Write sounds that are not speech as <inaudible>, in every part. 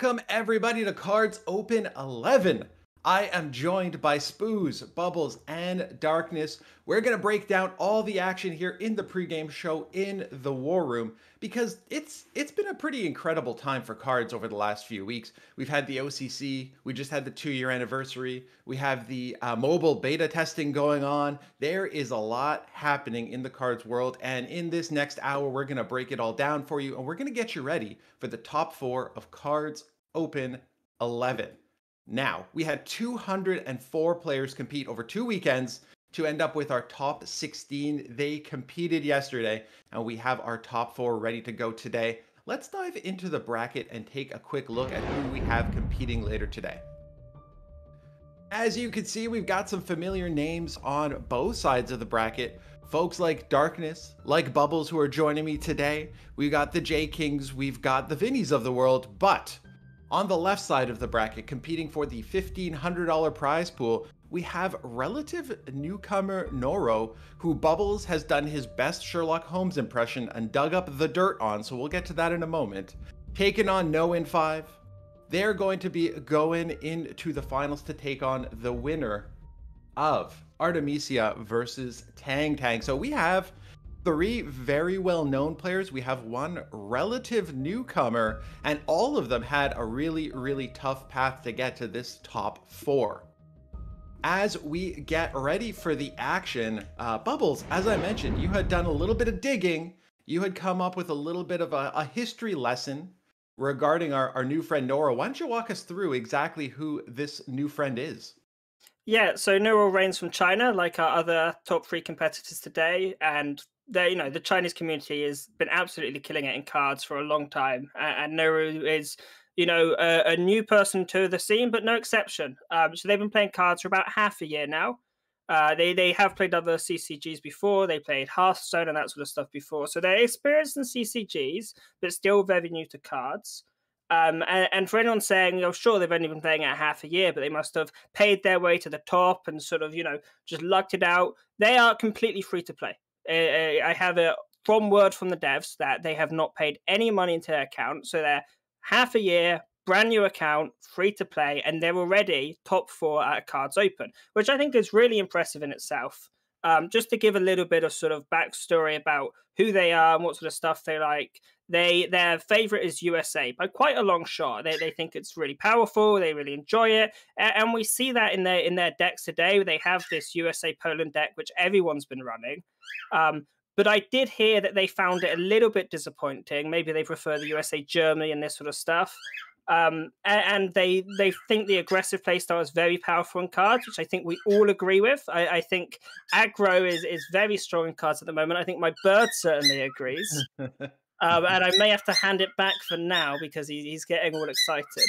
Welcome everybody to KARDS Open 11. I am joined by Spooz, Bubbles, and Darkness. We're going to break down all the action here in the pregame show in the War Room because it's it's been a pretty incredible time for KARDS over the last few weeks. We've had the OCC, we just had the two year anniversary, we have the uh, mobile beta testing going on. There is a lot happening in the KARDS world, and in this next hour, we're going to break it all down for you and we're going to get you ready for the top four of KARDS Open 11. Now, we had 204 players compete over two weekends to end up with our top 16. They competed yesterday, and we have our top four ready to go today. Let's dive into the bracket and take a quick look at who we have competing later today. As you can see, we've got some familiar names on both sides of the bracket. Folks like Darkness, like Bubbles, who are joining me today. We've got the J Kings, we've got the Vinnies of the world, but on the left side of the bracket, competing for the $1,500 prize pool, we have relative newcomer Noro, who Bubbles has done his best Sherlock Holmes impression and dug up the dirt on, so we'll get to that in a moment. Taking on No in 5. They're going to be going into the finals to take on the winner of Artemisia versus Tang Tang. So we have three very well known players. We have one relative newcomer, and all of them had a really, really tough path to get to this top four. As we get ready for the action, uh, Bubbles, as I mentioned, you had done a little bit of digging. You had come up with a little bit of a, a history lesson regarding our, our new friend Nora. Why don't you walk us through exactly who this new friend is? Yeah, so Nora reigns from China, like our other top three competitors today, and the you know the Chinese community has been absolutely killing it in KARDS for a long time, and, Nauru is you know a, a, new person to the scene, but no exception. Um, so they've been playing KARDS for about half a year now. Uh, they they have played other CCGs before. They played Hearthstone and that sort of stuff before, so they're experienced in CCGs, but still very new to KARDS. Um, and, and, for anyone saying, "Oh, sure, they've only been playing it half a year, but they must have paid their way to the top and sort of, you know, just lucked it out," they are completely free to play. I have a from word from the devs that they have not paid any money into their account, so they're half a year, brand new account, free to play, and they're already top four at KARDS Open, which I think is really impressive in itself. Um, just to give a little bit of sort of backstory about who they are and what sort of stuff they like. They their favorite is USA by quite a long shot. They they think it's really powerful. They really enjoy it, and we see that in their in their decks today. They have this USA Poland deck, which everyone's been running. Um, but I did hear that they found it a little bit disappointing. Maybe they prefer the USA Germany and this sort of stuff. Um, and, they they think the aggressive playstyle is very powerful in KARDS, which I think we all agree with. I, I, think aggro is is very strong in KARDS at the moment. I think my bird certainly agrees. <laughs> um, and I may have to hand it back for now because he, he's getting all excited.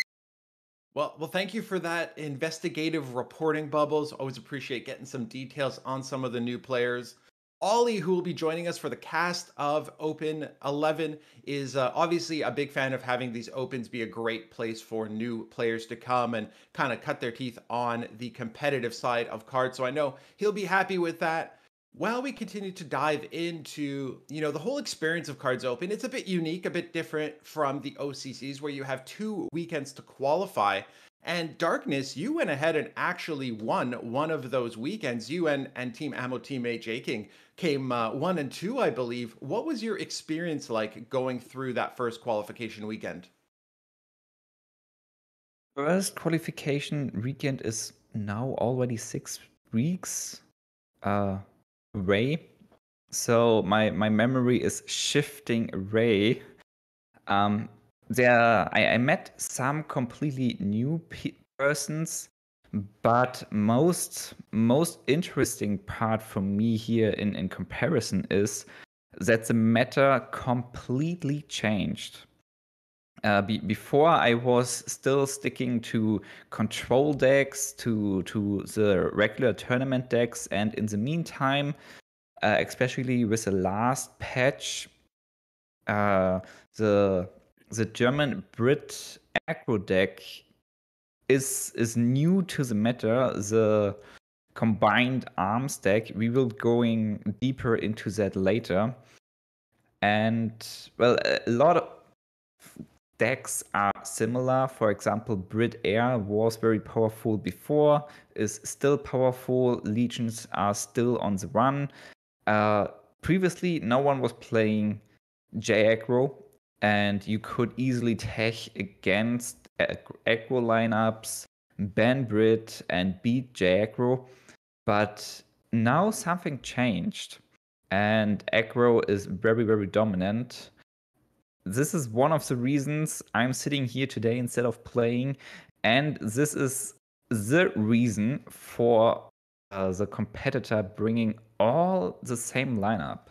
Well, well, thank you for that investigative reporting, Bubbles. Always appreciate getting some details on some of the new players. Ollie, who will be joining us for the cast of Open 11, is uh, obviously a big fan of having these opens be a great place for new players to come and kind of cut their teeth on the competitive side of KARDS. So I know he'll be happy with that. While we continue to dive into, you know, the whole experience of KARDS Open, it's a bit unique, a bit different from the OCCs where you have two weekends to qualify. And Darkness, you went ahead and actually won one of those weekends. You and, and Team Ammo teammate J King came uh, one and two, I believe. What was your experience like going through that first qualification weekend? First qualification weekend is now already six weeks uh, away. So my my memory is shifting away. Um, there, I, I met some completely new pe- persons but most most interesting part for me here in, in comparison is that the meta completely changed. Uh, be, before I was still sticking to control decks, to to the regular tournament decks, and in the meantime, uh, especially with the last patch, uh, the the German Brit aggro deck is is new to the meta. The combined arm stack. We will going deeper into that later. And well, a lot of decks are similar. For example, Brit Air was very powerful before, is still powerful. Legions are still on the run. Uh, previously, no one was playing J aggro, and you could easily tech against aggro lineups, ban Brit, and beat J aggro. But now something changed, and aggro is very, very dominant this is one of the reasons I'm sitting here today instead of playing, and this is the reason for uh, the competitor bringing all the same lineup.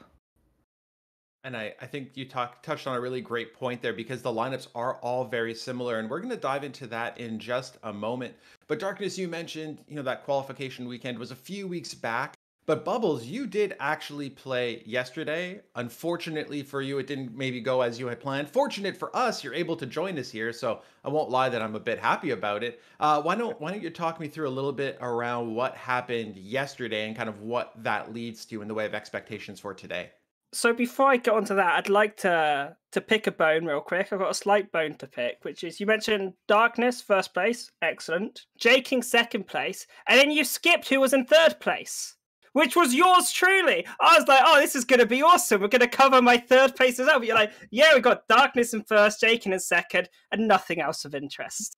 And I, I think you talk, touched on a really great point there because the lineups are all very similar, and we're going to dive into that in just a moment. But Darkness, you mentioned, you know, that qualification weekend was a few weeks back. But Bubbles, you did actually play yesterday. Unfortunately for you, it didn't maybe go as you had planned. Fortunate for us, you're able to join us here, so I won't lie that I'm a bit happy about it. Uh, why don't Why don't you talk me through a little bit around what happened yesterday and kind of what that leads to in the way of expectations for today? So before I get onto that, I'd like to to pick a bone real quick. I've got a slight bone to pick, which is you mentioned Darkness first place, excellent. J King second place, and then you skipped who was in third place which was yours truly. I was like, oh, this is going to be awesome. We're going to cover my third place as well. But you're like, yeah, we got Darkness in first, J King in second, and nothing else of interest.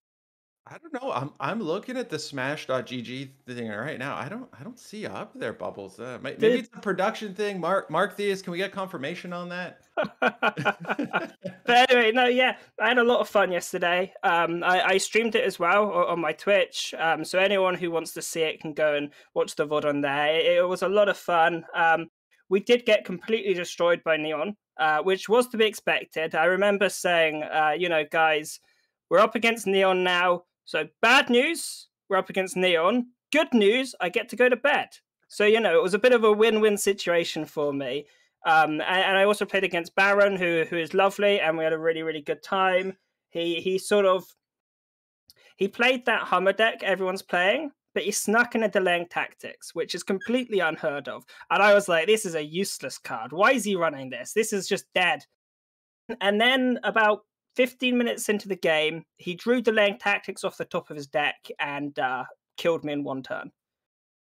I don't know. I'm I'm looking at the Smash.gg thing right now. I don't I don't see up there bubbles. Uh, maybe it's a production thing. Mark Mark Theus, can we get confirmation on that? <laughs> <laughs> but anyway, no, yeah, I had a lot of fun yesterday. Um, I, I streamed it as well on my Twitch. Um, so anyone who wants to see it can go and watch the VOD on there. It, it was a lot of fun. Um, we did get completely destroyed by Neon, uh, which was to be expected. I remember saying, uh, you know, guys, we're up against Neon now so bad news, we're up against Neon. Good news, I get to go to bed. So you know, it was a bit of a win-win situation for me. Um, and, and, I also played against Baron, who who is lovely, and we had a really really good time. He he sort of he played that Hummer deck everyone's playing, but he snuck in a delaying tactics, which is completely unheard of. And I was like, this is a useless card. Why is he running this? This is just dead. And then about 15 minutes into the game, he drew delaying tactics off the top of his deck and uh, killed me in one turn.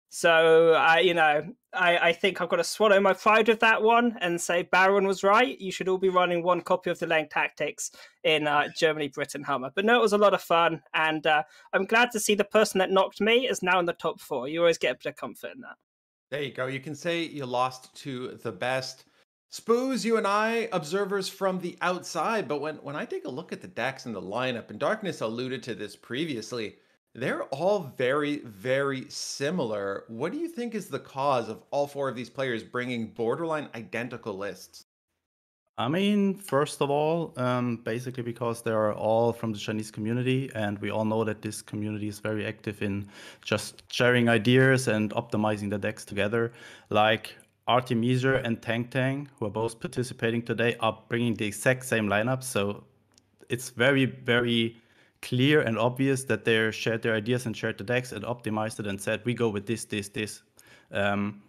So, I, uh, you know, I, I think I've got to swallow my pride with that one and say Baron was right. You should all be running one copy of delaying tactics in uh, <laughs> Germany, Britain, Hummer. But no, it was a lot of fun, and uh, I'm glad to see the person that knocked me is now in the top four. You always get a bit of comfort in that. There you go. You can say you lost to the best. Spooz, you and I, observers from the outside, but when, when I take a look at the decks and the lineup, and Darkness alluded to this previously, they're all very, very similar. What do you think is the cause of all four of these players bringing borderline identical lists? I mean, first of all, um, basically because they are all from the Chinese community, and we all know that this community is very active in just sharing ideas and optimizing the decks together. Like Artemisia and Tang Tang, who are both participating today, are bringing the exact same lineup. So it's very, very clear and obvious that they shared their ideas and shared the decks and optimized it and said, we go with this, this, this. Um,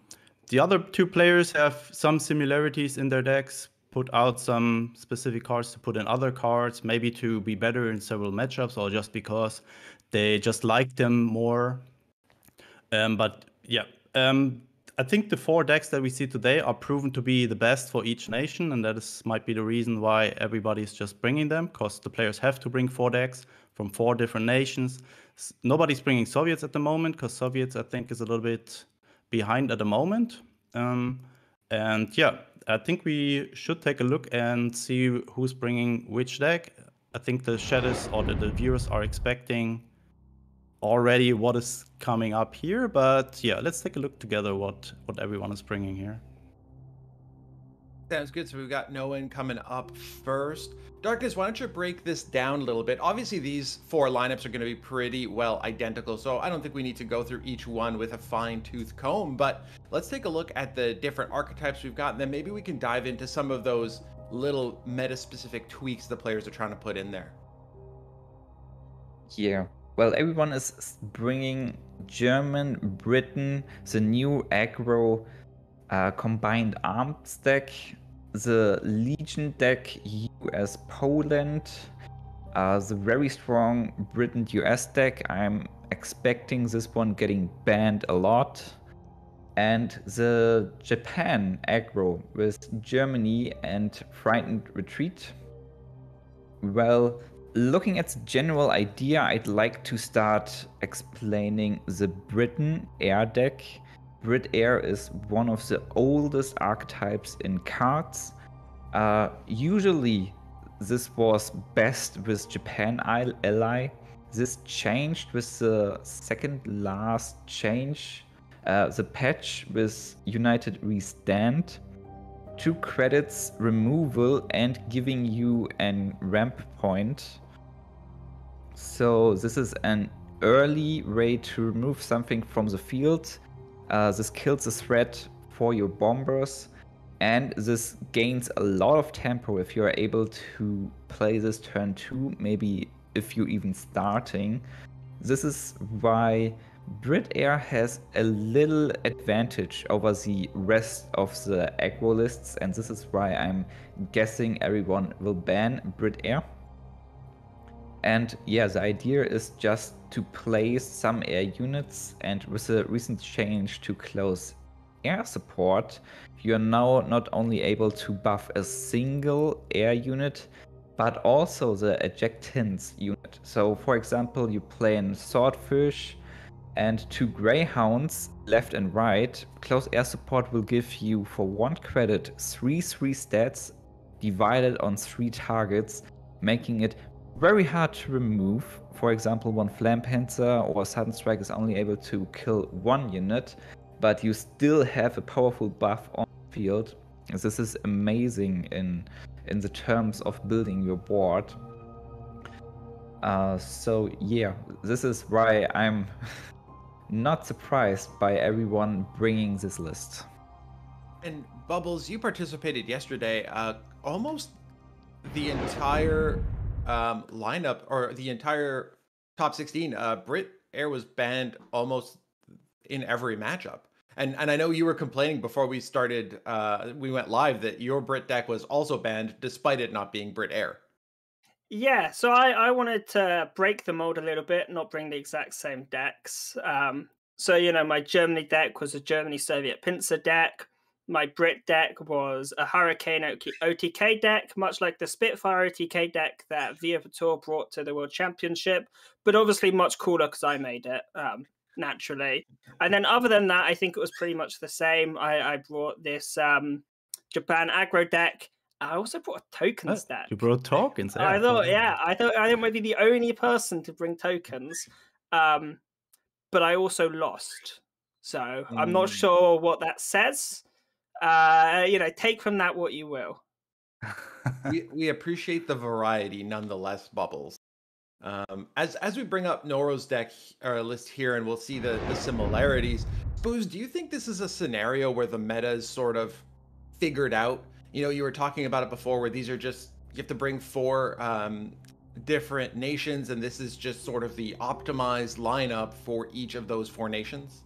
the other two players have some similarities in their decks, put out some specific cards to put in other cards, maybe to be better in several matchups or just because they just like them more. Um, but yeah, um, I think the four decks that we see today are proven to be the best for each nation, and that is might be the reason why everybody is just bringing them, because the players have to bring four decks from four different nations. Nobody's bringing Soviets at the moment, because Soviets I think is a little bit behind at the moment. Um, and yeah, I think we should take a look and see who's bringing which deck. I think the shadows or the, the viewers are expecting already what is coming up here, but yeah, let's take a look together what what everyone is bringing here. Sounds good. So we've got Noan coming up first. Darkness, why don't you break this down a little bit? Obviously, these four lineups are going to be pretty well identical, so I don't think we need to go through each one with a fine tooth comb, but let's take a look at the different archetypes we've got, and then maybe we can dive into some of those little meta-specific tweaks the players are trying to put in there. Yeah, well, everyone is bringing German, Britain, the new aggro uh, combined arms deck, the Legion deck, US, Poland, Uh, the very strong Britain US deck, I'm expecting this one getting banned a lot. And the Japan aggro with Germany and Frightened Retreat. Well, looking at the general idea, I'd like to start explaining the Britain air deck. Brit Air is one of the oldest archetypes in KARDS. Uh, usually, this was best with Japan ally. This changed with the second last change, uh, the patch with United We Stand. Two credits removal and giving you an ramp point. So this is an early way to remove something from the field. Uh, this kills the threat for your bombers and this gains a lot of tempo if you're able to play this turn 2, maybe if you're even starting. This is why Brit Air has a little advantage over the rest of the aggro lists and this is why I'm guessing everyone will ban Brit Air. And yeah, the idea is just to place some air units, and with the recent change to close air support, you're now not only able to buff a single air unit, but also the ejectants unit. So, for example, you play in Swordfish and two Greyhounds left and right. Close air support will give you, for one credit, 3 3 stats divided on three targets, making it very hard to remove. For example, one Flammpanzer or Sudden Strike is only able to kill one unit, but you still have a powerful buff on field. This is amazing in in the terms of building your board. Uh, so yeah, this is why I'm <laughs> not surprised by everyone bringing this list. And Bubbles, you participated yesterday. Uh, almost the entire um, lineup or the entire top 16, uh, Brit Air was banned almost in every matchup. And and I know you were complaining before we started, uh, we went live that your Brit deck was also banned despite it not being Brit Air. Yeah, so I, I wanted to break the mold a little bit, not bring the exact same decks. Um, so, you know, my Germany deck was a Germany Soviet pincer deck my Brit deck was a Hurricane OTK deck, much like the Spitfire OTK deck that Via Tour brought to the World Championship, but obviously much cooler because I made it um, naturally. And then other than that, I think it was pretty much the same. I, I brought this um, Japan aggro deck. I also brought a tokens oh, deck. You brought tokens. Yeah. I thought, yeah, I thought I might be the only person to bring tokens, um, but I also lost. So mm. I'm not hmm. sure what that says uh, you know, take from that what you will. we we appreciate the variety nonetheless, Bubbles. Um, as as we bring up Noro's deck or list here, and we'll see the the similarities. Spooz, do you think this is a scenario where the meta is sort of figured out? You know, you were talking about it before, where these are just you have to bring four um, different nations, and this is just sort of the optimized lineup for each of those four nations.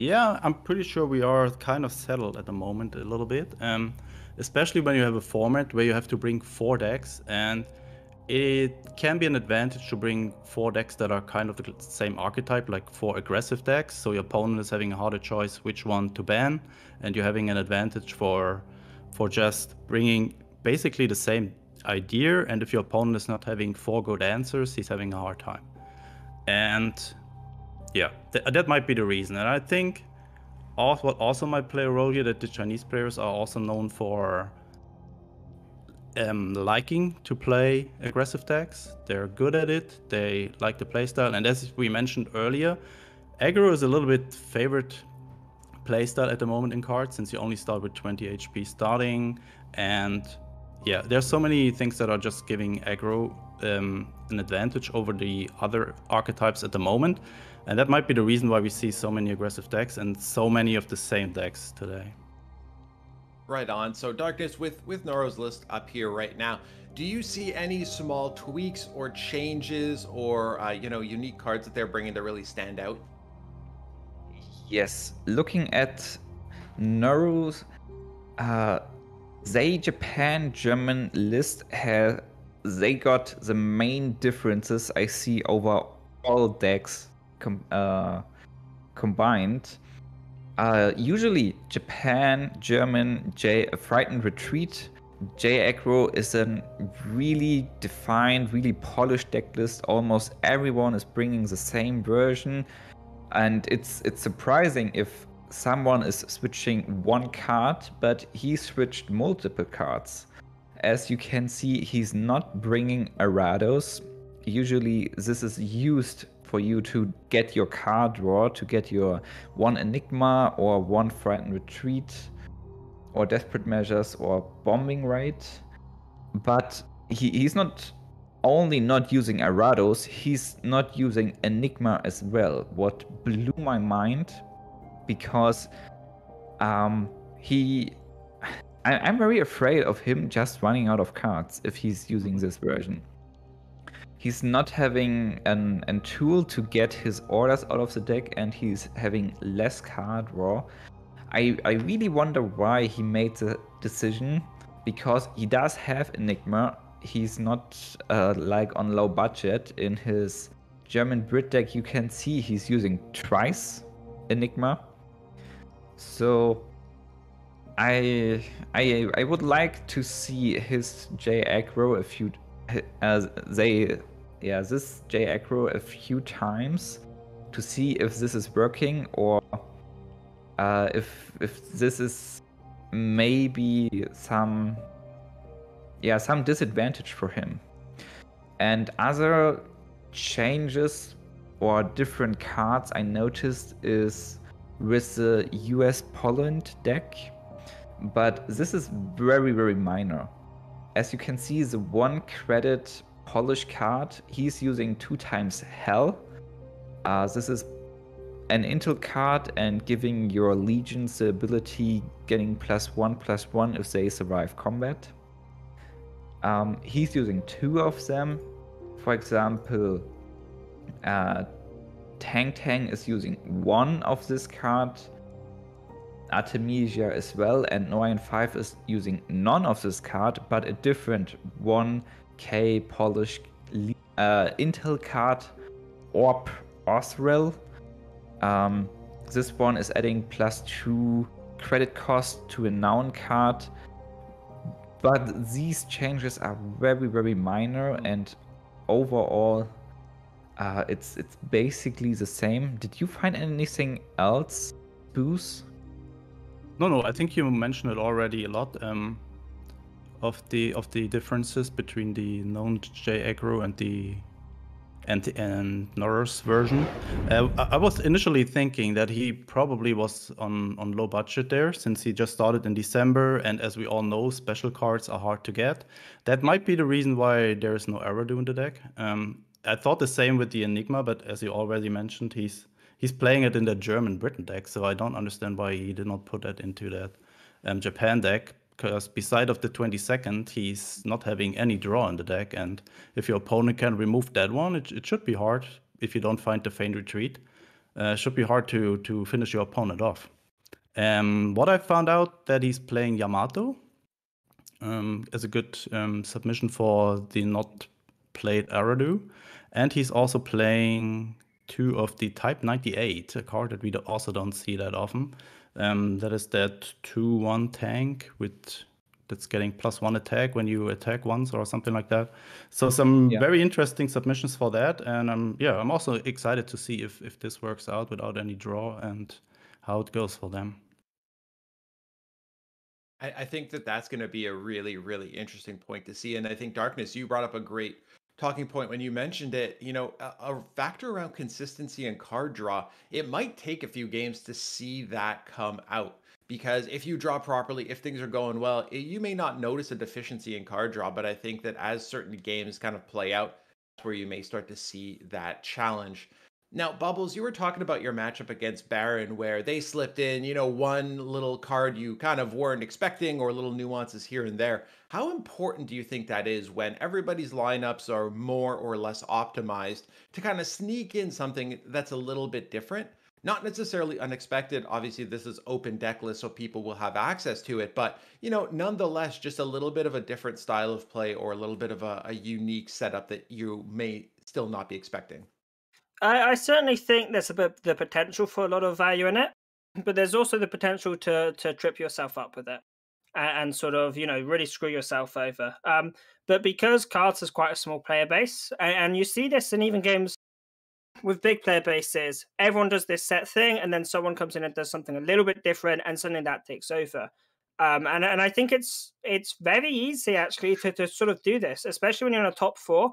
Yeah, I'm pretty sure we are kind of settled at the moment a little bit. Um, especially when you have a format where you have to bring four decks and it can be an advantage to bring four decks that are kind of the same archetype, like four aggressive decks. So your opponent is having a harder choice which one to ban, and you're having an advantage for for just bringing basically the same idea. And if your opponent is not having four good answers, he's having a hard time. And yeah, th- that might be the reason. And I think also, what also might play a role here that the Chinese players are also known for um, liking to play aggressive decks. They're good at it. They like the playstyle. And as we mentioned earlier, aggro is a little bit favorite playstyle at the moment in KARDS since you only start with 20 HP starting. And yeah, there's so many things that are just giving aggro um, an advantage over the other archetypes at the moment. And that might be the reason why we see so many aggressive decks and so many of the same decks today. Right on. So Darkness, with, with Noro's list up here right now, do you see any small tweaks or changes or, uh, you know, unique cards that they're bringing that really stand out? Yes. Looking at Noro's, uh, they Japan German list has they got the main differences I see over all decks com- uh, combined. Uh, usually, Japan, German, J, a Frightened Retreat, J Aggro is a really defined, really polished deck list. Almost everyone is bringing the same version, and it's it's surprising if someone is switching one card, but he switched multiple cards. As you can see, he's not bringing Arados. Usually, this is used for you to get your card draw, to get your one Enigma or one Frightened Retreat, or Desperate Measures or Bombing Raid. But he, he's not only not using Arados, he's not using Enigma as well. What blew my mind because um, he. I, I'm very afraid of him just running out of cards if he's using this version. He's not having an, an tool to get his orders out of the deck and he's having less card draw. I, I really wonder why he made the decision because he does have Enigma. He's not uh, like on low budget. In his German Brit deck, you can see he's using twice Enigma. So I I I would like to see his J aggro a few as they yeah this J aggro a few times to see if this is working or uh, if if this is maybe some yeah some disadvantage for him and other changes or different cards I noticed is with the US Poland deck, but this is very, very minor. As you can see, the one credit Polish card, he's using two times Hell. Uh, this is an intel card and giving your legions the ability getting plus one plus one if they survive combat. Um, he's using two of them. For example, uh, Tang Tang is using one of this card. Artemisia as well, and Norian 5 is using none of this card, but a different 1k Polish uh, Intel card, Orb Osrel. Um, this one is adding plus 2 credit cost to a noun card, but these changes are very, very minor and overall uh, it's it's basically the same. Did you find anything else, Spooz? No, no. I think you mentioned it already a lot. Um, of the of the differences between the known J aggro and the and and Norris version. Uh, I was initially thinking that he probably was on on low budget there since he just started in December, and as we all know, special cards are hard to get. That might be the reason why there is no Arado in the deck. Um, I thought the same with the Enigma, but as you already mentioned, he's he's playing it in the German Britain deck, so I don't understand why he did not put that into that um, Japan deck. Because beside of the 22nd, he's not having any draw in the deck, and if your opponent can remove that one, it, it should be hard. If you don't find the Feigned Retreat, uh, should be hard to to finish your opponent off. Um, what I found out that he's playing Yamato um, as a good um, submission for the not played Arado. And he's also playing two of the Type 98, a card that we also don't see that often. Um, that is that 2 1 tank with that's getting plus one attack when you attack once or something like that. So some yeah. very interesting submissions for that. And um, yeah, I'm also excited to see if, if this works out without any draw and how it goes for them. I, I think that that's going to be a really, really interesting point to see. And I think Darkness, you brought up a great talking point when you mentioned it you know a, a, factor around consistency and card draw it might take a few games to see that come out. Because if you draw properly if things are going well it, you may not notice a deficiency in card draw but i think that as certain games kind of play out that's where you may start to see that challenge now, Bubbles, you were talking about your matchup against Baron, where they slipped in, you know, one little card you kind of weren't expecting or little nuances here and there. How important do you think that is when everybody's lineups are more or less optimized to kind of sneak in something that's a little bit different? not necessarily unexpected. Obviously, this is open deck list, so people will have access to it. But you know, nonetheless, just a little bit of a different style of play or a little bit of a, a unique setup that you may still not be expecting. I, I certainly think there's a bit the potential for a lot of value in it, but there's also the potential to to trip yourself up with it and, and sort of you know really screw yourself over. Um, but because KARDS is quite a small player base, and, and you see this in even games with big player bases, everyone does this set thing, and then someone comes in and does something a little bit different, and suddenly that takes over. Um, and and I think it's it's very easy actually to, to sort of do this, especially when you're in a top four,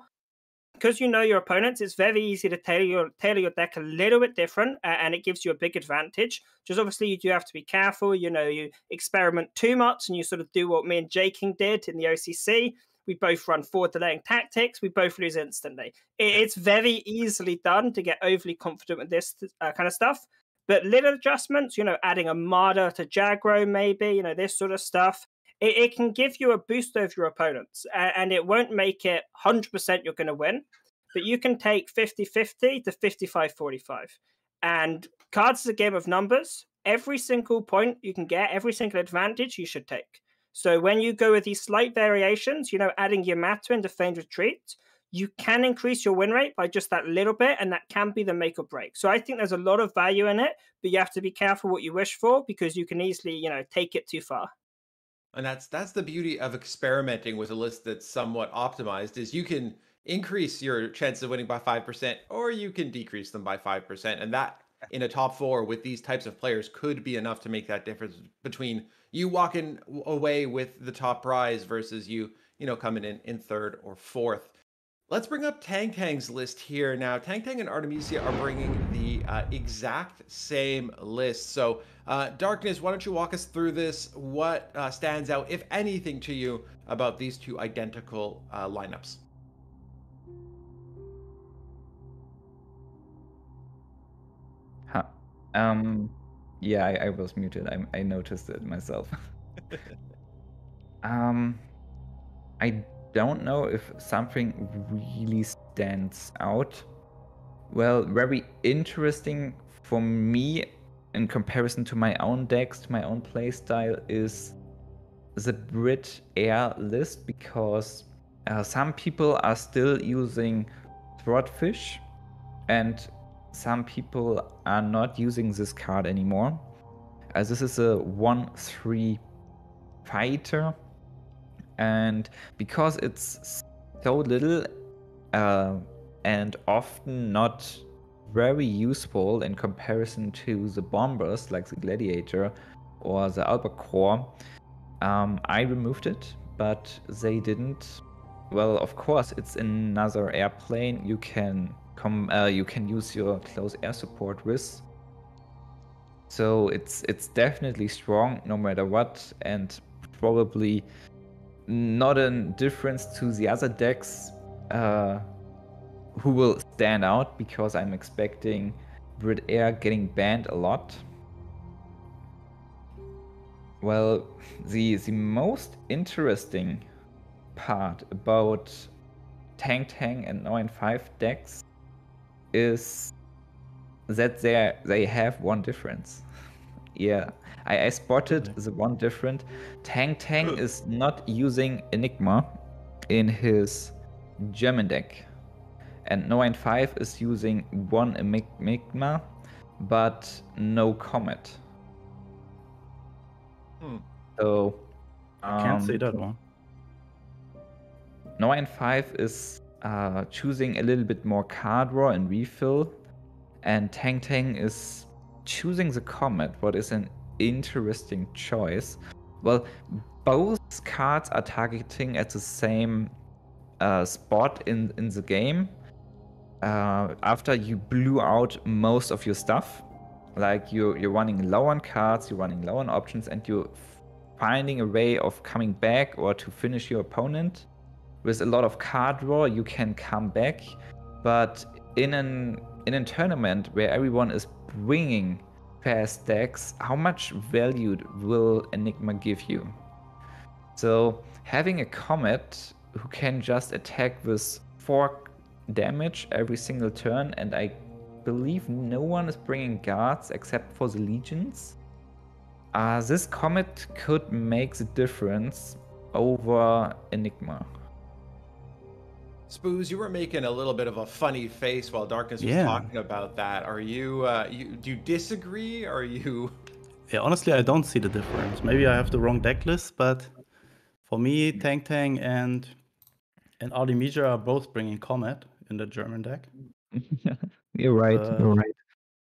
because you know your opponents. It's very easy to tailor your tailor your deck a little bit different, and it gives you a big advantage. Just obviously you do have to be careful. You know, you experiment too much, and you sort of do what me and J King did in the OCC. We both run forward delaying tactics. We both lose instantly. It's very easily done to get overly confident with this uh, kind of stuff. But little adjustments, you know, adding a Marder to J aggro, maybe, you know, this sort of stuff, it, it can give you a boost over your opponents. And, and it won't make it 100% you're going to win, but you can take 50 50 to 55 45. And KARDS is a game of numbers. Every single point you can get, every single advantage you should take. So when you go with these slight variations, you know, adding Yamato into Feigned Retreat, you can increase your win rate by just that little bit, and that can be the make or break. So I think there's a lot of value in it, but you have to be careful what you wish for because you can easily, you know, take it too far. And that's that's the beauty of experimenting with a list that's somewhat optimized is you can increase your chances of winning by 5% or you can decrease them by 5% and that in a top 4 with these types of players could be enough to make that difference between you walking away with the top prize versus you, you know, coming in in third or fourth. Let's bring up Tang Tang's list here now. Tang Tang and Artemisia are bringing the uh, exact same list. So, uh, Darkness, why don't you walk us through this? What uh, stands out, if anything, to you about these two identical uh, lineups? Huh. Um, yeah, I, I was muted. I, I noticed it myself. <laughs> um, I don't know if something really stands out. Well, very interesting for me in comparison to my own decks, my own playstyle, is the Brit Air list because uh, some people are still using Throtfish and some people are not using this card anymore. As this is a 1 3 fighter, and because it's so little uh, and often not very useful in comparison to the bombers like the Gladiator or the Albacore, um, I removed it, but they didn't. Well, of course, it's another airplane. You can come, uh, you can use your close air support with. So it's it's definitely strong no matter what, and probably not a difference to the other decks uh, who will stand out because I'm expecting Brit Air getting banned a lot. Well, the the most interesting part about Tang Tang and 9-5 decks is that they they have one difference. Yeah, I, I spotted the one different. Tang Tang is not using Enigma in his German deck, and 9-5 is using one Enigma, but no Comet. Hmm. So I can't um, say that one. 9-5 is uh, choosing a little bit more card draw and refill, and Tang Tang is choosing the Comet, what is an interesting choice. Well, both cards are targeting at the same uh, spot in, in the game uh, after you blew out most of your stuff. Like you're, you're running low on cards, you're running low on options, and you're finding a way of coming back or to finish your opponent. With a lot of card draw, you can come back, but in an in a tournament where everyone is bringing fast decks, how much value will Enigma give you? So having a Comet who can just attack with 4 damage every single turn and I believe no one is bringing guards except for the legions. Uh, this comet could make the difference over Enigma. Spooz, you were making a little bit of a funny face while Darkness was Yeah. talking about that. Are you, uh, you do you disagree? Are you? <laughs> Yeah, honestly, I don't see the difference. Maybe I have the wrong deck list, but for me, Tang Tang and and Artemisia are both bringing Comet in the German deck. <laughs> you're right. Uh, you're right.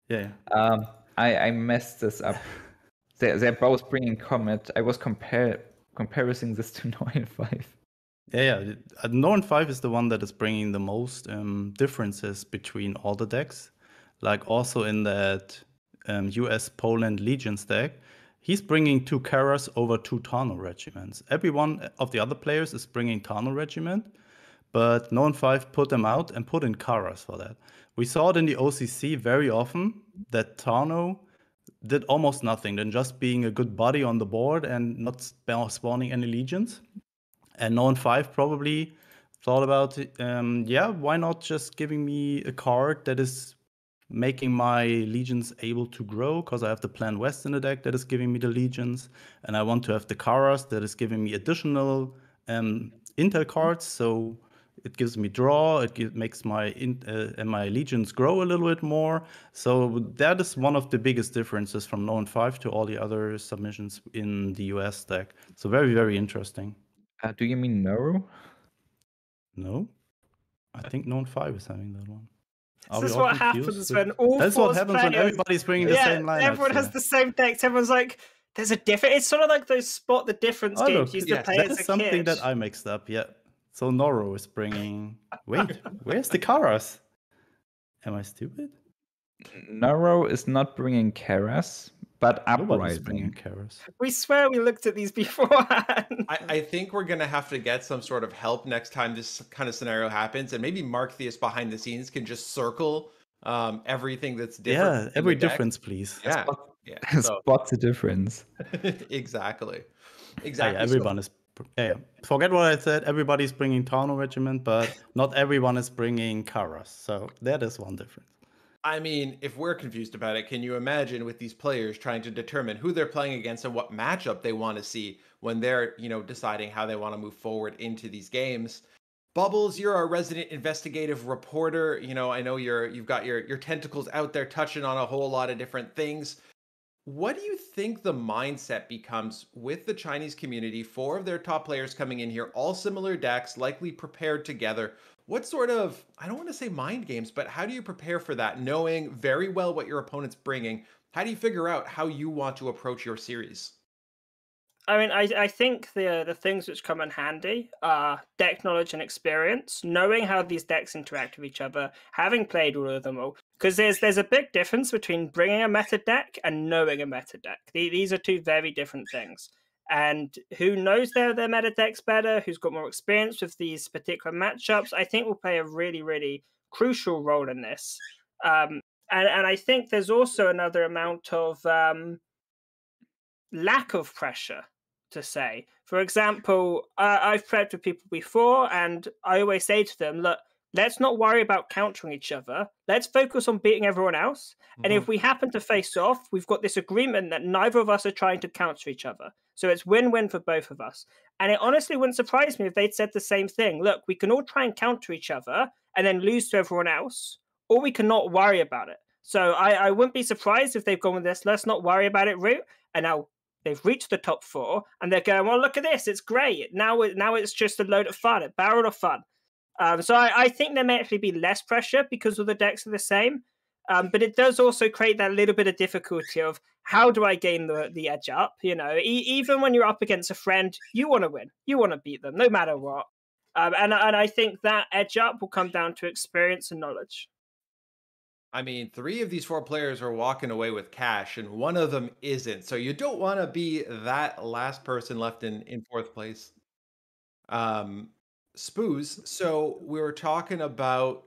Yeah, Um, I, I messed this up. <laughs> They're, they're both bringing Comet. I was compare comparing this to 9 5. Yeah, yeah. Uh, Norn Five is the one that is bringing the most um, differences between all the decks. Like also in that um, U.S. Poland Legions deck, he's bringing two Karas over two Tarno regiments. Every one of the other players is bringing Tarno regiment, but Norn Five put them out and put in Karas for that. We saw it in the OCC very often that Tarno did almost nothing than just being a good body on the board and not spawning any legions. And Known 5 probably thought about, um, yeah, why not just giving me a card that is making my legions able to grow? Because I have the Plan West in the deck that is giving me the legions, and I want to have the Karas that is giving me additional um, intel cards. So it gives me draw. It makes my in, uh, and my legions grow a little bit more. So that is one of the biggest differences from Known Five to all the other submissions in the US deck. So very very interesting. Uh, do you mean Noro? No, I think Known Five is having that one. Are This is what confused? happens when all That's what happens when everybody's bringing the yeah, same lineup. everyone has the same decks. Everyone's like, "There's a different." It's sort of like those spot the difference Oh, games look, used yes, play That as is a something kid. that I mixed up. Yeah. So Noro is bringing. <laughs> Wait, where's the Karas? Am I stupid? Noro is not bringing Karas, but Nobody's bringing Uprising. Karas. We swear we looked at these <laughs> beforehand. I, I think we're gonna have to get some sort of help next time this kind of scenario happens, and maybe Mark Theus behind the scenes can just circle um, everything that's different. Yeah, every difference, please. Yeah, yeah. <laughs> So, Spot the difference. <laughs> exactly, Yeah, exactly. yeah, So- everyone is. Yeah, yeah. Forget what I said. Everybody's bringing Tano regiment, but not everyone is bringing Karas. So that is one difference. I mean, if we're confused about it, can you imagine with these players trying to determine who they're playing against and what matchup they want to see when they're, you know, deciding how they want to move forward into these games? Bubbles, you're our resident investigative reporter. You know, I know you're you've got your your tentacles out there touching on a whole lot of different things. What do you think the mindset becomes with the Chinese community? Four of their top players coming in here, all similar decks, likely prepared together. What sort of, I don't want to say mind games, but how do you prepare for that, knowing very well what your opponent's bringing? How do you figure out how you want to approach your series? I mean, I, I think the the things which come in handy are deck knowledge and experience, knowing how these decks interact with each other, having played all of them all. Because there's there's a big difference between bringing a meta deck and knowing a meta deck. The- These are two very different things. And who knows their their meta decks better, who's got more experience with these particular matchups, I think will play a really really crucial role in this. Um, and and I think there's also another amount of um, lack of pressure to say. For example, uh, I've played with people before, and I always say to them, look, let's not worry about countering each other. Let's focus on beating everyone else. And Mm-hmm. if we happen to face off, we've got this agreement that neither of us are trying to counter each other. So it's win win for both of us. And it honestly wouldn't surprise me if they'd said the same thing. Look, we can all try and counter each other and then lose to everyone else, or we cannot worry about it. So I, I wouldn't be surprised if they've gone with this, let's not worry about it route. And now they've reached the top four and they're going, well, look at this, it's great. Now, it, now it's just a load of fun, a barrel of fun. Um, so I, I think there may actually be less pressure because all the decks are the same. Um, but it does also create that little bit of difficulty of how do I gain the, the edge up? You know, e- even when you're up against a friend, you want to win, you want to beat them, no matter what. Um, and and I think that edge up will come down to experience and knowledge. I mean, three of these four players are walking away with cash, and one of them isn't. So you don't want to be that last person left in in fourth place. Um, Spooz. So we were talking about,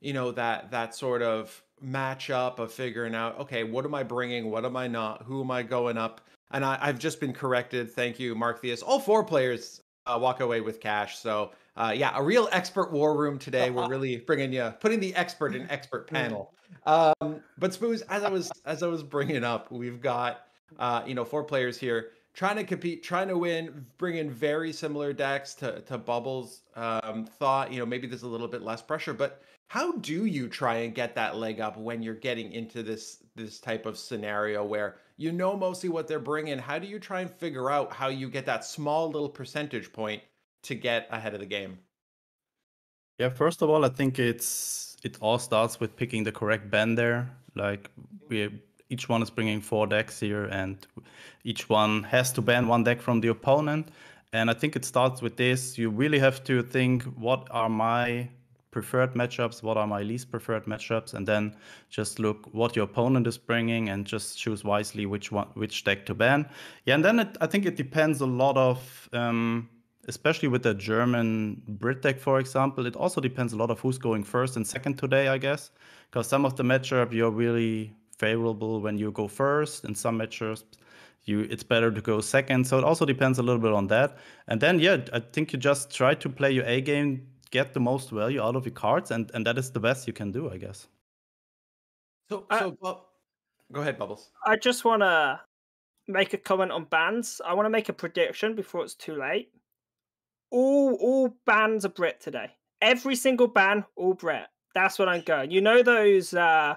you know, that that sort of matchup of figuring out, okay, what am I bringing? What am I not? Who am I going up? And I, I've just been corrected. Thank you, Mark Theus. All four players uh, walk away with cash. So Uh, yeah, a real expert war room today. We're <laughs> really bringing you, putting the expert in expert panel. Um, but Spooz, as I was as I was bringing up, we've got uh, you know four players here trying to compete, trying to win, bring in very similar decks to to Bubbles. Um, thought you know maybe there's a little bit less pressure, but how do you try and get that leg up when you're getting into this this type of scenario where you know mostly what they're bringing? How do you try and figure out how you get that small little percentage point to get ahead of the game? Yeah, first of all, I think it's it all starts with picking the correct band there. Like we each one is bringing four decks here, and each one has to ban one deck from the opponent. And I think it starts with this. You really have to think, what are my preferred matchups? What are my least preferred matchups? And then just look what your opponent is bringing and just choose wisely which one, which deck to ban. Yeah, and then it, I think it depends a lot of, um, especially with the German Brit deck, for example. It also depends a lot of who's going first and second today, I guess, because some of the matchup you're really favorable when you go first. In some matchups, you it's better to go second. So it also depends a little bit on that. And then yeah, I think you just try to play your A game, get the most value out of your cards, and and that is the best you can do, I guess. So so well, go ahead, Bubbles. I just want to make a comment on bans. I want to make a prediction before it's too late. All all bans are Brit today. Every single ban, all Brit. That's what I'm going. You know those uh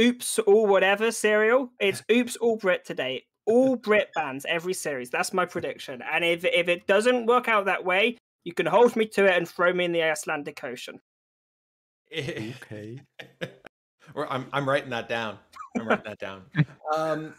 oops all whatever cereal? It's <laughs> oops all Brit today. All Brit bands every series. That's my prediction. And if if it doesn't work out that way, you can hold me to it and throw me in the Icelandic Ocean. okay. <laughs> or I'm I'm writing that down. I'm writing that down. <laughs> Um,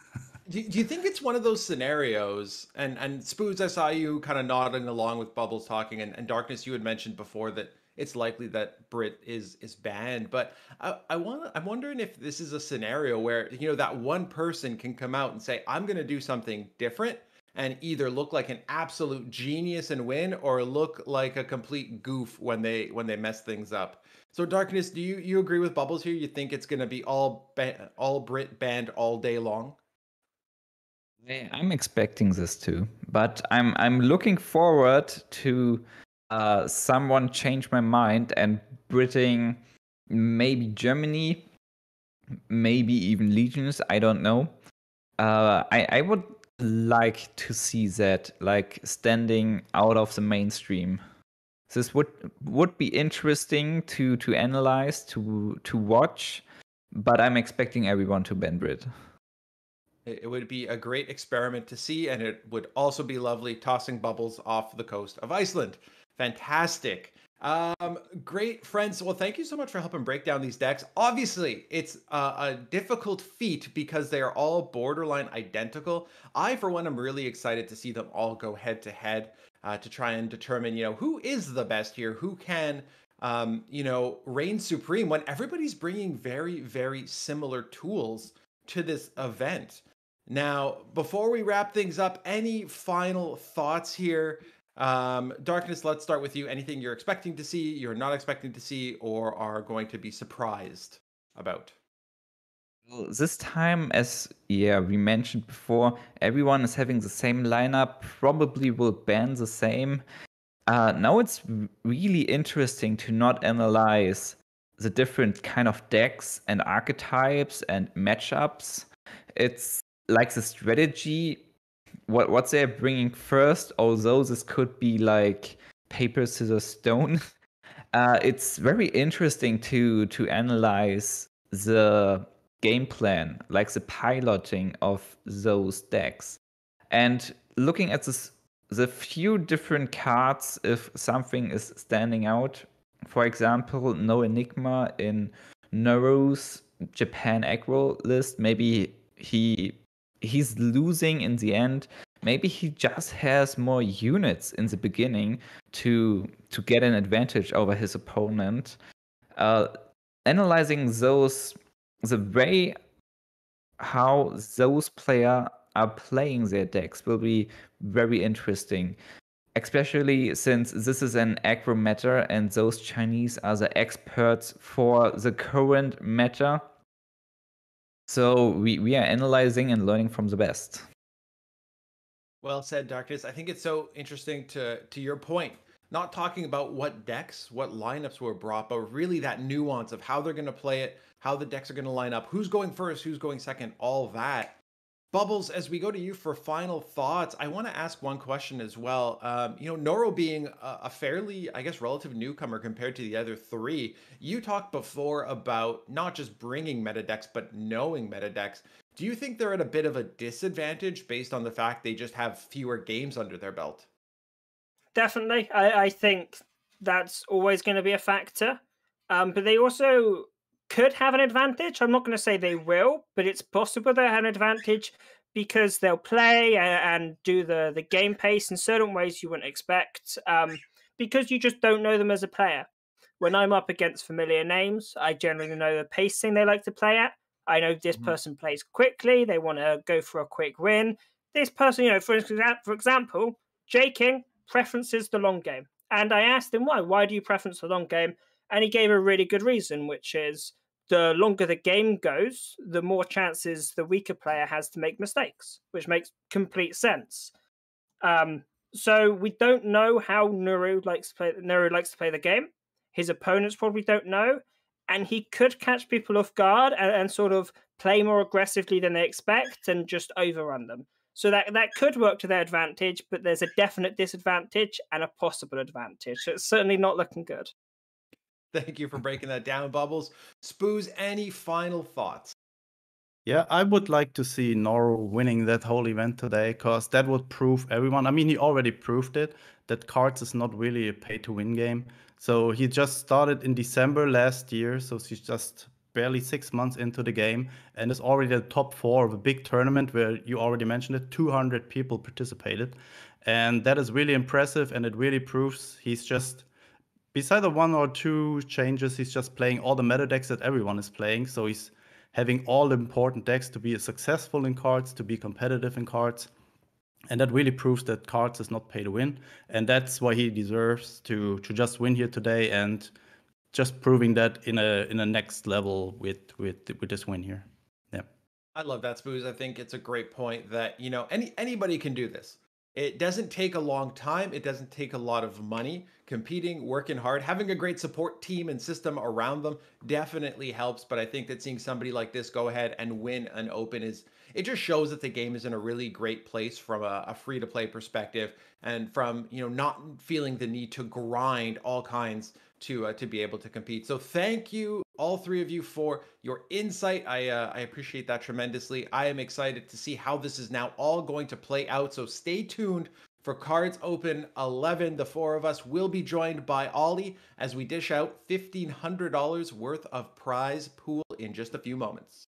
do, do you think it's one of those scenarios? And and Spooz, I saw you kind of nodding along with Bubbles talking, and, and Darkness, you had mentioned before that it's likely that Brit is is banned. But I, I want I'm wondering if this is a scenario where you know that one person can come out and say, "I'm going to do something different." And either look like an absolute genius and win, or look like a complete goof when they when they mess things up. So, darkness, do you you agree with Bubbles here? You think it's going to be all all Brit banned all day long? Yeah, I'm expecting this too, but I'm I'm looking forward to uh, someone changed my mind and Britain, maybe Germany, maybe even Legions. I don't know. Uh, I I would like to see that like standing out of the mainstream. This would would be interesting to to analyze to to watch, but I'm expecting everyone to ban Brit. It would be a great experiment to see, and it would also be lovely tossing bubbles off the coast of Iceland. Fantastic. Um, great friends. Well, thank you so much for helping break down these decks. Obviously, it's a difficult feat because they are all borderline identical. I, for one, am really excited to see them all go head to head uh, to try and determine, you know, who is the best here, who can, um, you know, reign supreme when everybody's bringing very, very similar tools to this event. Now, before we wrap things up, any final thoughts here? Um, Darkness, let's start with you. Anything you're expecting to see, you're not expecting to see, or are going to be surprised about? Well, this time, as yeah we mentioned before, everyone is having the same lineup. Probably will ban the same. Uh, now it's really interesting to not analyze the different kind of decks and archetypes and matchups. It's like the strategy what what they're bringing first, although this could be like paper scissors stone. <laughs> Uh, it's very interesting to to analyze the game plan, like the piloting of those decks, and looking at this the few different cards if something is standing out. For example, no enigma in Nero's Japan aggro list. Maybe he he's losing in the end. Maybe he just has more units in the beginning to to get an advantage over his opponent. Uh, analyzing those, the way how those player are playing their decks will be very interesting especially since this is an aggro meta and those Chinese are the experts for the current meta. So we, we are analyzing and learning from the best. Well said, Darkness. I think it's so interesting to to your point not talking about what decks, what lineups were brought, but really that nuance of how they're going to play it, how the decks are going to line up, who's going first, who's going second, all that. Bubbles, as we go to you for final thoughts, I want to ask one question as well. Um, you know, Noro being a, a, fairly, I guess, relative newcomer compared to the other three, you talked before about not just bringing meta decks, but knowing meta decks. Do you think they're at a bit of a disadvantage based on the fact they just have fewer games under their belt? Definitely. I, I think that's always going to be a factor. Um, but they also could have an advantage. I'm not going to say they will, but it's possible they have an advantage because they'll play and, and, do the, the game pace in certain ways you wouldn't expect um, because you just don't know them as a player. When I'm up against familiar names, I generally know the pacing they like to play at. I know this mm-hmm. person plays quickly, they want to go for a quick win. This person, you know, for, for example, J King preferences the long game. And I asked him why. Why do you preference the long game? And he gave a really good reason, which is the longer the game goes, the more chances the weaker player has to make mistakes, which makes complete sense. Um, so we don't know how Noro likes to play. Noro likes to play the game. His opponents probably don't know, and he could catch people off guard and, and sort of play more aggressively than they expect and just overrun them. So that that could work to their advantage, but there's a definite disadvantage and a possible advantage. So it's certainly not looking good. Thank you for breaking that down, Bubbles. Spooz, any final thoughts? Yeah, I would like to see Noro winning that whole event today because that would prove everyone. I mean, he already proved it that KARDS is not really a pay to win game. So he just started in December last year. So he's just barely six months into the game and is already the top four of a big tournament where you already mentioned it 200 people participated. And that is really impressive. And it really proves he's just beside the one or two changes, he's just playing all the meta decks that everyone is playing. So he's having all the important decks to be successful in KARDS, to be competitive in KARDS. And that really proves that KARDS is not pay to win. And that's why he deserves to to just win here today and just proving that in a in a next level with with with this win here. Yeah. I love that, Spooz. I think it's a great point that, you know, any anybody can do this. It doesn't take a long time. It doesn't take a lot of money. Competing, working hard, having a great support team and system around them definitely helps. But I think that seeing somebody like this go ahead and win an open is it just shows that the game is in a really great place from a, a free to play perspective and from you know not feeling the need to grind all kinds to uh, to be able to compete. So thank you all three of you for your insight. I uh, I appreciate that tremendously. I am excited to see how this is now all going to play out. So stay tuned for KARDS Open 11. The four of us will be joined by Ollie as we dish out $1,500 worth of prize pool in just a few moments.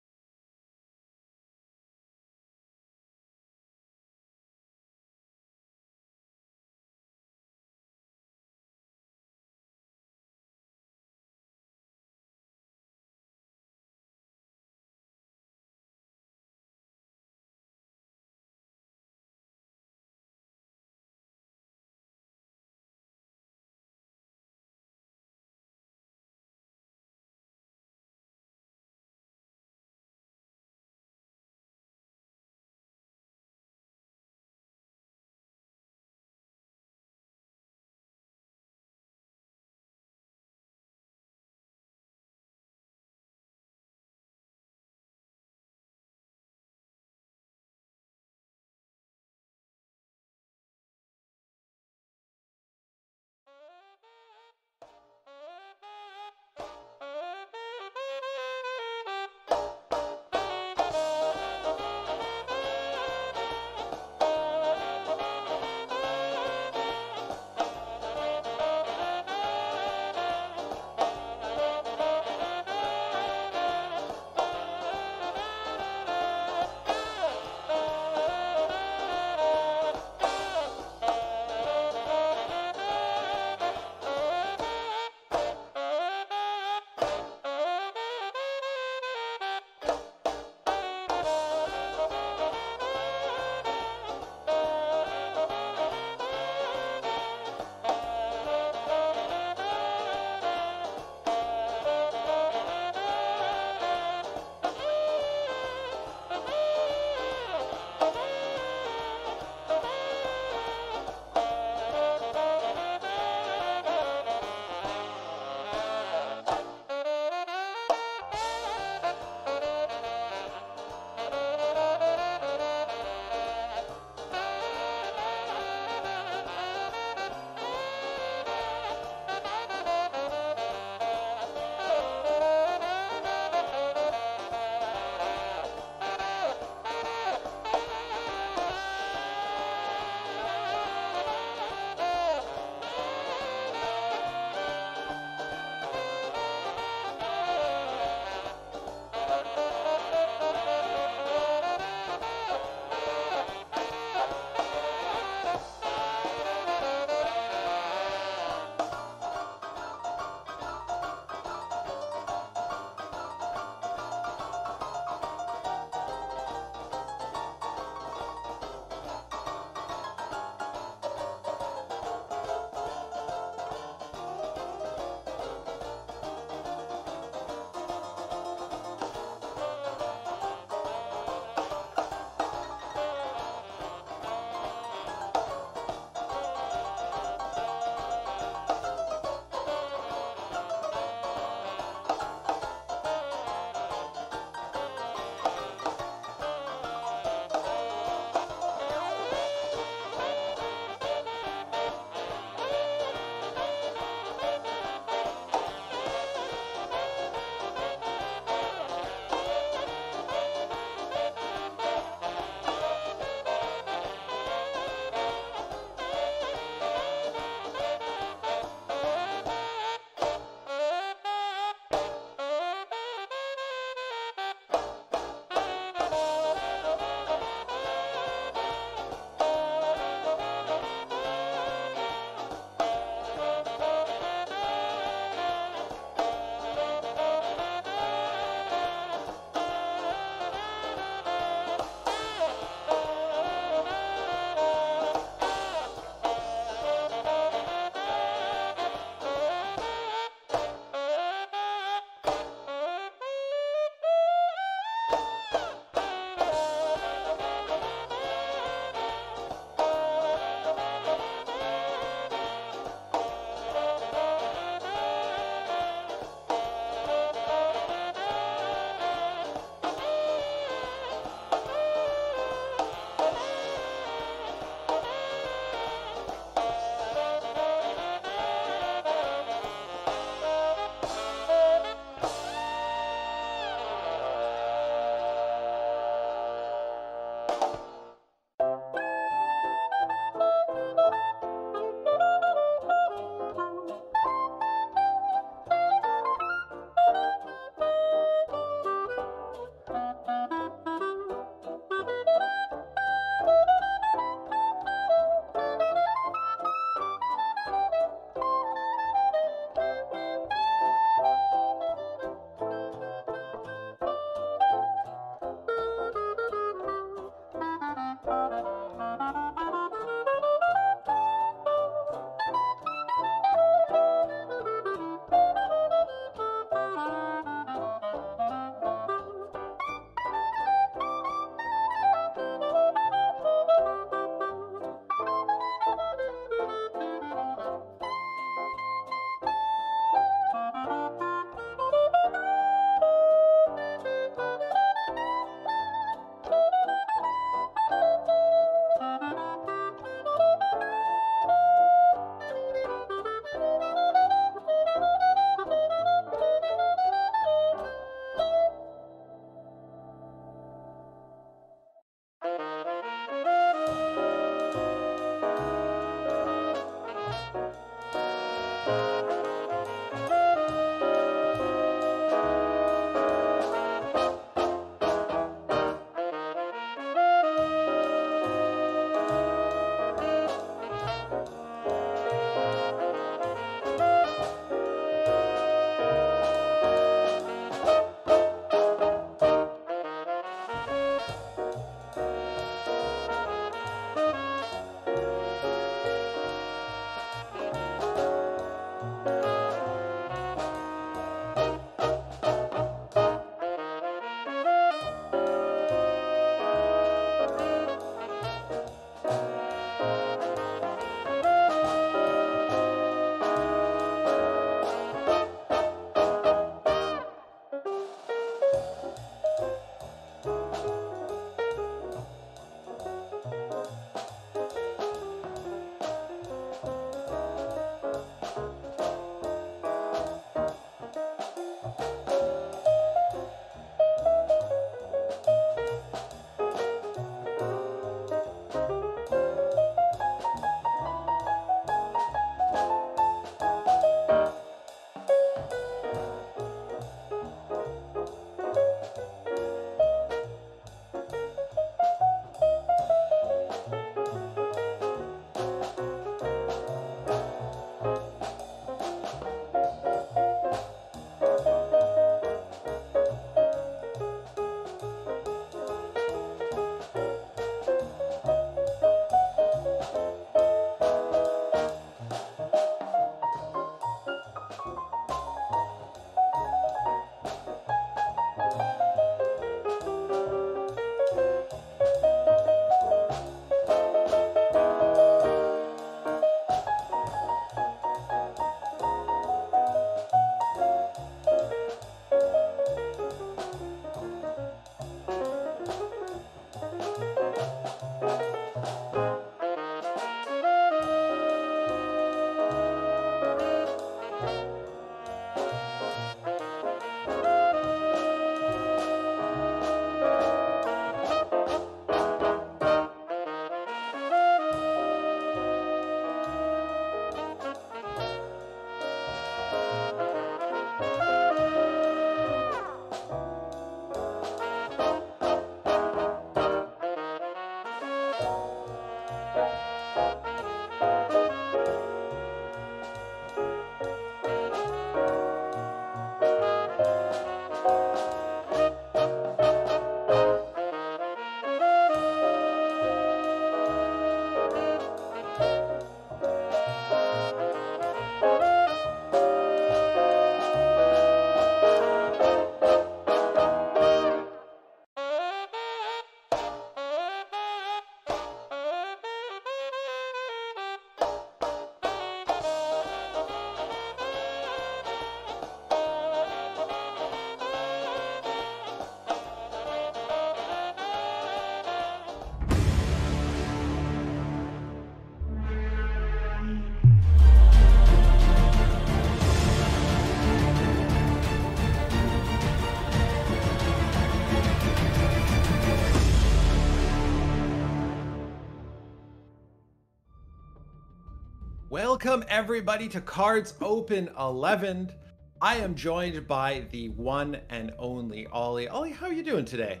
Welcome everybody to KARDS Open 11. I am joined by the one and only Ollie. Ollie, how are you doing today?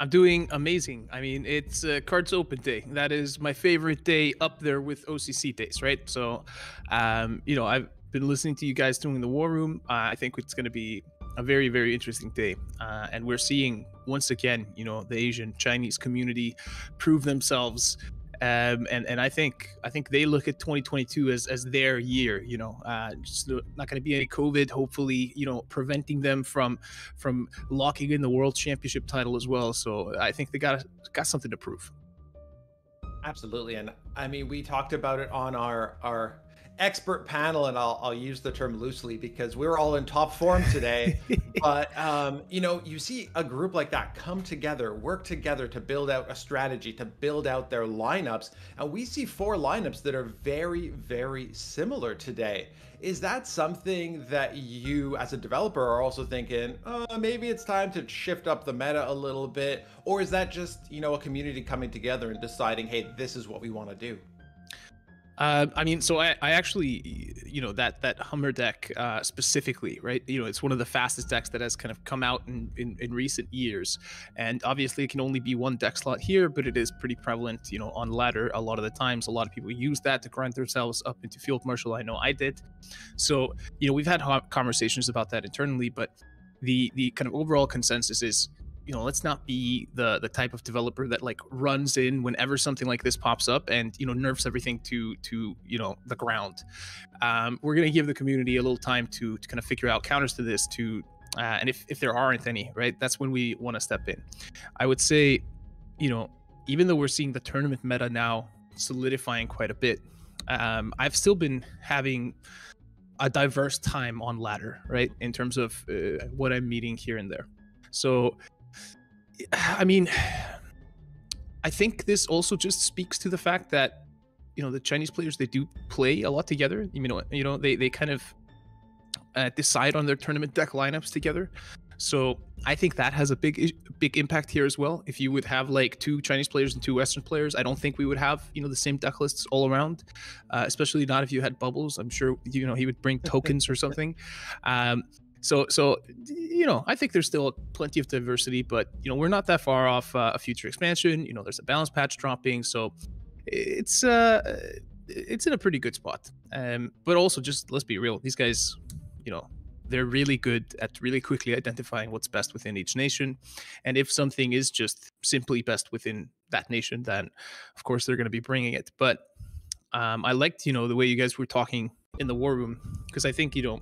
I'm doing amazing. I mean, it's uh, KARDS Open Day. That is my favorite day up there with OCC days, right? So, um, you know, I've been listening to you guys doing the War Room. Uh, I think it's going to be a very, very interesting day. Uh, and we're seeing once again, you know, the Asian Chinese community prove themselves um, and and I think I think they look at 2022 as as their year. You know, uh, just not going to be any COVID. Hopefully, you know, preventing them from from locking in the world championship title as well. So I think they got got something to prove. Absolutely, and I mean, we talked about it on our our expert panel, and I'll, I'll use the term loosely because we were all in top form today. <laughs> but um, you know, you see a group like that come together, work together to build out a strategy, to build out their lineups, and we see four lineups that are very, very similar today. Is that something that you, as a developer, are also thinking, oh, maybe it's time to shift up the meta a little bit, or is that just you know a community coming together and deciding, hey, this is what we want to do? Uh, I mean, so I, I actually, you know, that that Hummer deck uh, specifically, right? You know, it's one of the fastest decks that has kind of come out in, in, in recent years, and obviously it can only be one deck slot here, but it is pretty prevalent, you know, on ladder a lot of the times. A lot of people use that to grind themselves up into field marshal. I know I did. So, you know, we've had conversations about that internally, but the the kind of overall consensus is you know let's not be the the type of developer that like runs in whenever something like this pops up and you know nerfs everything to to you know the ground. Um, we're going to give the community a little time to to kind of figure out counters to this to uh, and if if there aren't any right? That's when we want to step in. I would say you know even though we're seeing the tournament meta now solidifying quite a bit um, i've still been having a diverse time on ladder right? In terms of uh, what i'm meeting here and there. So <sighs> I mean, I think this also just speaks to the fact that you know the Chinese players they do play a lot together. You know, you know they they kind of uh, decide on their tournament deck lineups together. So I think that has a big big impact here as well. If you would have like two Chinese players and two Western players, I don't think we would have you know the same deck lists all around. Uh, especially not if you had bubbles. I'm sure you know he would bring <laughs> tokens or something. Um, so, so you know, I think there's still plenty of diversity, but you know, we're not that far off uh, a future expansion. You know, there's a balance patch dropping, so it's uh, it's in a pretty good spot. Um, but also, just let's be real, these guys, you know, they're really good at really quickly identifying what's best within each nation, and if something is just simply best within that nation, then of course they're going to be bringing it. But um, I liked, you know, the way you guys were talking in the war room because I think you know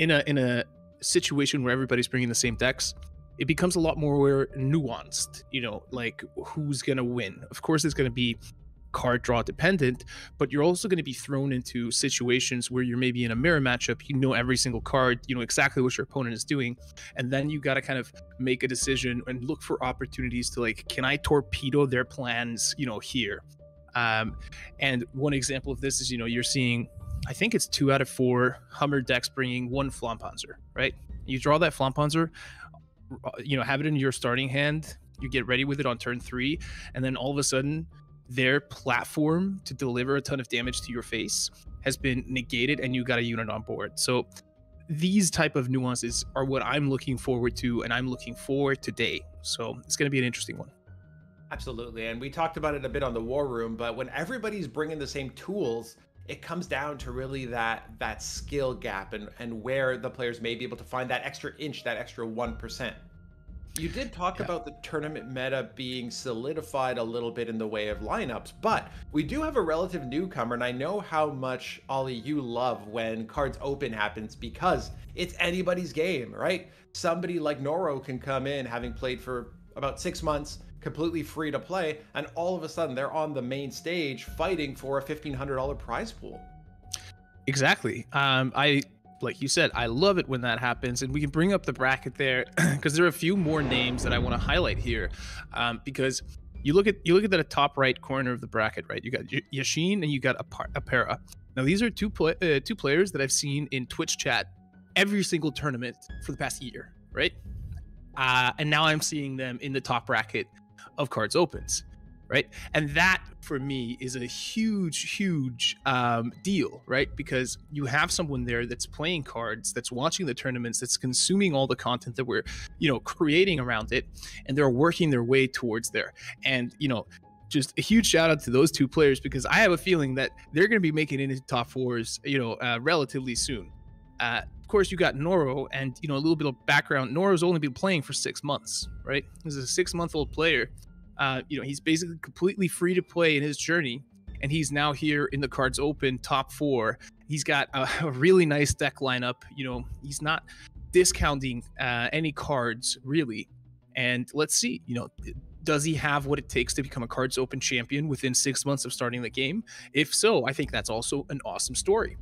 in a in a situation where everybody's bringing the same decks, it becomes a lot more nuanced. You know, like who's gonna win. Of course, it's gonna be card draw dependent, but you're also going to be thrown into situations where you're maybe in a mirror matchup. You know every single card, you know exactly what your opponent is doing, and then you got to kind of make a decision and look for opportunities to like, can I torpedo their plans? You know, here. Um, and one example of this is, you know, you're seeing I think it's two out of four Hummer decks bringing one Flammpanzer, right? You draw that Flammpanzer, uh, you know, have it in your starting hand, you get ready with it on turn three, and then all of a sudden, their platform to deliver a ton of damage to your face has been negated and you got a unit on board. So these type of nuances are what I'm looking forward to and I'm looking for today. So it's going to be an interesting one. Absolutely. And we talked about it a bit on the war room, but when everybody's bringing the same tools, it comes down to really that that skill gap and and where the players may be able to find that extra inch, that extra one percent. You did talk yeah. about the tournament meta being solidified a little bit in the way of lineups, but we do have a relative newcomer, and I know how much Ollie you love when KARDS open happens because it's anybody's game, right? Somebody like Noro can come in having played for about six months completely free to play, and all of a sudden they're on the main stage fighting for a $1,500 prize pool. Exactly. Um, I like you said, I love it when that happens, and we can bring up the bracket there <clears throat> because there are a few more names that I want to highlight here, um, because you look at you look at the top right corner of the bracket, right? You got Yashin and you got Apera. Now these are two play, uh, two players that I've seen in Twitch chat every single tournament for the past year, right? Uh, and now I'm seeing them in the top bracket of KARDS opens. right? And that for me is a huge, huge um, deal, right? Because you have someone there that's playing cards, that's watching the tournaments, that's consuming all the content that we're, you know, creating around it, and they're working their way towards there. And you know, just a huge shout out to those two players because I have a feeling that they're going to be making it into top fours, you know, uh, relatively soon. Uh, of course, you got Noro, and you know a little bit of background. Noro's only been playing for six months, right? He's a six-month-old player. Uh, you know, he's basically completely free to play in his journey, and he's now here in the KARDS open top four. He's got a, <laughs> a really nice deck lineup. You know, he's not discounting uh, any cards really. And let's see, you know, does he have what it takes to become a KARDS open champion within six months of starting the game? If so, I think that's also an awesome story.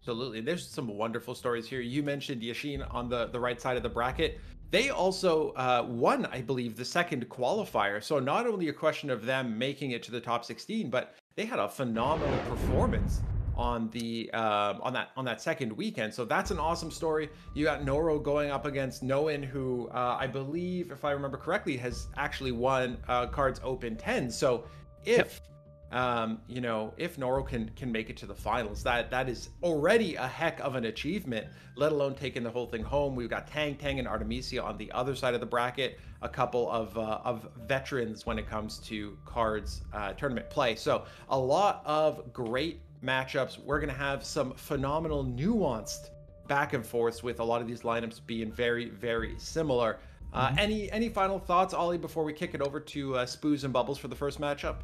Absolutely. There's some wonderful stories here. You mentioned Yashin on the, the right side of the bracket. They also uh, won, I believe, the second qualifier. So not only a question of them making it to the top 16, but they had a phenomenal performance on the uh, on that on that second weekend. So that's an awesome story. You got Noro going up against Noen, who uh, I believe, if I remember correctly, has actually won uh, KARDS Open 10. So if yep um, you know, if Noro can can make it to the finals, that that is already a heck of an achievement. Let alone taking the whole thing home. We've got Tang Tang and Artemisia on the other side of the bracket, a couple of uh, of veterans when it comes to KARDS uh, tournament play. So a lot of great matchups. We're gonna have some phenomenal nuanced back and forths with a lot of these lineups being very very similar. Uh, mm-hmm. Any any final thoughts, Ollie, before we kick it over to uh, Spooz and Bubbles for the first matchup?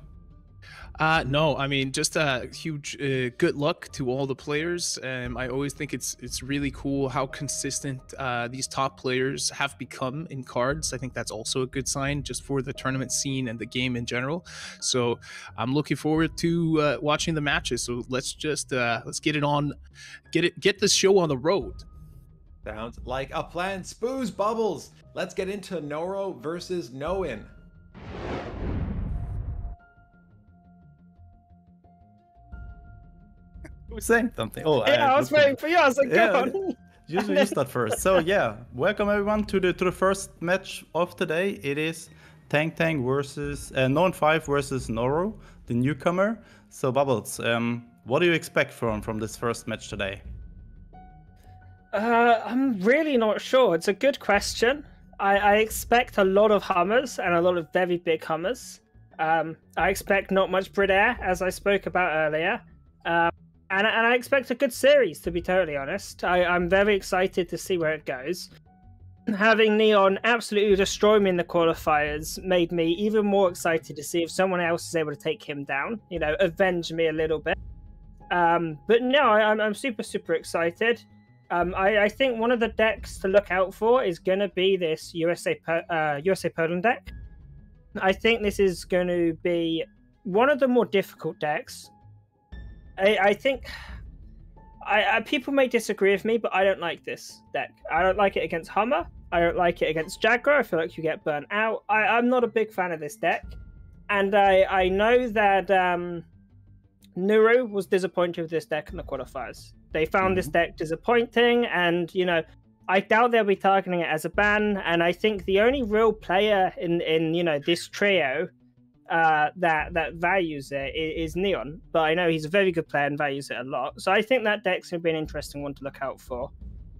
Uh, no, I mean just a huge uh, good luck to all the players. Um, I always think it's it's really cool how consistent uh, these top players have become in KARDS. I think that's also a good sign just for the tournament scene and the game in general. So I'm looking forward to uh, watching the matches. So let's just uh, let's get it on, get it get this show on the road. Sounds like a plan. Spooz bubbles. Let's get into Noro versus Noin. Who's saying something? Oh, yeah, I, I was waiting for you. I was like, yeah, on. Usually <laughs> you start first. So <laughs> yeah, welcome everyone to the to the first match of today. It is Tang Tang versus uh, Non Five versus Noro, the newcomer. So Bubbles, um, what do you expect from from this first match today? Uh, I'm really not sure. It's a good question. I, I expect a lot of Hummers and a lot of very big Hummers. Um, I expect not much Brit Air, as I spoke about earlier. Um, and, and I expect a good series, to be totally honest. I, I'm very excited to see where it goes. Having Neon absolutely destroy me in the qualifiers made me even more excited to see if someone else is able to take him down, you know, avenge me a little bit. Um, but no, I, am I'm super, super excited. Um, I, I, think one of the decks to look out for is going to be this USA uh, USA Poland deck. I think this is going to be one of the more difficult decks I, I think I, I, people may disagree with me, but I don't like this deck. I don't like it against Hummer. I don't like it against Jagras. I feel like you get burnt out. I, I'm not a big fan of this deck, and I I know that um, Noro was disappointed with this deck in the qualifiers. They found mm-hmm. this deck disappointing, and you know I doubt they'll be targeting it as a ban. And I think the only real player in in you know this trio uh, that that values it is Neon, but I know he's a very good player and values it a lot. So I think that deck's gonna be an interesting one to look out for.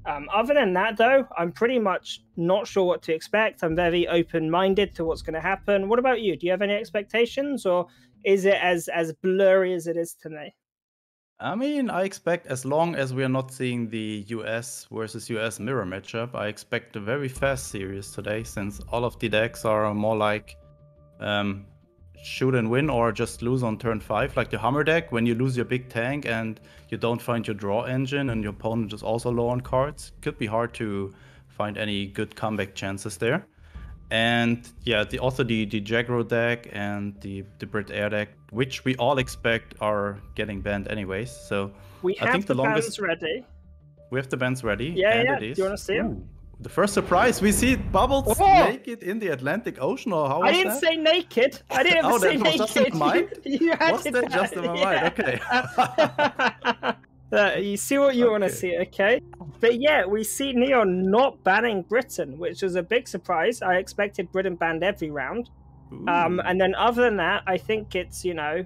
Um, other than that, though, I'm pretty much not sure what to expect. I'm very open-minded to what's going to happen. What about you? Do you have any expectations, or is it as as blurry as it is to me? I mean, I expect as long as we are not seeing the US versus US mirror matchup, I expect a very fast series today, since all of the decks are more like um, shoot and win or just lose on turn 5 like the Hummer deck when you lose your big tank and you don't find your draw engine and your opponent is also low on cards could be hard to find any good comeback chances there. And yeah the also the the J aggro deck and the the Brit Air deck which we all expect are getting banned anyways so we have I think the, the longest ready. We have the bands ready yeah yeah do you want to see them the first surprise, we see Bubbles oh. naked in the Atlantic Ocean, or how I didn't that? say naked. I didn't <laughs> oh, say that naked. Was just in mind? <laughs> you was that just in my yeah. mind? Okay. <laughs> uh, you see what you okay. want to see, okay? But yeah, we see Neon not banning Britain, which was a big surprise. I expected Britain banned every round. Um, and then other than that, I think it's you know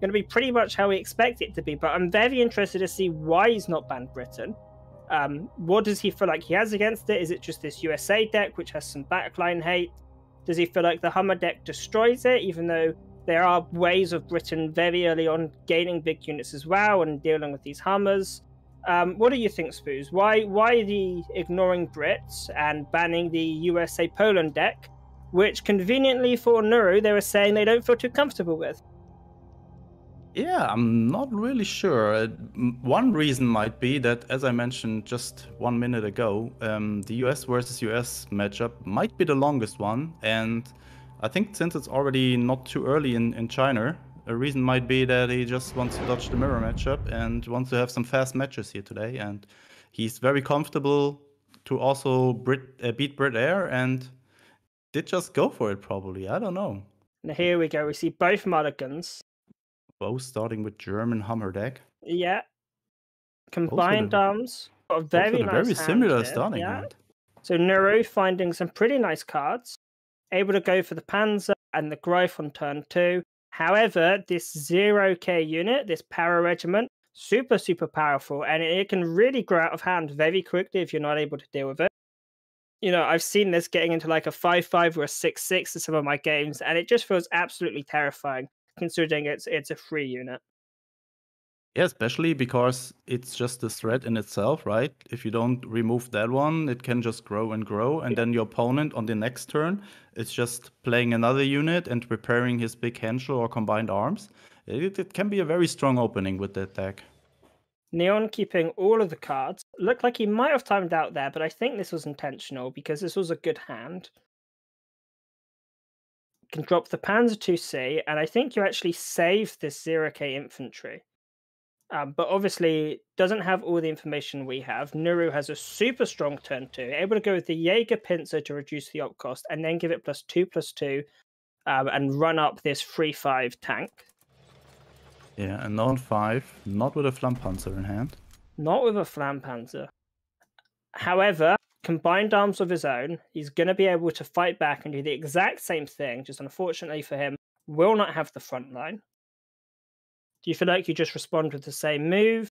going to be pretty much how we expect it to be. But I'm very interested to see why he's not banned Britain. Um, what does he feel like he has against it? Is it just this USA deck which has some backline hate? Does he feel like the Hummer deck destroys it, even though there are ways of Britain very early on gaining big units as well and dealing with these Hummers? Um, what do you think, Spooz? Why why the ignoring Brits and banning the USA Poland deck, which conveniently for Noro they were saying they don't feel too comfortable with? Yeah, I'm not really sure. Uh, One reason might be that, as I mentioned just one minute ago, um, the US versus US matchup might be the longest one. And I think since it's already not too early in, in China, a reason might be that he just wants to dodge the mirror matchup and wants to have some fast matches here today. And he's very comfortable to also Brit, uh, beat Brit Air and did just go for it, probably. I don't know. And here we go. We see both mulligans. Both starting with German Hummer deck. Yeah. Combined arms. A very nice very similar here, starting yeah. hand. So Noro finding some pretty nice cards, able to go for the Panzer and the Greif on turn two. However, this zero K unit, this Para Regiment, super super powerful, and it, can really grow out of hand very quickly if you're not able to deal with it. You know, I've seen this getting into like a five five or a six six in some of my games, and it just feels absolutely terrifying considering it's it's a free unit. Yeah, especially because it's just a threat in itself, right? If you don't remove that one, it can just grow and grow, and then your opponent on the next turn is just playing another unit and preparing his big Henshaw or combined arms. It, it can be a very strong opening with that deck. Neon keeping all of the cards. Looked like he might have timed out there, but I think this was intentional because this was a good hand. Can drop the Panzer 2C, and I think you actually save this 0k infantry. Um, but obviously doesn't have all the information we have. Noro has a super strong turn two, able to go with the Jaeger Pincer to reduce the op cost, and then give it plus two plus two, um, and run up this free five tank. Yeah, and on five, not with a Flammpanzer in hand. Not with a Flammpanzer. However, combined arms of his own, he's going to be able to fight back and do the exact same thing, just unfortunately for him, will not have the front line. Do you feel like you just respond with the same move?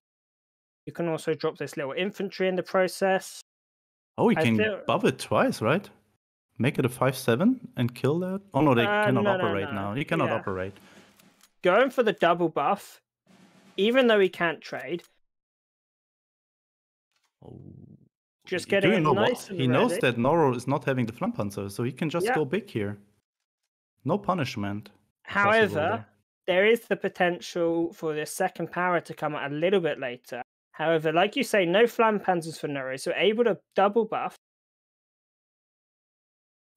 You can also drop this little infantry in the process. Oh, he I can feel- buff it twice, right? Make it a 5-7 and kill that? Oh no, they Uh, cannot no, no, operate no. now. He cannot Yeah. operate. Going for the double buff, even though he can't trade, Oh. Just getting it nice He knows that Noro is not having the Flammpanzer, so he can just Yeah. go big here. No punishment. However, there. there is the potential for the second power to come out a little bit later. However, like you say, no Flammpanzers for Noro, so able to double buff.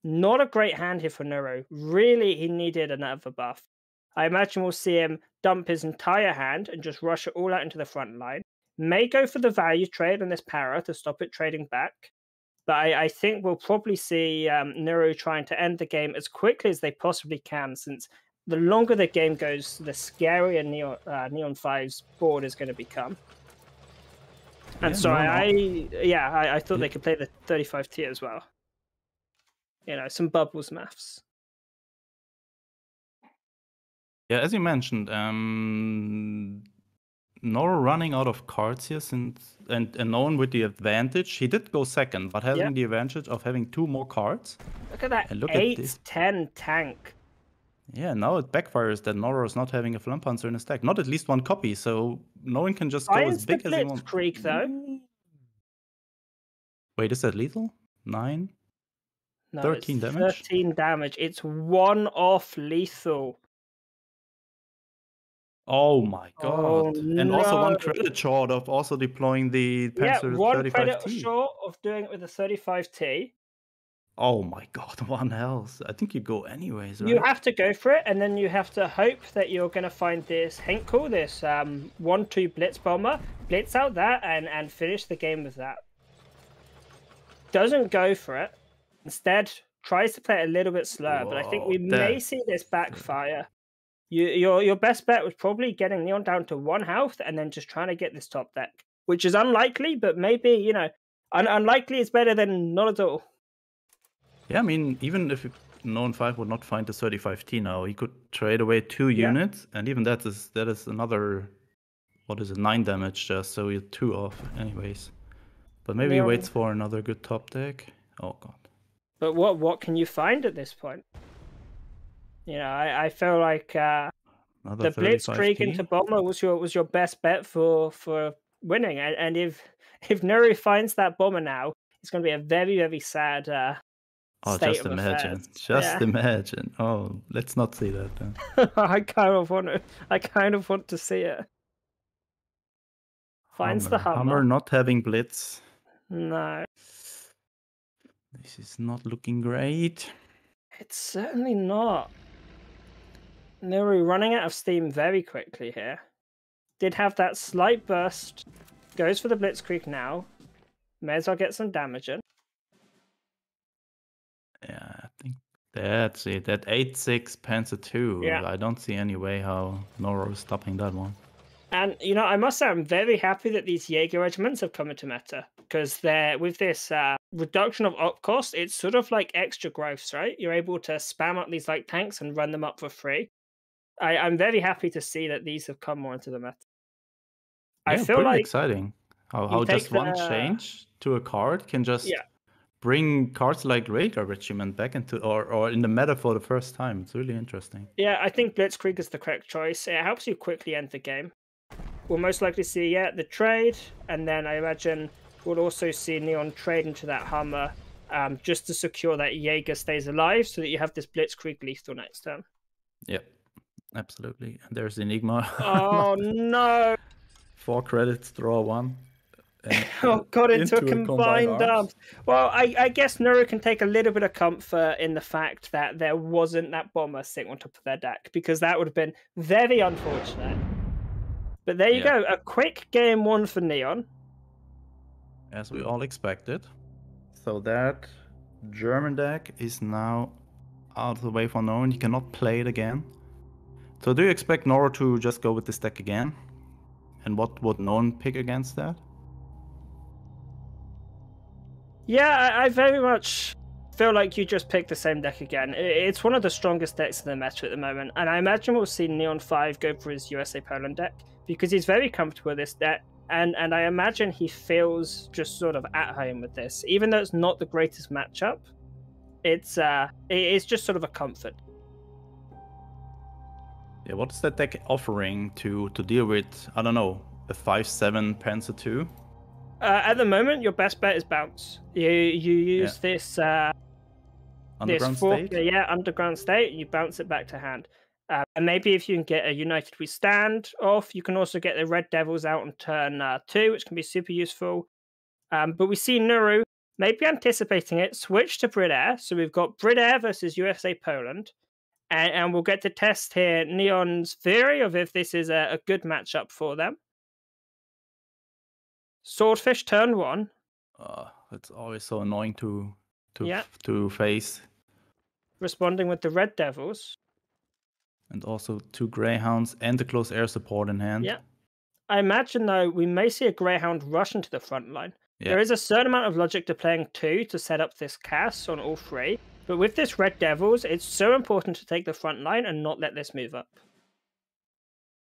Not a great hand here for Noro. Really, he needed another buff. I imagine we'll see him dump his entire hand and just rush it all out into the front line. May go for the value trade on this para to stop it trading back. But I, I think we'll probably see um, Noro trying to end the game as quickly as they possibly can, since the longer the game goes, the scarier Neon, uh, Neon 5's board is going to become. And Yeah, so no. I, yeah, I, I thought Yeah. they could play the 35T as well. You know, some bubbles maths. Yeah, as you mentioned, um, Noro running out of cards here since and, and no one with the advantage. He did go second, but having Yeah. the advantage of having two more cards. Look at that And look at this. 10 tank. Yeah, now it backfires that Noro is not having a Flammpanzer in his deck. Not at least one copy, so no one can just go as big as he wants. Creek, though. Mm. Wait, is that lethal? Nine? No, 13 it's damage? 13 damage. It's one off lethal. Oh my Oh, god. and also one credit short of also deploying the Yeah, Panzer one credit 35T. short of doing it with a 35T. Oh my god, <laughs> one health. I think you go anyways, right? You have to go for it, and then you have to hope that you're going to find this Henkel, this um, 1 2 Blitz Bomber, blitz out that, and, and finish the game with that. Doesn't go for it. Instead, tries to play it a little bit slower, but I think we Whoa, may see this backfire. You, your your best bet was probably getting Neon down to one health and then just trying to get this top deck, which is unlikely, but maybe you know, un- unlikely is better than not at all. Yeah, I mean, even if Known 5 would not find the 35T now. He could trade away two Yeah. units, and even that is that is another what is it, nine damage just, so you're two off anyways. But maybe he waits for another good top deck. Oh god. But what what can you find at this point? You know, I, I feel like uh, the Blitzkrieg 35T? into Bomber was your was your best bet for for winning, and, and if <laughs> if Noro finds that bomber now, it's going to be a very very sad. Uh, Oh, just imagine. affairs. Just Yeah. imagine. Oh, let's not see that then. <laughs> I kind of want to. I kind of want to see it. Finds the Hummer. not having blitz. No, This is not looking great. it's certainly not. Noro running out of steam very quickly here. Did have that slight burst. Goes for the Blitzkrieg now. May as well get some damage in. Yeah, I think that's it. That 8-6 Panzer 2. Yeah. I don't see any way how Noro is stopping that one. And you know, I must say, I'm very happy that these Jaeger regiments have come into meta because they're with this uh, reduction of op cost. It's sort of like extra growths, right? You're able to spam up these like tanks and run them up for free. I, I'm very happy to see that these have come more into the meta. I Yeah, feel pretty like exciting. How, how just take one change to a card can just Yeah. bring cards like Jaeger Regiment back into or, or in the meta for the first time. It's really interesting. Yeah, I think Blitzkrieg is the correct choice. It helps you quickly end the game. We'll most likely see, yeah, the trade, and then I imagine we'll also see Neon trade into that Hummer um, just to secure that Jaeger stays alive so that you have this Blitzkrieg lethal next turn. Yep, absolutely. And there's Enigma. <laughs> Oh no! Four credits, draw one. and, <laughs> Oh, got into, a into a combined, combined arms. arms. Well, I, I guess Noro can take a little bit of comfort in the fact that there wasn't that bomber sitting on top of their deck because that would have been very unfortunate. But there you Yeah. go, a quick game one for Neon. as we all expected. So that German deck is now out of the way for Noro and he cannot play it again. So do you expect Noro to just go with this deck again? And what would Nolan pick against that? Yeah, I, I very much feel like you just picked the same deck again. It's one of the strongest decks in the meta at the moment, and I imagine we'll see Neon Five go for his USA Poland deck because he's very comfortable with this deck, and and I imagine he feels just sort of at home with this, even though it's not the greatest matchup. It's uh, it's just sort of a comfort. Yeah, what is that deck offering to to deal with? I don't know, a five seven Panzer two. Uh, at the moment, your best bet is bounce. You you use this uh, Underground this four, state. yeah, underground state. You bounce it back to hand, uh, and maybe if you can get a United We Stand off, you can also get the Red Devils out on turn uh, two, which can be super useful. Um, but we see Noro maybe anticipating it, switch to Brit Air. So we've got Brit Air versus USA Poland, and, and we'll get to test here Neon's theory of if this is a, a good matchup for them. Swordfish turn one. Uh, it's always so annoying to to Yeah. to face. responding with the Red Devils. And also two Greyhounds and the close air support in hand. Yeah. I imagine though we may see a Greyhound rush into the front line. Yeah. There is a certain amount of logic to playing two to set up this cast on all three, but with this Red Devils, it's so important to take the front line and not let this move up.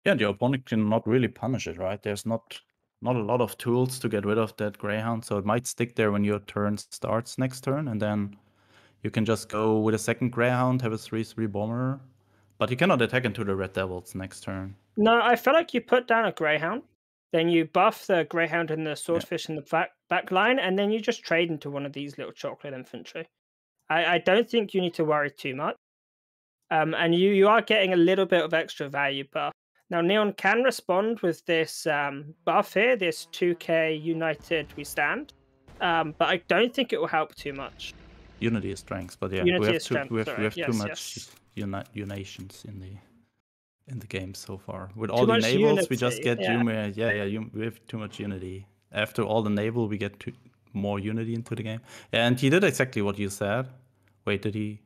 Yeah, the opponent can not really punish it, right? There's not not a lot of tools to get rid of that Greyhound, so it might stick there when your turn starts next turn, and then you can just go with a second Greyhound, have a 3-3 bomber, but you cannot attack into the Red Devils next turn. No, I feel like you put down a Greyhound, then you buff the Greyhound and the Swordfish in the back back line, and then you just trade into one of these little chocolate infantry. I, I don't think you need to worry too much. Um, and you, you are getting a little bit of extra value buff. Now, Neon can respond with this um, buff here, this 2k United We Stand, um, but I don't think it will help too much. Unity is strength, but yeah, Unity we have too strength, we have, we have Yes, too much yes. uni- unations in the in the game so far. With Too all the much navals, we just get yeah. uni- yeah, yeah, you, we have too much unity. After all the naval, we get too, more unity into the game. And he did exactly what you said. Wait, did he?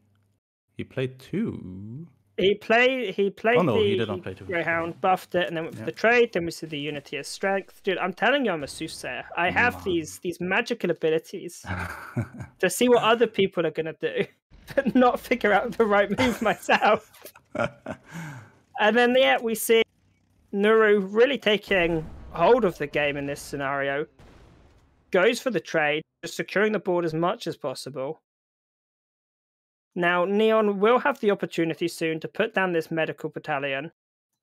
He played two. He played. He played Oh, no, the he did not play two. Greyhound, buffed it, and then went for Yeah. the trade. Then we see the Unity as strength. Dude, I'm telling you, I'm a soothsayer. I have these these magical abilities <laughs> to see what other people are gonna do. <laughs> but not figure out the right move myself. <laughs> and then yeah, we see Noro really taking hold of the game in this scenario. Goes for the trade, just securing the board as much as possible. Now, Neon will have the opportunity soon to put down this medical battalion,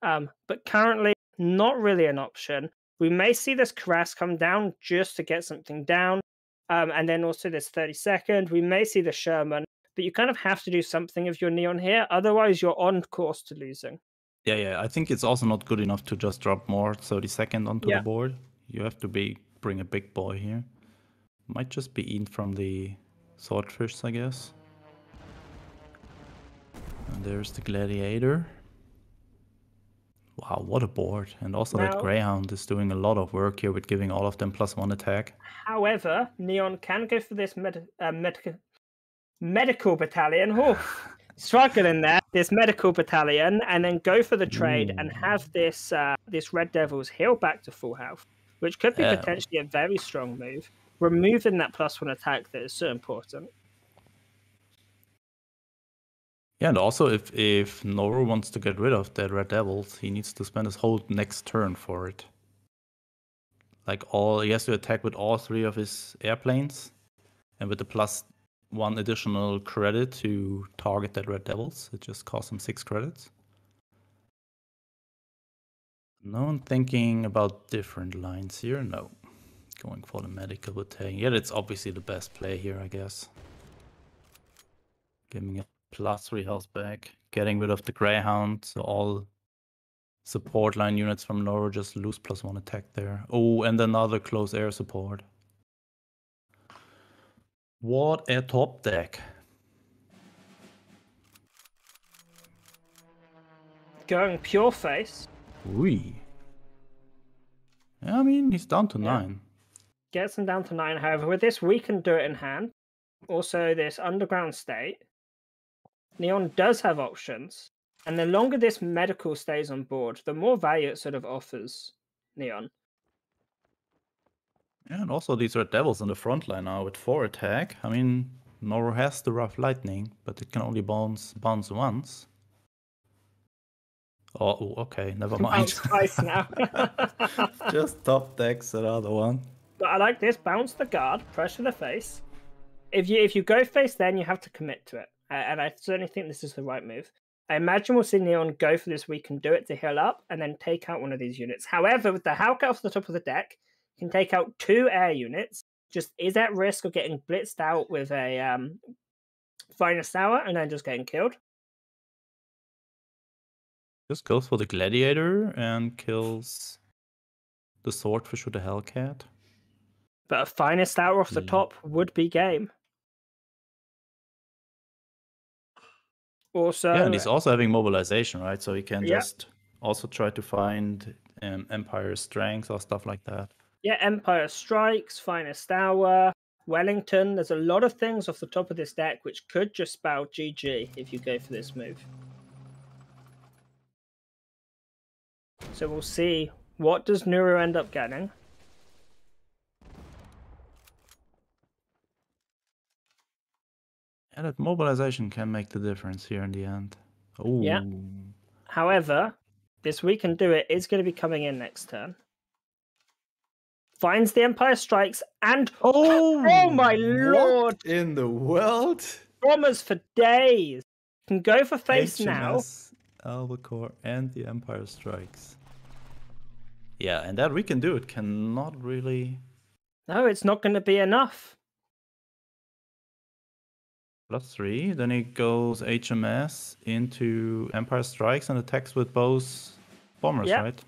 um, but currently not really an option. We may see this Cuirass come down just to get something down, um, and then also this 32nd. We may see the Sherman, but you kind of have to do something if you're Neon here, otherwise, you're on course to losing. Yeah, yeah. I think it's also not good enough to just drop more 32nd onto Yeah. the board. You have to be bring a big boy here. Might just be in from the swordfish, I guess. And there's the gladiator. Wow, what a board. And also that greyhound is doing a lot of work here with giving all of them plus one attack. However, Neon can go for this med- uh, medical medical battalion. Oh, <sighs> struggling there. This medical battalion, and then go for the trade and have this uh, this Red Devils heal back to full health, which could be Yeah. potentially a very strong move. Removing that plus one attack that is so important. Yeah, and also if if Noro wants to get rid of that Red Devils, he needs to spend his whole next turn for it. Like all he has to attack with all three of his airplanes, and with the plus one additional credit to target that Red Devils. It just costs him six credits. No one thinking about different lines here? No. Going for the medical battalion. Yeah, that's obviously the best play here, I guess. Giving it plus three health back. Getting rid of the Greyhound, so all support line units from Noro just lose plus one attack there. Oh, and another close air support. What a top deck. Going pure face Yeah, I mean, he's down to Yeah. nine. gets him down to nine. However, with this, we can do it in hand. Also, this underground state. Neon does have options, and the longer this medical stays on board, the more value it sort of offers Neon. Yeah, and also these Red Devils in the front line now with four attack. I mean, Noro has the rough lightning, but it can only bounce bounce once. Oh, okay, never mind. <laughs> Twice now. <laughs> Just top decks another one. But I like this. Bounce the guard, pressure the face. If you if you go face, then you have to commit to it, and I certainly think this is the right move. I imagine we'll see Neon go for this. We can do it to heal up and then take out one of these units. However, with the Hellcat off the top of the deck, you can take out two air units. Just is at risk of getting blitzed out with a um, finest hour and then just getting killed. Just goes for the gladiator and kills the swordfish with the hellcat. But a finest hour off the Hmm. top would be game. Also, yeah, and he's also having mobilization, right? So he can Yeah. just also try to find um, Empire Strikes or stuff like that. Yeah, Empire Strikes, Finest Hour, Wellington. There's a lot of things off the top of this deck which could just spell GG if you go for this move. So we'll see what does Noro end up getting. Yeah, that mobilization can make the difference here in the end. Oh, Yeah. However, this we can do it is going to be coming in next turn. Finds the Empire Strikes and Oh, <gasps> Oh my lord! in the world? bombers for days. Can go for face now. HMS Albacore and the Empire Strikes. Yeah, and that we can do. It cannot really No, it's not going to be enough. plus three. Then he goes HMS into Empire Strikes and attacks with both bombers, Yeah. right?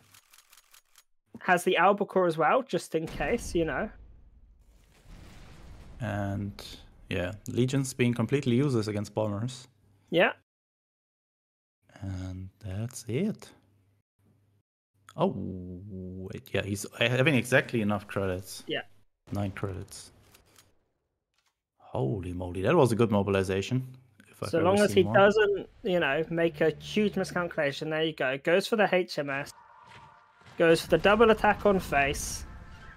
Has the Albacore as well, just in case, you know. And yeah, Legions being completely useless against bombers. Yeah. And that's it. Oh, wait, yeah, he's having exactly enough credits. Yeah. Nine credits. Holy moly, that was a good mobilization. So long as he one. doesn't, you know, make a huge miscalculation, there you go. Goes for the HMS. Goes for the double attack on face.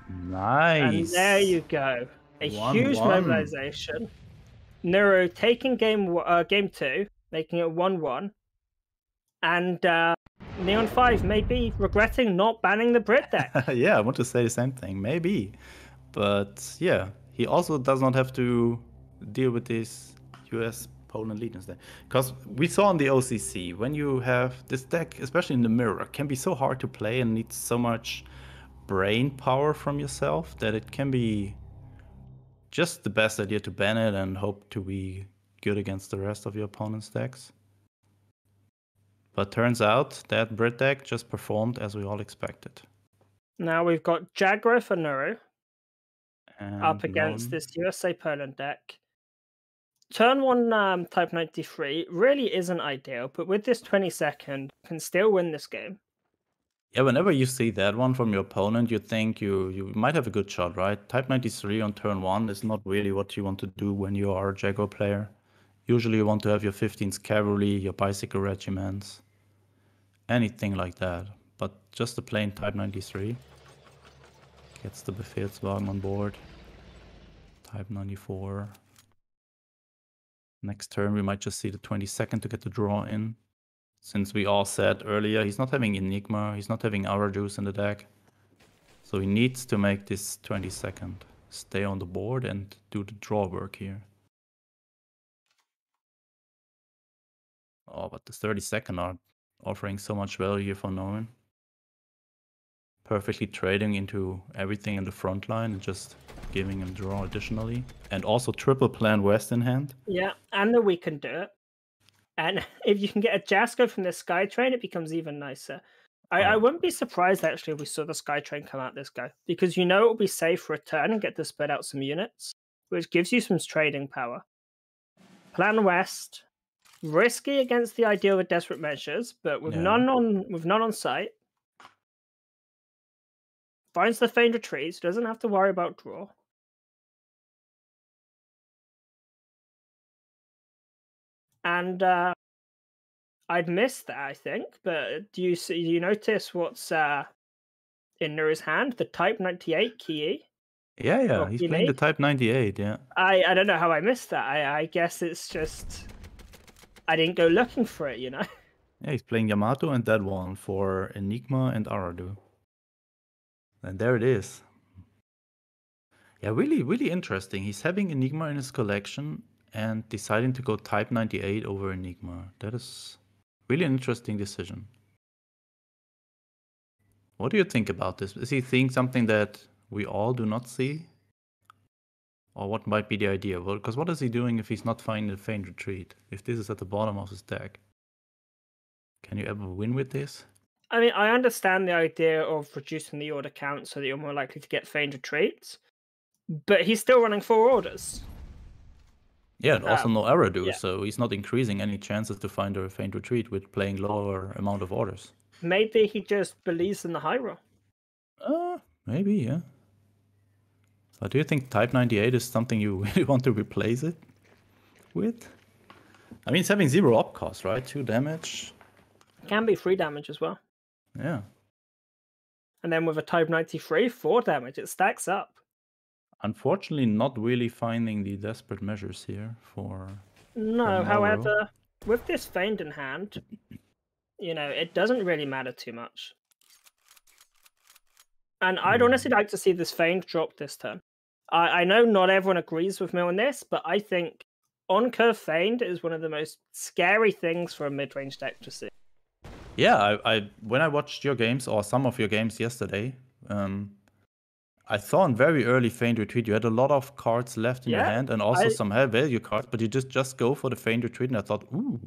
Nice. And there you go. A One, huge one. mobilization. Noro taking game uh, game two, making it one one, and uh, Neon Five may be regretting not banning the Brit deck. <laughs> yeah, I want to say the same thing. Maybe, but yeah, he also does not have to deal with this U.S. Poland Legions deck because we saw in the OCC when you have this deck, especially in the mirror, can be so hard to play and needs so much brain power from yourself that it can be just the best idea to ban it and hope to be good against the rest of your opponent's decks. But turns out that Brit deck just performed as we all expected. Now we've got J aggro for Noro And up against this USA Poland deck. Turn one um, type 93 really isn't ideal, but with this 20 second, can still win this game. Yeah, whenever you see that one from your opponent, you think you you might have a good shot, right? Type 93 on turn one is not really what you want to do when you are a Jago player. Usually, you want to have your 15th cavalry, your bicycle regiments, anything like that. But just a plain Type 93 gets the Befehlswagen on board. Type 94. Next turn, we might just see the 22nd to get the draw in. Since we all said earlier, he's not having Enigma, he's not having Aura Juice in the deck. So he needs to make this 22nd stay on the board and do the draw work here. Oh, but the 32nd are offering so much value for Norman. Perfectly trading into everything in the front line and just giving him draw additionally. And also triple plan west in hand. Yeah, and the we can do it. And <laughs> if you can get a Jasco from the Skytrain, it becomes even nicer. I, I wouldn't be surprised actually if we saw the Skytrain come out this go, because you know it will be safe for a turn and get to spread out some units, which gives you some trading power. Plan West, risky against the ideal with desperate measures, but with Yeah. none on with none on site. Finds the feigned retreats, doesn't have to worry about draw. and uh, I'd missed that, I think. But do you see? Do you notice what's uh, in Noro's hand? The Type ninety eight key. Yeah, yeah, he's he playing the? Type 98, yeah. I I don't know how I missed that. I I guess it's just I didn't go looking for it. You know. <laughs> Yeah, he's playing Yamato and that one for Enigma and Arado. And there it is. Yeah, really, really interesting. He's having Enigma in his collection and deciding to go Type 98 over Enigma. That is really an interesting decision. What do you think about this? Is he seeing something that we all do not see? Or what might be the idea? Well, because what is he doing if he's not finding a Feigned Retreat? If this is at the bottom of his deck? Can you ever win with this? I mean, I understand the idea of reducing the order count so that you're more likely to get feigned retreats, but he's still running four orders. Yeah, and also Um, no Arado, yeah. so he's not increasing any chances to find a faint retreat with playing lower amount of orders. Maybe he just believes in the high roll. Uh, maybe, yeah. But do you think Type 98 is something you <laughs> really want to replace it with? I mean, it's having zero up cost, right? Two damage. It Can be free damage as well. Yeah. And then with a Type 93, four damage. It stacks up. Unfortunately, not really finding the desperate measures here for. No, Tomorrow. however, with this Feigned in hand, you know, it doesn't really matter too much. And I'd hmm. honestly like to see this Feigned drop this turn. I, I know not everyone agrees with me on this, but I think on curve Feigned is one of the most scary things for a mid range deck to see. Yeah, I, I when I watched your games or some of your games yesterday, um, I saw in very early faint retreat you had a lot of cards left in your hand and also I- some high value cards, but you just just go for the faint retreat, and I thought, ooh,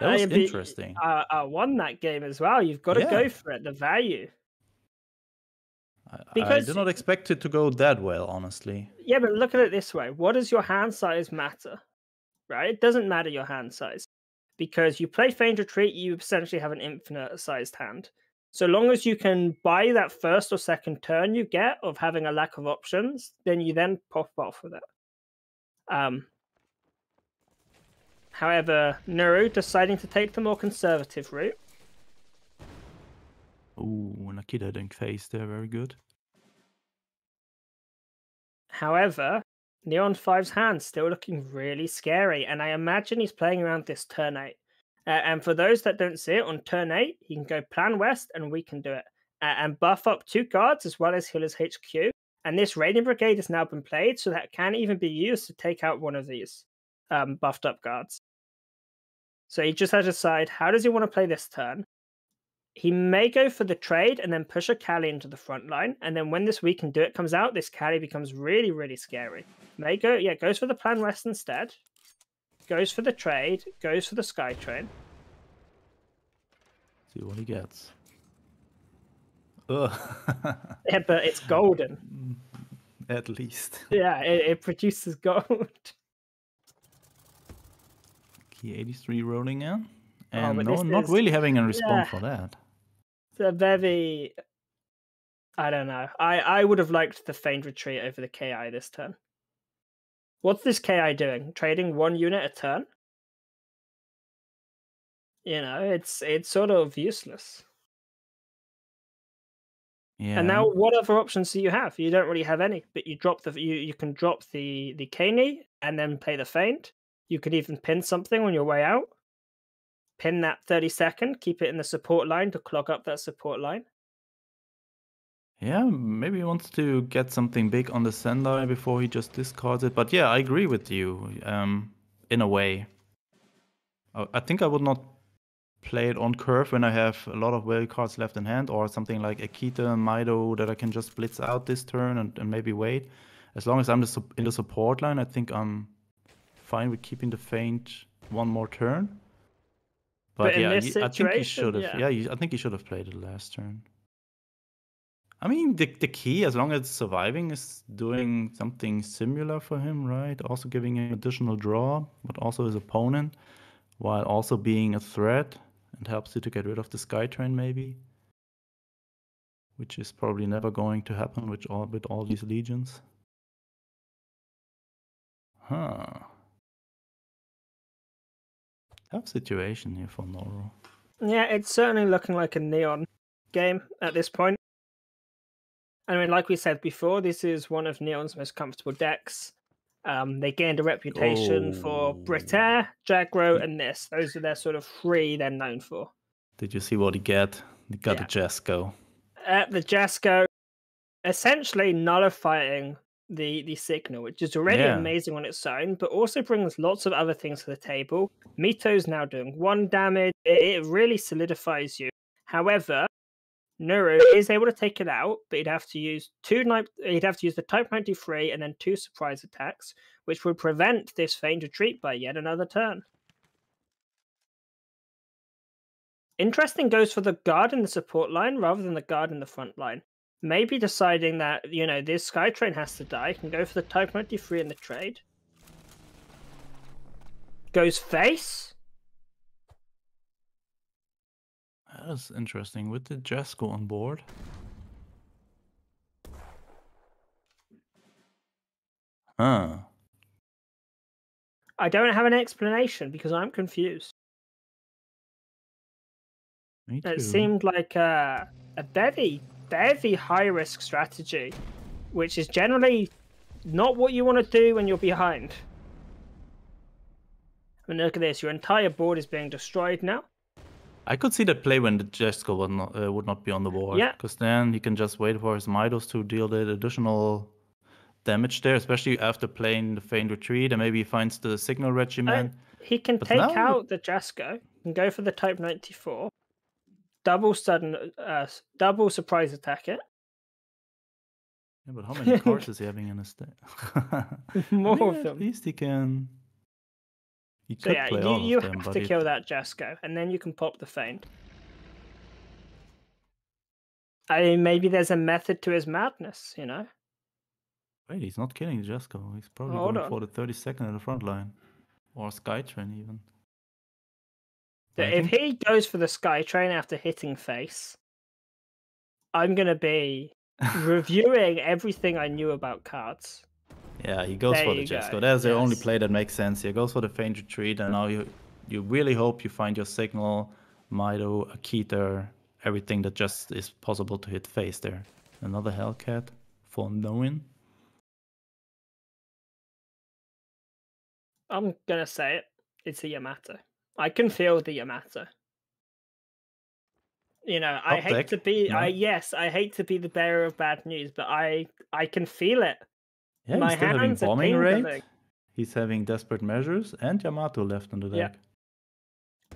that was I interesting. I, I won that game as well. You've got to Yeah. go for it. The value. I, I because- did not expect it to go that well, honestly. Yeah, but look at it this way. What does your hand size matter? Right? It doesn't matter your hand size. Because you play Feigned Retreat, you essentially have an infinite sized hand. So long as you can buy that first or second turn you get of having a lack of options, then you then pop off with it. Um, however, Noro deciding to take the more conservative route. Ooh, Nakita didn't face there, very good. However, Neon 5's hand still looking really scary, and I imagine he's playing around this turn 8. Uh, and for those that don't see it, on turn 8, he can go plan west and we can do it. Uh, and buff up two guards as well as heal HQ. And this Radiant Brigade has now been played, so that can even be used to take out one of these um, buffed up guards. So he just has to decide how does he want to play this turn. He may go for the trade and then push a Kali into the front line. And then when this we can do it comes out, this Kali becomes really, really scary. May go, yeah, goes for the plan west instead. Goes for the trade, goes for the sky train. See what he gets. Ugh. <laughs> Yeah, but it's golden. Mm, at least. <laughs> Yeah, it, it produces gold. <laughs> Key 83 rolling in. Oh, And but no, this not really having a response yeah. for that. A very I don't know. I, I would have liked the feigned retreat over the KI this turn. What's this KI doing? Trading one unit a turn? You know, it's it's sort of useless. Yeah. And now, what other options do you have? You don't really have any. But you drop the you you can drop the the Caney and then play the feint. You could even pin something on your way out. Pin that thirty second. Keep it in the support line to clog up that support line. Yeah, maybe he wants to get something big on the Sendai before he just discards it. But yeah, I agree with you. Um, in a way, I I think I would not play it on curve when I have a lot of value cards left in hand, or something like Akita, Mido that I can just blitz out this turn and, and maybe wait. As long as I'm in the support line, I think I'm fine with keeping the feint one more turn. But, But yeah, he- I think he should have. yeah. Yeah, I think he should have played it last turn. I mean, the, the key, as long as it's surviving, is doing something similar for him, right? Also giving him additional draw, but also his opponent, while also being a threat and helps you to get rid of the Skytrain, maybe. Which is probably never going to happen with all with all these legions. Huh. Tough situation here for Noro. Yeah, it's certainly looking like a neon game at this point. I mean, like we said before, this is one of Neon's most comfortable decks. Um, they gained a reputation for Oh. Britair, J aggro, and this. Those are their sort of three they're known for. Did you see what he get? He got Yeah. a Jasco. At the Jasco, essentially nullifying the the signal, which is already Yeah. amazing on its own, but also brings lots of other things to the table. Mito's now doing one damage. It, it really solidifies you. However, Noro is able to take it out, but he'd have to use two he'd have to use the Type 93 and then two surprise attacks, which would prevent this feigned retreat by yet another turn. Interesting goes for the guard in the support line rather than the guard in the front line. Maybe deciding that, you know, this Skytrain has to die, can go for the Type 93 in the trade. Goes face. That is interesting. With the Jasco on board. Huh. I don't have an explanation because I'm confused. Me too. It seemed like a, a very, very high risk strategy, which is generally not what you want to do when you're behind. I mean, look at this. Your entire board is being destroyed now. I could see that play when the Jasco would not, uh, would not be on the board. Yeah. Because then he can just wait for his Midos to deal the additional damage there, especially after playing the Feigned Retreat, and maybe he finds the Signal Regiment. He can But take now- out the Jasco and go for the Type 94. Double sudden, uh, double surprise attack it. Yeah, but how many cards is he having in his deck? <laughs> <laughs> More of At them. least he can. He So yeah, play you, you them, have to it- kill that Jasco, and then you can pop the feint. I mean, maybe there's a method to his madness, you know? Wait, he's not killing Jasco. He's probably Hold going on. for the 32nd in the front line. Or Skytrain, even. If he goes for the Skytrain after hitting face, I'm gonna be <laughs> reviewing everything I knew about KARDS. Yeah, he goes There for the you go. That's the only play that makes sense. He goes for the feint retreat, and now you you really hope you find your signal, Mido, Akita, everything that just is possible to hit face there. Another Hellcat for knowing. I'm gonna say it. It's a Yamato. I can feel the Yamato. You know, I hate to be I yes, I hate to be the bearer of bad news, but I I can feel it. Yeah, My he's still having bombing rate. He's having desperate measures and Yamato left on the Yeah. deck.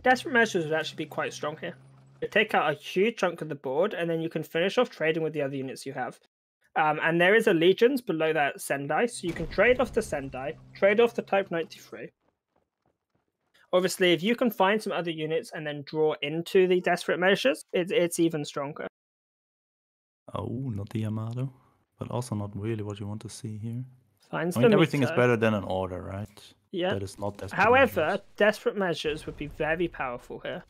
Desperate measures would actually be quite strong here. You take out a huge chunk of the board, and then you can finish off trading with the other units you have. Um, and there is a legions below that Sendai, so you can trade off the Sendai, trade off the Type 93. Obviously, if you can find some other units and then draw into the desperate measures, it's it's even stronger. Oh, not the Yamato, but also not really what you want to see here. Finds I mean, everything is better than an order, right? Yeah. That is not desperate. However, measures. desperate measures would be very powerful here.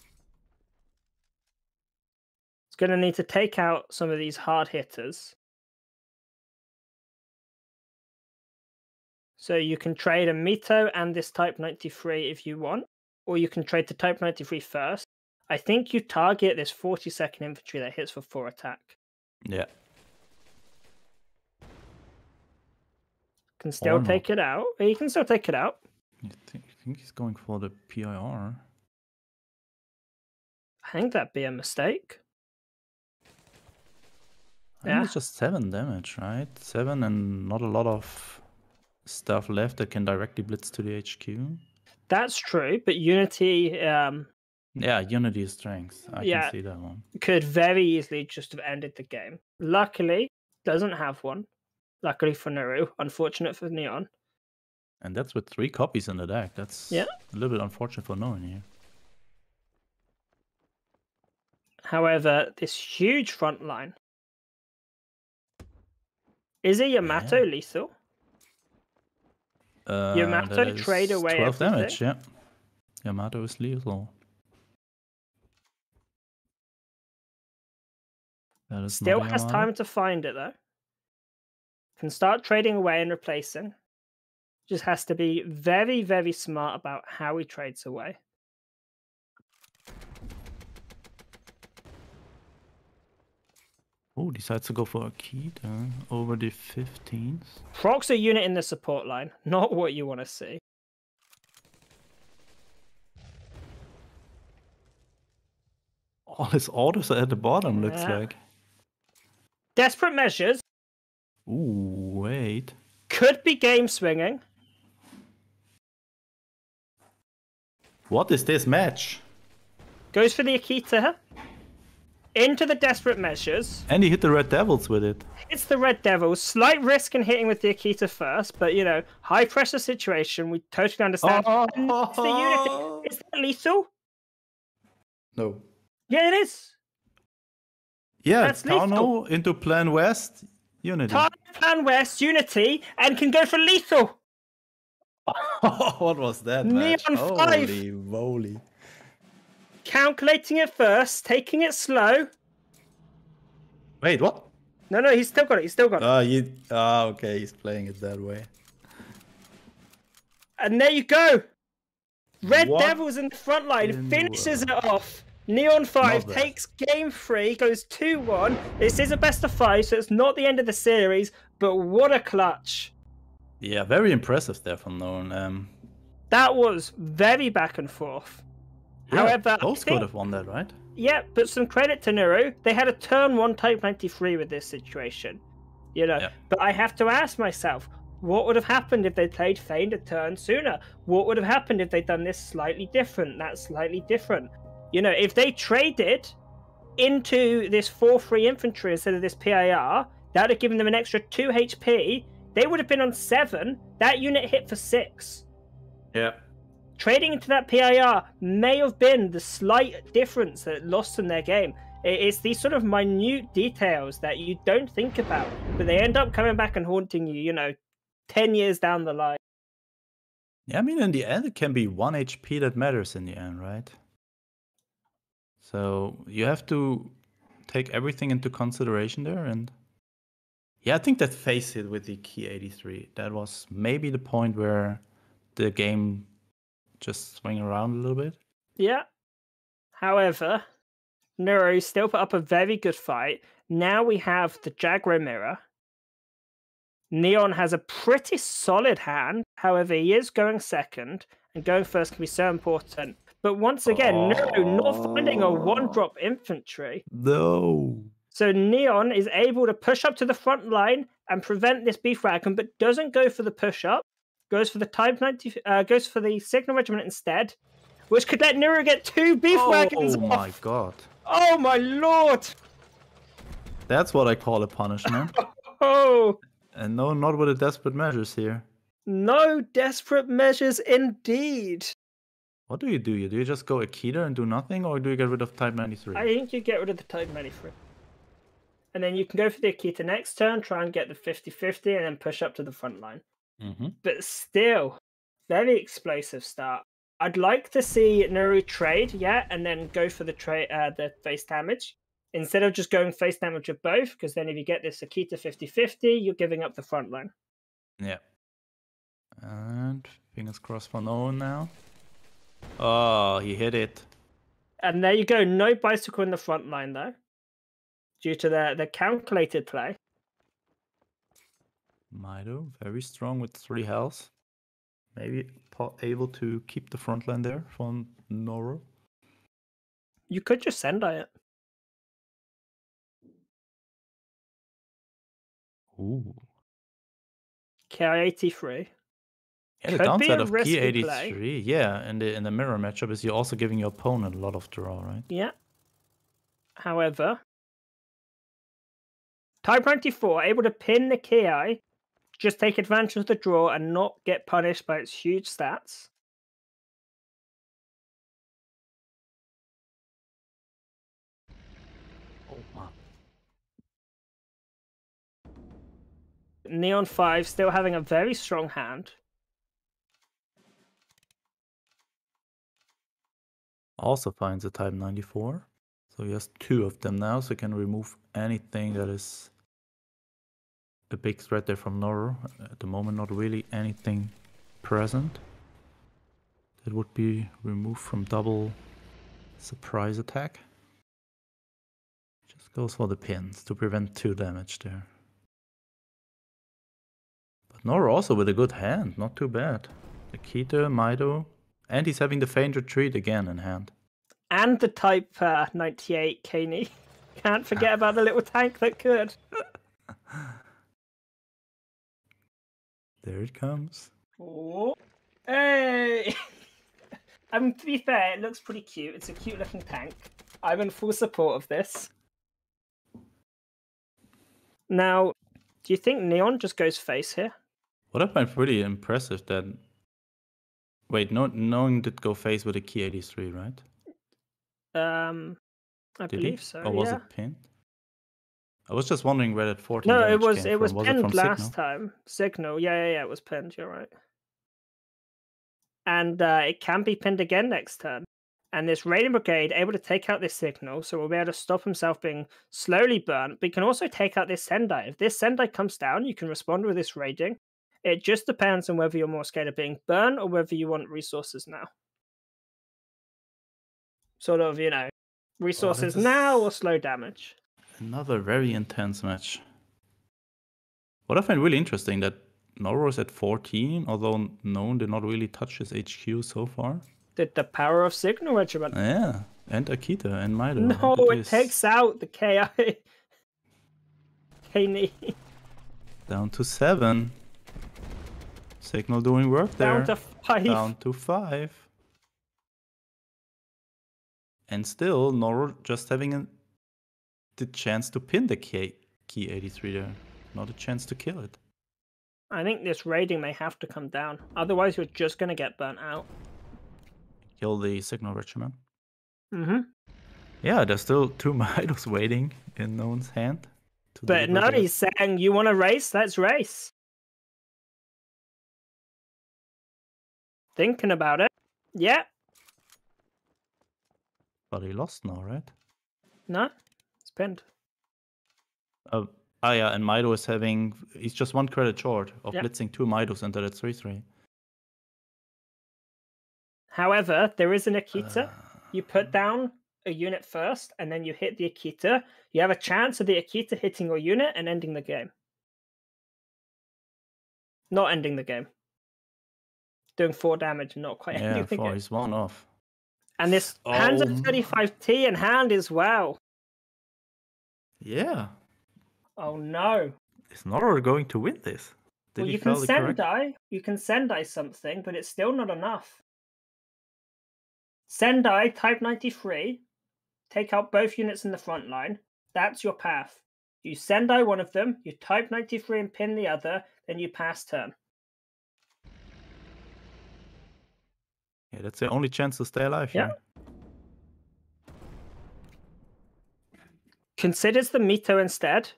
It's going to need to take out some of these hard hitters. So you can trade a Mito and this Type 93 if you want, or you can trade the Type 93 first. I think you target this 40 second infantry that hits for 4 attack. yeah, Can still take it out. Oh, you can still take it out. you think, you think he's going for the PIR? I think that'd be a mistake. I think Yeah. it's just seven damage, right? Seven and not a lot of stuff left that can directly blitz to the HQ. That's true, but Unity um, Yeah, Unity strength. I Yeah. can see that one. could very easily just have ended the game. Luckily, doesn't have one. Luckily for Noro, unfortunate for Neon. And that's with three copies in the deck. That's Yeah. a little bit unfortunate for knowing here. However, this huge front line. Is it Yamato Yeah. lethal? Uh, Yamato trade away 12 damage, yeah. Yamato is lethal. That is Still has Yamato. time to find it though. Can start trading away and replacing. Just has to be very, very smart about how he trades away. Oh, decides to go for a Akita over the 15th. Proc's a unit in the support line, not what you want to see. All his orders are at the bottom, looks like. Desperate measures Ooh, wait. could be game swinging. What is this match? Goes for the Akita. Into the desperate measures. And he hit the Red Devils with it. It's the Red Devils. Slight risk in hitting with the Akita first, but you know, high pressure situation. We totally understand. Oh. And it's the unity. Is that lethal? No. Yeah, it is. Yeah, That's Tauno into Plan West. Unity. Time Plan West Unity and can go for lethal. <laughs> what was that Neon five. Holy moly. Calculating it first, taking it slow. Wait, what? No, no, he's still got it. He's still got it. Ah, you. Ah, okay, he's playing it that way. And there you go. Red What Devils in the front line in the finishes it off. Neon 5 takes game three, goes 2 1. This is a best of five, so it's not the end of the series, but what a clutch. Yeah, very impressive there from Nolan. Um, That was very back and forth. Yeah, However, I both could have won that, right? Yeah, but some credit to Noro. They had a turn one Type 93 with this situation. You know, Yeah. but I have to ask myself, what would have happened if they played Feigned a turn sooner? What would have happened if they'd done this slightly different, that slightly different? You know, if they traded into this 4 3 infantry instead of this PIR, that would have given them an extra 2 HP. They would have been on 7. That unit hit for 6 Yeah. Trading into that PIR may have been the slight difference that lost them their game. It's these sort of minute details that you don't think about, but they end up coming back and haunting you, you know, 10 years down the line. Yeah, I mean, in the end, it can be one HP that matters in the end, right? So you have to take everything into consideration there. And yeah, I think that face it with the Ki-83, that was maybe the point where the game just swing around a little bit. Yeah. However, Noro still put up a very good fight. Now we have the Jaguar Mirror. Neon has a pretty solid hand. However, he is going second, and going first can be so important. But once again, no, not finding a one drop infantry. No. So Neon is able to push up to the front line and prevent this beef wagon, but doesn't go for the push up. Goes for the Type 90, uh, goes for the Signal Regiment instead, which could let Noro get two beef wagons Oh my off. god. Oh my lord! That's what I call a punishment. <laughs> Oh, and no, not with the desperate measures here. no desperate measures indeed. What do you do? You do you just go Akita and do nothing, or do you get rid of Type 93? I think you get rid of the Type 93. And then you can go for the Akita next turn, try and get the 50 50, and then push up to the front line. Mm-hmm. But still, very explosive start. I'd like to see Noro trade, yeah, and then go for the trade, uh, the face damage instead of just going face damage of both. Because then if you get this Akita 50-50, you're giving up the front line. Yeah. And fingers crossed for Owen now. Oh, he hit it. And there you go. No bicycle in the front line though, due to the the calculated play. Mido, very strong with three health. Maybe able to keep the front line there from Noro. You could just send it. Ooh. Ki-83. Yeah, the Could downside of key eighty play. yeah, in the in the mirror matchup is you're also giving your opponent a lot of draw, right? Yeah. However, Type 94 able to pin the Ki, just take advantage of the draw and not get punished by its huge stats. Oh wow. Neon 5 still having a very strong hand. Also finds a type ninety four. So he has two of them now, so he can remove anything that is a big threat there from Noro. At the moment not really anything present. That would be removed from double surprise attack. Just goes for the pins to prevent two damage there. But Noro also with a good hand, not too bad. Akita, Mido, and he's having the faint retreat again in hand. And the Type uh, 98 Ke-Ni. <laughs> Can't forget about the little tank that could. <laughs> There it comes. Oh. Hey! I <laughs> mean, to be fair, it looks pretty cute. It's a cute looking tank. I'm in full support of this. Now, do you think Neon just goes face here? What I find pretty impressive that. Wait, no, knowing did go face with a Ki-83, right? Um, I Did believe he? so. Or was yeah. it pinned? I was just wondering where that 14 No, it was it was was pinned last time. Signal, yeah, yeah, yeah, it was pinned. You're right. And uh, it can be pinned again next turn. And this raiding brigade able to take out this signal, so we'll be able to stop himself being slowly burnt. But you can also take out this Sendai. If this Sendai comes down, you can respond with this raiding. It just depends on whether you're more scared of being burned or whether you want resources now. Sort of, you know, resources is- now or slow damage. Another very intense match. What I find really interesting that Noro is at 14, although known did not really touch his HQ so far. Did the power of signal regiment. Yeah, and Akita and Mido. No, it takes out the KI. Ke-Ni <laughs> down to seven. Signal doing work there. down to five. down to five. And still, Noro just having a, the chance to pin the key, Ki-83 there. Not a chance to kill it. I think this raiding may have to come down. Otherwise, you're just going to get burnt out. Kill the signal regiment. hmm Yeah, there's still two <laughs> Midos waiting in no one's hand. But deliver no, the- he's saying, you want to race? Let's race. Thinking about it. Yeah. But he lost now, right? No. Uh, ah, yeah, and Mido is having. He's just one credit short of Yeah. blitzing two Midos into that 3 3. However, there is an Akita. Uh, You put down a unit first, and then you hit the Akita. You have a chance of the Akita hitting your unit and ending the game. Not ending the game. Doing four damage and not quite Yeah, ending the four. game. He's one off. And this hands Oh at my- 35T in hand as well. Yeah. Oh no. Is Noro going to win this? Did well, he you can correct? Sendai. You can Sendai something, but it's still not enough. Sendai, type 93, take out both units in the front line. That's your path. You Sendai one of them, you type 93 and pin the other, then you pass turn. Yeah, that's the only chance to stay alive. Yeah. here. Considers the Mito instead.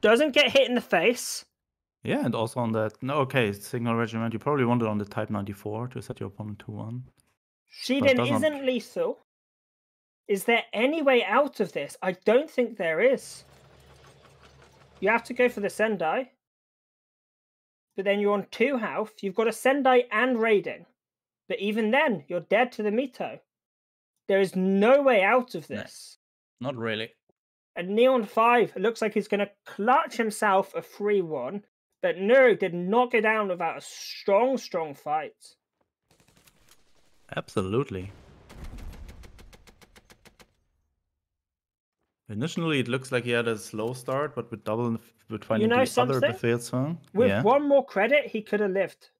Doesn't get hit in the face. Yeah, and also on that. No, okay, Signal Regiment. You probably wanted on the Type 94 to set your opponent to 1. Shiden isn't lethal. Is there any way out of this? I don't think there is. You have to go for the Sendai. But then you're on two health. You've got a Sendai and raiding. But even then, you're dead to the Mito. There is no way out of No. this. Not really. And Neon 5 looks like he's going to clutch himself a 3 1. But Noro did not go down without a strong, strong fight. Absolutely. Initially, it looks like he had a slow start, but with double with finding know the other something? Befehlswagen. With yeah. one more credit, he could have lived.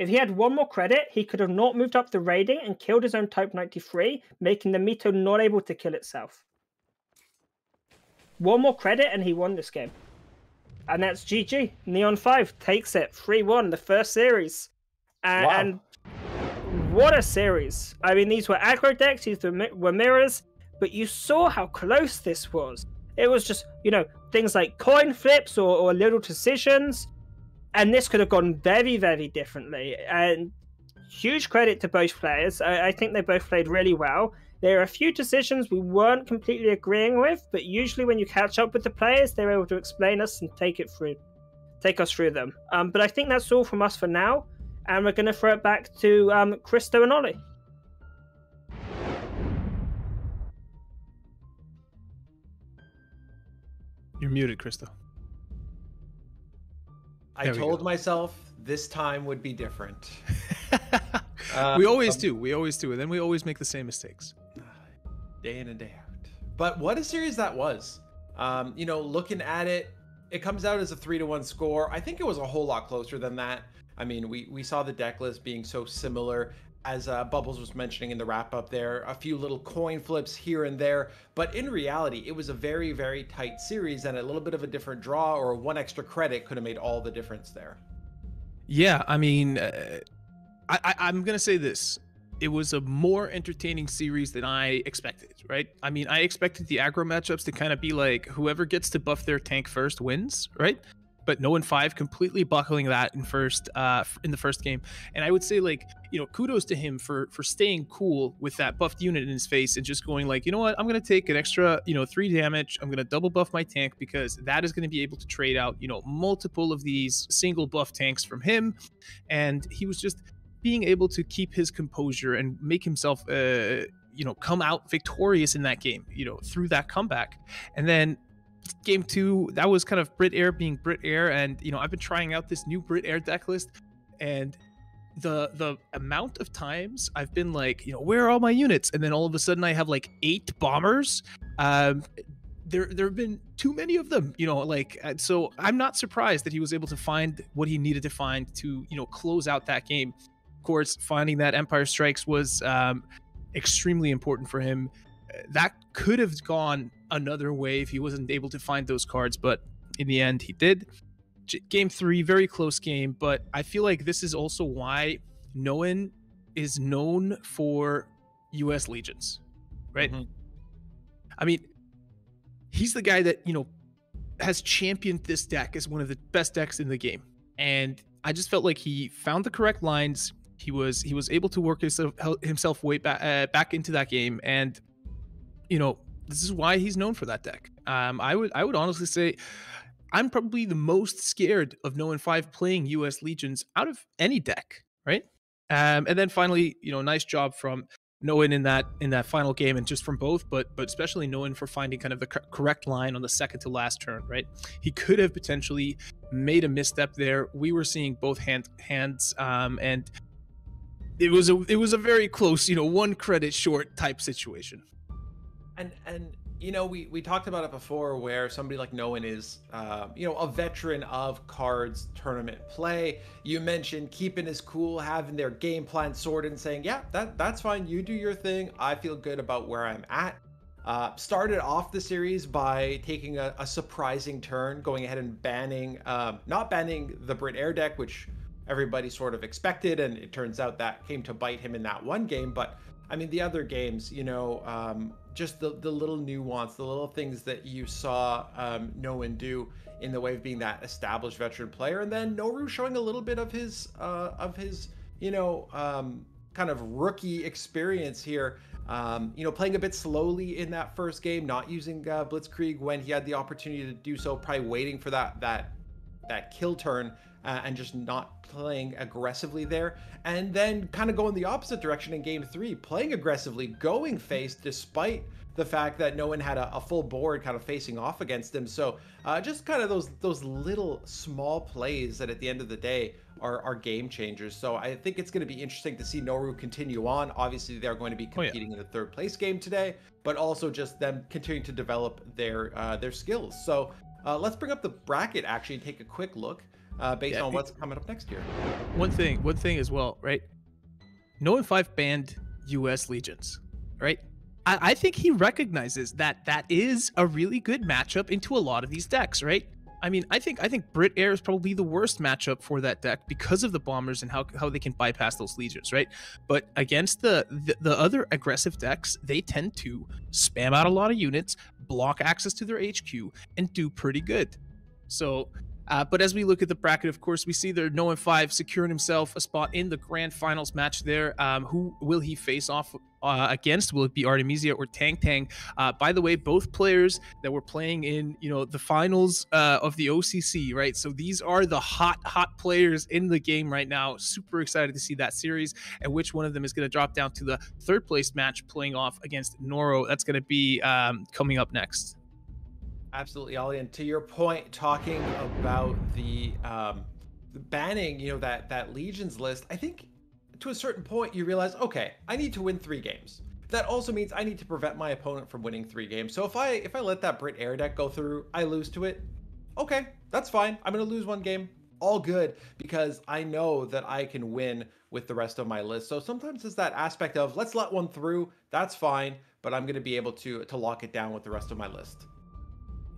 If he had one more credit, he could have not moved up the rating and killed his own Type 93, making the Mito not able to kill itself. One more credit and he won this game. And that's GG. Neon 5 takes it 3 1, the first series. And, Wow. and what a series. I mean, these were aggro decks, these were, mirrors, but you saw how close this was. It was just, you know, things like coin flips or, or little decisions. And this could have gone very, very differently. And huge credit to both players. I, I think they both played really well. There are a few decisions we weren't completely agreeing with, but usually when you catch up with the players, they're able to explain us and take it through, take us through them. Um, but I think that's all from us for now, and we're going to throw it back to um, Christo and Ollie. You're muted, Christo. I There told myself this time would be different. <laughs> we always Um, do. We always do. And then we always make the same mistakes. <sighs> day in and day out. But what a series that was. Um, you know, looking at it, it comes out as a three to one score. I think it was a whole lot closer than that. I mean, we we saw the deck list being so similar as uh, Bubbles was mentioning in the wrap up there. A few little coin flips here and there, but in reality, it was a very very tight series, and a little bit of a different draw or one extra credit could have made all the difference there. Yeah, I mean, uh, I, I I'm gonna say this. It was a more entertaining series than I expected. Right? I mean, I expected the aggro matchups to kind of be like whoever gets to buff their tank first wins. Right? But no one five completely buckling that in first uh in the first game, and I would say like you know kudos to him for for staying cool with that buffed unit in his face and just going like you know what? I'm gonna take an extra you know three damage. I'm gonna double buff my tank because that is gonna be able to trade out you know multiple of these single buff tanks from him. And he was just being able to keep his composure and make himself uh you know come out victorious in that game you know through that comeback. And then game two that was kind of brit air being brit air. And you know i've been trying out this new brit air deck list and the the amount of times i've been like you know where are all my units? And then all of a sudden i have like eight bombers. Um there there have been too many of them you know like uh, so i'm not surprised that he was able to find what he needed to find to you know close out that game. Of course finding that empire strikes was um extremely important for him that could have gone another way if he wasn't able to find those cards but in the end he did. Game three very close game but i feel like this is also why noan is known for us legions right? Mhm. i mean he's the guy that you know has championed this deck as one of the best decks in the game. And i just felt like he found the correct lines. He was he was able to work himself himself way back uh, back into that game. And you know this is why he's known for that deck um i would i would honestly say i'm probably the most scared of no and 5 playing us legions out of any deck right um and then finally you know nice job from Noen in that in that final game, and just from both, but but especially Noen for finding kind of the correct line on the second to last turn. Right, he could have potentially made a misstep there. We were seeing both hand, hands, um, and it was a it was a very close, you know, one credit short type situation. And and you know, we we talked about it before, where somebody like Noen is, uh, you know, a veteran of KARDS tournament play. You mentioned keeping his cool, having their game plan sorted, and saying, "Yeah, that that's fine. You do your thing. I feel good about where I'm at." Uh, started off the series by taking a, a surprising turn, going ahead and banning, um, not banning the Brit Air deck, which everybody sort of expected, and it turns out that came to bite him in that one game, but I mean, the other games, you know, um, just the, the little nuance, the little things that you saw um, Noen do in the way of being that established veteran player, and then Noro showing a little bit of his uh, of his you know um, kind of rookie experience here. Um, you know, playing a bit slowly in that first game, not using uh, Blitzkrieg when he had the opportunity to do so, probably waiting for that that that kill turn uh, and just not playing aggressively there. And then kind of going the opposite direction in game three, playing aggressively, going face despite the fact that no one had a, a full board kind of facing off against him. So uh, just kind of those those little small plays that at the end of the day are, are game changers. So I think it's going to be interesting to see Noro continue on. Obviously, they're going to be competing oh, yeah. in the third place game today, but also just them continuing to develop their uh, their skills. So uh, let's bring up the bracket actually and take a quick look uh, based yeah, on what's coming up next year. One thing, one thing as well, right? Noen Five banned U.S. legions, right? I, I think he recognizes that that is a really good matchup into a lot of these decks, right? I mean, I think I think Brit Air is probably the worst matchup for that deck because of the bombers and how, how they can bypass those legions, right? But against the, the, the other aggressive decks, they tend to spam out a lot of units, block access to their HQ, and do pretty good. So uh, but as we look at the bracket, of course, we see there Noen Five securing himself a spot in the grand finals match there. Um, who will he face off uh, against? Will it be Artemisia or Tang Tang? Uh, by the way, both players that were playing in you know the finals uh, of the OCC, right? So these are the hot hot players in the game right now. Super excited to see that series and which one of them is going to drop down to the third place match, playing off against Noro. That's going to be um, coming up next. Absolutely, Ollie. And to your point, talking about the, um, the banning, you know, that that legions list, I think to a certain point you realize, okay, I need to win three games. That also means I need to prevent my opponent from winning three games. So if I if I let that Brit Air deck go through, I lose to it. Okay, that's fine. I'm gonna lose one game. All good because I know that I can win with the rest of my list. So sometimes it's that aspect of let's let one through. That's fine, but I'm gonna be able to to lock it down with the rest of my list.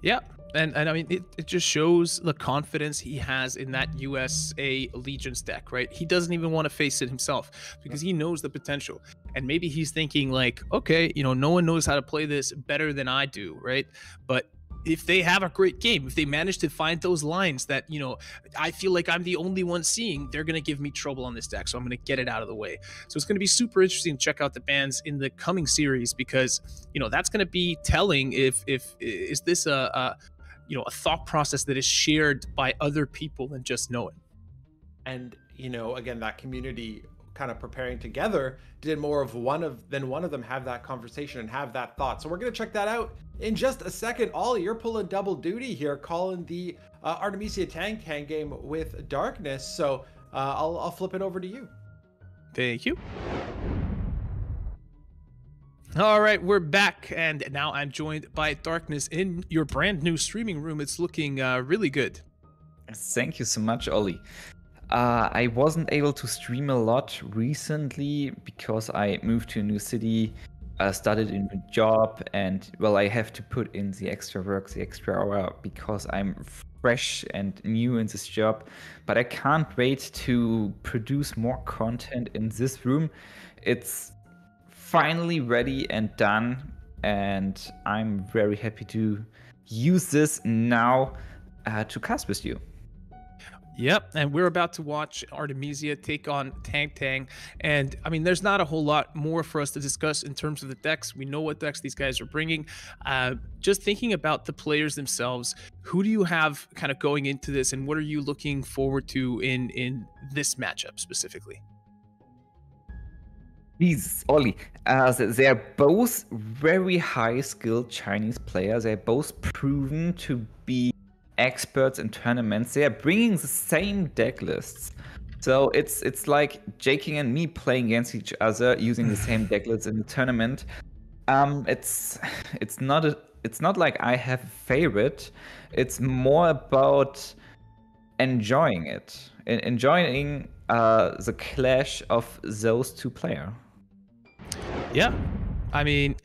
Yeah, and and I mean it, it just shows the confidence he has in that USA Allegiance deck, right? He doesn't even want to face it himself because he knows the potential. And maybe he's thinking like, okay, you know, no one knows how to play this better than I do, right? But if they have a great game, if they manage to find those lines that, you know, I feel like I'm the only one seeing, they're going to give me trouble on this deck. So I'm going to get it out of the way. So it's going to be super interesting to check out the bans in the coming series because, you know, that's going to be telling if, if, is this a, a, you know, a thought process that is shared by other people than just Noen. And, you know, again, that community kind of preparing together did more of one of than one of them have that conversation and have that thought so we're going to check that out in just a second ollie you're pulling double duty here calling the uh, artemisia tang tang game with darkness so uh, I'll, I'll flip it over to you thank you all right, we're back, and now I'm joined by Darkness in your brand new streaming room. It's looking uh, really good. Thank you so much, Ollie. Uh, I wasn't able to stream a lot recently because I moved to a new city, uh, started a new job, and well, I have to put in the extra work, the extra hour because I'm fresh and new in this job. But I can't wait to produce more content in this room. It's finally ready and done, and I'm very happy to use this now uh, to cast with you. Yep, and we're about to watch Artemisia take on Tang Tang, and I mean, there's not a whole lot more for us to discuss in terms of the decks. We know what decks these guys are bringing. Uh, just thinking about the players themselves, who do you have kind of going into this, and what are you looking forward to in in this matchup specifically? These Ollie, uh, they're both very high skilled Chinese players. They're both proven to be experts in tournaments. They are bringing the same deck lists. So it's it's like J King and me playing against each other using the same deck lists in the tournament. Um, it's it's not a it's not like I have a favorite. It's more about enjoying it, enjoying uh, the clash of those two players. Yeah. I mean,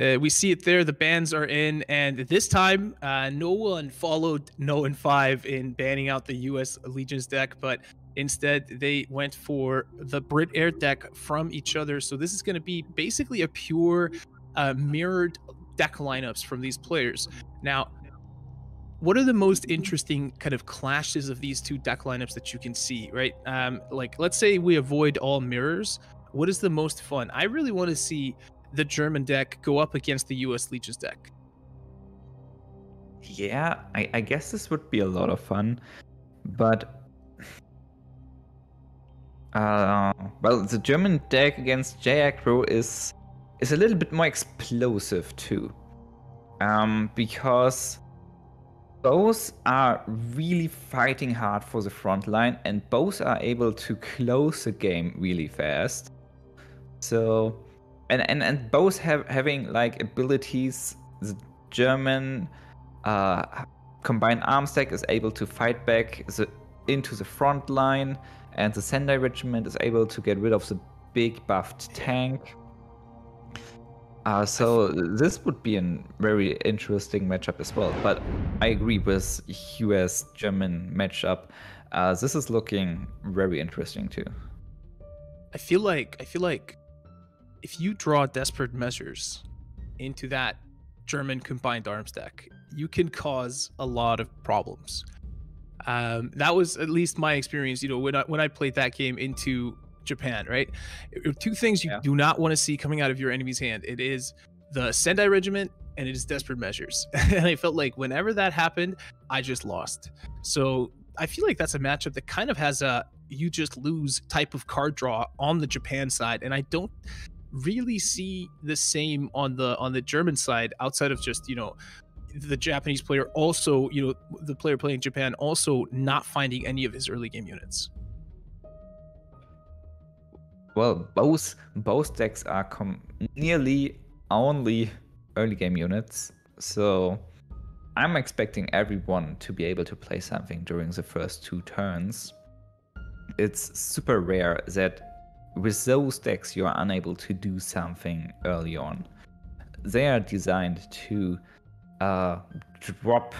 uh, we see it there. The bans are in, and this time, uh, no one followed No and Five in banning out the U.S. Allegiance deck, but instead they went for the Brit Air deck from each other. So this is going to be basically a pure uh, mirrored deck lineups from these players. Now, what are the most interesting kind of clashes of these two deck lineups that you can see? Right, um, like let's say we avoid all mirrors what is the most fun? I really want to see the German deck go up against the US Legions deck. Yeah, I, I guess this would be a lot of fun, but <sighs> uh, well, the German deck against J Aggro is is a little bit more explosive too, um, because both are really fighting hard for the front line, and both are able to close the game really fast. So, and and and both have having like abilities. The German uh, combined arms deck is able to fight back the, into the front line, and the Sendai regiment is able to get rid of the big buffed tank. Uh, so this would be a very interesting matchup as well. But I agree with US German matchup. Uh, this is looking very interesting too. I feel like I feel like if you draw desperate measures into that German combined arms deck, you can cause a lot of problems. Um, that was at least my experience. You know, when I when I played that game into Japan, right? Two things you yeah. do not want to see coming out of your enemy's hand. It is the Sendai Regiment and it is Desperate Measures. <laughs> and I felt like whenever that happened, I just lost. So I feel like that's a matchup that kind of has a you just lose type of card draw on the Japan side. And I don't really see the same on the on the German side outside of just, you know, the Japanese player also, you know, the player playing Japan also not finding any of his early game units. Well, both both decks are com- nearly only early game units, so I'm expecting everyone to be able to play something during the first two turns. It's super rare that with those decks, you are unable to do something early on. They are designed to uh, drop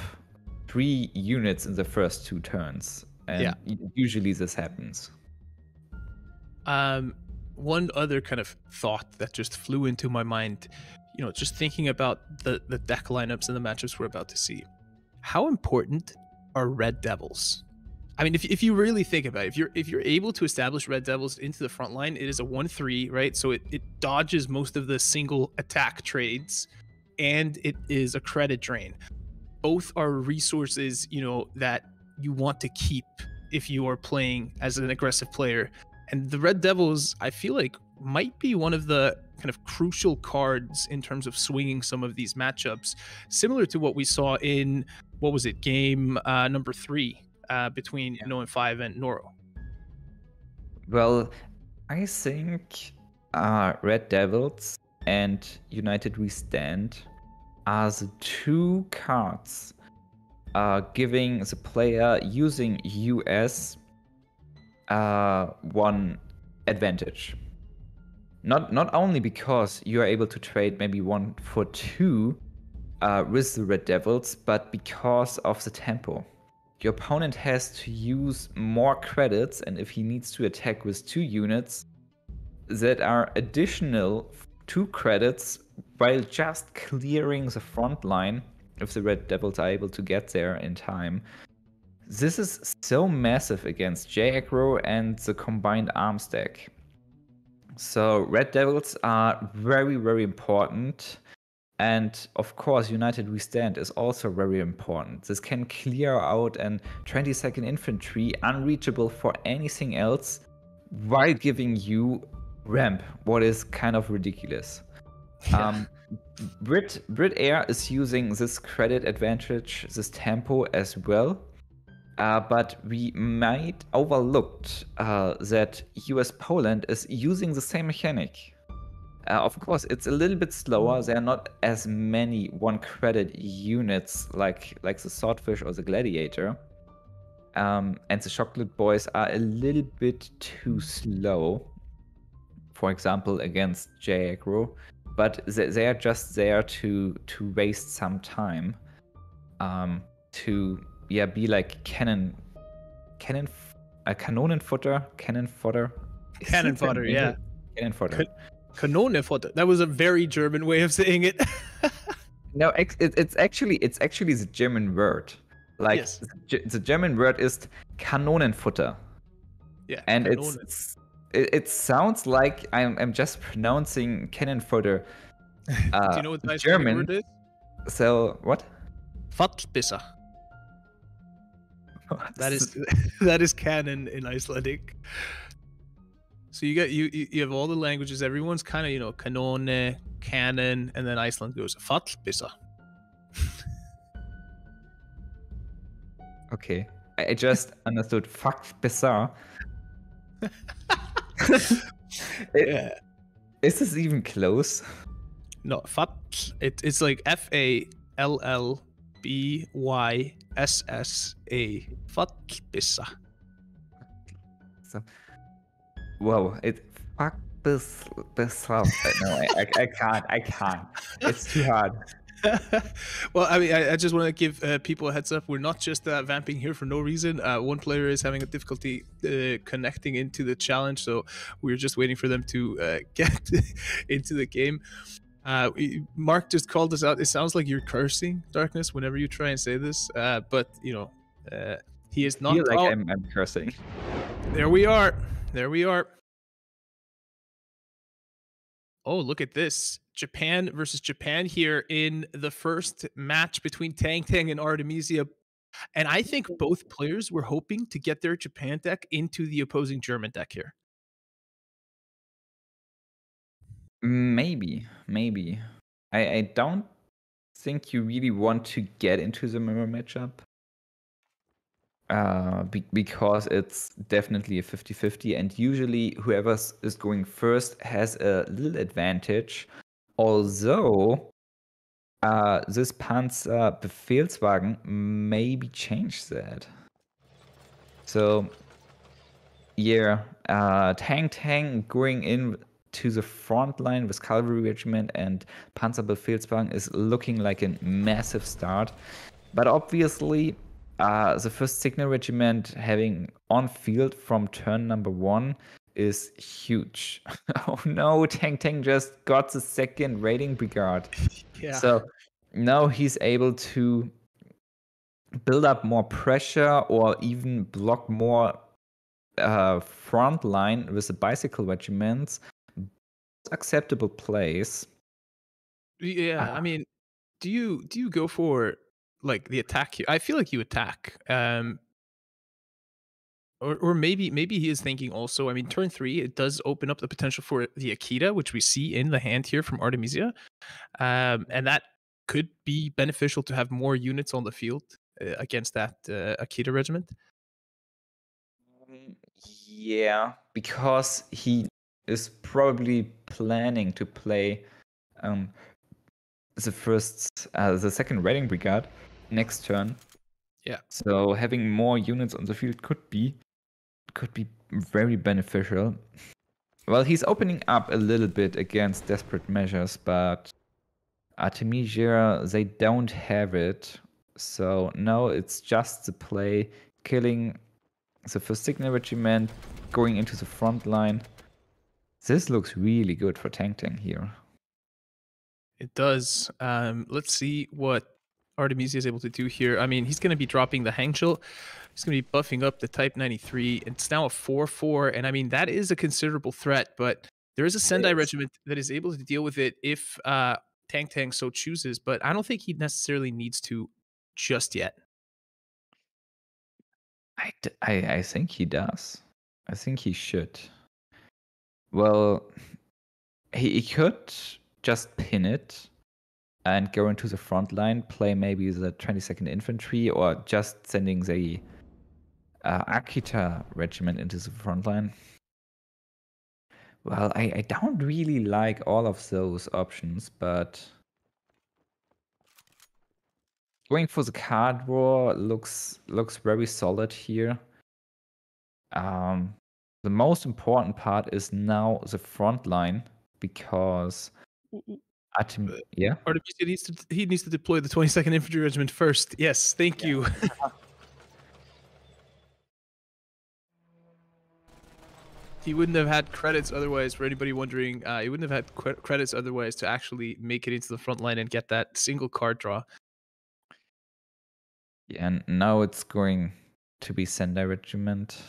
three units in the first two turns, and yeah. usually this happens. Um, one other kind of thought that just flew into my mind, you know, just thinking about the the deck lineups and the matchups we're about to see. How important are Red Devils I mean, if, if you really think about it, if you're if you're able to establish Red Devils into the front line, it is a one three, right? So it, it dodges most of the single attack trades, and it is a credit drain. Both are resources, you know, that you want to keep if you are playing as an aggressive player. And the Red Devils, I feel like, might be one of the kind of crucial cards in terms of swinging some of these matchups, similar to what we saw in what was it, game uh, number three uh, between yeah. No and Five and Noro? Well, I think uh, Red Devils and United We Stand are the two cards uh, giving the player using US uh, one advantage. Not not only because you are able to trade maybe one for two uh, with the Red Devils, but because of the tempo your opponent has to use more credits, and if he needs to attack with two units that are additional two credits while just clearing the front line, if the Red Devils are able to get there in time. This is so massive against J Aggro and the combined arms deck. So Red Devils are very, very important and of course, United We Stand is also very important. This can clear out an 22nd infantry unreachable for anything else while giving you ramp, what is kind of ridiculous. <laughs> Um, Brit Brit Air is using this credit advantage, this tempo as well. Uh, but we might overlooked uh, that US Poland is using the same mechanic. Uh, of course, it's a little bit slower. There are not as many one credit units like like the Swordfish or the Gladiator. Um, and the Chocolate Boys are a little bit too slow. For example, against J but they, they are just there to to waste some time. Um, to yeah, be like cannon, cannon, a cannon fodder, cannon fodder. Cannon fodder, yeah. Cannon fodder. Kanonenfutter. That was a very German way of saying it. <laughs> No, it, it's actually it's actually the German word. Like Yes. the, German word is Kanonenfutter, yeah. and it's, Kanonen. it's it, it sounds like I'm I'm just pronouncing Kannonfutter. Uh, <laughs> Do you know what the German? word is? So what? Fallbyssa. <laughs> That is that is canon in Icelandic. So you got you you have all the languages. Everyone's kind of you know kanone, canon, and then Iceland goes fallbyssa. okay. I, just <laughs> understood. Fuck <laughs> Yeah. Is this even close? No, fall. It, it's like F A L L B Y S S A. Fallbyssa. So, whoa! It fuck this bizarre. No, I, I, I can't. I can't. It's too hard. <laughs> well, I mean, I, I just want to give uh, people a heads up. We're not just uh, vamping here for no reason. Uh, one player is having a difficulty uh, connecting into the challenge, so we're just waiting for them to uh, <laughs> get into the game. Uh, we- Mark just called us out. It sounds like you're cursing darkness whenever you try and say this, uh, but you know, uh, he is I not. feel like I'm, I'm cursing. there we are. There we are. Oh, look at this. Japan versus Japan here in the first match between Tang Tang and Artemisia. And I think both players were hoping to get their Japan deck into the opposing German deck here. Maybe, maybe. I, I don't think you really want to get into the mirror matchup. Uh, be- because it's definitely a 50 50, and usually whoever is going first has a little advantage. Although, uh, this Panzer Befehlswagen maybe change that. So, yeah, uh, Tang Tang going in to the front line with cavalry regiment and Panzerbefehlswagen is looking like a massive start. But obviously, uh, the first signal regiment having on field from turn number one is huge. <laughs> oh no, Tang Tang just got the second raiding brigade. Yeah. So now he's able to build up more pressure or even block more uh, front line with the bicycle regiments. Acceptable plays. yeah, I Ah. mean, do you do you go for like the attack here? I feel like you attack. Um or, or maybe maybe he is thinking also. I mean, turn three it does open up the potential for the Akita, which we see in the hand here from Artemisia, um, and that could be beneficial to have more units on the field uh, against that uh, Akita regiment. Yeah, because he is probably planning to play um, the first, uh, the second raiding brigade next turn. Yeah. So having more units on the field could be could be very beneficial. Well, he's opening up a little bit against desperate measures, but Artemisia they don't have it. So no, it's just the play killing the first signal regiment going into the front line. This looks really good for Tang Tang here. It does. Um, let's see what Artemisia is able to do here. I mean, he's going to be dropping the Hangshell. He's going to be buffing up the Type 93. It's now a 4 4. And I mean, that is a considerable threat, but there is a Sendai is. regiment that is able to deal with it if uh, Tang Tang so chooses. But I don't think he necessarily needs to just yet. I, d- I, I think he does. I think he should. Well, he, he could just pin it and go into the front line, play maybe the 22nd Infantry, or just sending the uh, Akita regiment into the front line. Well, I, I don't really like all of those options, but going for the card war looks looks very solid here. Um, the most important part is now the front line because Uh, yeah. Artemisia needs to he needs to deploy the 22nd Infantry Regiment first. Yes, thank you. <laughs> he wouldn't have had credits otherwise. For anybody wondering, uh, he wouldn't have had cre- credits otherwise to actually make it into the front line and get that single card draw. Yeah, and now it's going to be Sendai Regiment.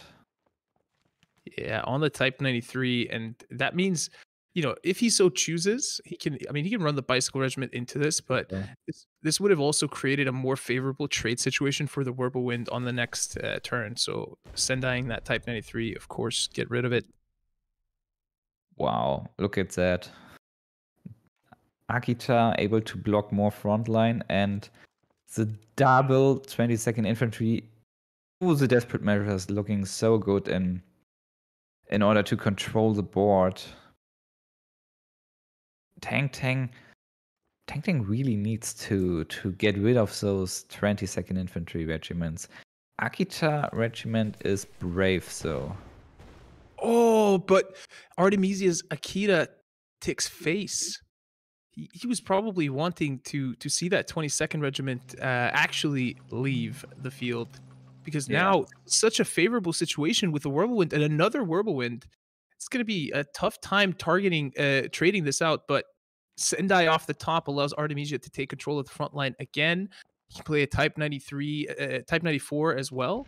Yeah, on the Type 93, and that means, you know, if he so chooses, he can. I mean, he can run the Bicycle Regiment into this, but Yeah. this this would have also created a more favorable trade situation for the Wirbelwind on the next uh, turn. So Sendaiing that Type 93, of course, get rid of it. Wow, look at that. Akita able to block more frontline and the double 22nd infantry. Ooh, the desperate measures looking so good in in order to control the board. Tang Tang Tang Tang really needs to to get rid of those 22nd infantry regiments. Akita regiment is brave so. Oh, but Artemisia's Akita takes face. He, he was probably wanting to to see that 22nd Regiment uh, actually leave the field because Yeah. now such a favorable situation with the Whirlwind and another Whirlwind. It's going to be a tough time targeting uh, trading this out, but Sendai off the top allows Artemisia to take control of the front line again. He can play a Type 93, uh, Type 94 as well.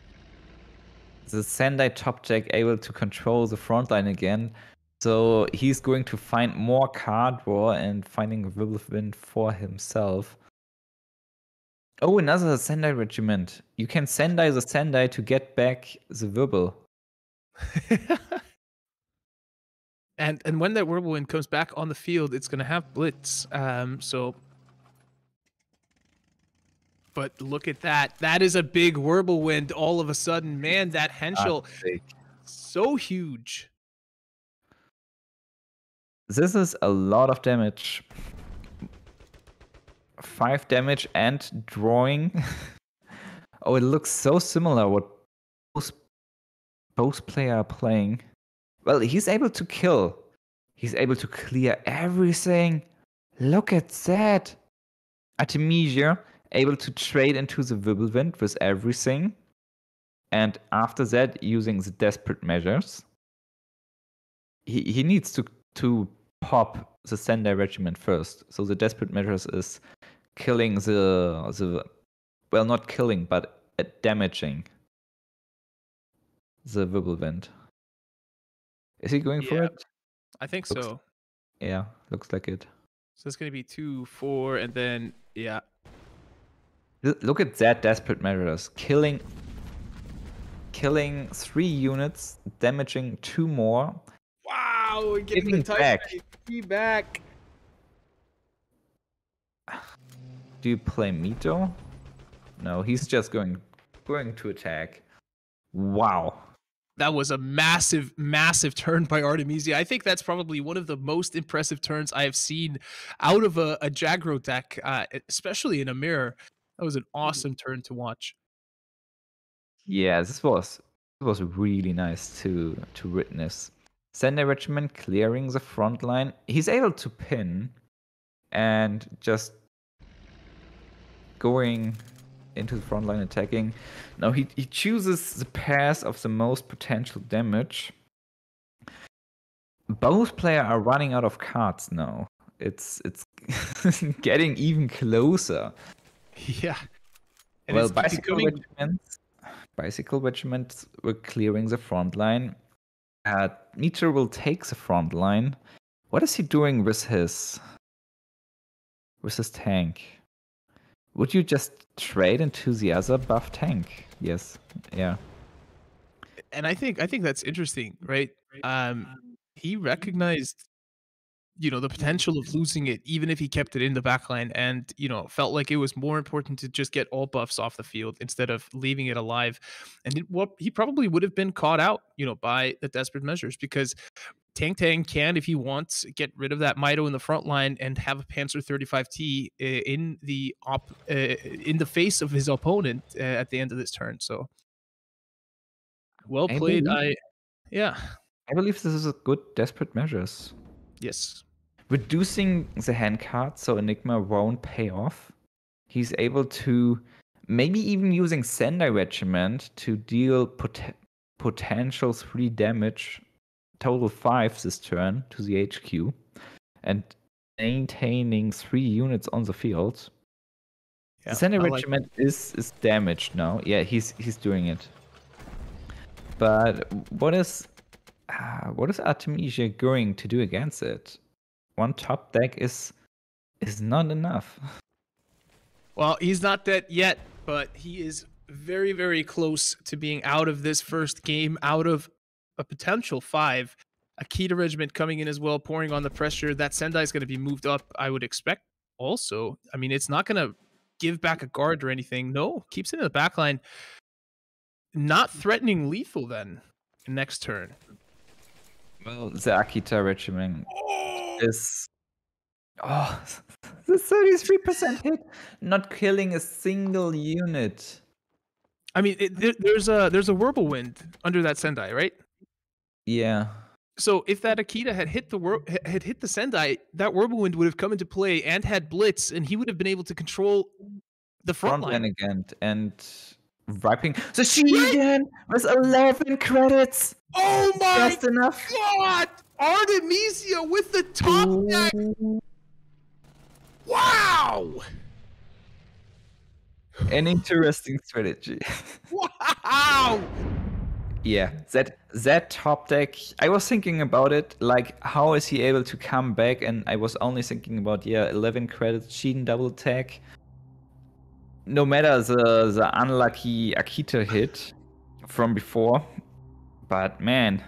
the Sendai top deck able to control the front line again. So he's going to find more card war and finding a Wirbelwind for himself. Oh, another Sendai regiment. You can Sendai the Sendai to get back the Wirbel. <laughs> and and when that whirlwind comes back on the field, it's going to have blitz. Um, so, but look at that. That is a big whirlwind. All of a sudden, man, that Henschel so huge. This is a lot of damage. Five damage and drawing. <laughs> oh, it looks so similar what both, both player are playing. Well, he's able to kill. He's able to clear everything. Look at that. Artemisia able to trade into the Wirbelwind with everything. And after that, using the desperate measures. He, he needs to, to pop the Sendai regiment first. So the desperate measures is killing the the well not killing but uh, damaging the Wirbelwind. Is he going for it? I think Looks- so. Yeah, looks like it. So it's going to be two, four, and then yeah, Look at that desperate measures. Killing killing three units, damaging two more. Wow, we're getting Giving the Type back. 93 back. Do you play Mito? No, he's just going going to attack. Wow. That was a massive, massive turn by Artemisia. I think that's probably one of the most impressive turns I have seen out of a, a J aggro deck, uh, especially in a mirror. That was an awesome turn to watch. Yeah, this was this was really nice to to witness. Sendai regiment clearing the front line. He's able to pin and just going into the front line attacking. Now he, he chooses the path of the most potential damage. Both players are running out of cards now. It's it's <laughs> getting even closer <laughs> Yeah. And well, bicycle becoming- regiments, bicycle regiments were clearing the front line. Uh, will take the front line. What is he doing with his with his tank? Would you just trade other buff tank? Yes. Yeah. and I think I think that's interesting, right? Um, he recognized you know the potential of losing it even if he kept it in the backline and you know felt like it was more important to just get all buffs off the field instead of leaving it alive and it, what he probably would have been caught out you know by the desperate measures because Tang Tang can, if he wants, get rid of that Mito in the front line and have a Panzer 35T in the op uh, in the face of his opponent uh, at the end of this turn. So well played. I, I yeah. I believe this is a good desperate measures. Yes. Reducing the hand card so Enigma won't pay off. He's able to maybe even using Sendai Regiment to deal pot- potential three damage, total five this turn to the HQ, and maintaining three units on the field. Yeah, the Sendai Regiment like is is damaged now. Yeah, he's he's doing it. But what is uh, what is Artemisia going to do against it? One top deck is is not enough. <laughs> Well, he's not dead yet, but he is very, very close to being out of this first game, out of a potential five. Akita Regiment coming in as well, pouring on the pressure. That Sendai is going to be moved up, I would expect. Also, I mean, it's not going to give back a guard or anything. No, keeps it in the back line. Not hmm. threatening lethal then next turn. Well, the Akita regiment oh! is oh <laughs> the 33% hit, not killing a single unit. I mean, it, there, there's a there's a whirlwind under that Sendai, right? Yeah. So if that Akita had hit the had hit the Sendai, that whirlwind would have come into play and had blitz, and he would have been able to control the front, front line. again. And Wiping she again with 11 credits. Oh my Just enough. god! Artemisia with the top Ooh. deck. Wow! An interesting strategy. <laughs> wow! Yeah, that that top deck. I was thinking about it, like how is he able to come back? And I was only thinking about yeah, 11 credits, Shiden double tech no matter the the unlucky Akita hit from before, but man,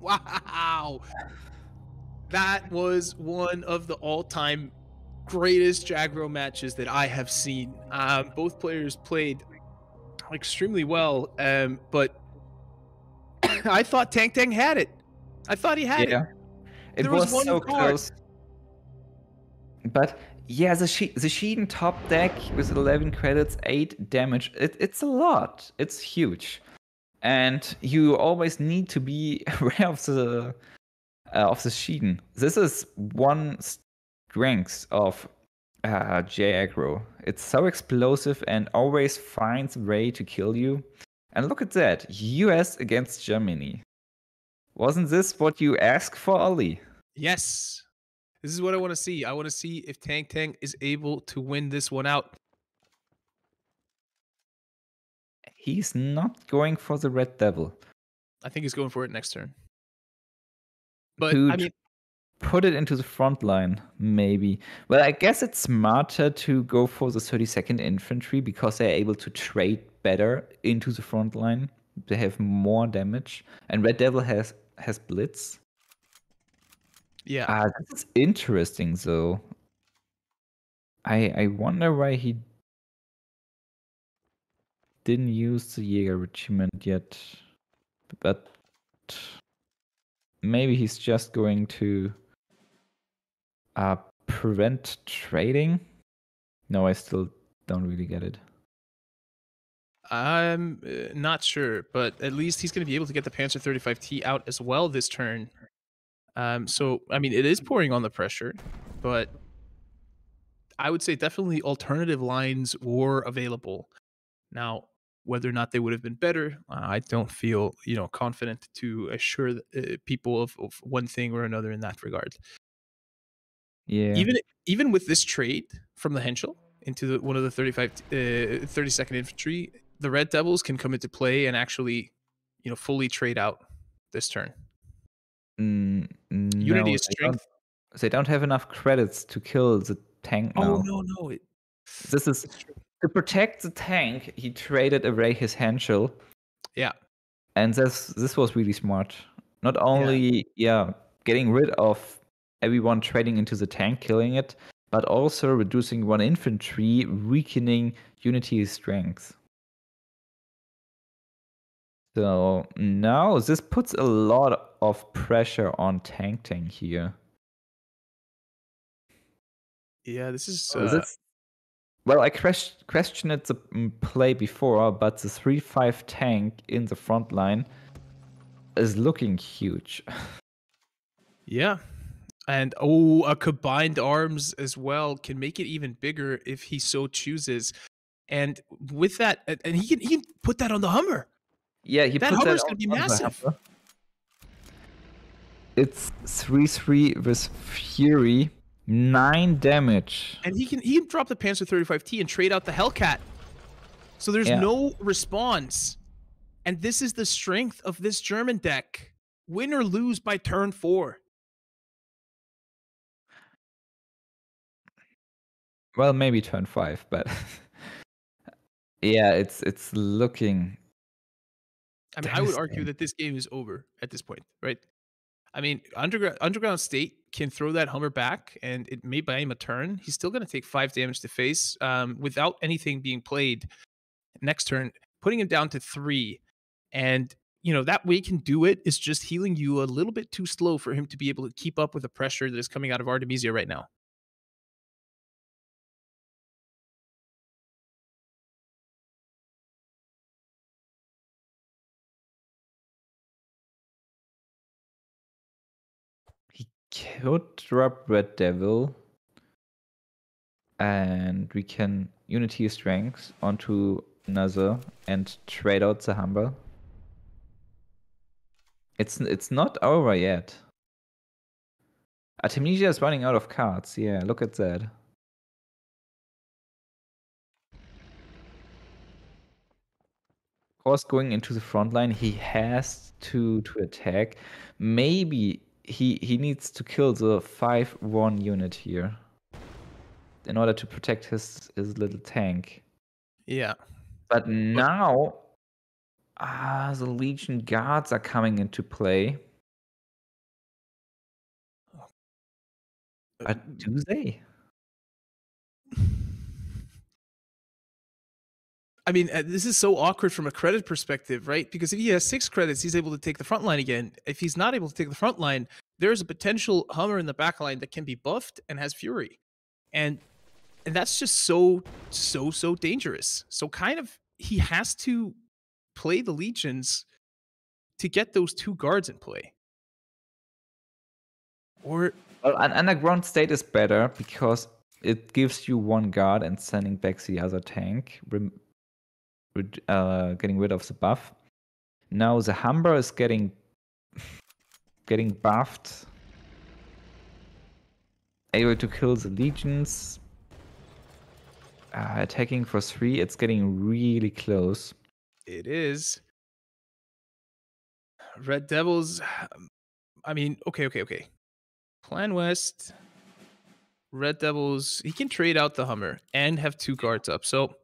wow, that was one of the all-time greatest J aggro matches that I have seen. Um, both players played extremely well, um, but <coughs> I thought Tang Tang had it. I thought he had yeah. it. It was, was so close. But yeah, the she- the top deck with 11 credits, 8 damage. It, it's a lot. It's huge. And you always need to be <laughs> aware of the uh, of the Shiden. This is one strength of uh, J aggro. It's so explosive and always finds a way to kill you. And look at that, US against Germany. Wasn't this what you asked for, Ollie? Yes, this is what I want to see. I want to see if Tank Tank is able to win this one out. He's not going for the Red Devil. I think he's going for it next turn. But Dude, I mean, put it into the front line, maybe. Well, I guess it's smarter to go for the 32nd Infantry because they're able to trade better into the front line. They have more damage, and Red Devil has has Blitz. Yeah. Uh, that's interesting, though. I I wonder why he didn't use the Jaeger regiment yet, but maybe he's just going to uh, prevent trading. No, I still don't really get it. I'm uh, not sure, but at least he's going to be able to get the Panzer 35T out as well this turn. Um, so I mean, it is pouring on the pressure, but I would say definitely alternative lines were available. Now, whether or not they would have been better, uh, I don't feel you know confident to assure uh, people of, of one thing or another in that regard. Yeah. Even even with this trade from the Henschel into the, one of the 35 uh, 32nd infantry, the Red Devils can come into play and actually, you know, fully trade out this turn. Mm, Unity no, is strength. They don't, they don't, have enough credits to kill the tank oh, now. Oh no no! It, this is to protect the tank. He traded away his Henschel. Yeah, and this this was really smart. Not only yeah, yeah getting rid of everyone trading into the tank, killing it, but also reducing one infantry, weakening Unity's strength. So now this puts a lot of pressure on Tank Tank here. Yeah, this is. So Uh, this- well, I questioned the mm, play before, but the 3 5 tank in the front line is looking huge. <laughs> Yeah. And oh, a combined arms as well can make it even bigger if he so chooses. And with that, and- he can he can put that on the Hummer. Yeah, he That put Hummer's that gonna on- be massive. It's 3 3 with Fury, 9 damage. And he can he can drop the Panzer 35T and trade out the Hellcat. So there's Yeah. no response. And this is the strength of this German deck. Win or lose by turn four. Well, maybe turn 5, but <laughs> yeah, it's it's looking I mean, I would argue that this game is over at this point, right? I mean, underground underground state can throw that Hummer back, and it may buy him a turn. He's still going to take five damage to face um, without anything being played. Next turn, putting him down to three, and you know that way he can do it is just healing you a little bit too slow for him to be able to keep up with the pressure that is coming out of Artemisia right now. Could drop Red Devil. And we can Unity Strength onto another and trade out the Humber. It's it's not over yet. Artemisia is running out of cards. Yeah, look at that. Of course, going into the front line, he has to to attack. Maybe he he needs to kill the five one unit here in order to protect his his little tank. Yeah, But now, ah, the Legion guards are coming into play. But do they? I mean, uh, this is so awkward from a credit perspective, right? Because if he has six credits, he's able to take the front line again. If he's not able to take the front line, there's a potential Hummer in the back line that can be buffed and has Fury, and and that's just so so so dangerous. So kind of he has to play the legions to get those two guards in play, or Well, an underground state is better because it gives you one guard and sending back the other tank, rem- uh, getting rid of the buff. Now the Humber is getting getting buffed, able to kill the legions. Uh, attacking for three, it's getting really close. It is. Red Devils. I mean, okay, okay, okay. Plan West. Red Devils. He can trade out the Hummer and have two guards up. So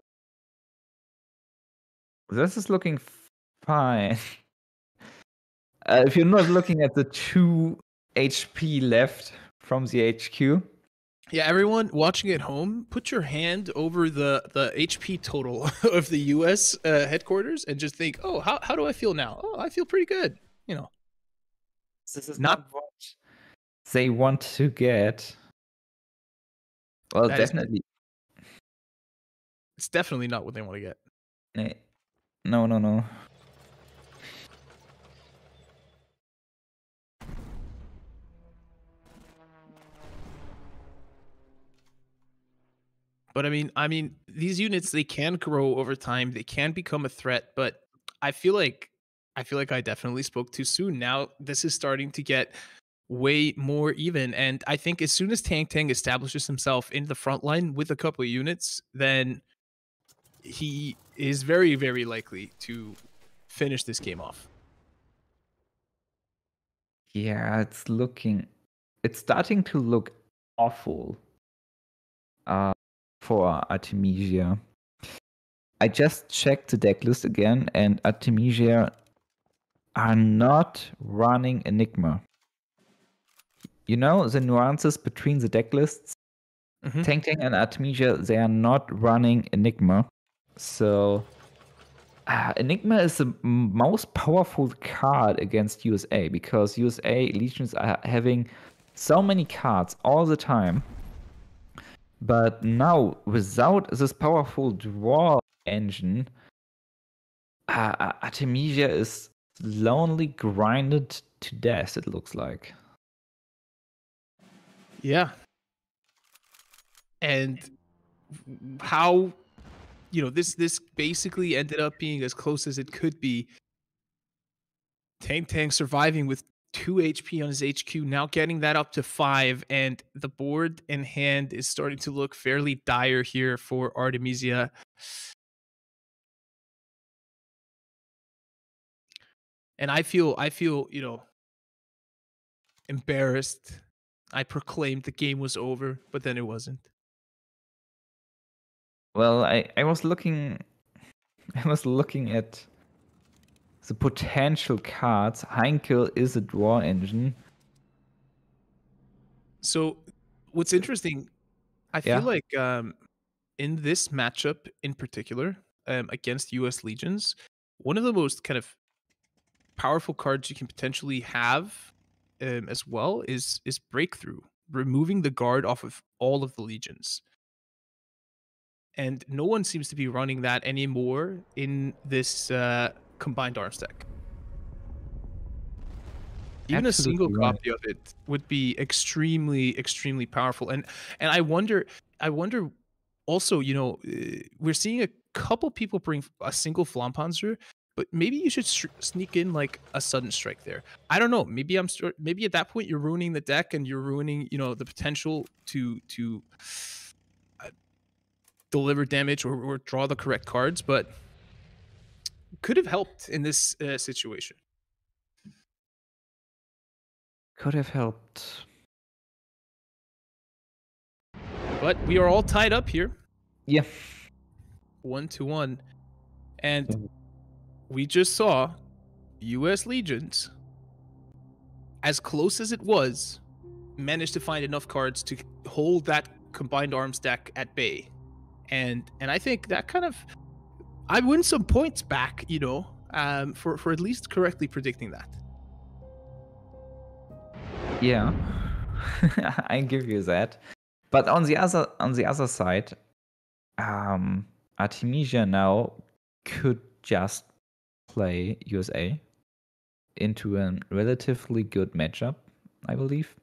This is looking fine. <laughs> Uh, if you're not looking at the two HP left from the HQ, yeah, everyone watching at home, put your hand over the the HP total <laughs> of the U.S. Uh, headquarters and just think, oh, how how do I feel now? Oh, I feel pretty good. You know. this is Not- not what they want to get. Well, That is- definitely. It's definitely not what they want to get. No, no, no. But I mean, I mean, these units they can grow over time. They can become a threat, but I feel like I feel like I definitely spoke too soon. Now this is starting to get way more even, and I think as soon as Tang Tang establishes himself in the front line with a couple of units, then he is very, very likely to finish this game off. Yeah, it's looking. It's starting to look awful. Uh, for Artemisia. I just checked the deck list again, and Artemisia are not running Enigma. you know the nuances between the deck lists. Mhm. Tank Tank and Artemisia, they are not running Enigma, so uh, Enigma is the most powerful card against USA because USA legions are having so many cards all the time. But now, without this powerful draw engine, uh, Artemisia is lonely grinded to death. It looks like. Yeah. And how you know this this basically ended up being as close as it could be. Tank Tank surviving with two HP on his HQ, now getting that up to five, and the board in hand is starting to look fairly dire here for Artemisia. And I feel I feel, you know, embarrassed. I proclaimed the game was over, but then it wasn't. Well, I, I was looking <laughs> I was looking at the potential cards. Heinkel is a draw engine. So, what's interesting, I feel Yeah. like um, in this matchup in particular um, against U.S. legions, one of the most kind of powerful cards you can potentially have um, as well is is breakthrough, removing the guard off of all of the legions. And no one seems to be running that anymore in this uh, combined arms deck. Even a single right. copy of it would be extremely, extremely powerful. And and I wonder, I wonder, also, you know, uh, we're seeing a couple people bring a single Flammpanzer, but maybe you should sh- sneak in like a sudden strike there. I don't know. Maybe I'm maybe at that point you're ruining the deck and you're ruining, you know, the potential to to deliver damage or, or draw the correct cards, but could have helped in this uh, situation. Could have helped. But we are all tied up here, Yeah. one to one, and Mhm. we just saw U.S. legions, as close as it was, managed to find enough cards to hold that combined arms deck at bay, and and I think that kind of I win some points back, you know, um, for for at least correctly predicting that. Yeah. <laughs> I give you that. But on the other on the other side, um Artemisia now could just play USA into a relatively good matchup, I believe.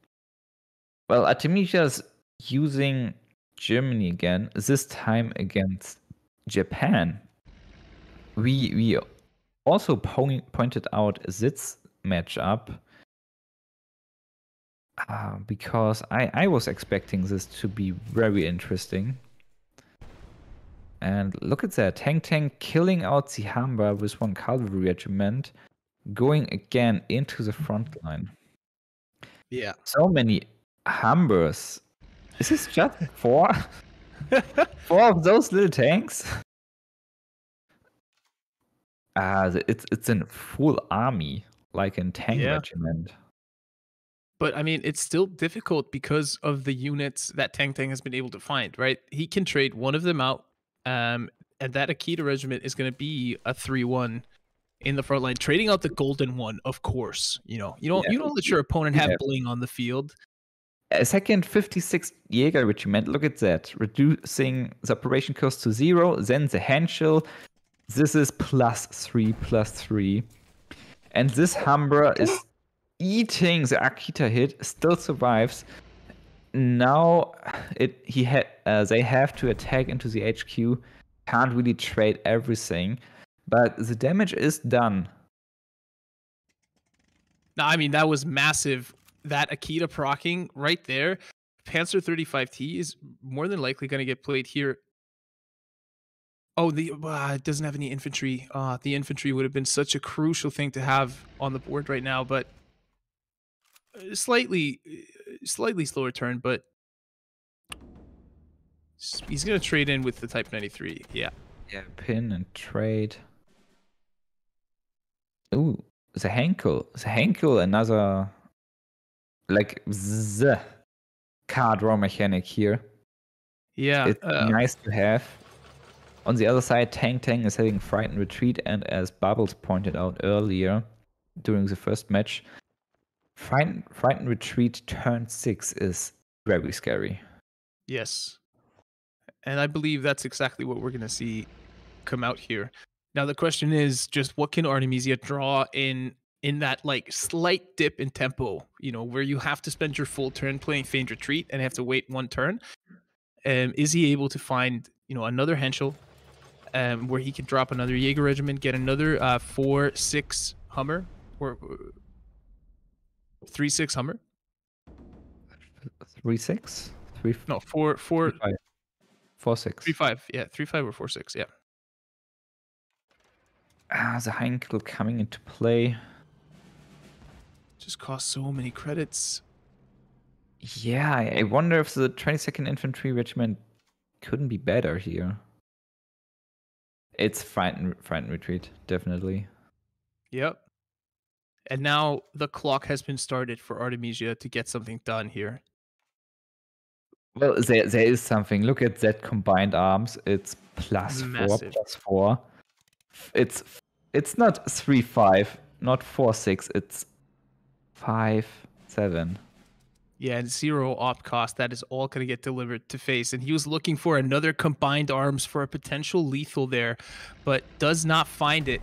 Well, Artemisia's using Germany again, this time against Japan. We we also po- pointed out this matchup uh, because I, I was expecting this to be very interesting. And look at that. Tank Tank killing out the Hamba with one cavalry regiment, going again into the front line. Yeah. So many Humbers. Is this just four? <laughs> four of those little tanks? Ah, th- it's it's in full army, like in tank Yeah. regiment. But I mean, it's still difficult because of the units that Tang Tang has been able to find, right? He can trade one of them out, um, and that Akita regiment is going to be a three-one in the front line. Trading out the golden one, of course. You know, you don't Yeah. you don't let your opponent have Yeah. bling on the field. A second 56 Jaeger regiment, look at that. Reducing the operation cost to zero, then the Henschel. This is plus three, plus three. And this Humber is eating the Akita hit, still survives. Now it he had uh, they have to attack into the HQ. Can't really trade everything, but the damage is done. No, I mean that was massive. That Akita procking right there. Panzer 35T is more than likely going to get played here. Oh, the uh, it doesn't have any infantry. Uh, the infantry would have been such a crucial thing to have on the board right now, but uh, slightly, uh, slightly slower turn. But he's going to trade in with the Type 93. Yeah, Yeah, pin and trade. Ooh, the Heinkel. The Heinkel, another like the card draw mechanic here. Yeah. it's uh, nice to have. On the other side, Tang Tang is having Feigned Retreat, and as Bubbles pointed out earlier during the first match, Frightened, Feigned Retreat turn 6 is very scary. Yes. And I believe that's exactly what we're going to see come out here. Now the question is just what can Artemisia draw in in that like slight dip in tempo, you know, where you have to spend your full turn playing Feigned Retreat and have to wait one turn. Um, is he able to find, you know, another Henschel um, where he can drop another Jaeger regiment, get another uh, 4 6 Hummer or 3 6 Hummer? 3 6? 3 No, 4 4 5. 4 6. 3 5. Yeah, 3 5 or 4 6. Yeah. Ah, the Heinkel coming into play. Just cost so many credits. Yeah, I wonder if the 22nd Infantry Regiment couldn't be better here. It's Frightened, Feigned Retreat, definitely. Yep. And now the clock has been started for Artemisia to get something done here. Well, there, there is something. Look at that combined arms. It's plus four, Massive. plus four. It's it's not three five, not four six. It's five seven. Yeah, and zero op cost. That is all going to get delivered to face. And he was looking for another combined arms for a potential lethal there, but does not find it.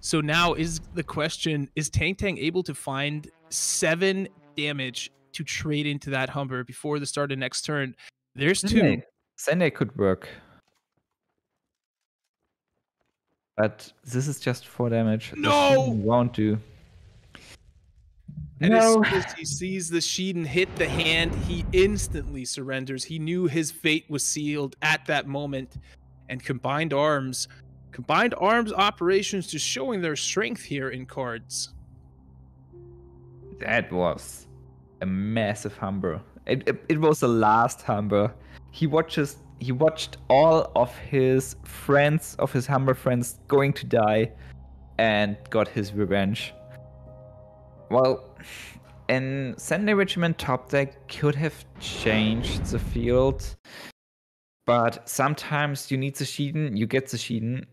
So now is the question is Tang Tang able to find seven damage to trade into that Humber before the start of next turn? There's two. Sendai could work. But this is just four damage. No! Won't do. And no. as soon as he sees the Shiden hit the hand, he instantly surrenders. He knew his fate was sealed at that moment. And combined arms, combined arms operations just showing their strength here in cards. That was a massive humber. It, it, it was the last humber. He watches he watched all of his friends of his humber friends going to die and got his revenge. Well, in Sendai Regiment top deck could have changed the field. But sometimes you need the Shiden, you get the Shiden.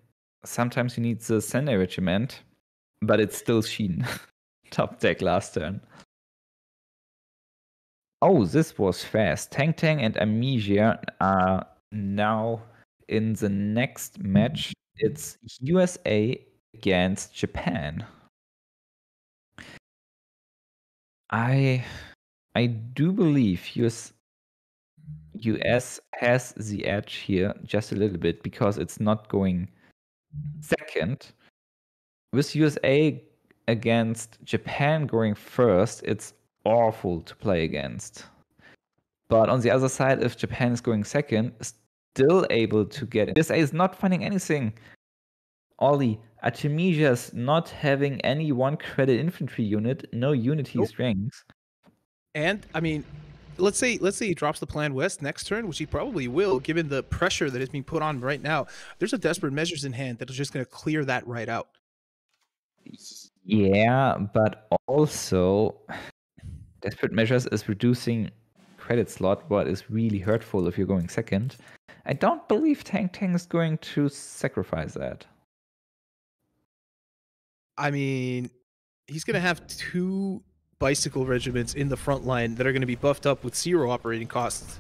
Sometimes you need the Sendai Regiment, but it's still Shiden. <laughs> top deck last turn. Oh, this was fast. Tang Tang and Amnesia are now in the next match. It's USA against Japan. I I do believe US US has the edge here just a little bit because it's not going second. With USA against Japan going first, it's awful to play against. But on the other side, if Japan is going second, still able to get it. USA is not finding anything. Ollie, Artemisia is not having any one credit infantry unit, no unity Nope. strings. And I mean, let's say let's say he drops the plan west next turn, which he probably will, given the pressure that is being put on right now. There's a desperate measures in hand that is just going to clear that right out. Yeah, but also <sighs> desperate measures is reducing credit slot, what is really hurtful if you're going second. I don't believe Tang Tang is going to sacrifice that. I mean, he's going to have two bicycle regiments in the front line that are going to be buffed up with zero operating costs.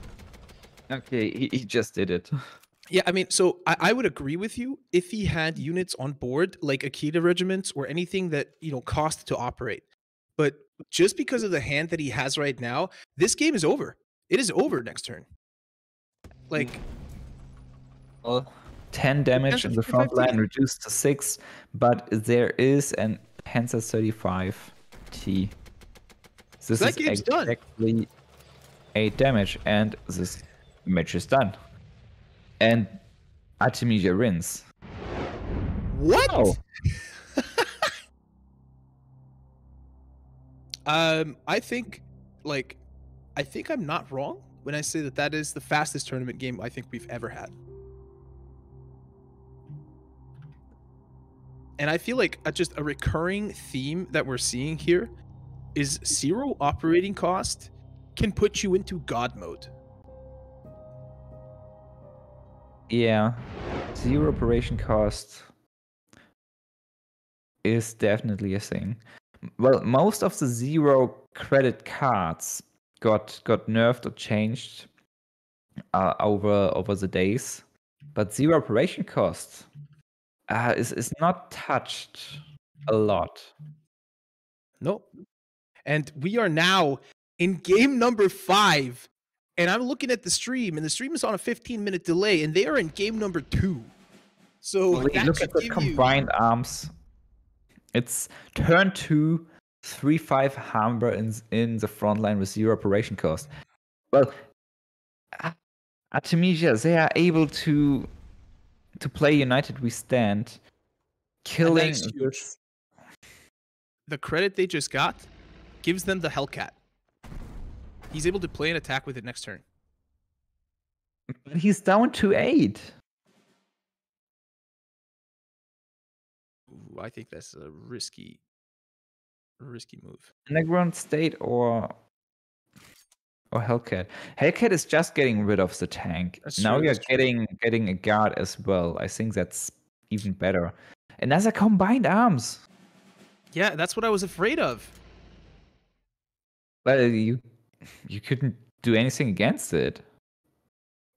Okay, he, he just did it. <laughs> Yeah, I mean, so I, I would agree with you if he had units on board like Akita regiments or anything that you know cost to operate. But just because of the hand that he has right now, this game is over. It is over next turn. Like, Well, 10 damage in the front line reduced to 6, but there is an Panzer 35 T. This that is game's done. exactly 8 damage, and this match is done. And Artemisia wins. what? Oh. <laughs> um, I think, like, I think I'm not wrong when I say that that is the fastest tournament game I think we've ever had. And I feel like a, just a recurring theme that we're seeing here is zero operating cost can put you into god mode. Yeah, zero operation cost is definitely a thing. Well, most of the zero credit cards got got nerfed or changed uh, over over the days, but zero operation cost uh, is is not touched a lot. No. And we are now in game number five. And I'm looking at the stream, and the stream is on a 15 minute delay, and they are in game number two. So you look at the combined arms, it's turn two, three five Hamber in in the front line with zero operation cost. Well, uh, Artemisia they are able to to play United We Stand, killing this the credit they just got gives them the Hellcat. He's able to play an attack with it next turn. But he's down to eight. Ooh, I think that's a risky, risky move. Underground State or or Hellcat. Hellcat is just getting rid of the tank. That's now true, you're that's true. getting getting a guard as well. I think that's even better. Another combined arms. Yeah, that's what I was afraid of. Well, you you couldn't do anything against it.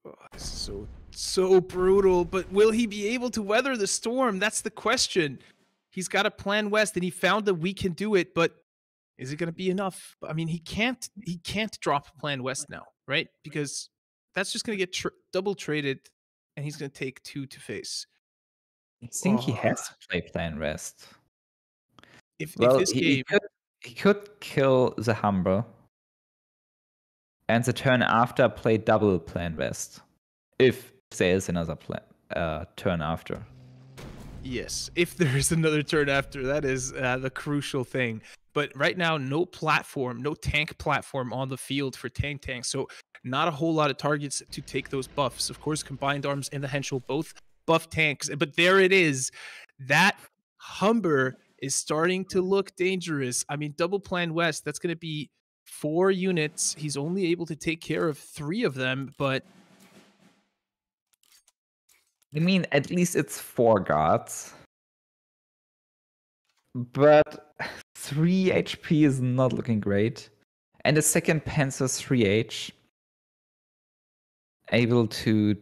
Oh, so so brutal. But will he be able to weather the storm? That's the question. He's got a plan west, and he found that we can do it. But is it going to be enough? I mean, he can't. He can't drop plan west now, right? Because that's just going to get tr- double traded, and he's going to take two to face. I think he has Oh. to play Plan West. If, Well, if he, game, he could he could kill the Humber, and the turn after play double Plan West, if there is another plan uh, turn after. Yes, if there is another turn after, that is uh, the crucial thing. But right now, no platform, no tank platform on the field for tank tanks. So not a whole lot of targets to take those buffs. Of course, combined arms and the Henschel both buff tanks. But there it is. That Humber is starting to look dangerous. I mean, double plan West, that's going to be four units. He's only able to take care of three of them, but I mean, at least it's four gods. But 3 HP is not looking great. And the second Panzer 3H able to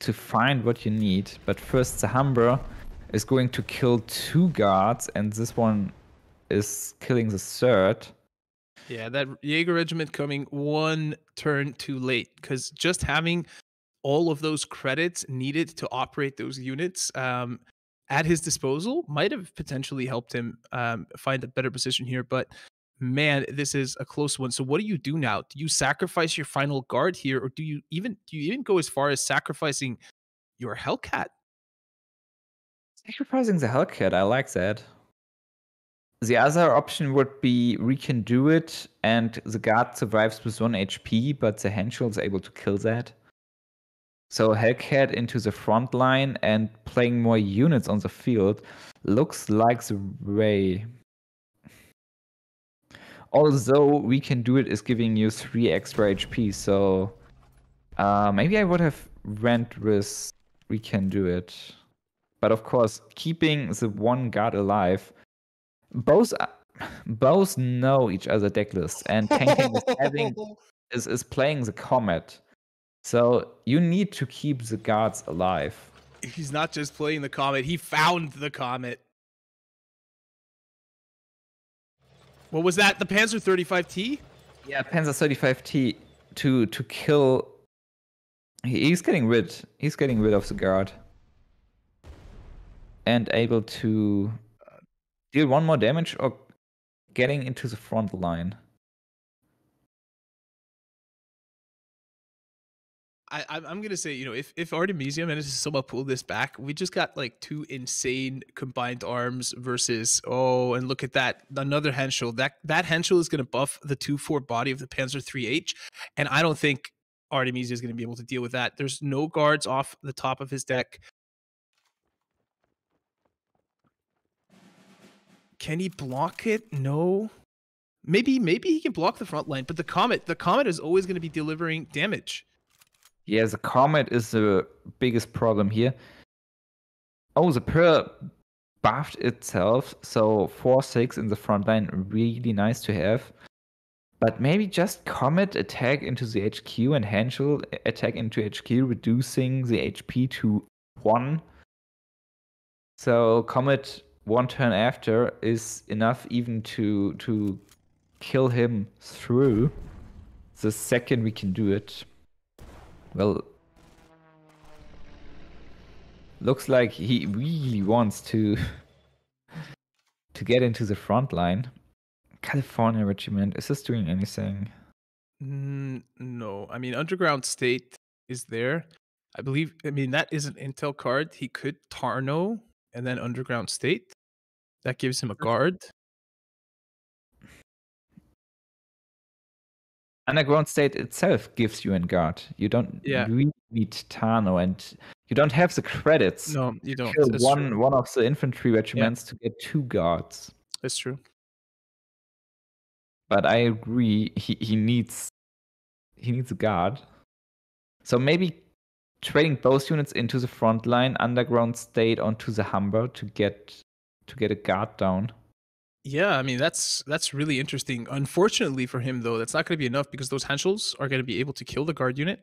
to find what you need. But first the Humber is going to kill two guards and this one is killing the third. Yeah, that Jaeger regiment coming one turn too late because just having all of those credits needed to operate those units um, at his disposal might have potentially helped him um, find a better position here. But man, this is a close one. So what do you do now? Do you sacrifice your final guard here, or do you even do you even go as far as sacrificing your Hellcat? Sacrificing the Hellcat, I like that. The other option would be we can do it and the guard survives with 1 HP, but the Henschel is able to kill that. So Hellcat into the front line and playing more units on the field looks like the way. Although we can do it is giving you 3 extra HP, so uh, maybe I would have went with we can do it. But of course, keeping the one guard alive, both both know each other deck lists, and tanking is <laughs> having is, is playing the comet. So you need to keep the guards alive. He's not just playing the comet; he found the comet. What was that? The Panzer 35T? Yeah, Panzer 35T to to kill. He's getting rid. He's getting rid of the guard, and able to deal one more damage or getting into the front line. I, I'm gonna say, you know, if if Artemisia manages to somehow pull this back, we just got like two insane combined arms versus oh, and look at that another Henschel. That that Henschel is gonna buff the two four body of the Panzer 3H, and I don't think Artemisia is gonna be able to deal with that. There's no guards off the top of his deck. Can he block it? No. Maybe maybe he can block the front line, but the comet the comet is always going to be delivering damage. Yeah, the comet is the biggest problem here. Oh, the pearl buffed itself, so four six in the front line, really nice to have. But maybe just Comet attack into the HQ and Henschel attack into HQ, reducing the HP to one. So Comet one turn after is enough even to to kill him through. The second we can do it. Well looks like he really wants to <laughs> to get into the front line. California Regiment. Is this doing anything? Mm, no, I mean Underground State is there. I believe. I mean that is an intel card. He could Tarno and then Underground State. That gives him a guard. Underground State itself gives you a guard. You don't Yeah. really need Tano, and you don't have the credits. No, you don't. Kill That's one true. one of the infantry regiments to get two guards. That's true. But I agree, he, he needs he needs a guard. So maybe trading both units into the front line, underground state onto the Humber to get to get a guard down. Yeah, I mean that's that's really interesting. Unfortunately for him, though, that's not going to be enough because those henschels are going to be able to kill the guard unit,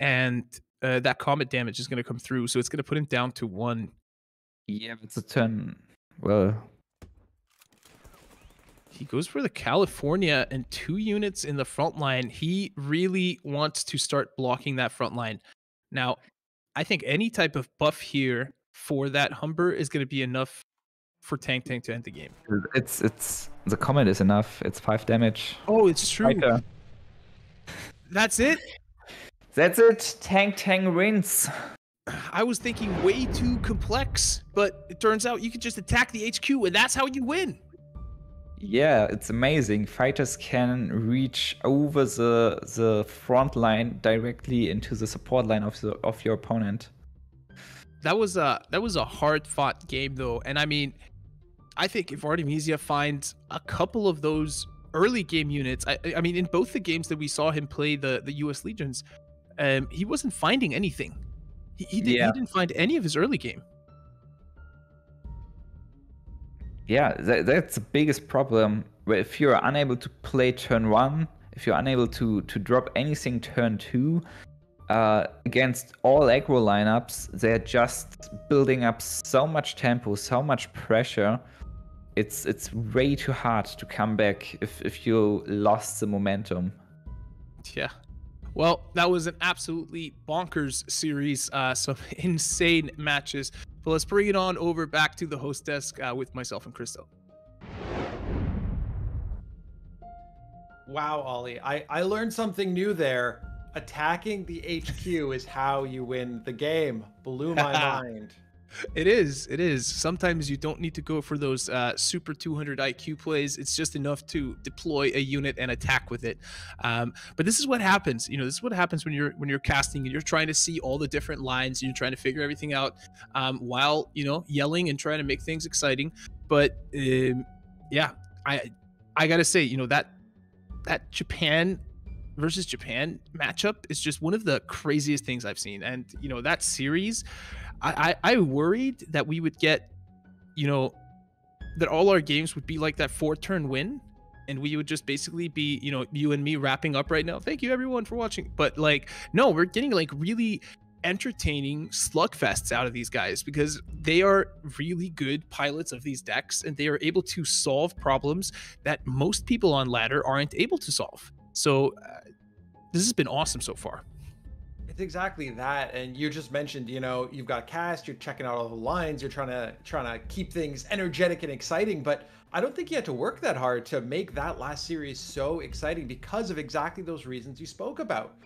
and uh, that comet damage is going to come through. So it's going to put him down to one. Yeah, it's a turn. Well, He goes for the California and two units in the front line. He really wants to start blocking that front line. Now, I think any type of buff here for that Humber is going to be enough for Tang Tang to end the game. it's it's the comet is enough. It's five damage. Oh, it's true. Fighter. That's it. That's it. Tang Tang wins. I was thinking way too complex, but it turns out you can just attack the HQ and that's how you win. Yeah, it's amazing. Fighters can reach over the the front line directly into the support line of the of your opponent. That was a that was a hard fought game though, and I mean, I think if Artemisia finds a couple of those early game units, I, I mean, in both the games that we saw him play the the U.S. Legions, um, he wasn't finding anything. He he, did, Yeah. he didn't find any of his early game. Yeah, that, that's the biggest problem. Where if you're unable to play turn one, if you're unable to to drop anything turn two, uh, against all aggro lineups, they're just building up so much tempo, so much pressure. It's it's way too hard to come back if if you lost the momentum. Yeah. Well, that was an absolutely bonkers series. Uh, some <laughs> insane matches. But let's bring it on over back to the host desk uh, with myself and Christo. Wow, Ollie, I, I learned something new there. Attacking the HQ is how you win the game. Blew my <laughs> mind. It is. It is. Sometimes you don't need to go for those uh, super 200 IQ plays. It's just enough to deploy a unit and attack with it. Um, but this is what happens. You know, this is what happens when you're when you're casting and you're trying to see all the different lines. You're trying to figure everything out um, while you know yelling and trying to make things exciting. But um, yeah, I I gotta say, you know that that Japan versus Japan matchup is just one of the craziest things I've seen. And you know that series, I, I I worried that we would get, you know, that all our games would be like that four turn win, and we would just basically be, you know, you and me wrapping up right now. Thank you everyone for watching. But like, no, we're getting like really entertaining slugfests out of these guys because they are really good pilots of these decks and they are able to solve problems that most people on ladder aren't able to solve. So uh, this has been awesome so far. It's exactly that. And you just mentioned, you know, you've got cast, you're checking out all the lines, you're trying to trying to keep things energetic and exciting, but I don't think you had to work that hard to make that last series so exciting because of exactly those reasons you spoke about.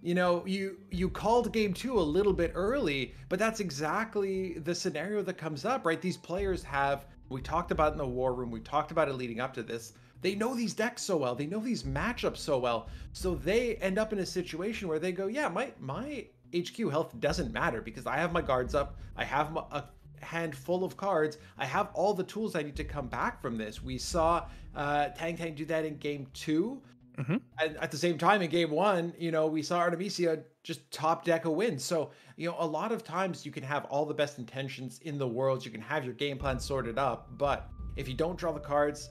You know, you you called game 2 a little bit early, but that's exactly the scenario that comes up, right? These players have we talked about in the war room, we talked about it leading up to this. They know these decks so well. They know these matchups so well. So they end up in a situation where they go, yeah, my my HQ health doesn't matter because I have my guards up. I have my, a hand full of cards. I have all the tools I need to come back from this. We saw uh, Tang Tang do that in game 2 mm-hmm. And at the same time, in game one, you know, we saw Artemisia just top deck a win. So, you know, a lot of times you can have all the best intentions in the world. You can have your game plan sorted up. But if you don't draw the cards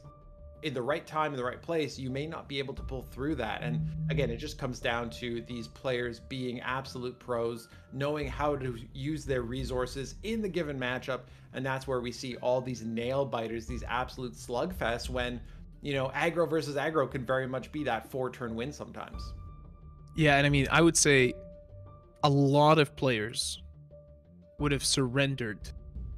in the right time in the right place you may not be able to pull through that. And again it just comes down to these players being absolute pros knowing how to use their resources in the given matchup. And that's where we see all these nail biters these absolute slugfests when you know aggro versus aggro can very much be that four turn win sometimes. Yeah and i mean i would say a lot of players would have surrendered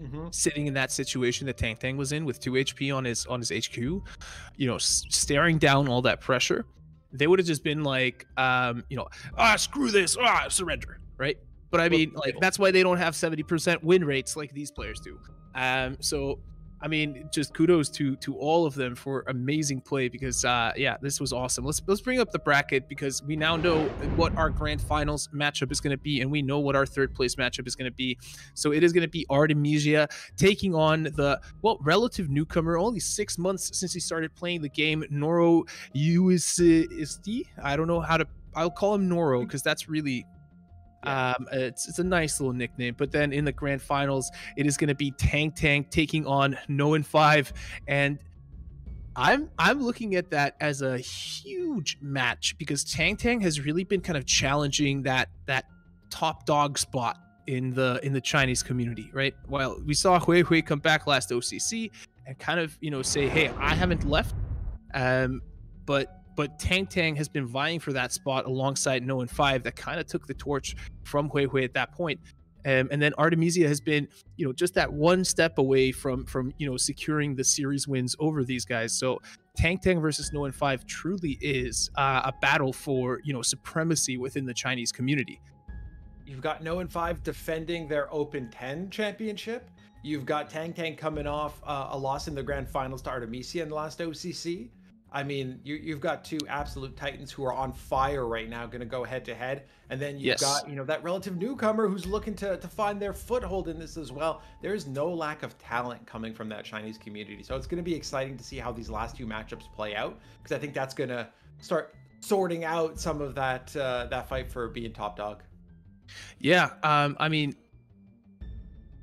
mm-hmm. sitting in that situation that Tang Tang was in with two HP on his on his HQ, you know, s- staring down all that pressure, they would have just been like, um, you know, ah, screw this, ah, surrender, right? But I mean, like that's why they don't have seventy percent win rates like these players do. Um, so I mean, just kudos to to all of them for amazing play because uh, yeah, this was awesome. Let's let's bring up the bracket because we now know what our grand finals matchup is going to be, and we know what our third place matchup is going to be. So it is going to be Artemisia taking on the well relative newcomer, only six months since he started playing the game, Noro Uisti. I don't know how to. I'll call him Noro because that's really yeah. Um, it's, it's a nice little nickname. But then in the grand finals, it is going to be Tang Tang taking on No and 5. And I'm I'm looking at that as a huge match because Tang Tang has really been kind of challenging that that top dog spot in the in the Chinese community, right? While we saw Hui Hui come back last OCC and kind of you know say, hey, I haven't left, um, but but Tang Tang has been vying for that spot alongside No and Five that kind of took the torch from Hui Hui at that point. Um, and then Artemisia has been, you know, just that one step away from from you know securing the series wins over these guys. So Tang Tang versus No and Five truly is uh, a battle for you know supremacy within the Chinese community. You've got No and Five defending their Open Ten championship. You've got Tang Tang coming off uh, a loss in the grand finals to Artemisia in the last OCC. I mean, you, have got two absolute titans who are on fire right now, going to go head to head, and then you've yes. got you know that relative newcomer who's looking to to find their foothold in this as well. There is no lack of talent coming from that Chinese community, so it's going to be exciting to see how these last two matchups play out because I think that's going to start sorting out some of that uh, that fight for being top dog. Yeah, um, I mean,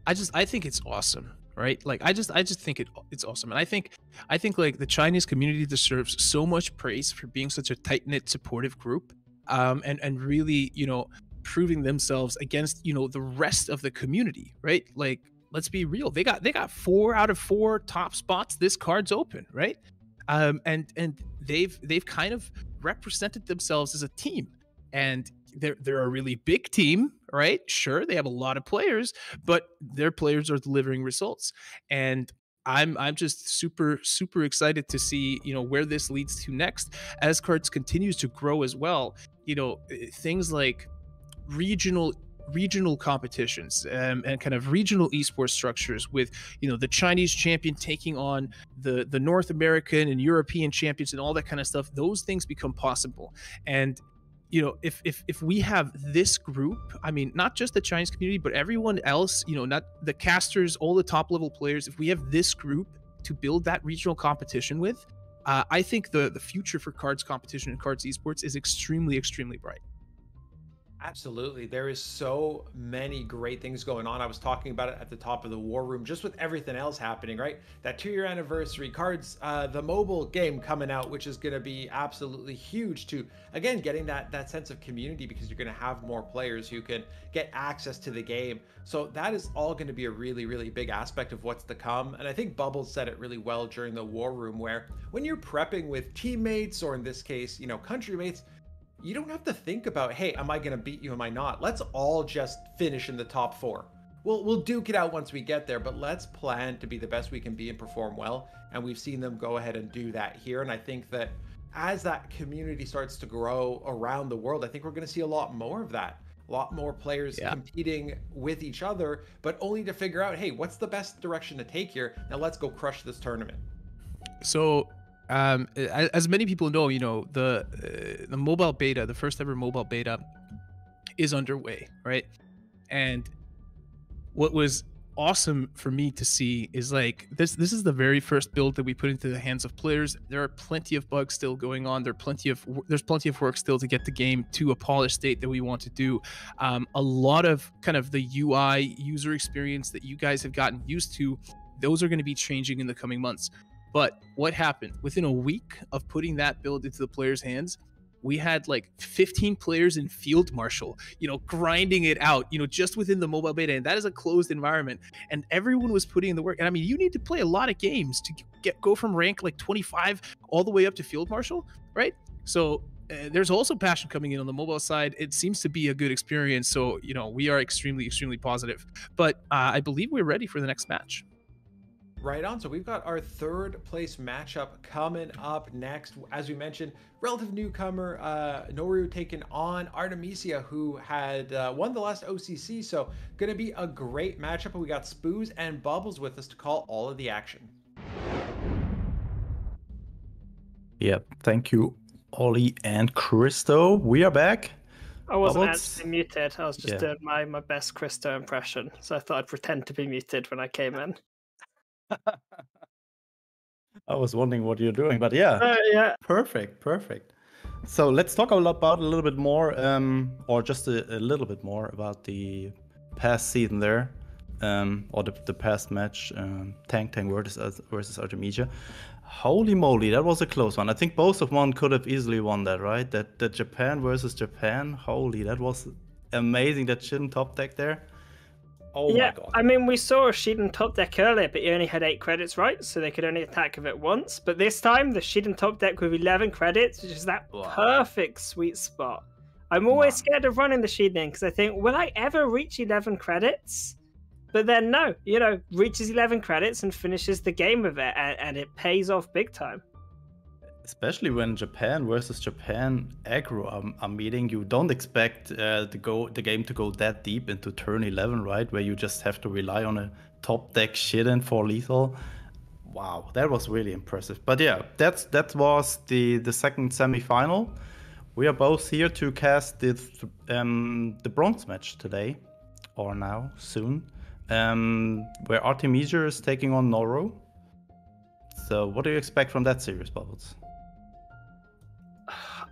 I just I think it's awesome right? Like i just i just think it it's awesome. And i think i think like the chinese community deserves so much praise for being such a tight-knit supportive group um and and really you know proving themselves against you know the rest of the community right? Like let's be real they got they got four out of four top spots this KARDS open right? Um and and they've they've kind of represented themselves as a team. And they're they're a really big team, right? Sure, they have a lot of players, but their players are delivering results. And I'm I'm just super super excited to see you know where this leads to next as KARDS continues to grow as well. You know eh, things like regional regional competitions um, and kind of regional esports structures with you know the Chinese champion taking on the the North American and European champions and all that kind of stuff. Those things become possible and you know if if if we have this group i mean not just the chinese community but everyone else you know not the casters all the top level players if we have this group to build that regional competition with uh, i think the the future for KARDS competition and KARDS esports is extremely extremely bright Absolutely. There is so many great things going on. I was talking about it at the top of the war room, just with everything else happening, right? That two year anniversary KARDS, uh, the mobile game coming out, which is going to be absolutely huge to, again, getting that, that sense of community because you're going to have more players who can get access to the game. So that is all going to be a really, really big aspect of what's to come. And I think Bubbles said it really well during the war room, where when you're prepping with teammates, or in this case, you know, country mates, you don't have to think about, hey, am I going to beat you? Am I not? Let's all just finish in the top four. We'll, we'll duke it out once we get there, but let's plan to be the best we can be and perform well. And we've seen them go ahead and do that here. And I think that as that community starts to grow around the world, I think we're going to see a lot more of that. A lot more players yeah. competing with each other, but only to figure out, hey, what's the best direction to take here? Now let's go crush this tournament. So um, as many people know, you know the uh, the mobile beta, the first ever mobile beta, is underway, right? And what was awesome for me to see is like this this is the very first build that we put into the hands of players. There are plenty of bugs still going on. There are plenty of there's plenty of work still to get the game to a polished state that we want to do. Um, a lot of kind of the ui user experience that you guys have gotten used to those are going to be changing in the coming months but what happened within a week of putting that build into the players hands we had like 15 players in field marshal you know grinding it out you know just within the mobile beta and that is a closed environment and everyone was putting in the work and i mean you need to play a lot of games to get go from rank like 25 all the way up to field marshal right so uh, there's also passion coming in on the mobile side. It seems to be a good experience. So, you know, we are extremely, extremely positive. But uh, I believe we're ready for the next match. Right on. So we've got our third place matchup coming up next. As we mentioned, relative newcomer uh, Noro taking on Artemisia, who had uh, won the last OCC. So going to be a great matchup. We got Spooz and Bubbles with us to call all of the action. Yeah, thank you, Ollie and Christo. We are back. I wasn't Bubbles? actually muted. I was just Yeah. doing my, my best Christo impression. So I thought I'd pretend to be muted when I came in. <laughs> I was wondering what you're doing, but yeah, Uh, yeah. perfect, perfect. So let's talk about a little bit more, um, or just a, a little bit more about the past season there, um, or the, the past match, um, Tang Tang versus versus Artemisia. Holy moly, that was a close one. I think both of one could have easily won that, right? That that Japan versus Japan. Holy, that was amazing. That Shiden top deck there. Oh yeah, my god. I mean, we saw a Shiden top deck earlier, but he only had eight credits, right? So they could only attack with it once. But this time, the Shiden top deck with 11 credits, which is that Wow. perfect sweet spot. I'm always Man. scared of running the Shiden because I think, will I ever reach 11 credits? But then, no, you know, reaches 11 credits and finishes the game with it, and, and it pays off big time. Especially when Japan versus Japan aggro are, are meeting, you don't expect uh, the go the game to go that deep into turn 11, right? Where you just have to rely on a top deck Shiden for lethal. Wow, that was really impressive. But yeah, that's that was the the second semi-final. We are both here to cast the th- um, the bronze match today, or now soon, um, where Artemisia is taking on Noro. So, what do you expect from that series, Bubbles?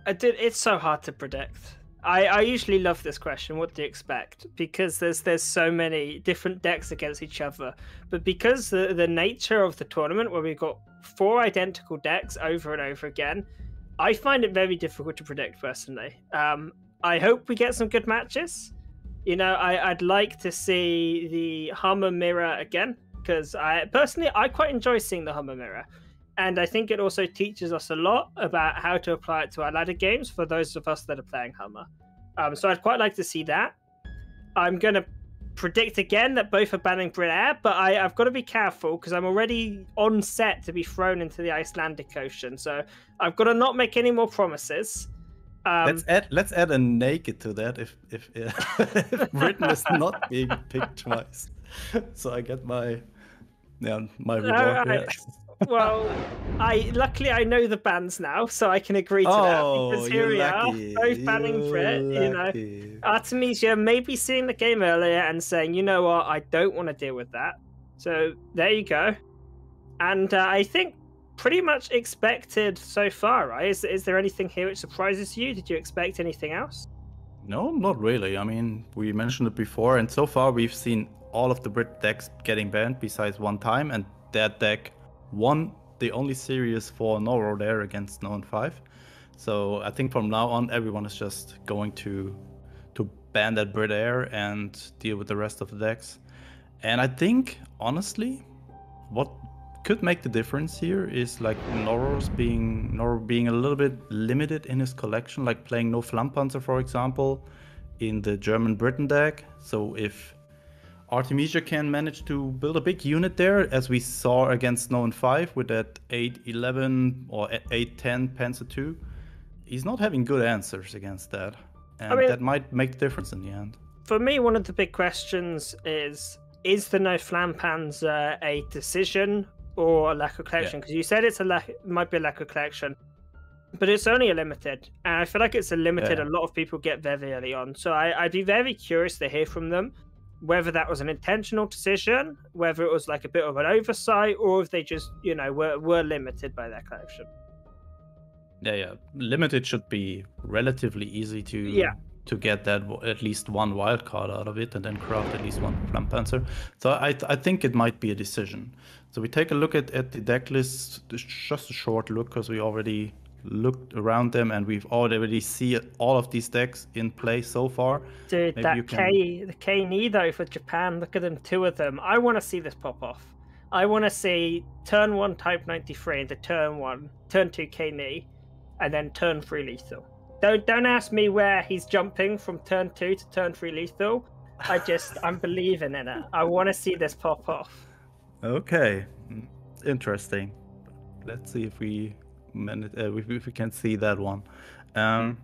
I did. It's so hard to predict. I, I usually love this question. What do you expect? Because there's there's so many different decks against each other, but because the the nature of the tournament, where we've got four identical decks over and over again, I find it very difficult to predict personally. Um, I hope we get some good matches. You know, I, I'd like to see the Hummer Mirror again because I personally I quite enjoy seeing the Hummer Mirror and I think it also teaches us a lot about how to apply it to our ladder games for those of us that are playing Hummer. Um, so I'd quite like to see that. I'm going to predict again that both are banning Brit Air, but I, I've got to be careful because I'm already on set to be thrown into the Icelandic Ocean. So I've got to not make any more promises. Um, let's add let's add a naked to that if if, <laughs> if Britain is not being picked twice. <laughs> So I get my yeah my reward. Alright. <laughs> there. well, I luckily I know the bans now, so I can agree to that Oh, because here you're we are, lucky. both banning Brit. You know, lucky. Artemisia maybe seeing the game earlier and saying, you know what, I don't want to deal with that. So there you go. And uh, I think pretty much expected so far, right? Is, is there anything here which surprises you? Did you expect anything else? No, not really. I mean, we mentioned it before, and so far we've seen all of the Brit decks getting banned besides one time, and that deck won the only series for Noro there against Known 5. So I think from now on, everyone is just going to to ban that Brit Air and deal with the rest of the decks. And I think, honestly, what could make the difference here is like Noro's being Noro being a little bit limited in his collection, like playing no Flammpanzer, for example, in the German Britain deck. So if Artemisia can manage to build a big unit there, as we saw against Known 5 with that 8-11 or 8-10 Panzer 2, he's not having good answers against that. And mean- that might make the difference in the end. For me, one of the big questions is is the no Flammpanzer a decision or a lack of collection? Because you said it's a lack, might be a lack of collection, but it's only a limited, and I feel like it's a limited. Yeah. A lot of people get very early on, so I, I'd be very curious to hear from them whether that was an intentional decision, whether it was like a bit of an oversight, or if they just, you know, were, were limited by their collection. Yeah, yeah. Limited should be relatively easy to Yeah. to get that at least one wild card out of it, and then craft at least one Flammpanzer. So I I think it might be a decision. So we take a look at, at the deck list, just a short look because we already looked around them and we've already see all of these decks in play so far. Dude, Maybe you that can- K, the K Nido for Japan, look at them, two of them. I want to see this pop off. I want to see turn one Type 93 into turn one, turn two Ke-Ni, and then turn three lethal. Don't don't ask me where he's jumping from turn two to turn three lethal. I just <laughs> I'm believing in it. I want to see this pop off. Okay, mm, interesting. Let's see if we manage, uh, if, if we can see that one. Um,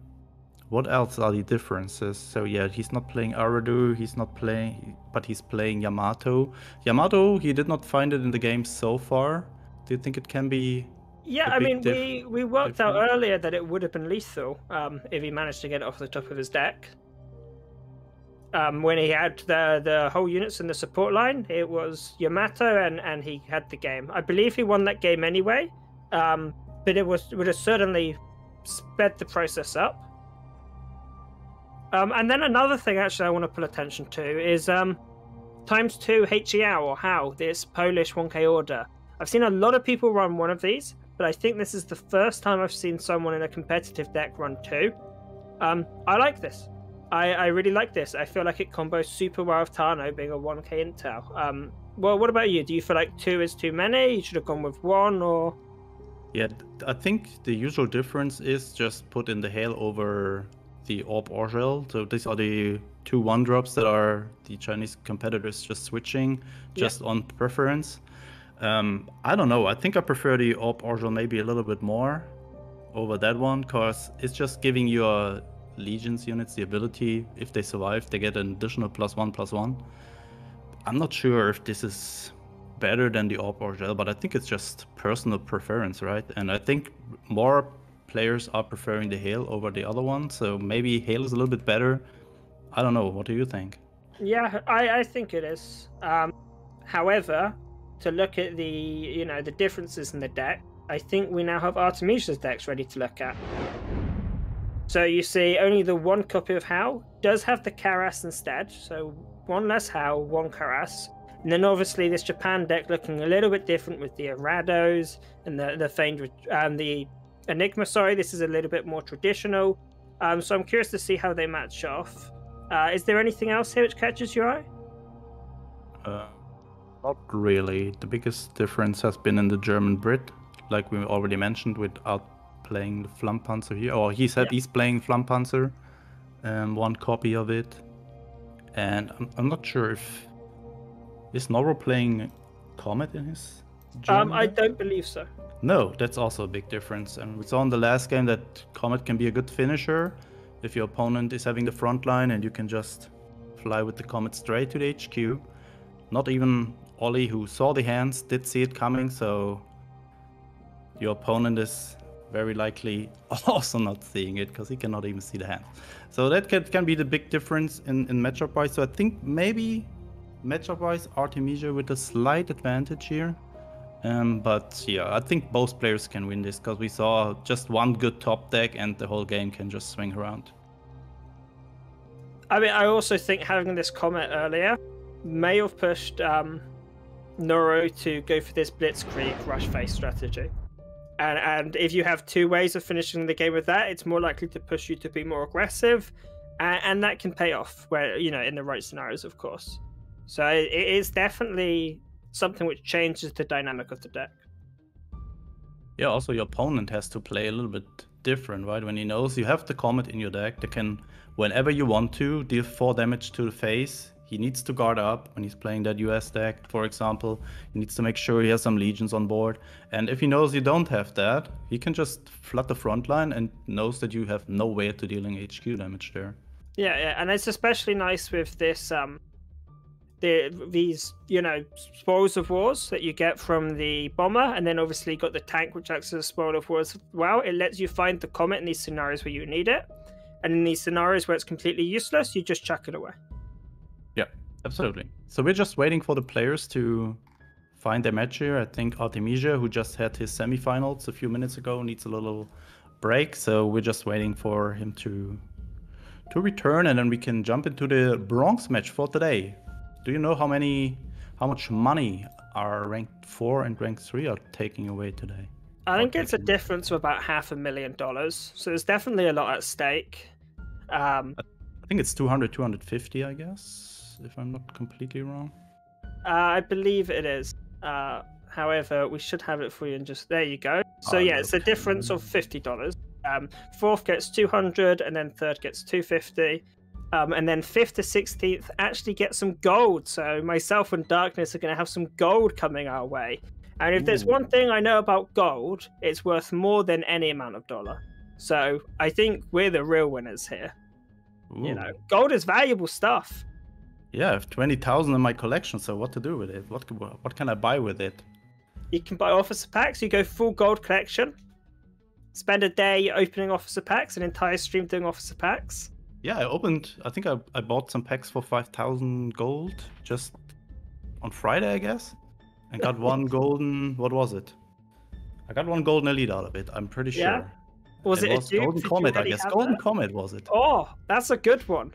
what else are the differences? So yeah, he's not playing Arado. He's not playing, but he's playing Yamato. Yamato, he did not find it in the game so far. Do you think it can be? Yeah, I mean we we worked out earlier that it would have been lethal um, if he managed to get it off the top of his deck. Um, when he had the the whole units in the support line, it was Yamato and and he had the game. I believe he won that game anyway, um, but it was would have certainly sped the process up. Um, and then another thing, actually, I want to pull attention to is um, times two HEL or how this Polish 1K order. I've seen a lot of people run one of these, but I think this is the first time I've seen someone in a competitive deck run two. Um, I like this. I, I really like this. I feel like it combos super well with Tano being a 1k intel. Um, well, what about you? Do you feel like two is too many? You should have gone with one, or Yeah, I think the usual difference is just put in the hail over the Orb Orgel. So these are the two one drops that are the Chinese competitors just switching Yeah. just on preference. Um, I don't know. I think I prefer the Orb Orgel maybe a little bit more over that one because it's just giving your legions units the ability if they survive they get an additional plus one plus one. I'm not sure if this is better than the Orb or Gel, but I think it's just personal preference, right? And I think more players are preferring the Hail over the other one, so maybe Hail is a little bit better. I don't know. What do you think? Yeah, I, I think it is. Um, however, to look at the you know the differences in the deck, I think we now have Artemisia's decks ready to look at. So you see, only the one copy of How does have the Karas instead. So one less How, one Karas. And then obviously this Japan deck looking a little bit different with the Arados and the the Feigned um, the Enigma. Sorry, this is a little bit more traditional. Um, so I'm curious to see how they match off. Uh, is there anything else here which catches your eye? Uh, not really. The biggest difference has been in the German Brit, like we already mentioned, without playing the Flammpanzer here. Or he said Yeah. he's playing Flammpanzer, um, one copy of it. And I'm, I'm not sure if is Noro playing Comet in his. Um, I don't believe so. No, that's also a big difference. And we saw in the last game that Comet can be a good finisher if your opponent is having the front line and you can just fly with the Comet straight to the HQ. Not even Ollie, who saw the hands, did see it coming, so your opponent is very likely <laughs> also not seeing it because he cannot even see the hand. So that can, can be the big difference in, in matchup wise. So I think maybe matchup wise, Artemisia with a slight advantage here. Um, but yeah, I think both players can win this because we saw just one good top deck and the whole game can just swing around. I mean, I also think having this Comet earlier may have pushed um, Noro to go for this blitzkrieg rush face strategy. And, and if you have two ways of finishing the game with that, it's more likely to push you to be more aggressive, and, and that can pay off where you know in the right scenarios, of course. So it is definitely something which changes the dynamic of the deck. Yeah, also your opponent has to play a little bit different, right? When he knows you have the Comet in your deck, that can, whenever you want to, deal 4 damage to the face. He needs to guard up when he's playing that US deck, for example. He needs to make sure he has some legions on board. And if he knows you don't have that, he can just flood the front line and knows that you have no way to dealing HQ damage there. Yeah, yeah, and it's especially nice with this um the these you know spoils of wars that you get from the bomber, and then obviously got the tank which acts as a spoil of wars. as Well, it lets you find the comet in these scenarios where you need it, and in these scenarios where it's completely useless, you just chuck it away. Yeah, Absolutely. So we're just waiting for the players to find their match here. I think Artemisia, who just had his semifinals a few minutes ago, needs a little break. So we're just waiting for him to to return, and then we can jump into the bronze match for today. Do you know how many, how much money our ranked four and ranked three are taking away today? I think it's a difference of about half a million dollars. So there's definitely a lot at stake. Um, I think it's 200, 250, I guess, if I'm not completely wrong. uh, I believe it is. Uh, however, we should have it for you in just there you go. So Oh, yeah, it's a difference of fifty dollars. Um, fourth gets two hundred, and then third gets two fifty. Um, and then fifth to sixteenth actually get some gold. So myself and Darkness are going to have some gold coming our way. And if there's one thing I know about gold, it's worth more than any amount of dollar. So I think we're the real winners here. You know, gold is valuable stuff. Yeah, I have 20,000 in my collection, so what to do with it? What, what can I buy with it? You can buy officer packs. You go full gold collection. Spend a day opening officer packs, an entire stream doing officer packs. Yeah, I opened, I think I, I bought some packs for 5,000 gold just on Friday, I guess. And got <laughs> one golden, what was it? I got one golden elite out of it, I'm pretty sure. Yeah? Was it, it was? Golden Comet, I guess. Golden that? Comet was it? Oh, that's a good one.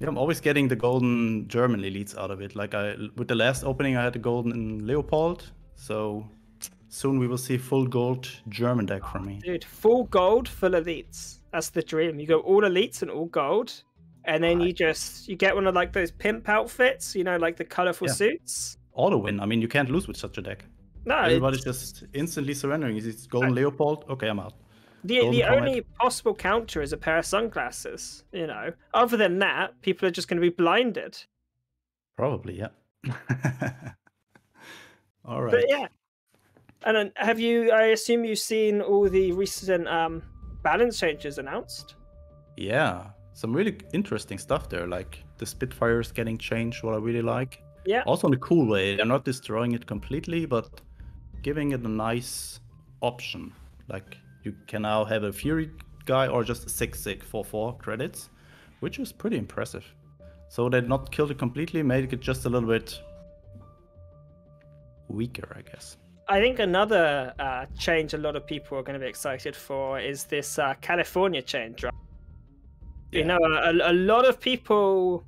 Yeah, I'm always getting the golden German elites out of it. Like I, with the last opening, I had the golden in Leopold. So soon we will see full gold German deck oh, from me. Dude, full gold, full elites. That's the dream. You go all elites and all gold. And then you just you get one of like those pimp outfits, you know, like the colorful Yeah. suits. Auto win. I mean, you can't lose with such a deck. No, it- Everybody's just instantly surrendering. It's golden Leopold. Okay, I'm out. the Golden the Comet. only possible counter is a pair of sunglasses. You know, other than that, people are just going to be blinded. Probably, yeah. <laughs> All right. But yeah. And then have you? I assume you've seen all the recent um, balance changes announced. Yeah, some really interesting stuff there. Like the Spitfires getting changed, what I really like. Yeah. Also in a cool way. They're not destroying it completely, but giving it a nice option. Like you can now have a Fury guy or just a 6 6 4 4 credits, which is pretty impressive. So they not killed it completely, made it just a little bit weaker, I guess. I think another uh, change a lot of people are going to be excited for is this uh, California change. Right? You know, a, a lot of people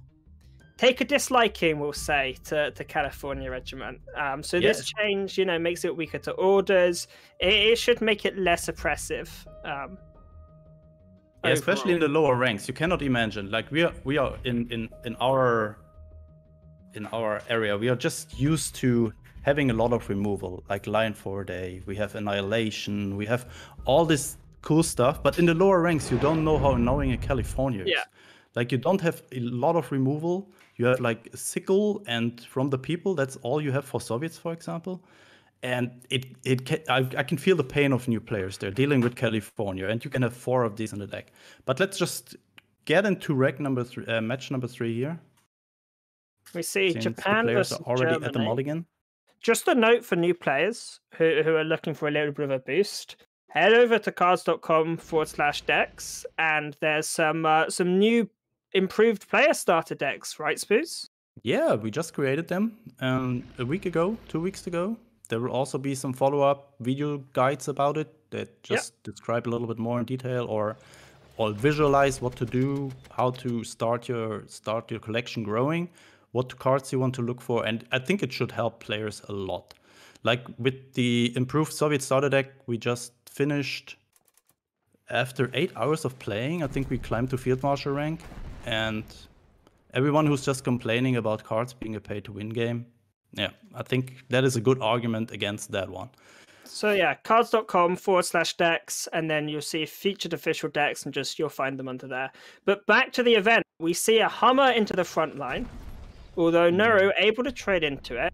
take a disliking, we'll say, to, to California Regiment. Um, so this change, you know, makes it weaker to orders. It, it should make it less oppressive. Um, Yeah, especially in the lower ranks. You cannot imagine. Like we are we are in in in our in our area, we are just used to having a lot of removal, like Lion for a day. We have annihilation. We have all this cool stuff. But in the lower ranks, you don't know how annoying a California is. Yeah. Like you don't have a lot of removal. You have like a sickle, and from the people, that's all you have for Soviets, for example and it it can, I, I can feel the pain of new players there dealing with California, and you can have four of these in the deck. But let's just get into rec number three, uh, match number three here. we see Since the Japan players versus are already at the Germany. mulligan. Just a note for new players who, who are looking for a little bit of a boost. Head over to kards.com forward slash decks, and there's some uh, some new improved player starter decks, right, Spooz? Yeah, we just created them um, a week ago, two weeks ago. There will also be some follow-up video guides about it that just describe a little bit more in detail or or visualize what to do, how to start your start your collection growing, what KARDS you want to look for, and I think it should help players a lot. Like with the improved Soviet starter deck, we just finished after eight hours of playing. I think we climbed to Field Marshal rank, and everyone who's just complaining about cards being a pay to win game, yeah, I think that is a good argument against that one. So yeah, kards.com forward slash decks, and then you'll see featured official decks, and just you'll find them under there. But back to the event, we see a Hummer into the front line. Although hmm. Noro able to trade into it,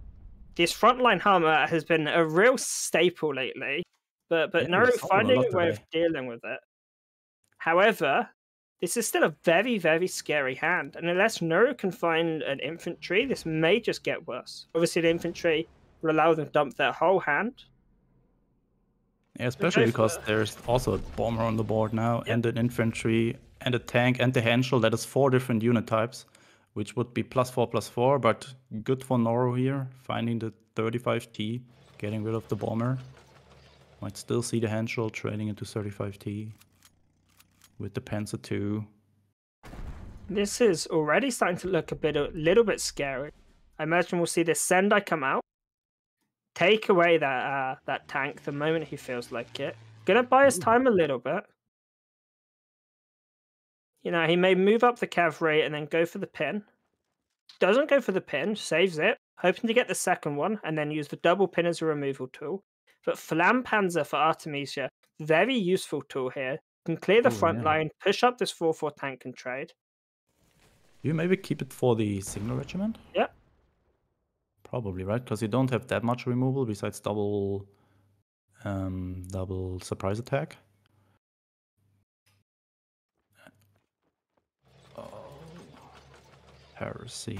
this frontline Humber has been a real staple lately. But but Yeah, Noro finding a way of dealing with it. However, this is still a very very scary hand, and unless Noro can find an infantry, this may just get worse. Obviously, the infantry will allow them to dump their whole hand. Yeah, especially because there's also a bomber on the board now, and an infantry, and a tank, and the Henschel. That is four different unit types, which would be plus four plus four, but good for Noro here, finding the 35T, getting rid of the bomber. Might still see the Henschel trading into 35T with the Panzer 2. This is already starting to look a bit, a little bit scary. I imagine we'll see this Sendai come out, take away that uh, that tank the moment he feels like it. Gonna buy his time a little bit. You know, he may move up the cavalry and then go for the pin. Doesn't go for the pin, saves it, hoping to get the second one, and then use the double pin as a removal tool. But Flammpanzer for Artemisia, very useful tool here. Can clear the Oh, front yeah. line, push up this 4 4 tank and trade. You maybe keep it for the signal regiment? Yep. Probably, right? Because you don't have that much removal besides double um double surprise attack. Heresy.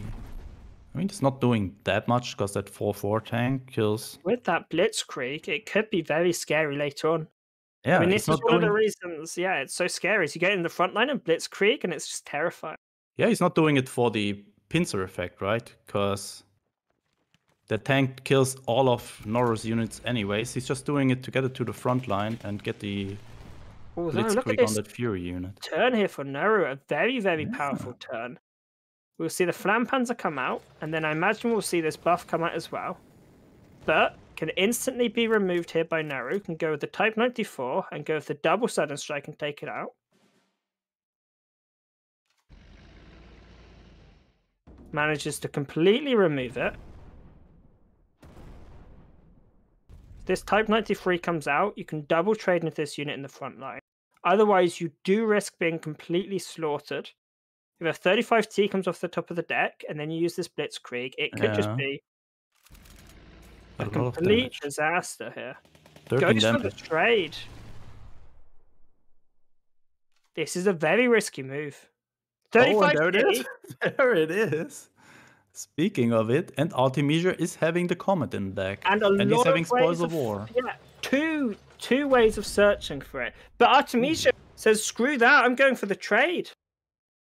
I mean, it's not doing that much because that 4-4 tank kills. With that Blitzkrieg, it could be very scary later on. Yeah, I mean, this is one of the reasons, yeah, it's so scary. is you get in the front line and Blitzkrieg, and it's just terrifying. Yeah, he's not doing it for the pincer effect, right? Because the tank kills all of Noro's units anyways. He's just doing it to get it to the front line and get the at blitzkrieg on that Fury unit. turn here for Noro, a very, very Yeah. powerful turn. We'll see the Flammpanzer come out, and then I imagine we'll see this buff come out as well. But can instantly be removed here by Noro, can go with the Type 94 and go with the double sudden strike and take it out. Manages to completely remove it. This Type 93 comes out, you can double trade with this unit in the front line. Otherwise, you do risk being completely slaughtered. If a 35T comes off the top of the deck and then you use this Blitzkrieg, it could just be a A complete disaster here. 13 Goes for the trade. This is a very risky move. Oh, 35 and there it is. <laughs> there it is. Speaking of it, and Artemisia is having the Comet in the deck. and a and lot he's having of spoils of war. Yeah, two two ways of searching for it. But Artemisia hmm. says, "Screw that! I'm going for the trade."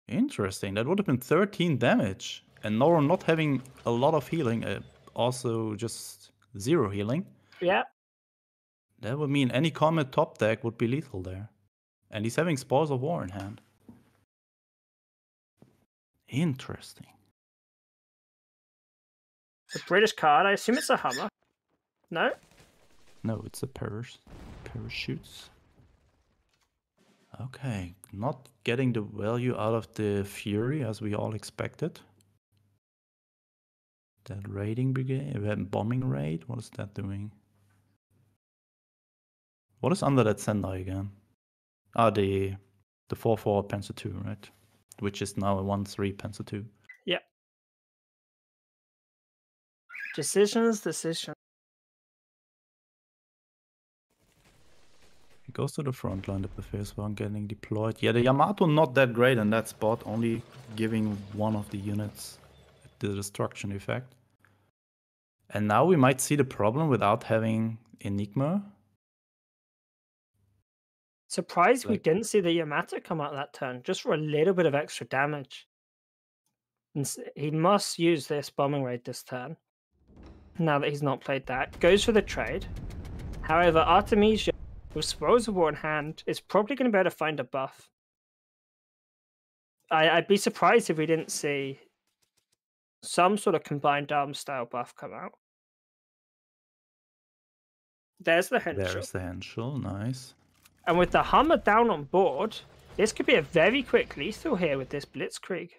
Interesting. That would have been 13 damage. And Noro not having a lot of healing, uh, also just zero healing. Yeah, That would mean any Comet top deck would be lethal there. And he's having Spoils of War in hand. Interesting. the British card. I assume it's a Humber. No, No, it's a paras- parachutes. Okay, not getting the value out of the Fury as we all expected. That raiding brigade, uh, bombing raid, what is that doing? What is under that Sendai again? Ah, the the 4-4 Panzer 2, right? Which is now a 1-3 Panzer 2. decisions, decisions. Goes to the front line, the Befehlswagen getting deployed. Yeah, the Yamato not that great in that spot, only giving one of the units the destruction effect. And now we might see the problem without having Enigma. Surprised we didn't see the Yamato come out that turn, just for a little bit of extra damage. And he must use this bombing raid this turn. Now that he's not played that, goes for the trade. However, Artemisia, of in hand, is probably going to be able to find a buff. I, I'd be surprised if we didn't see some sort of combined arm style buff come out. There's the Henschel. There's the Henschel, nice. And with the Humber down on board, this could be a very quick lethal here with this Blitzkrieg.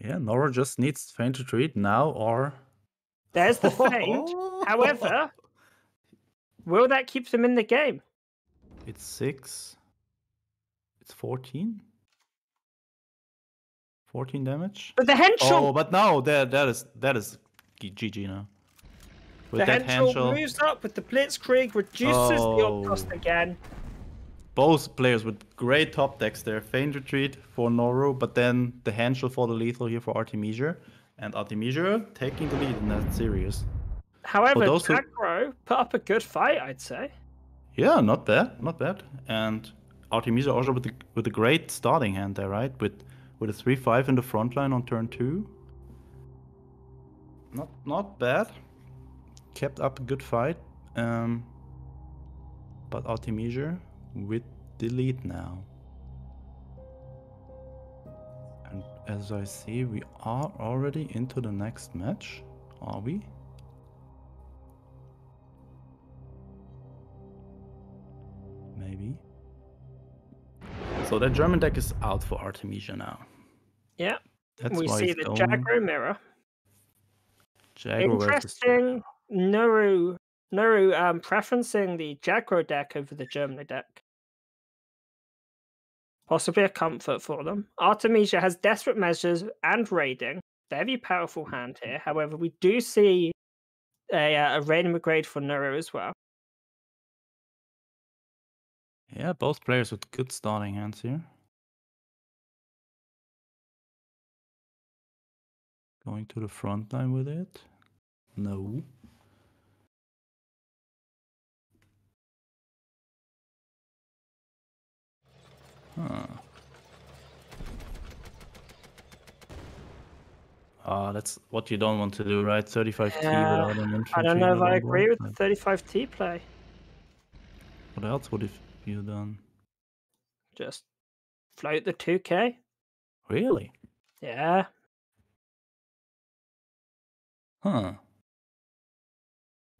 Yeah, Noro just needs Feigned Retreat now or. There's the feint. <laughs> However, will that keep them in the game? It's 6. It's 14? 14 damage? But the Henschel, Oh, but no, that that is that is GG now. With the that Henschel, moves up with the Blitzkrieg, reduces the Oh. op cost again. both players with great top decks there. Feigned Retreat for Noro, but then the Henschel for the lethal here for Artemisia. And Artemisia taking the lead in that series. However, who- put up a good fight, I'd say. Yeah, not bad, not bad. And Artemisia also with the with a great starting hand there, right? With with a 3-5 in the front line on turn 2. Not not bad. Kept up a good fight. Um, but Artemisia with the lead now. And as I see, we are already into the next match. Are we? Maybe. So the German deck is out for Artemisia now. Yeah, That's we why see it's the going J aggro mirror. Jaguar versus Interesting. Noro, Noro um, preferencing the J aggro deck over the Germany deck. Possibly a comfort for them. Artemisia has desperate measures and raiding. Very powerful hand here. However, we do see a, uh, a raiding brigade for Noro as well. Yeah, both players with good starting hands here. Going to the front line with it? No. Huh. Ah, that's what you don't want to do, right? 35T Yeah, without an infantry. I don't know if I agree with the 35T play. What else would have you done? Just float the 2k. Really? Yeah. Huh.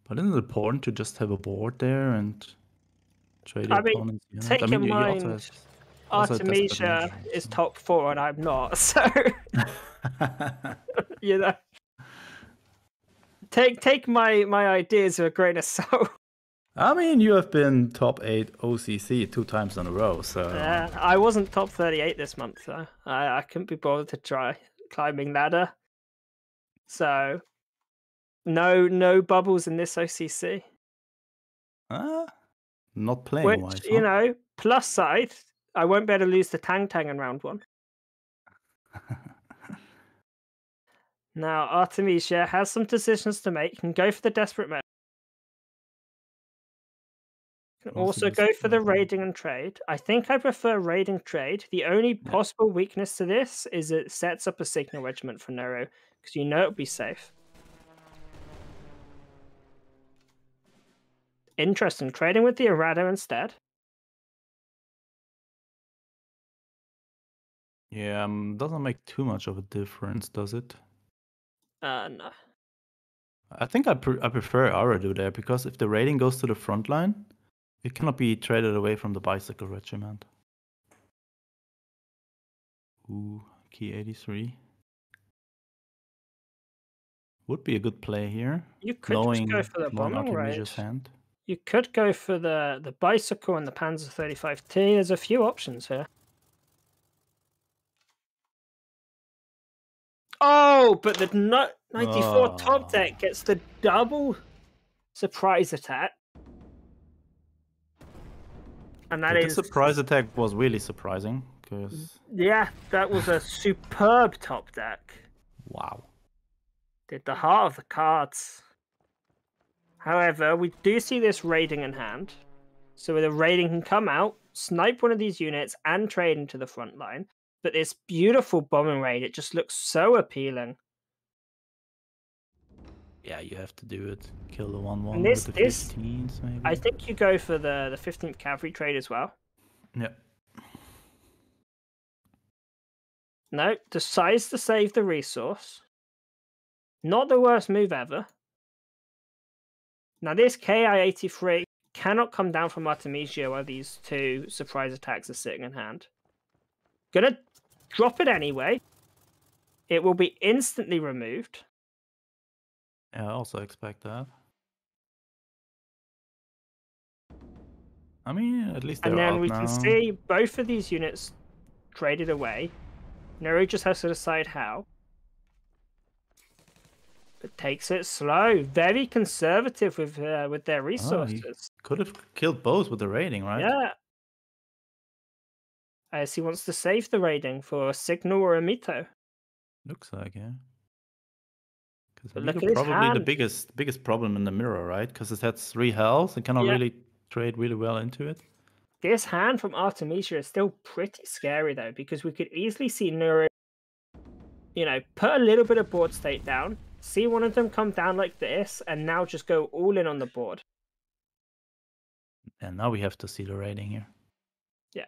But isn't it important to just have a board there and trade your I mean, take in you- you mind, have- also have desperate Artemisia is top four and I'm not, <laughs> so <laughs> you know. Take take my my ideas with a grain of <laughs> salt. I mean, you have been top eight OCC two times in a row, so Yeah, I wasn't top 38 this month, so I, I couldn't be bothered to try climbing ladder. So, no no bubbles in this OCC. Ah, not playing Which, wise. you huh? know, plus side, I won't be able to lose the Tang Tang in round one. <laughs> Now, Artemisia has some decisions to make. and go for the desperate measure. Can Also go for the raiding and trade. I think I prefer raiding trade. The only possible weakness to this is it sets up a signal regiment for Noro because you know it'll be safe. Interesting. Trading with the Arado instead. Yeah, um, doesn't make too much of a difference, does it? Uh, no. I think I, pre- I prefer Arado there because if the raiding goes to the front line, it cannot be traded away from the bicycle regiment. Ooh, Ki-83. Would be a good play here. You could knowing, just go for the bombing raid. hand. You could go for the the bicycle and the Panzer 35T. There's a few options here. Oh, but the no- 94 top Oh. Ah. deck gets the double surprise attack. And that But is the surprise attack was really surprising because yeah, that was a superb top deck. wow. Did the heart of the cards. However, we do see this raiding in hand. So the raiding can come out, snipe one of these units, and trade into the front line. But this beautiful bombing raid, it just looks so appealing. Yeah, you have to do it. Kill the one one this- with the this- 15s maybe. I think you go for the, the 15th cavalry trade as well. Yep. No, decides to save the resource. Not the worst move ever. Now, this Ki-83 cannot come down from Artemisia while these two surprise attacks are sitting in hand. Gonna drop it anyway. It will be instantly removed. Yeah, I also expect that. I mean, at least they're and then we now. can see both of these units traded away. Noro just has to decide how. But takes it slow, very conservative with uh, with their Oh, resources. could have killed both with the rating, right? Yeah. As he wants to save the raiding for a signal or a mito. Looks like, yeah. Because But look at his probably the biggest biggest problem in the mirror, right? Because it has three health, it cannot Yeah. really trade really well into it. This hand from Artemisia is still pretty scary though, because we could easily see Noro, you know, put a little bit of board state down, see one of them come down like this, and now just go all in on the board. And now we have to see the rating here. Yeah.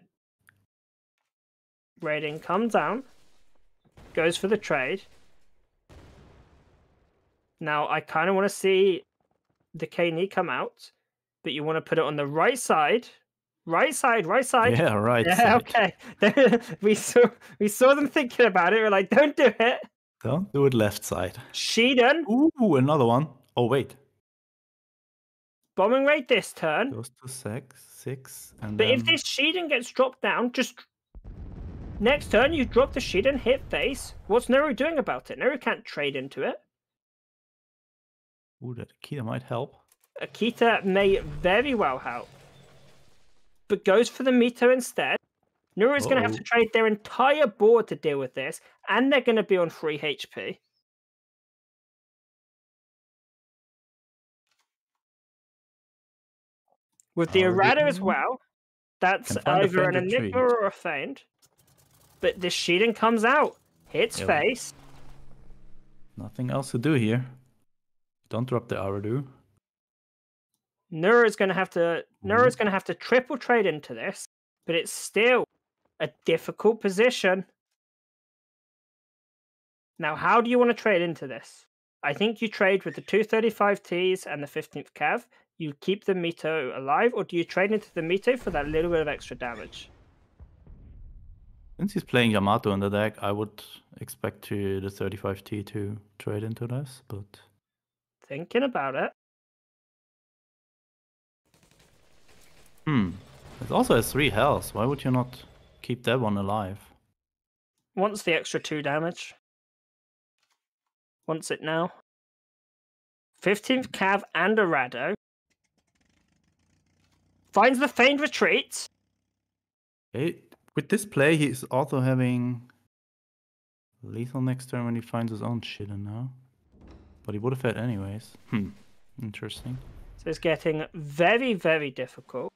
Rating comes down, goes for the trade. Now I kind of want to see the K come out, but you want to put it on the right side. Right side, right side. Yeah, right. Yeah, side. okay. <laughs> we saw we saw them thinking about it. We're like, don't do it. Don't do it left side. Shiden, Ooh, another one. Oh wait, bombing rate this turn. goes to six, six, and But then if this Shiden gets dropped down, just next turn you drop the Shiden, hit face. What's Noro doing about it? Noro can't trade into it. Ooh, that Akita might help. Akita may very well help, but goes for the Mito instead. Noro is going to have to trade their entire board to deal with this, and they're going to be on free HP. With the uh, Are Arado as mm-hmm. well, that's Can find a either an Enigma retreat. or a Feigned. But this Shiden comes out, hits Yeah. face. Nothing else to do here. Don't drop the Arado. Noro is going to have to Noro is mm-hmm. going to have to triple trade into this, but it's still a difficult position. Now, how do you want to trade into this? I think you trade with the 235 Ts and the 15th Cav. You keep the Mito alive, or do you trade into the Mito for that little bit of extra damage? Since he's playing Yamato in the deck, I would expect to the 35T to trade into this, but Thinking about it. hmm. It also has three health. Why would you not keep that one alive? Wants the extra two damage. Wants it now. 15th Cav and Arado. Finds the Feigned Retreat. Okay. With this play, he's also having lethal next turn when he finds his own Shiden now. But he would have had anyways. Hmm. Interesting. So it's getting very, very difficult.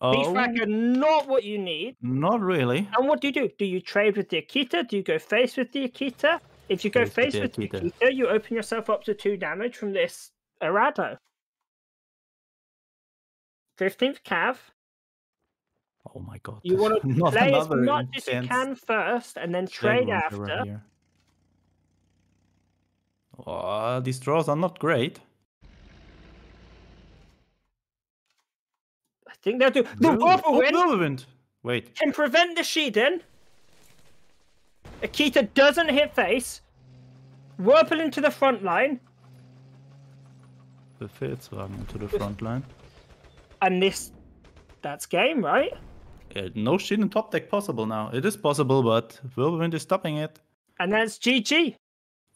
Beef Oh, Racker, not what you need. not really. And what do you do? Do you trade with the Akita? Do you go face with the Akita? If you go Face with the with the Akita. Akita, you open yourself up to two damage from this Arado. 15th Cav. Oh my god. You want to <laughs> Not play as another much as you can first and then trade mirror after. Oh, these draws are not great. I think they'll do. The Whirlwind-! Oh, Wait, can prevent the Shiden. Akita doesn't hit face. Whirlwind into the front line. the Filzwagen into the front line. And this. That's game, right? Yeah, no Shiden top deck possible now. It is possible, but Whirlwind is stopping it. And that's GG.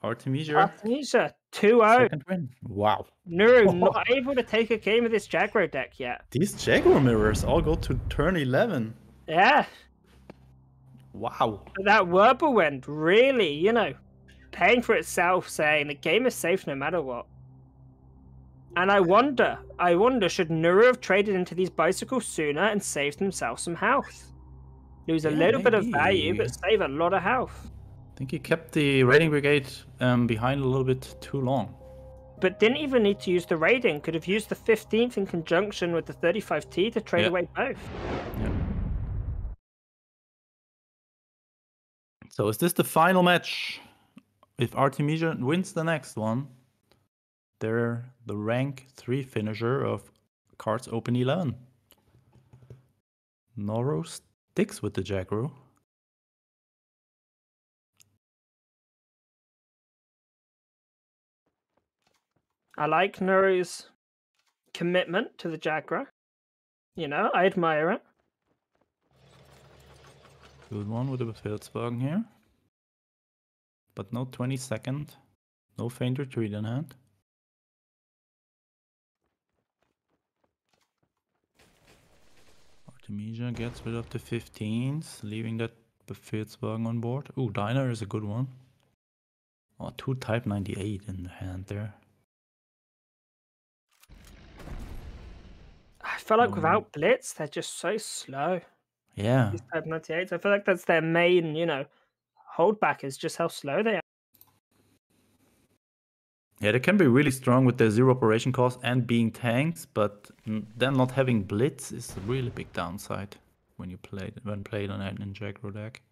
Artemisia, Artemisia 2 0. second win. Wow. Noro <laughs> not able to take a game of this Jaguar deck yet. These Jaguar mirrors all go to turn 11. Yeah. Wow. That Whirlwind really, you know, paying for itself, saying the game is safe no matter what. And I wonder, I wonder, should Noro have traded into these bicycles sooner and saved themselves some health? Lose a Yeah, little bit of value, but save a lot of health. I think he kept the raiding brigade um, behind a little bit too long. But didn't even need to use the raiding. Could have used the 15th in conjunction with the 35T to trade Yeah. away both. Yeah. So is this the final match? If Artemisia wins the next one, they're the rank 3 finisher of KARDS Open 11. Noro sticks with the J aggro. I like Noro's commitment to the Jaguar. You know, I admire it. Good one with the Befehlswagen here. But no 20 second. No faint retreat in hand. Artemisia gets rid of the 15s, leaving that Befehlswagen on board. Ooh, Diner is a good one. Oh, two Type 98 in the hand there. I feel like Mm. without Blitz, they're just so slow. Yeah. These Type 98s. I feel like that's their main, you know, holdback is just how slow they are. Yeah, they can be really strong with their zero operation cost and being tanks, but then not having blitz is a really big downside when you play when played on an Ninjago deck.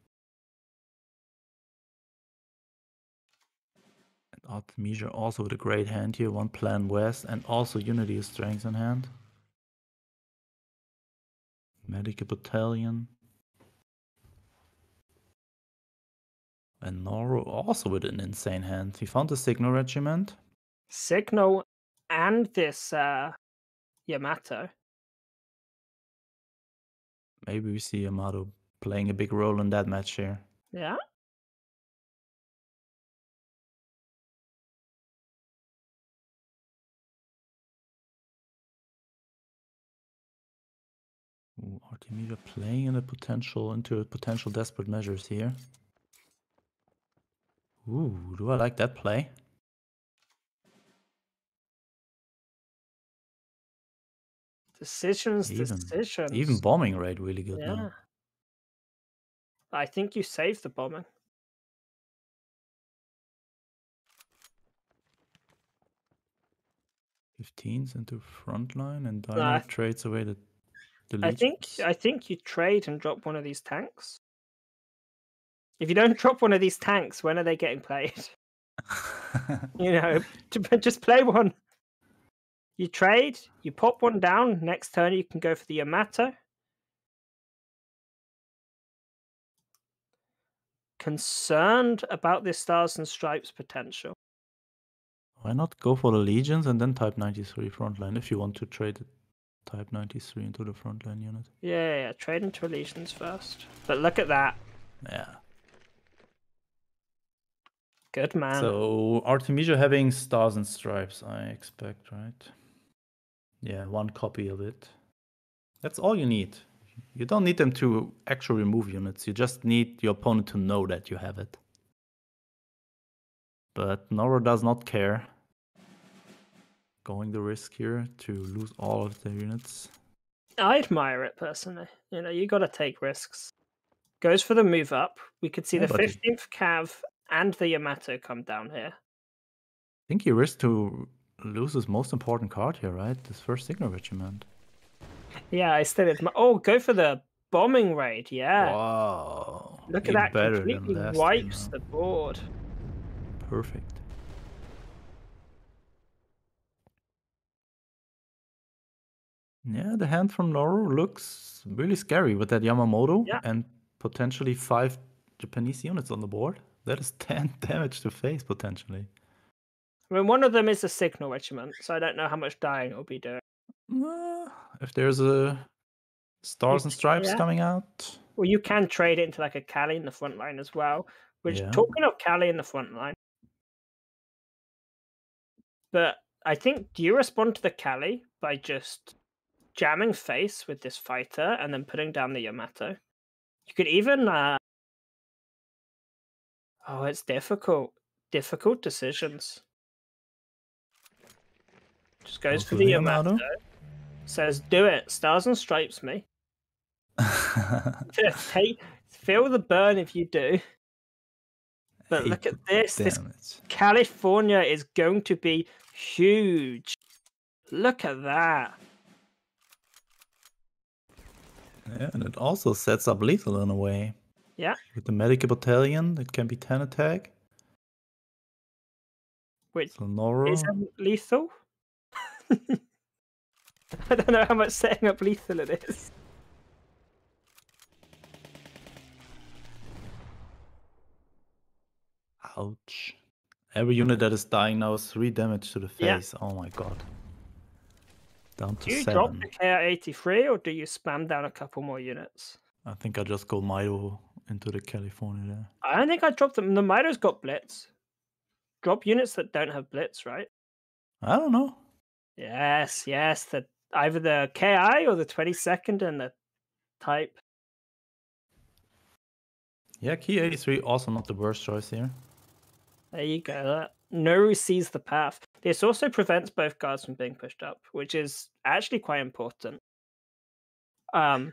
And Artemisia also with a great hand here, one plan west, and also Unity is strength in hand. Medical Battalion. And Noro also with an insane hand. He found the Signal Regiment. Signal and this uh Yamato. Maybe we see Yamato playing a big role in that match here. Yeah. Artemisia playing in a potential into a potential desperate measures here. Ooh, do I like that play? Decisions, Even- decisions. Even bombing rate really good Yeah. now. I think you saved the bombing. Fifteens into front line and Dino trades away the I think. I think you trade and drop one of these tanks. If you don't drop one of these tanks, when are they getting played? <laughs> <laughs> You know, just play one. You trade, you pop one down. Next turn, you can go for the Yamato. Concerned about this Stars and Stripes potential. Why not go for the legions and then type 93 frontline if you want to trade it type 93 into the frontline unit? Yeah, yeah, yeah, trade into Legions first. But look at that. Yeah. Good man. So Artemisia having stars and stripes, I expect, right? Yeah, one copy of it. That's all you need. You don't need them to actually remove units. You just need your opponent to know that you have it. But Noro does not care. Going the risk here to lose all of their units. I admire it personally. You know, you got to take risks. Goes for the move up. We could see Yeah, the fifteenth Cav and the Yamato come down here. I think he risked to lose his most important card here, right? This first signal regiment. Yeah, I still admire. Oh, go for the bombing raid. Yeah, Wow. look at that. better Completely wipes the board. Perfect. Yeah, the hand from Noro looks really scary with that Yamamoto Yeah. and potentially five Japanese units on the board. That is <laughs> 10 damage to face potentially. I mean, one of them is a signal regiment, so I don't know how much dying it'll be doing. Uh, if there's a stars and stripes yeah. coming out, Well, you can trade it into like a Cali in the front line as well. Which, Yeah. talking of Cali in the front line, but I think do you respond to the Cali by just jamming face with this fighter and then putting down the Yamato? You could even. Uh... Oh, it's difficult. Difficult decisions. Just goes Go for for the Yamato. Yamato. Says, "Do it, stars and stripes me." <laughs> Take, feel the burn if you do. But look at this. This. California is going to be huge. Look at that. Yeah, and it also sets up lethal in a way. Yeah. With the medical battalion, it can be 10 attack. Which So Noro. is um, lethal. <laughs> I don't know how much setting up lethal it is. Ouch. Every unit that is dying now is 3 damage to the Yeah. face. Oh my god. Down to Do you drop the Ki-83 or do you spam down a couple more units? I think I just go Mido into the California there. I don't think I dropped them. The Mido's got blitz. Drop units that don't have blitz, right? I don't know. Yes, yes. The either the KI or the 22nd and the type. Yeah, Ki-83 also not the worst choice here. There you go. That Noro sees the path. This also prevents both guards from being pushed up, which is actually quite important. Um,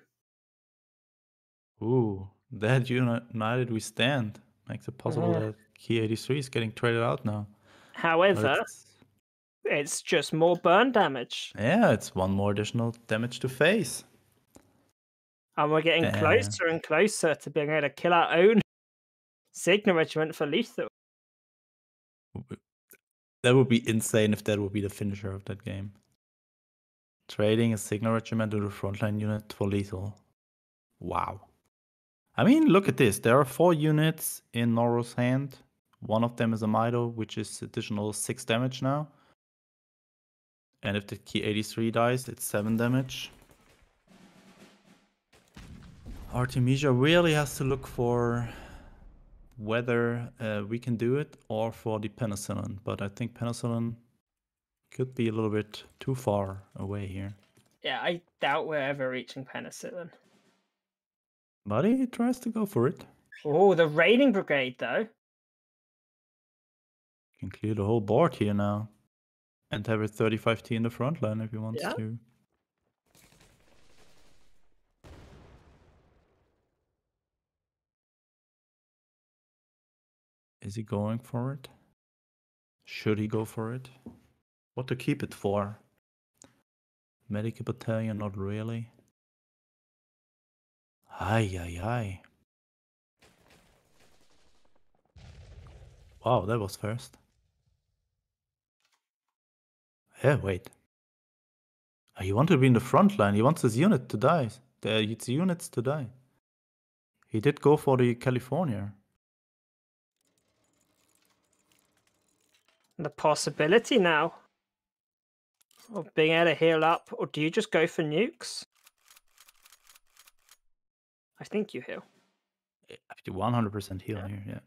Ooh, that united we stand makes it possible Yeah. that Ki-83 is getting traded out now. However, it's- it's just more burn damage, yeah, it's one more additional damage to face. and we're getting Yeah. closer and closer to being able to kill our own <laughs> Signal regiment for lethal. That would be insane if that would be the finisher of that game. Trading a signal regiment to the frontline unit for lethal. Wow. I mean, look at this. There are four units in Noro's hand. One of them is a Mido, which is additional six damage now. And if the Ki-83 dies, it's seven damage. Artemisia really has to look for whether uh, we can do it or for the penicillin. But I think penicillin could be a little bit too far away here. Yeah, I doubt we're ever reaching penicillin. But he tries to go for it. Oh, the raiding brigade though. Can clear the whole board here now. And have a 35T in the front line if he wants Yeah. to. Is he going for it? Should he go for it? What to keep it for? Medical battalion, not really. Ay, ay, ay. Wow, that was first. Yeah, wait. Uh, He wanted to be in the front line. He wants his unit to die. The its units to die. He did go for the California. The possibility now of being able to heal up, or do you just go for nukes? I think you heal. Eh, 100% heal Yeah. here, yeah.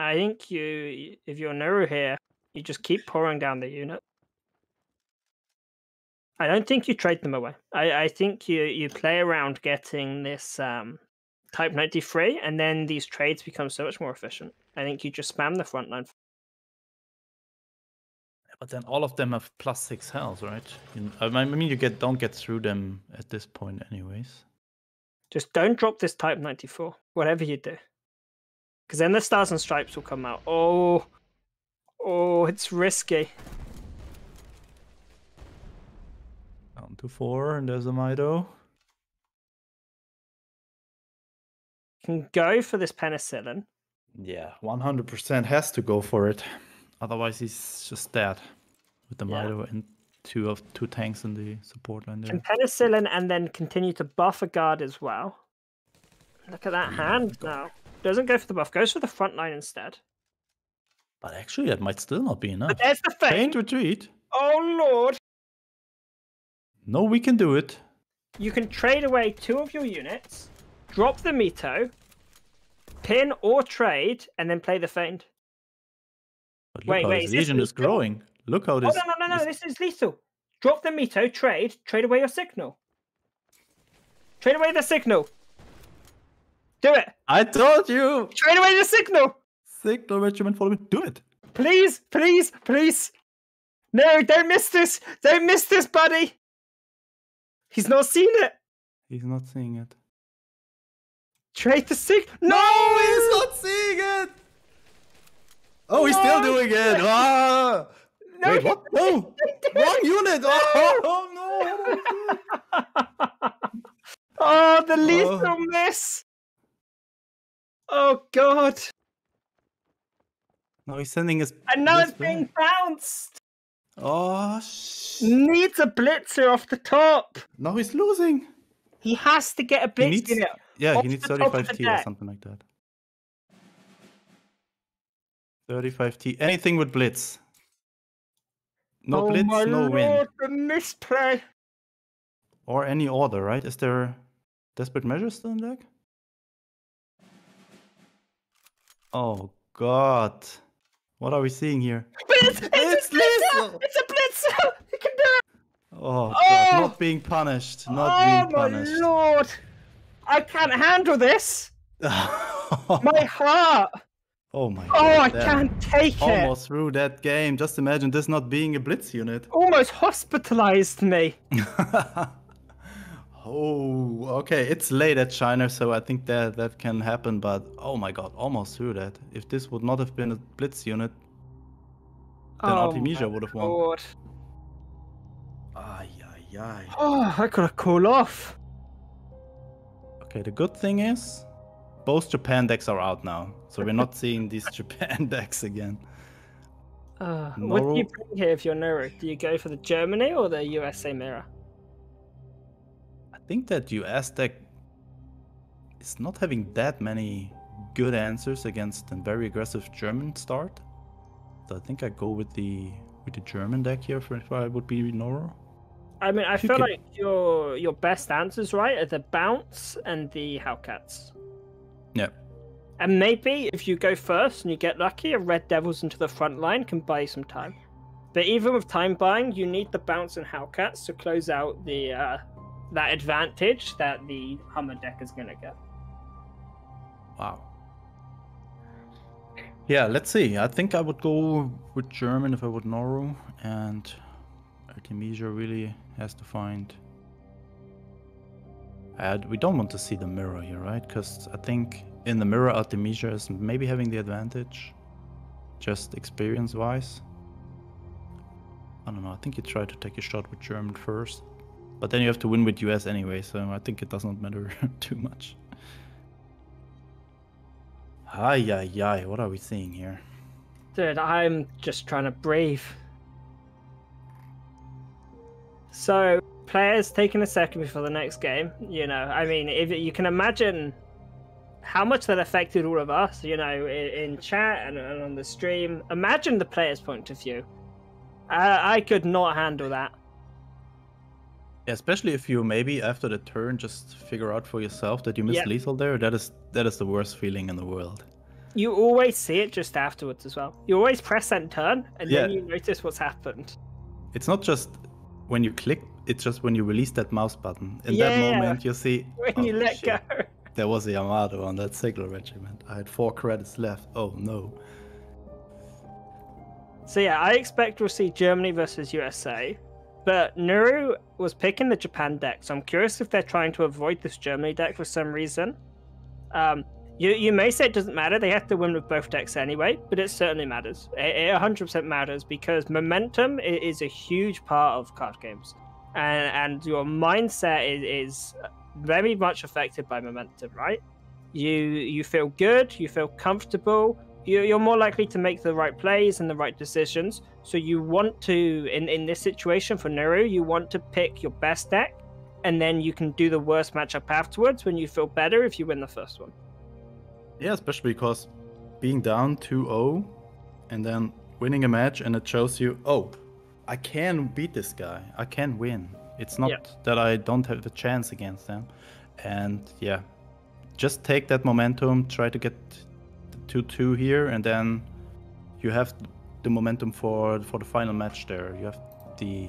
I think you, if you're Noro here, you just keep pouring down the unit. I don't think you trade them away. I, I think you, you play around getting this um, Type 93, and then these trades become so much more efficient. I think you just spam the front line. But then all of them have plus six health, right? You- I mean, I mean, you get don't get through them at this point, anyways. Just don't drop this Type 94, whatever you do. Because then the Stars and Stripes will come out. Oh, oh, it's risky. Down to four, and there's a Mido. Can go for this penicillin. Yeah, 100% has to go for it. Otherwise, he's just dead with the Yeah. Mido and two of two tanks in the support line there. Can penicillin and then continue to buff a guard as well. Look at that hand now. Doesn't go for the buff, goes for the front line instead. But actually, that might still not be enough. But there's the Faint feint. retreat. Oh lord! No, we can do it. You can trade away two of your units, drop the Mito, pin or trade, and then play the feint. But look Wait, how wait, his is this legion is lethal? growing. Look how Oh this. no no no no! this- This is lethal. Drop the Mito, trade, trade away your signal. Trade away the signal. Do it. I told you. Trade away the signal. Signal regiment, follow me. Do it. Please, please, please. No, don't miss this. Don't miss this, buddy. He's not seen it. He's not seeing it. Trade the sig. No, he's not seeing it. Oh, he's still doing it. Ah! No, Wait, what? No, wrong unit. Oh, no. <laughs> oh, the lethal miss. Oh God! No, he's sending his. And now it's being bounced. Oh, sh- Needs a blitzer off the top. No, he's losing. He has to get a blitzer. needs, yeah, he needs the top of the 35 T or something like that. 35 T. Anything with blitz. No oh blitz, my no lord, win. the misplay. Or any order, right? Is there desperate measures still in deck? Oh god. What are we seeing here? Blitz! it's, it's, a blitz! It's a blitzer. He <laughs> can do it. Oh, god. Oh! Not being punished. Not oh being my punished. lord! I can't handle this. <laughs> My heart. Oh my oh, god. Oh, I damn. can't take it. Almost through that game. Just imagine this not being a blitz unit. Almost hospitalized me. <laughs> oh, okay. It's late at China, so I think that that can happen. But oh my god, almost through that. If this would not have been a blitz unit, then oh Artemisia would have won. God. Ay, ay, ay. Oh, I could have cool off. Okay, the good thing is both Japan decks are out now, so we're not seeing these Japan <laughs> decks again. Uh, what do you bring here if you're Noro? Do you go for the Germany or the USA mirror? I think that US deck is not having that many good answers against a very aggressive German start. So I think I go with the with the German deck here for if I would be Noro. I mean, I You feel like your your best answers, right, are the bounce and the Hellcats. Yeah. And maybe if you go first and you get lucky, a Red Devils into the front line can buy you some time. But even with time buying, you need the bounce and Hellcats to close out the uh, that advantage that the Hummer deck is going to get. Wow. Yeah, let's see. I think I would go with German if I would Noro, and Artemisia really has to find. And we don't want to see the mirror here, right? Because I think in the mirror, Artemisia is maybe having the advantage, just experience-wise. I don't know. I think you try to take a shot with German first, but then you have to win with US anyway, so I think it does not matter <laughs> too much. Ay, ay, ay, what are we seeing here? Dude, I'm just trying to breathe. So, players taking a second before the next game, you know, I mean, if you can imagine how much that affected all of us, you know, in, in chat and, and on the stream. Imagine the player's point of view. I, I could not handle that. Yeah, especially if you maybe after the turn just figure out for yourself that you missed Yep. lethal there. That is that is the worst feeling in the world. You always see it just afterwards as well. You always press and turn, and then you notice what's happened. It's not just when you click; it's just when you release that mouse button. In Yeah. that moment, you see When oh, you let shit, go. <laughs> There was a Yamato on that signal regiment. I had four credits left. Oh no! So yeah, I expect we'll see Germany versus USA, but Noro was picking the Japan deck, so I'm curious if they're trying to avoid this Germany deck for some reason. Um, you you may say it doesn't matter; they have to win with both decks anyway, but it certainly matters. It, it 100% matters because momentum is a huge part of card games, and and your mindset is, is very much affected by momentum, right? You you feel good, you feel comfortable, you- you're more likely to make the right plays and the right decisions. So you want to, in in this situation for Noro, you want to pick your best deck, and then you can do the worst matchup afterwards when you feel better if you win the first one. Yeah, especially because being down 2-0 and then winning a match and it shows you, oh, I can beat this guy. I can win. It's not Yeah. that I don't have a chance against them. And yeah, just take that momentum, try to get the 2-2 here and then you have the momentum for for the final match there. You have the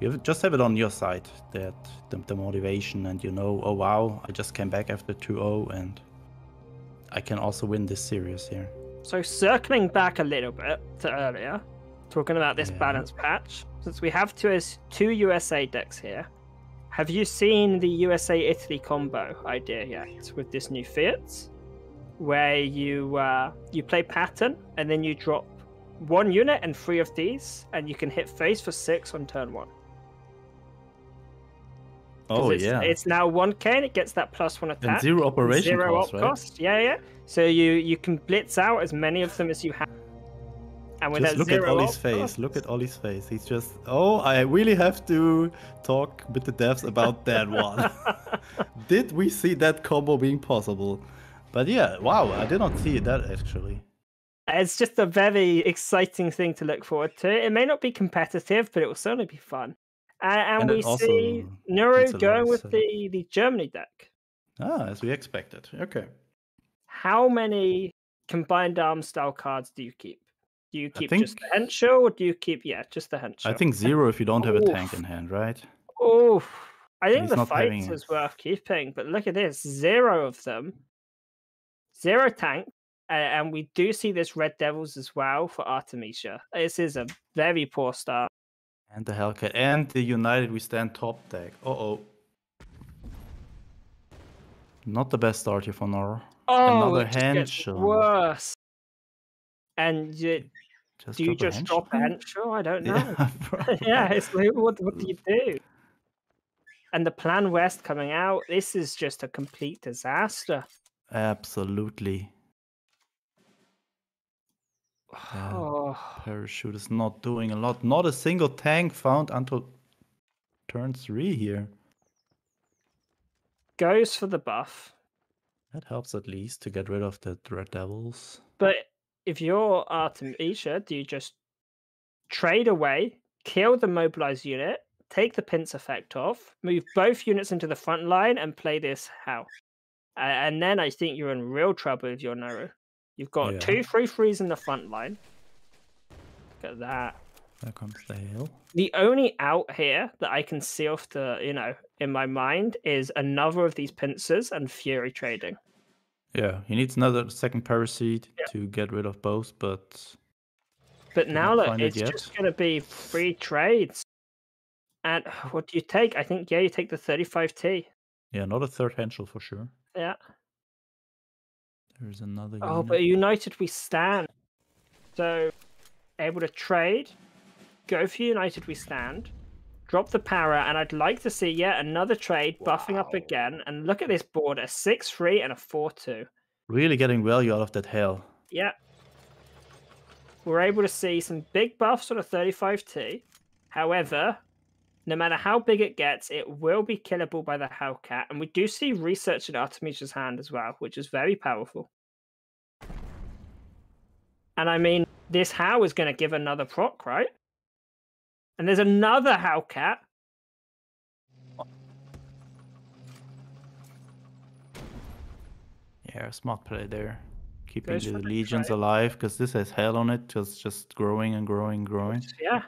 you have, just have it on your side that the, the motivation and you know, oh wow, I just came back after 2-0 and I can also win this series here. So circling back a little bit to earlier, talking about this Yeah. balance patch, since we have two two USA decks here, have you seen the USA Italy combo idea yet with this new Fiat, where you uh, you play Patton and then you drop one unit and three of these, and you can hit face for six on turn one. Oh it's, yeah, it's now one K and it gets that plus one attack. and zero operation Zero cost, op right? cost. Yeah, yeah. So you you can blitz out as many of them as you have. And with Just look at Ollie's op face. Look at Ollie's face. He's just, oh, I really have to talk with the devs about that <laughs> one. <laughs> did we see that combo being possible? But yeah, wow, I did not see that actually. It's just a very exciting thing to look forward to. It may not be competitive, but it will certainly be fun. And, and, And we see Noro lot going with the, the Germany deck. Ah, as we expected. Okay. How many combined arm style cards do you keep? Do you keep just the think- Henschel or do you keep, yeah, just the Henschel? I think zero if you don't have a tank in hand, right? Oh, I think He's the fights it. is worth keeping, but look at this zero of them, zero tank, A- And we do see this Red Devils as well for Artemisia. This is a very poor start. And the Hellcat and the United We Stand top deck. Uh oh. Not the best start here for Noro. Oh, Another it gets Henschel. worse. And you, Just do you just drop a? Henschel? I don't know. <laughs> <laughs> Yeah, yeah, it's like, what, what do you <laughs> do? And the Plan West coming out, this is just a complete disaster. Absolutely. Yeah. Um, <sighs> oh, Parachute is not doing a lot. Not a single tank found until turn three here. goes for the buff. That helps at least to get rid of the Red Devils. But if you're Artemisia, do you just trade away, kill the mobilized unit, take the pinch effect off, move both units into the front line, and play this how? And then I think you're in real trouble with your Noro. You've got Yeah. two free frees in the front line. Look at that. There comes the hill. The only out here that I can see off the, you know, in my mind is another of these pincers and Fury trading. Yeah, he needs another second Parasite Yeah. to get rid of both, but But now look, find it it's just going to be free trades. And what do you take? I think, yeah, you take the 35T. yeah, not a third Henschel for sure. Yeah. There's another. Oh, unit. but United we stand. So, able to trade, go for United we stand, drop the power, and I'd like to see yet another trade buffing up again. And look at this board a 6 3 and a 4 2. really getting value out of that hail. Yeah. We're able to see some big buffs on a 35T. However, no matter how big it gets, it will be killable by the Hellcat. And we do see research in Artemisia's hand as well, which is very powerful. And I mean, this How is going to give another proc, right? And there's another Hellcat. Yeah, smart play there. Keeping Goes the legions alive because this has hell on it, just just growing and growing and growing. Yeah.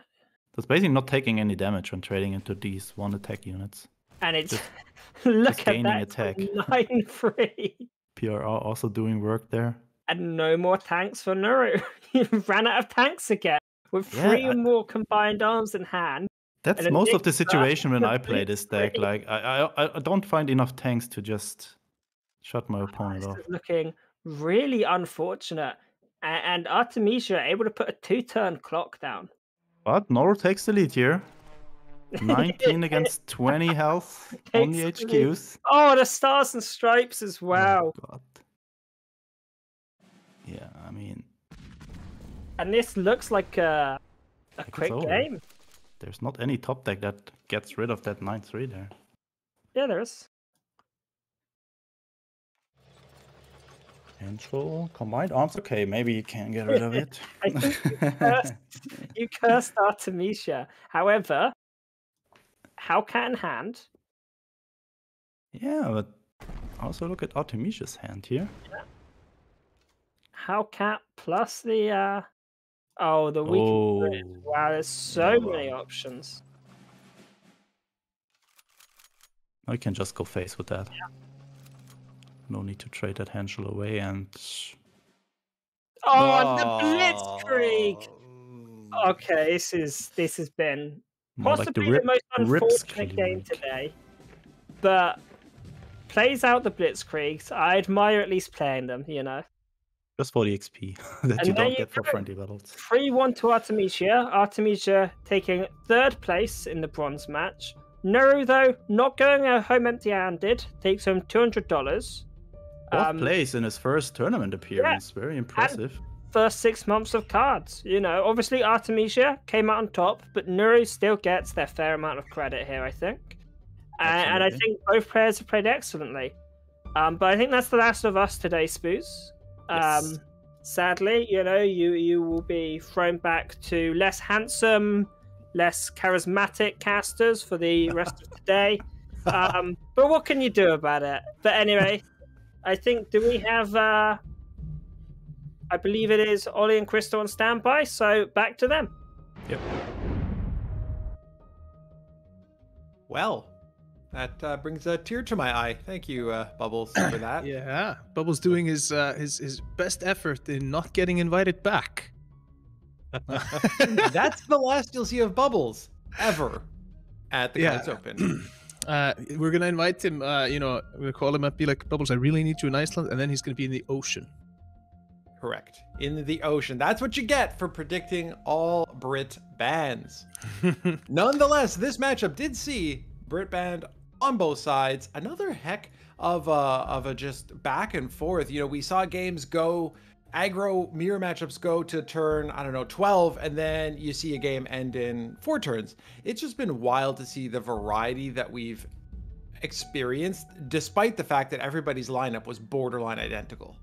That's basically not taking any damage when trading into these one attack units. And it's. Just- <laughs> look just at gaining that. attack. <laughs> 9 3. PRR also doing work there. and no more tanks for Noro. <laughs> you ran out of tanks again. With Yeah, three I- more combined arms in hand. That's most of the situation when I play this deck. Like I, I I don't find enough tanks to just shut my oh, opponent This off. is looking really unfortunate. A- And Artemisia able to put a two turn clock down. But Noro takes the lead here. <laughs> 19 against 20 health <laughs> on the Takes the lead. HQs. Oh, the stars and stripes as Oh, well. God. Yeah, I mean, And this looks like a, a quick over. game. there's not any top deck that gets rid of that 9-3 there. Yeah, there is. Control, combined arms, okay, maybe you can get rid of it. <laughs> I think you cursed, you cursed Artemisia. However, Hellcat in hand. yeah, but also look at Artemisia's hand here. how Hellcat plus the uh oh the weak Oh, wow there's so many options. I can just go face with that. No need to trade that Henschel away and oh and the blitzkrieg. Okay this is this has been more like the possibly the, most unfortunate game today but plays out the blitzkriegs. I admire at least playing them you know just for the XP <laughs> that And you don't you get for friendly battles. 3-1 to Artemisia. Artemisia taking third place in the bronze match. Noro, though, not going home empty-handed, takes home $200. Fourth Um, place in his first tournament appearance. Very impressive. first six months of KARDS. You know, obviously Artemisia came out on top, but Noro still gets their fair amount of credit here, I think. Uh, and I think both players have played excellently. Um, but I think that's the last of us today, Spooz. Um, sadly, you know, you you will be thrown back to less handsome, less charismatic casters for the rest of the day. <laughs> Um, but what can you do about it? But anyway, I think do we have? Uh, I believe it is Ollie and Christo on standby. So back to them. Yep. Well, That uh, brings a tear to my eye. Thank you, uh, Bubbles, <coughs> for that. Yeah, Bubbles doing his uh, his his best effort in not getting invited back. <laughs> That's the last you'll see of Bubbles ever at the Yeah. KARDS Open. <clears throat> Uh, we're gonna invite him. Uh, you know, we're gonna call him up, be like, Bubbles, I really need you in Iceland, and then he's gonna be in the ocean. Correct. In the ocean. That's what you get for predicting all Brit bands. <laughs> Nonetheless, this matchup did see Brit banned on both sides. Another heck of a, of a just back and forth. You know, we saw games go aggro mirror matchups go to turn, I don't know, 12, and then you see a game end in four turns. It's just been wild to see the variety that we've experienced, despite the fact that everybody's lineup was borderline identical.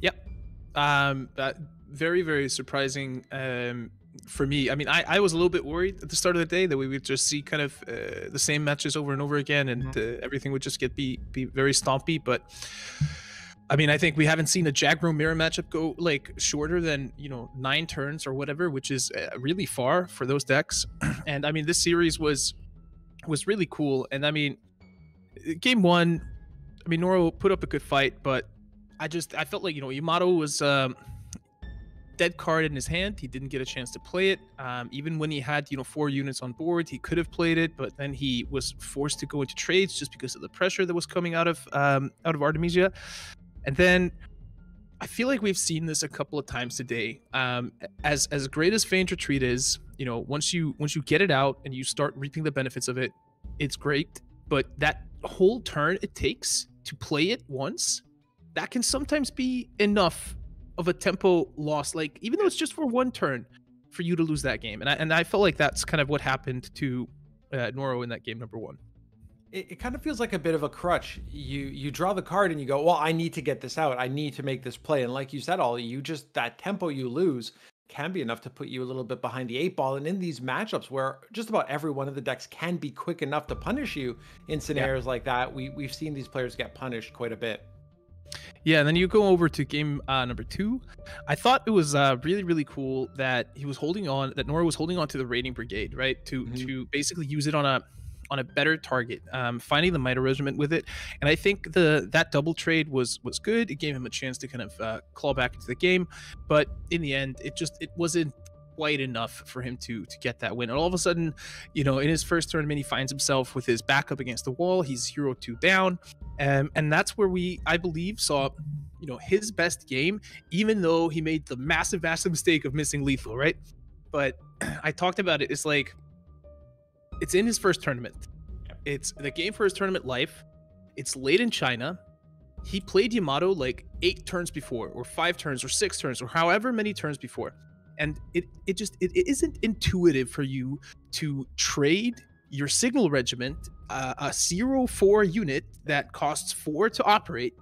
Yep. Um, uh, very, very surprising um, for me. I mean, I, I was a little bit worried at the start of the day that we would just see kind of uh, the same matches over and over again, and uh, everything would just get be be very stompy. But I mean, I think we haven't seen a J aggro mirror matchup go like shorter than you know nine turns or whatever, which is uh, really far for those decks. <clears throat> and I mean, this series was was really cool. And I mean, game one, I mean, Noro put up a good fight, but I just I felt like you know Yamato was um, dead card in his hand. He didn't get a chance to play it. Um, even when he had you know four units on board, he could have played it, but then he was forced to go into trades just because of the pressure that was coming out of um, out of Artemisia. And then I feel like we've seen this a couple of times today. Um, as as great as Feigned Retreat is, you know, once you once you get it out and you start reaping the benefits of it, it's great. But that whole turn it takes to play it once, that can sometimes be enough of a tempo loss. Like even though it's just for one turn, for you to lose that game. And I and I felt like that's kind of what happened to uh, Noro in that game number one. it, it kind of feels like a bit of a crutch. You you draw the card and you go, well, I need to get this out. I need to make this play. And like you said, Ollie, you just that tempo you lose can be enough to put you a little bit behind the eight ball. And in these matchups where just about every one of the decks can be quick enough to punish you in scenarios like that, we we've seen these players get punished quite a bit. Yeah, and then you go over to game uh, number two. I thought it was uh, really, really cool that he was holding on, that Noro was holding on to the raiding brigade, right? To Mhm. to basically use it on a on a better target, um, finding the Mitre regiment with it, and I think the that double trade was was good. It gave him a chance to kind of uh, claw back into the game, but in the end, it just it wasn't quite enough for him to to get that win. And all of a sudden, you know, in his first tournament, he finds himself with his back up against the wall. He's hero two down, um, and that's where we, I believe, saw you know his best game, even though he made the massive, massive mistake of missing lethal, right? But <clears throat> I talked about it. It's like it's in his first tournament. It's the game for his tournament life. It's late in China. He played Yamato like eight turns before, or five turns, or six turns, or however many turns before. And it it just it, it isn't intuitive for you to trade your signal regiment, uh, a zero four unit that costs four to operate,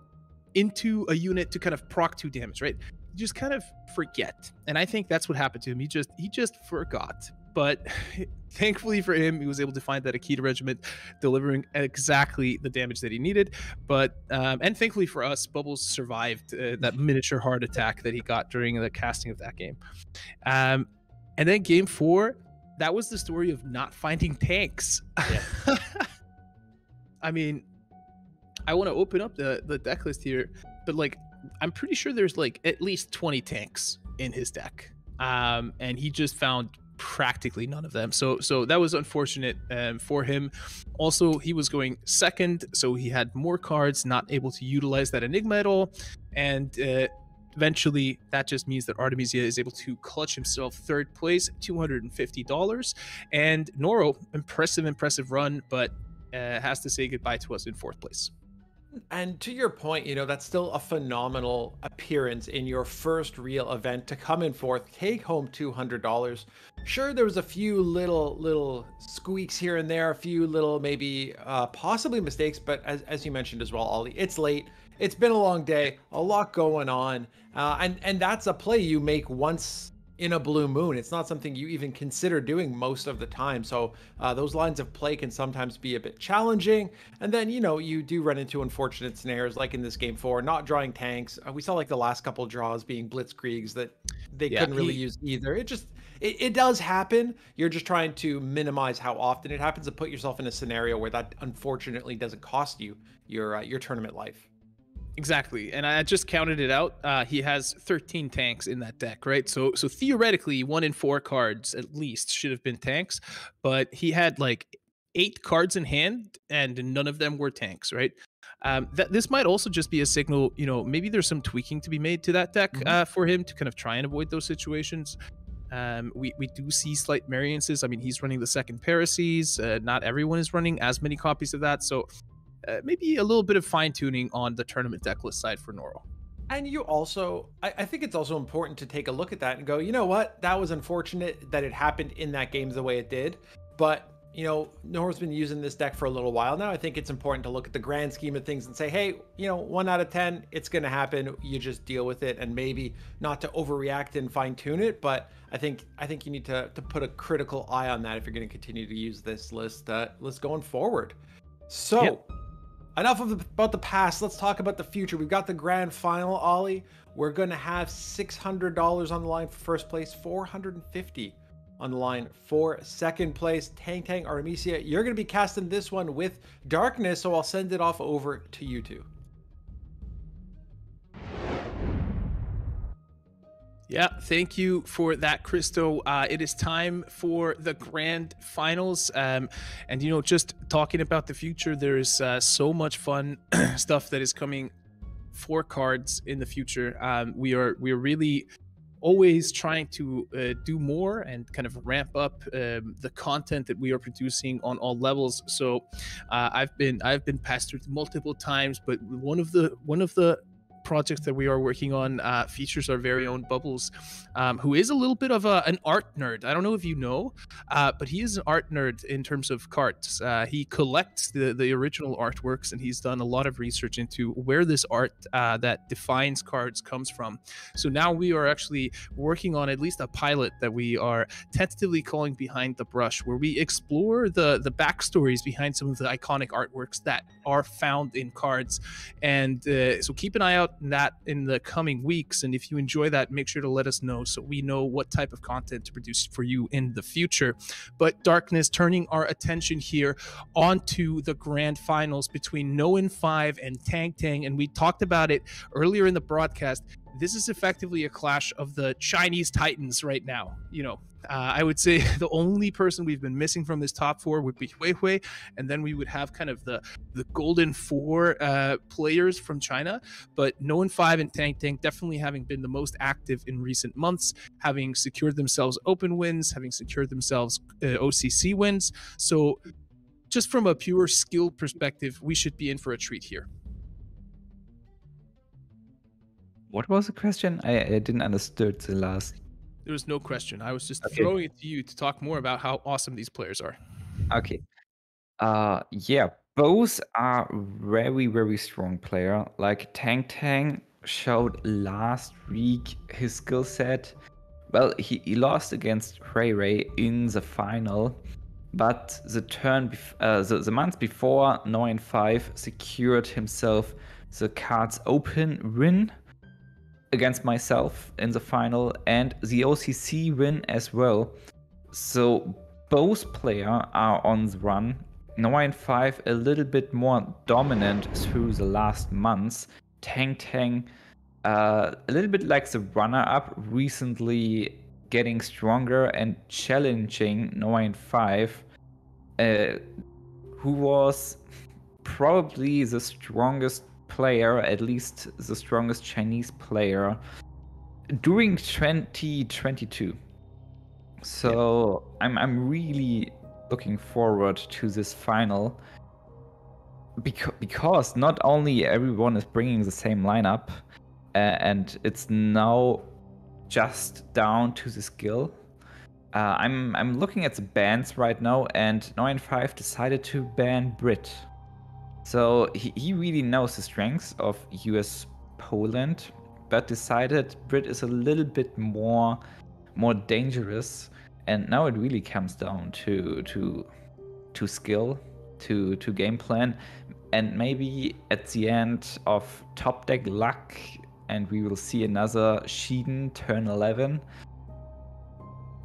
into a unit to kind of proc two damage, right? You just kind of forget. And I think that's what happened to him. He just he just forgot. But <sighs> thankfully for him, he was able to find that Akita regiment delivering exactly the damage that he needed. But um, and thankfully for us, Bubbles survived uh, that miniature heart attack that he got during the casting of that game. Um, and then game four, that was the story of not finding tanks. <laughs> I mean, I want to open up the the deck list here, but like I'm pretty sure there's like at least 20 tanks in his deck. Um, and he just found practically none of them. So so that was unfortunate um, for him. Also, he was going second, so he had more cards, not able to utilize that Enigma at all. And uh, eventually, that just means that Artemisia is able to clutch himself third place, $250. And Noro, impressive, impressive run, but uh, has to say goodbye to us in fourth place. And to your point, you know, that's still a phenomenal appearance in your first real event to come in fourth, take home $200. Sure, there was a few little little squeaks here and there, a few little maybe uh, possibly mistakes, but as, as you mentioned as well, Ollie, it's late. It's been a long day, a lot going on, uh, and and that's a play you make once in a blue moon. It's not something you even consider doing most of the time. So uh, those lines of play can sometimes be a bit challenging. And then, you know, you do run into unfortunate scenarios like in this game four, not drawing tanks. Uh, we saw like the last couple draws being blitzkriegs that they Yeah, couldn't really he- use either. It just it, it does happen. You're just trying to minimize how often it happens and put yourself in a scenario where that unfortunately doesn't cost you your uh, your tournament life. Exactly, and I just counted it out. Uh, he has 13 tanks in that deck, right? So, so theoretically, one in four cards at least should have been tanks, but he had like eight cards in hand, and none of them were tanks, right? Um, that this might also just be a signal. You know, maybe there's some tweaking to be made to that deck Mhm. uh, for him to kind of try and avoid those situations. Um, we, we do see slight variances. I mean, he's running the second Parases. Uh, not everyone is running as many copies of that. So uh, maybe a little bit of fine tuning on the tournament deck list side for Noro. And you also, I, I think it's also important to take a look at that and go, you know what, that was unfortunate that it happened in that game the way it did. But, you know, Noro's been using this deck for a little while now. I think it's important to look at the grand scheme of things and say, hey, you know, one out of 10, it's going to happen. You just deal with it and maybe not to overreact and fine tune it. But I think, I think you need to, to put a critical eye on that if you're going to continue to use this list, uh, list going forward. So, Yep. Enough of the, about the past. Let's talk about the future. We've got the grand final, Ollie. We're going to have $600 on the line for first place, 450 on the line for second place. Tang Tang Artemisia, you're going to be casting this one with Darkness, so I'll send it off over to you two. Yeah, thank you for that, Christo. Uh, it is time for the grand finals. Um, and, you know, just talking about the future, there's uh, so much fun <clears throat> stuff that is coming for KARDS in the future. Um, we are we are really always trying to uh, do more and kind of ramp up um, the content that we are producing on all levels. So uh, I've been I've been pestered multiple times, but one of the one of the projects that we are working on uh, features our very own Bubbles, um, who is a little bit of a, an art nerd. I don't know if you know, uh, but he is an art nerd in terms of KARDS. Uh, he collects the, the original artworks and he's done a lot of research into where this art uh, that defines KARDS comes from. So now we are actually working on at least a pilot that we are tentatively calling Behind the Brush, where we explore the, the backstories behind some of the iconic artworks that are found in KARDS. And uh, so keep an eye out in that in the coming weeks. And if you enjoy that, make sure to let us know so we know what type of content to produce for you in the future. But Darkness, turning our attention here onto the grand finals between No and Five and Tang Tang. And we talked about it earlier in the broadcast. This is effectively a clash of the Chinese titans right now. You know, uh, I would say <laughs> the only person we've been missing from this top four would be Hui Hui, and then we would have kind of the the golden four uh, players from China. But No and Five and Tang Tang definitely having been the most active in recent months, having secured themselves open wins, having secured themselves uh, OCC wins. So, just from a pure skill perspective, we should be in for a treat here. What was the question? I, I didn't understood the last. There was no question. I was just Okay. throwing it to you to talk more about how awesome these players are. Okay. Uh, yeah, both are very very strong player. Like Tang Tang showed last week his skill set. Well, he, he lost against Ray Ray in the final, but the turn bef- uh, the, the month before, 9 5 secured himself the KARDS open win against myself in the final and the OCC win as well. So both player are on the run. 9 5 a little bit more dominant through the last months. Tang Tang uh, a little bit like the runner up, recently getting stronger and challenging 9 5, uh, who was probably the strongest player, at least the strongest Chinese player during 2022. So I'm I'm really looking forward to this final because because not only everyone is bringing the same lineup, uh, and it's now just down to the skill. Uh, I'm I'm looking at the bans right now, and 9-5 decided to ban Brit. So he, he really knows the strengths of US Poland, but decided Brit is a little bit more more dangerous. And now it really comes down to to to skill, to to game plan, and maybe at the end of top deck luck and we will see another Shiden turn 11.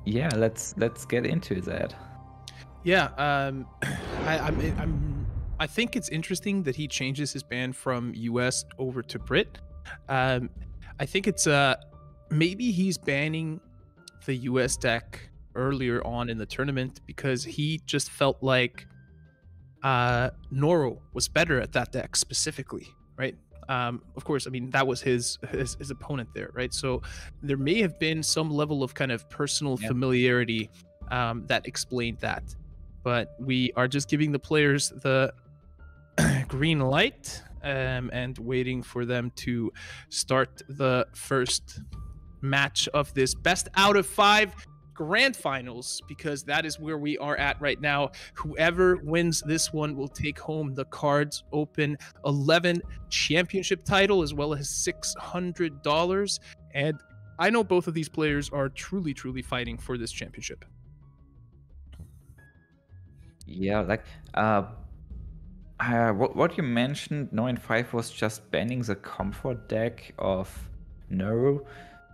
Yeah, let's let's get into that. Yeah, um, <coughs> I, I'm, I'm, I think it's interesting that he changes his ban from US over to Brit. Um, I think it's uh, maybe he's banning the US deck earlier on in the tournament because he just felt like uh, Noro was better at that deck specifically, right? Um, of course, I mean that was his, his, his opponent there, right? So there may have been some level of kind of personal Yeah. familiarity um, that explained that, but we are just giving the players the <coughs> green light um, and waiting for them to start the first match of this best out of five grand finals because that is where we are at right now. Whoever wins this one will take home the KARDS Open 11 championship title as well as $600. And I know both of these players are truly, truly fighting for this championship. Yeah, like uh, uh what what you mentioned, 9 5 was just banning the comfort deck of Noro.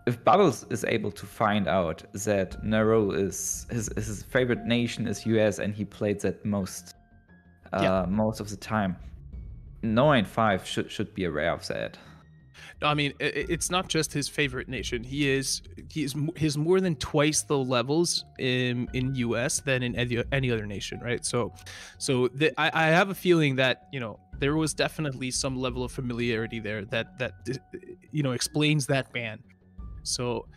If Bubbles is able to find out that Noro is his his favorite nation is US and he played that most uh Yeah. most of the time, 9 5 should should be aware of that. No, I mean, it's not just his favorite nation. He is he is he's more than twice the levels in in U.S. than in any, any other nation, right? So, so the, I, I have a feeling that you know there was definitely some level of familiarity there that that you know explains that ban. So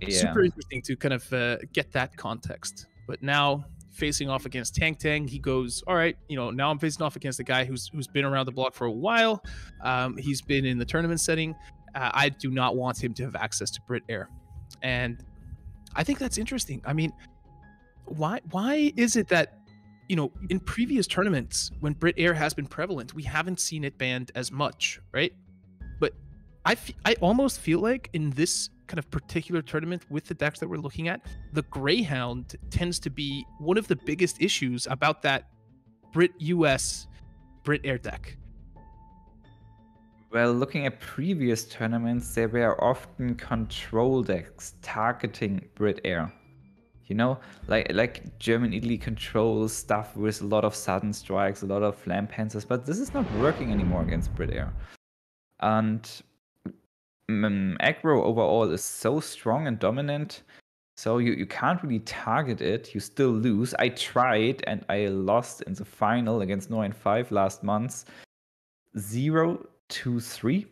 Yeah. super interesting to kind of uh, get that context. But now facing off against Tang Tang, he goes, all right, you know, now I'm facing off against a guy who's who's been around the block for a while. Um, he's been in the tournament setting. Uh, I do not want him to have access to Brit Air, and I think that's interesting. I mean, why why is it that you know in previous tournaments when Brit Air has been prevalent, we haven't seen it banned as much, right? But I I almost feel like in this kind of particular tournament with the decks that we're looking at, the Greyhound tends to be one of the biggest issues about that Brit US Brit Air deck. Well, looking at previous tournaments, there were often control decks targeting Brit Air. You know, like like German Italy controls stuff with a lot of sudden strikes, a lot of Flammpanzers, but this is not working anymore against Brit Air. And um, aggro overall is so strong and dominant, so you, you can't really target it. You still lose. I tried and I lost in the final against 9 5 last month. Zero two three.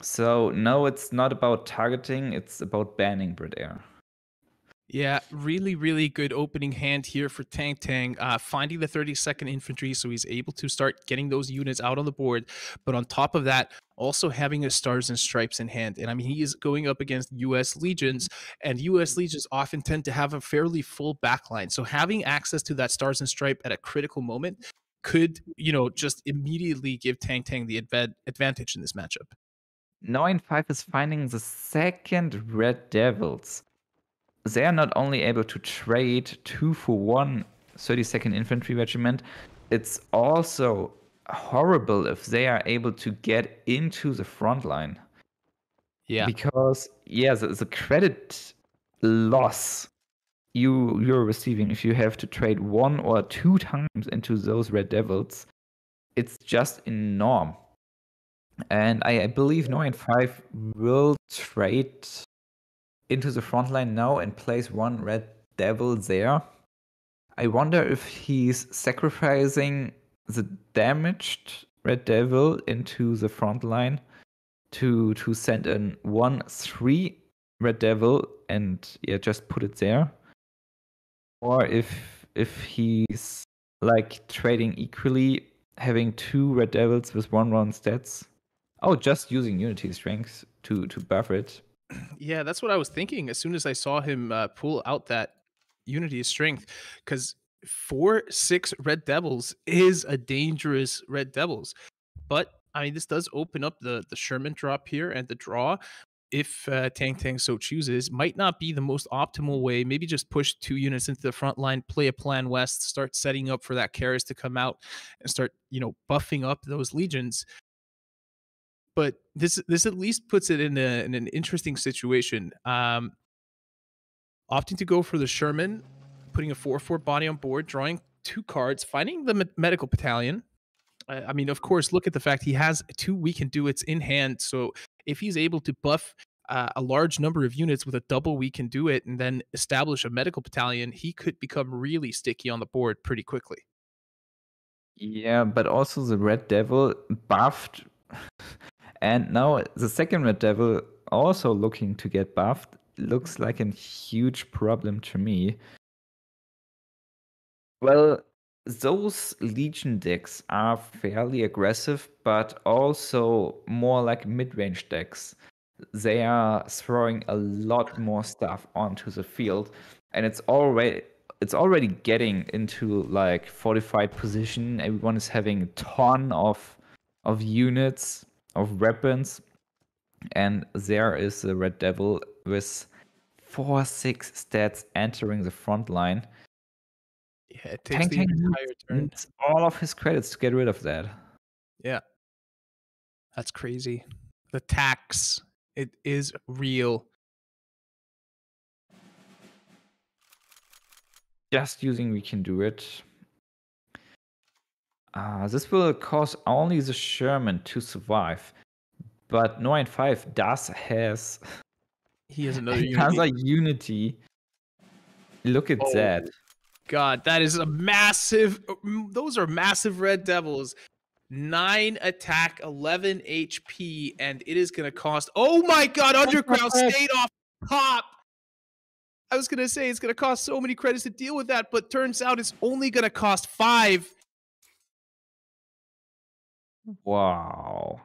So no, it's not about targeting. It's about banning Brit Air. Yeah, really, really good opening hand here for Tang Tang, uh, finding the 32nd infantry, so he's able to start getting those units out on the board. But on top of that, also having his stars and stripes in hand. And I mean, he is going up against U.S. legions, and U.S. legions often tend to have a fairly full backline. So having access to that stars and stripe at a critical moment could, you know, just immediately give Tang Tang the adva- advantage in this matchup. 9 5 is finding the second Red Devils. They are not only able to trade two for one 32nd Infantry Regiment, it's also horrible if they are able to get into the front line. Yeah. Because, yeah, the, the credit loss you you're receiving if you have to trade one or two times into those red devils it's just enormous and i, I believe 9 5 will trade into the front line now and place one red devil there. I wonder if he's sacrificing the damaged red devil into the front line to to send in one three red devil and yeah just put it there. Or if if he's like trading equally having two red devils with one round stats. Oh just using unity strength to to buff it <clears throat> Yeah, that's what I was thinking as soon as I saw him uh, pull out that Unity of Strength. Because four, six Red Devils is a dangerous Red Devils. But I mean, this does open up the the Sherman drop here and the draw. If uh, Tang Tang so chooses, might not be the most optimal way. Maybe just push two units into the front line, play a plan west, start setting up for that Karis to come out and start, you know, buffing up those legions but this this at least puts it in, a, in an interesting situation. Um, opting to go for the Sherman, putting a four four body on board, drawing two cards, finding the medical battalion. I mean, of course, look at the fact he has two we can do it's in hand. So if he's able to buff uh, a large number of units with a double we can do it and then establish a medical battalion, he could become really sticky on the board pretty quickly. Yeah, but also the Red Devil buffed, <laughs> and now the second Red Devil also looking to get buffed looks like a huge problem to me. Well, those Legion decks are fairly aggressive, but also more like mid range decks. They are throwing a lot more stuff onto the field and it's already it's already getting into like fortified position. Everyone is having a ton of of units of weapons and there is the red devil with four six stats entering the front line. Yeah it takes Tank the entire turn. all of his credits to get rid of that. Yeah. That's crazy. The tax it is real. Just using we can do it. Uh, this will cause only the Sherman to survive. But 9-5 does has <laughs> he has another <laughs> unity. unity. Look at oh, that. God, that is a massive those are massive red devils nine attack, 11 HP, and it is going to cost. Oh my God, Underground State off top. I was going to say it's going to cost so many credits to deal with that, but turns out it's only going to cost five. Wow.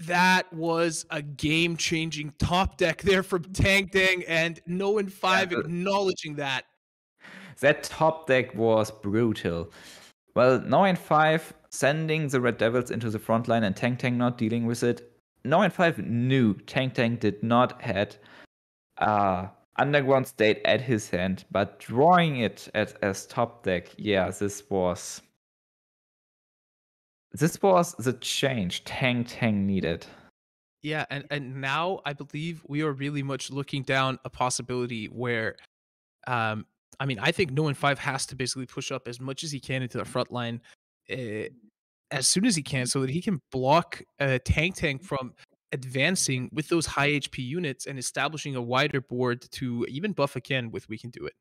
That was a game changing top deck there from Tang Tang, and no one five yeah, acknowledging that. That top deck was brutal. Well, 9 5 sending the Red Devils into the front line and Tang Tang not dealing with it. 9 5 knew Tang Tang did not had uh, Underground State at his hand, but drawing it at, as top deck, yeah, this was this was the change Tang Tang needed. Yeah, and, and now I believe we are really much looking down a possibility where um, I mean, I think No one Five has to basically push up as much as he can into the front line uh, as soon as he can, so that he can block uh, Tang Tang from advancing with those high HP units and establishing a wider board to even buff again with We Can Do It.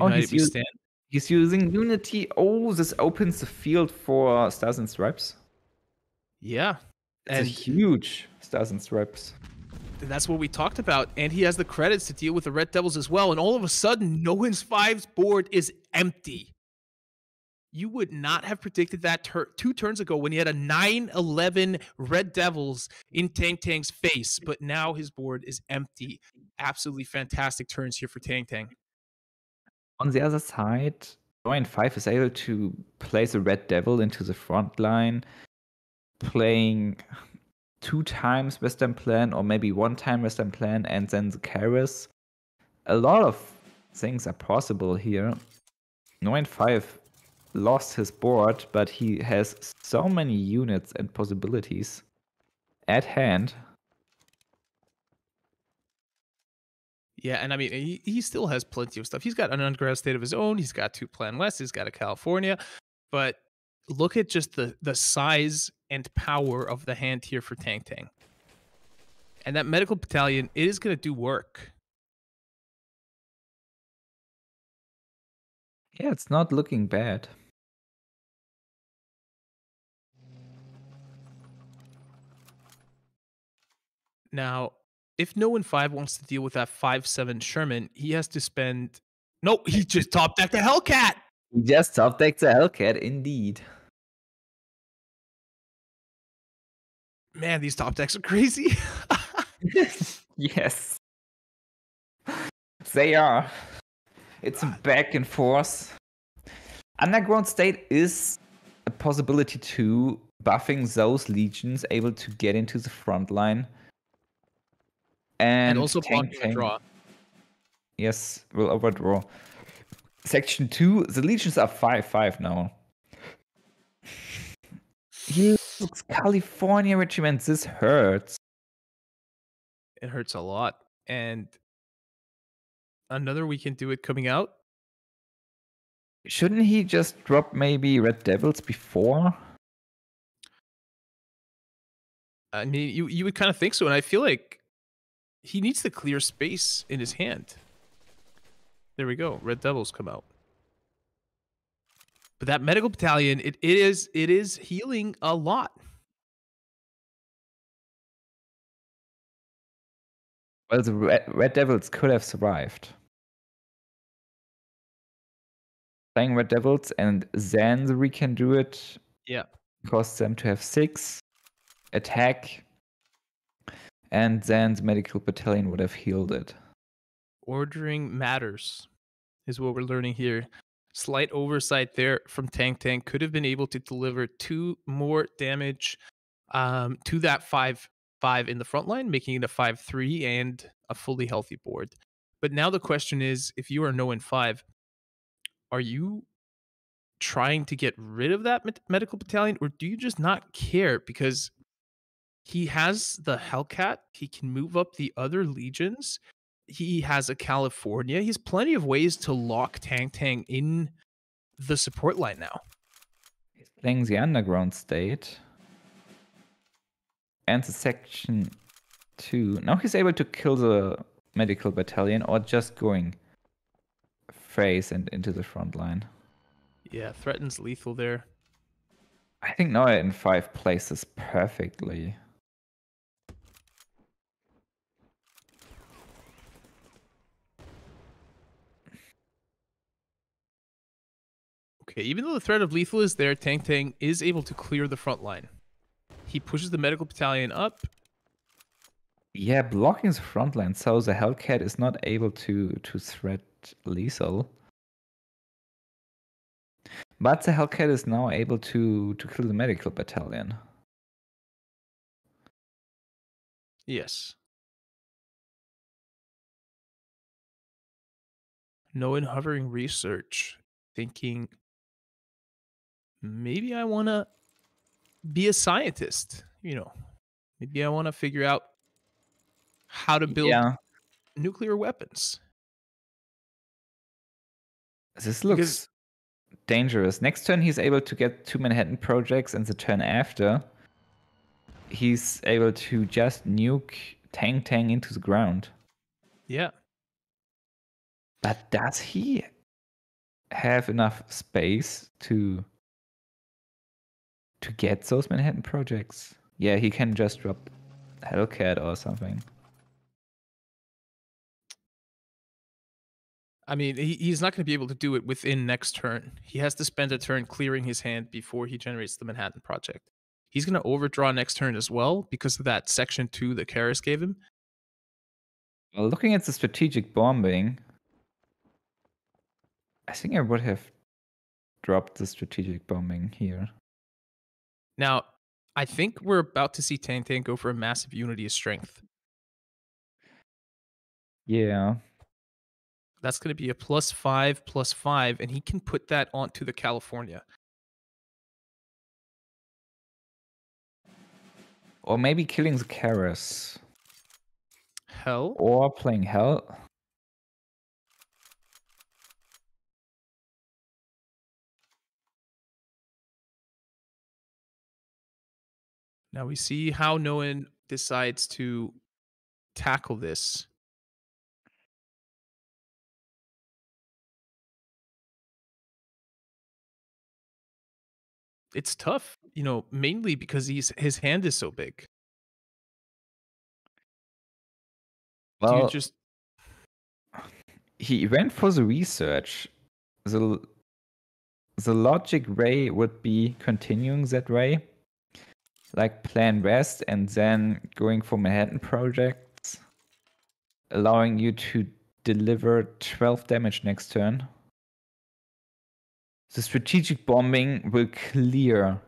Oh, United oh, we stand. He's using Unity. Oh, this opens the field for Stars and Stripes. Yeah. It's and huge Stars and Stripes that's what we talked about. And he has the credits to deal with the Red Devils as well. And all of a sudden, No One's Five's board is empty. You would not have predicted that ter- two turns ago when he had a 9 11 Red Devils in Tang Tang's face. But now his board is empty. Absolutely fantastic turns here for Tang Tang. On the other side, Ryan 5 is able to place a Red Devil into the front line, playing two times Western Plan or maybe one time Western Plan and then the Kerass. A lot of things are possible here. 9-5 lost his board, but he has so many units and possibilities at hand. Yeah, and I mean, he, he still has plenty of stuff. He's got an underground state of his own. He's got two Plan West. He's got a California. But look at just the the size and power of the hand here for Tang Tang. And that medical battalion it is going to do work. Yeah, it's not looking bad. Now, if no one five wants to deal with that five seven Sherman, he has to spend. No, he just top decked the Hellcat. He just top decked the Hellcat, indeed. man, these top decks are crazy. <laughs> <laughs> yes. They are. It's a back and forth. Underground State is a possibility too, buffing those legions able to get into the front line. And, and also blocking the draw. Yes, will overdraw. Section 2, the legions are 5 5 now. <sighs> He looks California regiments. This hurts. It hurts a lot. And another we can do it coming out. Shouldn't he just drop maybe Red Devils before? I mean, you you would kind of think so, and I feel like he needs to clear space in his hand. There we go. Red Devils come out. But that medical battalion, it, it is it is healing a lot. Well, the Red, Red Devils could have survived. Playing Red Devils and then the can do it Yeah. costs them to have six attack, and the medical battalion would have healed it. Ordering matters, is what we're learning here. Slight oversight there from Tang Tang could have been able to deliver two more damage um, to that five five in the front line, making it a five three and a fully healthy board. But now the question is, if you are no in five, are you trying to get rid of that med- medical battalion, or do you just not care because he has the Hellcat, he can move up the other legions, he has a California. He has plenty of ways to lock Tang Tang in the support line now. He's playing the underground state and the section two. Now he's able to kill the medical battalion or just going phase and into the front line. Yeah, threatens lethal there. I think now in five places perfectly. Okay, even though the threat of lethal is there, Tang Tang is able to clear the front line. He pushes the medical battalion up. Yeah, blocking the front line, so the Hellcat is not able to to threat lethal. But the Hellcat is now able to to kill the medical battalion. Yes. No in hovering research, thinking maybe I want to be a scientist. You know, maybe I want to figure out how to build Yeah, nuclear weapons. this looks Because- dangerous. Next turn, he's able to get two Manhattan projects, and the turn after, he's able to just nuke Tang Tang into the ground. Yeah. But does he have enough space to to get those Manhattan projects? Yeah, he can just drop Hellcat or something. I mean, he, he's not going to be able to do it within next turn. He has to spend a turn clearing his hand before he generates the Manhattan project. He's going to overdraw next turn as well because of that section two that Karis gave him. Well, looking at the strategic bombing, I think I would have dropped the strategic bombing here. Now, I think we're about to see Tang Tang go for a massive unity of strength. Yeah, That's going to be a plus five, plus five, and he can put that onto the California. or maybe killing the Karas, Hell. or playing Hell. Now we see how Noan decides to tackle this. It's tough, you know, mainly because he's his hand is so big. Well, you just he went for the research. The the logic ray would be continuing that ray, like plan West and then going for Manhattan projects, allowing you to deliver 12 damage next turn. The strategic bombing will clear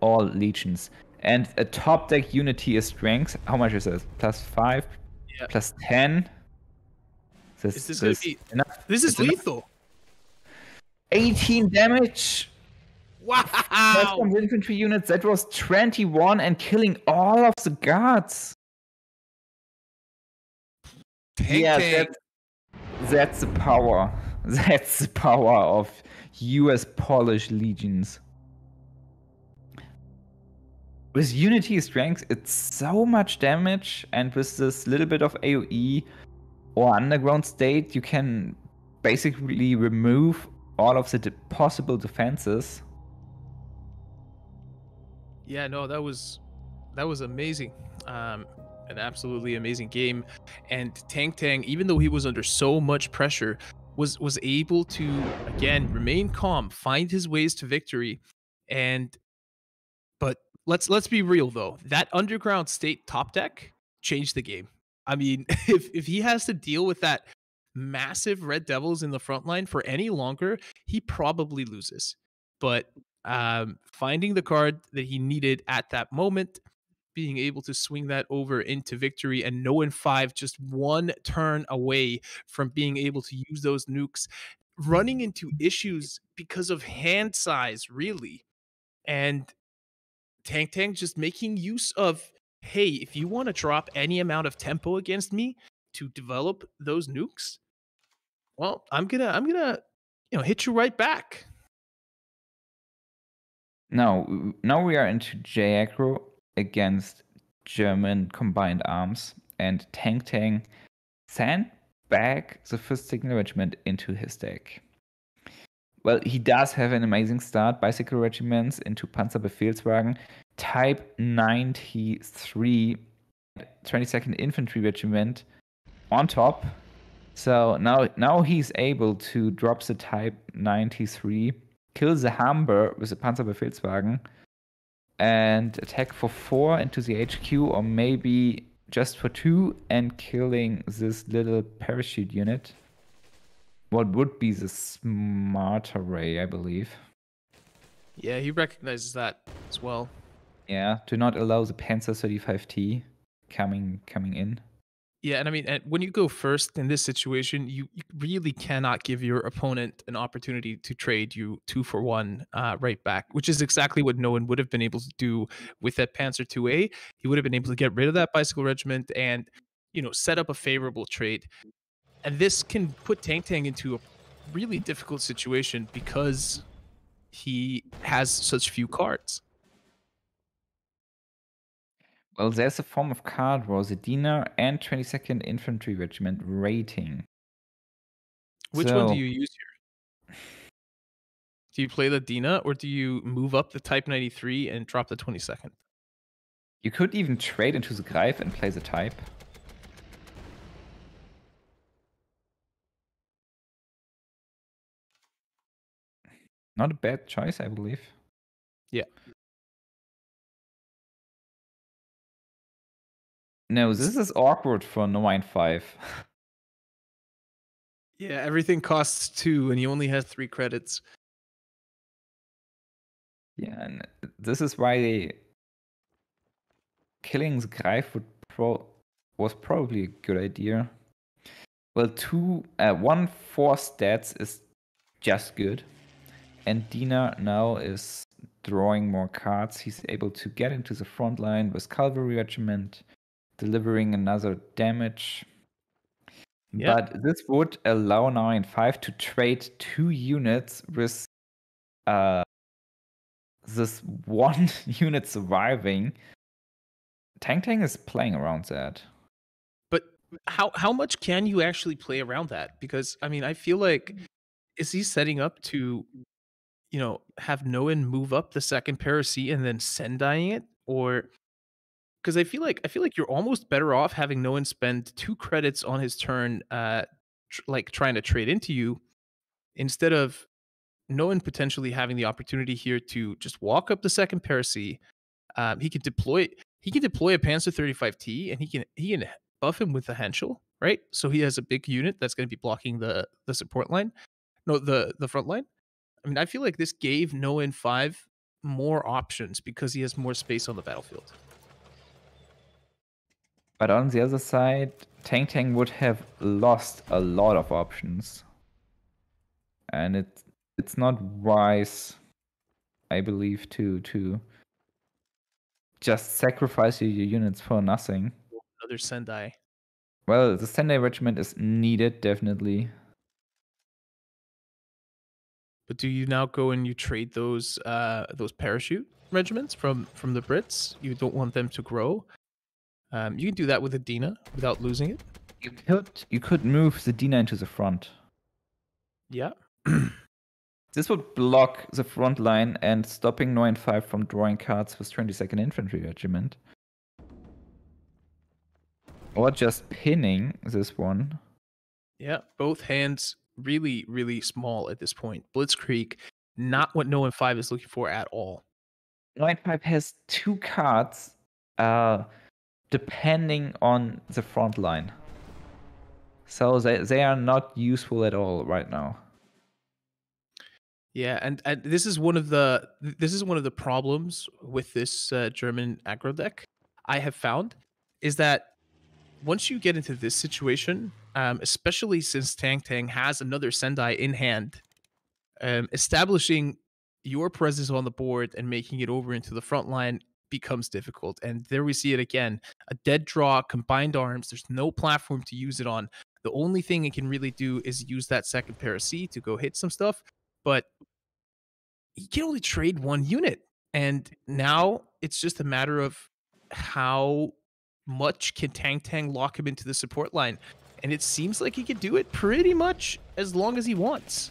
all legions. And a top deck unity is strength. How much is this? Plus five? Yeah. Plus ten? This, Is this gonna is be- enough. This is enough. lethal. 18 damage. That's Wow. from the infantry units. That was 21 and killing all of the guards. Tank yeah, tank. That's, that's the power. <laughs> That's the power of US Polish legions. With Unity strength, it's so much damage, and with this little bit of AoE or underground state, you can basically remove all of the de- possible defenses. Yeah, no, that was that was amazing. Um, an absolutely amazing game. And Tang Tang, even though he was under so much pressure, was was able to again remain calm, find his ways to victory. And but let's let's be real though, that underground state top deck changed the game. I mean, <laughs> if if he has to deal with that massive red devils in the front line for any longer, he probably loses. But um, finding the card that he needed at that moment, being able to swing that over into victory, and no in five, just one turn away from being able to use those nukes, running into issues because of hand size, really. And Tang Tang just making use of, hey, if you want to drop any amount of tempo against me to develop those nukes, well, I'm gonna, I'm gonna, you know, hit you right back. Now, now we are into J aggro against German combined arms, and Tank Tang sent back the first signal regiment into his deck. Well, he does have an amazing start. Bicycle regiments into Panzerbefehlswagen, Type 93, 22nd Infantry Regiment on top. So now, now he's able to drop the Type 93 kill the Humber with the Panzerbefehlswagen and attack for four into the HQ or maybe just for two and killing this little parachute unit. What would be the smart array, I believe. Yeah, he recognizes that as well. Yeah, to not allow the Panzer 35T coming coming in. Yeah, and I mean, and when you go first in this situation, you, really cannot give your opponent an opportunity to trade you two for one uh, right back, which is exactly what Nolan would have been able to do with that Panzer 2A. He would have been able to get rid of that bicycle regiment and, you know, set up a favorable trade. And this can put Tang Tang into a really difficult situation because he has such few cards. Well, there's a form of card war, the Dinah and 22nd Infantry Regiment rating. Which one do you use here? Do you play the Dinah or do you move up the Type 93 and drop the 22nd? You could even trade into the Greif and play the type. Not a bad choice, I believe. Yeah. No, this is awkward for 9.5. Yeah, everything costs two and he only has three credits. yeah, and this is why they... killing the Greif would pro... was probably a good idea. Well, two, uh, one four stats is just good. And Dinah now is drawing more cards. He's able to get into the front line with Cavalry Regiment, delivering another damage. Yeah. But this would allow now in 5 to trade two units with uh, this <laughs> one unit surviving. Tang Tang is playing around that. But how how much can you actually play around that? Because I mean, I feel like is he setting up to you know, have Noan move up the second Parasi and then Sendaiing it or because I feel like I feel like you're almost better off having Noan spend two credits on his turn, uh, tr- like trying to trade into you, instead of Noan potentially having the opportunity here to just walk up the second Parasi. Um, he can deploy he can deploy a Panzer 35T and he can he can buff him with the Henschel, right? So he has a big unit that's going to be blocking the the support line, no the the front line. I mean, I feel like this gave Noan five more options because he has more space on the battlefield. But on the other side, Tang Tang would have lost a lot of options. And it it's not wise I believe, to to just sacrifice your, your units for nothing. Another Sendai. Well, the Sendai regiment is needed, definitely. But do you now go and you trade those uh, those parachute regiments from from the Brits? You don't want them to grow. Um, you can do that with Adina without losing it. You could you could move the Dinah into the front. Yeah. <clears throat> This would block the front line and stopping 9 5 from drawing cards with 22nd Infantry Regiment. Or just pinning this one. Yeah, both hands really, really small at this point. Blitzkrieg, not what No 5 is looking for at all. 9 5 has two cards uh, depending on the front line. So they, they are not useful at all right now. Yeah, and, and this is one of the this is one of the problems with this uh, German aggro deck I have found is that once you get into this situation, um, especially since Tang Tang has another Sendai in hand, um, establishing your presence on the board and making it over into the front line becomes difficult. And there we see it again: a dead draw, combined arms. There's no platform to use it on. The only thing it can really do is use that second pair of C to go hit some stuff but you can only trade one unit. And now it's just a matter of how much can Tang Tang lock him into the support line. And it seems like he could do it pretty much as long as he wants.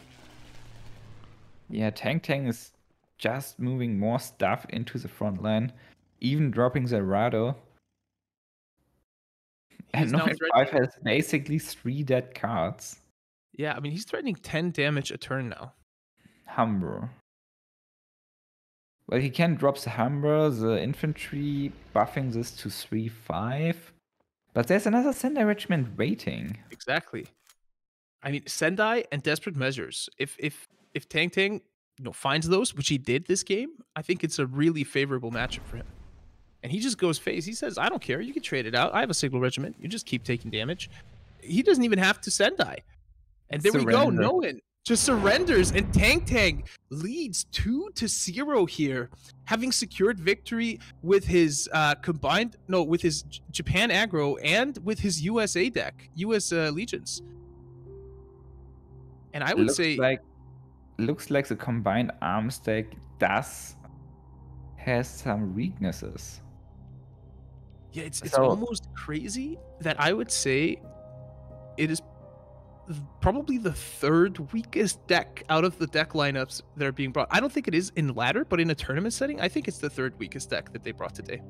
Yeah, Tang Tang is just moving more stuff into the front line, even dropping Zerado. And now 5 has basically three dead cards. Yeah, I mean, he's threatening 10 damage a turn now. Humber. Well, he can drop the Humber, the infantry, buffing this to 3 5. But there's another Sendai regiment waiting. Exactly. I mean, Sendai and Desperate Measures. If if if Tang Tang you know finds those, which he did this game, I think it's a really favorable matchup for him. And he just goes face. He says, "I don't care. You can trade it out. I have a signal regiment. You just keep taking damage." He doesn't even have to send Sendai. And there Surrender. we go. No one just surrenders and Tang Tang leads 2 to 0 here having secured victory with his uh, combined no with his J- Japan aggro and with his USA deck US uh, legions and I would looks say like looks like the combined arms deck does has some weaknesses yeah it's it's so, almost crazy that I would say it is probably the third weakest deck out of the deck lineups that are being brought. I don't think it is in ladder, but in a tournament setting, I think it's the third weakest deck that they brought today.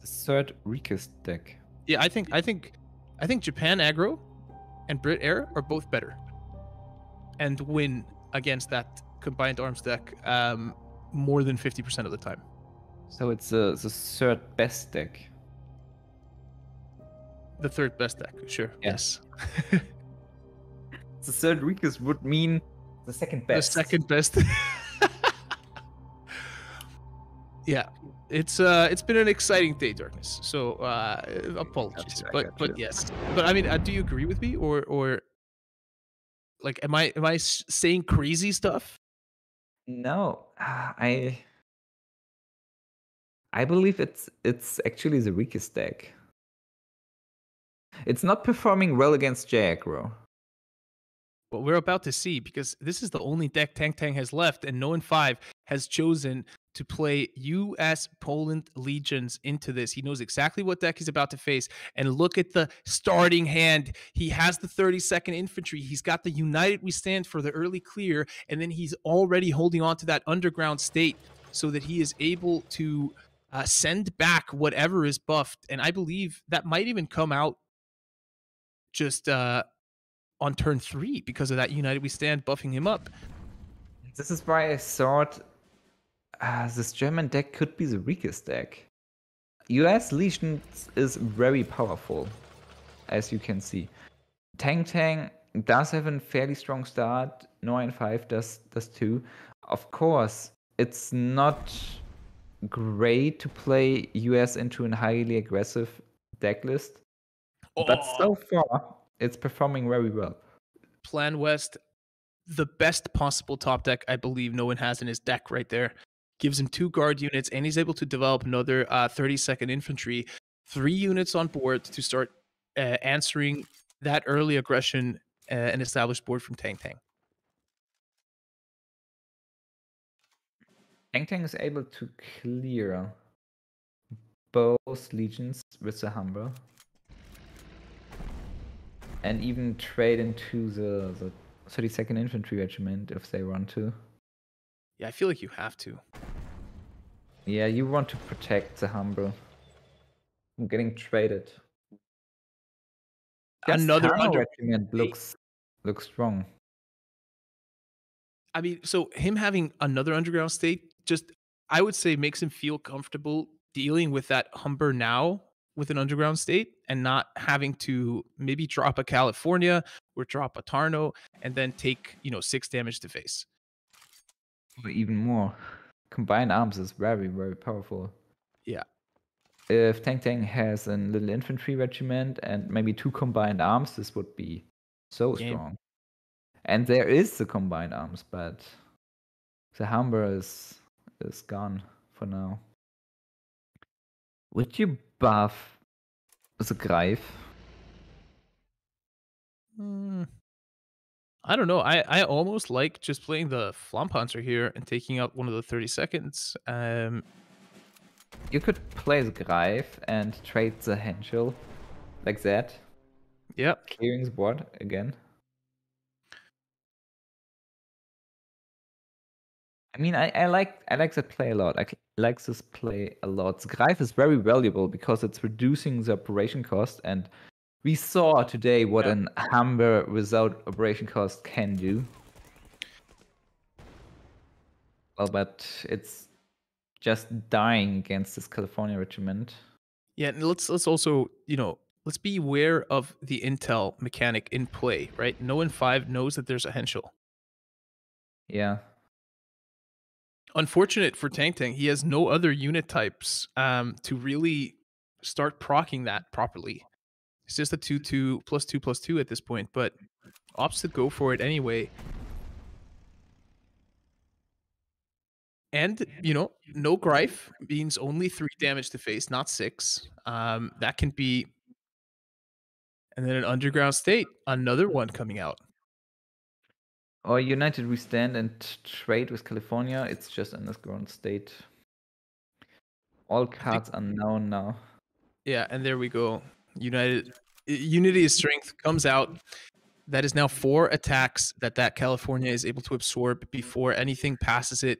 The third weakest deck. Yeah, I think I think I think Japan aggro and Brit Air are both better, and win against that combined arms deck um, more than fifty percent of the time. So it's uh, the third best deck. The third best deck, sure. Yes. <laughs> the third weakest would mean the second best. The second best. <laughs> yeah, it's uh, it's been an exciting day, darkness. So uh, apologies, gotcha, but but yes, but I mean, uh, do you agree with me, or or like, am I am I saying crazy stuff? No, I I believe it's it's actually the weakest deck. It's not performing well against J. What we're about to see, because this is the only deck Tang Tang has left, and No 5 has chosen to play US Poland Legions into this. He knows exactly what deck he's about to face. And look at the starting hand. He has the 32nd Infantry. He's got the United We Stand for the early clear. And then he's already holding on to that underground state so that he is able to uh, send back whatever is buffed. And I believe that might even come out just uh, on turn three because of that United We Stand buffing him up. This is why I thought uh, this German deck could be the weakest deck. US Legion is very powerful, as you can see. Tang Tang does have a fairly strong start. 9-5 does does too. Of course, it's not great to play US into a highly aggressive deck list. Oh. But so far, it's performing very well. Plan West the best possible top deck I believe no one has in his deck right there. Gives him two guard units, and he's able to develop another uh, 30 second infantry, three units on board to start uh, answering that early aggression uh, and established board from Tang Tang. Tang Tang is able to clear both legions with the Humber. And even trade into the, the 32nd Infantry Regiment if they want to. Yeah, I feel like you have to. Yeah, you want to protect the Humber from getting traded. Just Another under- regiment looks looks strong. I mean, so him having another underground state just, I would say, makes him feel comfortable dealing with that Humber now with an underground state and not having to maybe drop a California or drop a Tarno and then take, you know, six damage to face. Or even more. <laughs> Combined arms is very, very powerful. Yeah. If Tang Tang has a little infantry regiment and maybe two combined arms, this would be so Game. strong. And there is the combined arms, but the Humber is is gone for now. Would you buff the Greif? Mm, I don't know. I, I almost like just playing the Flammpanzer here and taking out one of the 30 seconds. Um, You could play the Greif and trade the Henschel like that, yeah. clearing the board again. I mean, I, I like I like that play a lot. I like this play a lot. The Greif is very valuable because it's reducing the operation cost, and we saw today what Yeah. an Humber without operation cost can do. Well, but it's just dying against this California regiment. Yeah, and let's let's also, you know, let's be aware of the intel mechanic in play, right? No one five knows that there's a Henschel. Yeah. Unfortunate for Tang Tang, he has no other unit types um, to really start procking that properly. It's just a two two plus two plus two at this point, but opts to go for it anyway. And you know, no Greif means only three damage to face, not six. Um, that can be, and then an underground state, another one coming out. Or United we stand and trade with California. It's just an underground state. All cards are known now. Yeah, and there we go. United I- Unity of Strength comes out. That is now four attacks that that California is able to absorb before anything passes it.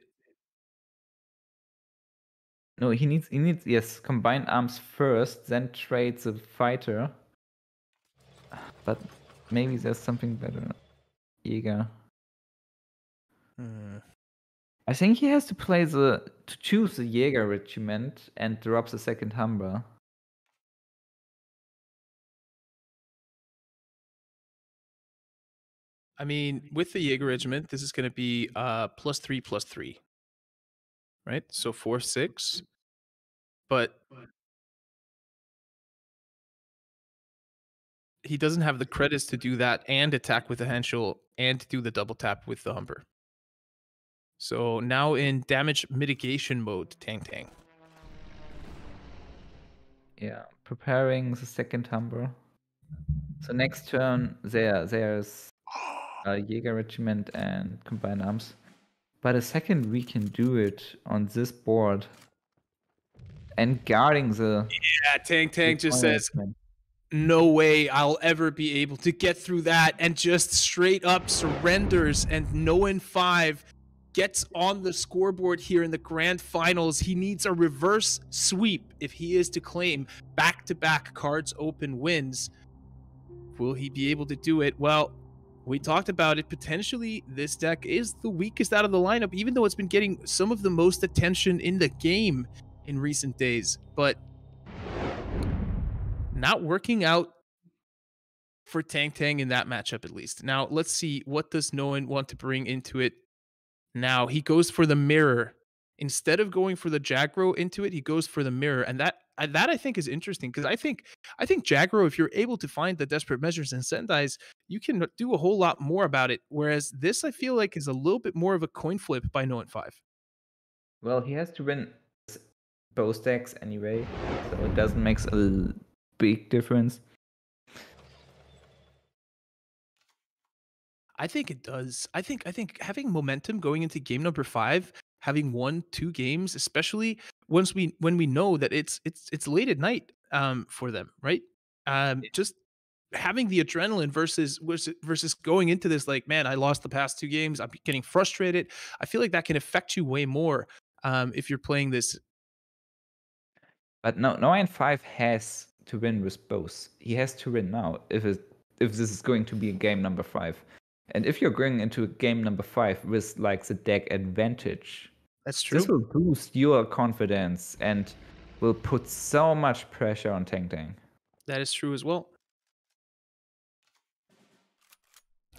No, he needs he needs yes, combine arms first, then trade the fighter. But maybe there's something better. Jäger. Hmm. I think he has to play the to choose the Jäger regiment and drop the second Humber. I mean, with the Jaeger regiment, this is going to be uh plus three plus three, right? So four six, but he doesn't have the credits to do that and attack with the Henschel and do the double tap with the Humber. So now in damage mitigation mode, Tang Tang. Yeah, preparing the second Humber. So next turn there there's a Jäger regiment and combined arms. But a second we can do it on this board. And guarding the Yeah, Tang Tang just Deployment says, regiment. no way I'll ever be able to get through that and just straight up surrenders and no in five gets on the scoreboard here in the grand finals. He needs a reverse sweep if he is to claim back to back KARDS open wins. Will he be able to do it? Well, we talked about it. Potentially, this deck is the weakest out of the lineup, even though it's been getting some of the most attention in the game in recent days. But not working out for Tang Tang in that matchup at least. Now let's see what does Noan want to bring into it. Now he goes for the mirror instead of going for the J aggro into it, he goes for the mirror, and that that I think is interesting because I think I think J aggro, if you're able to find the desperate measures and Sendai's, you can do a whole lot more about it. Whereas this, I feel like, is a little bit more of a coin flip by No Five. Well, he has to win both stacks anyway, so it doesn't make a big difference. I think it does. I think I think having momentum going into game number five, having won two games, especially once we when we know that it's it's it's late at night um for them, right? Um just having the adrenaline versus versus going into this like, man, I lost the past two games. I'm getting frustrated. I feel like that can affect you way more um if you're playing this. But no, no and five has to win with both. He has to win now if it if this is going to be game number five. And if you're going into game number five with like the deck advantage, that's true. This will boost your confidence and will put so much pressure on Tang Tang. That is true as well.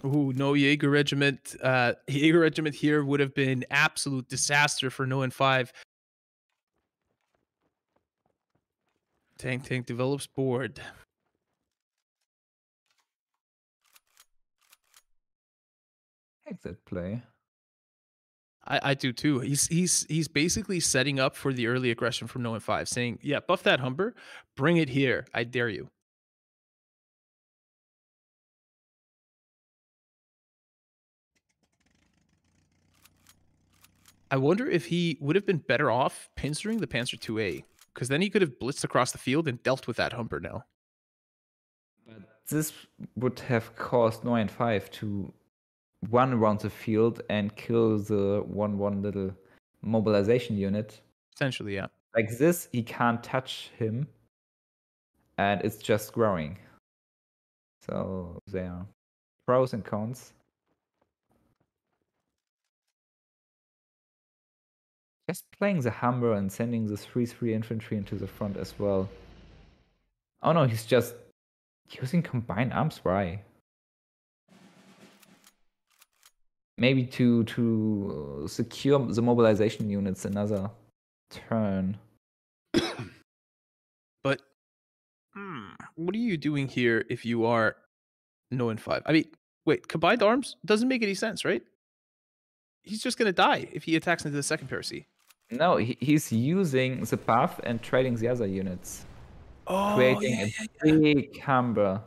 Ooh, no Jaeger regiment. Uh, <laughs> Jaeger regiment here would have been absolute disaster for no and five. Tang Tang develops board. Exit play. I, I do too. He's he's he's basically setting up for the early aggression from no and five, saying, "Yeah, buff that Humber, bring it here. I dare you." I wonder if he would have been better off pincering the Panzer 2A, because then he could have blitzed across the field and dealt with that Humber now. But this would have caused 9 and 5 to run around the field and kill the one one little mobilization unit. Essentially, yeah. Like this, he can't touch him, and it's just growing. So there are pros and cons. Just playing the Humber and sending the 3-3 infantry into the front as well. Oh no, he's just using combined arms, right? Maybe to to secure the mobilization units another turn. <coughs> but hmm, what are you doing here if you are no in five? I mean, wait, combined arms doesn't make any sense, right? He's just gonna die if he attacks into the second Parasi. No, he, he's using the path and trading the other units, oh, creating yeah, a yeah, yeah. big Humber,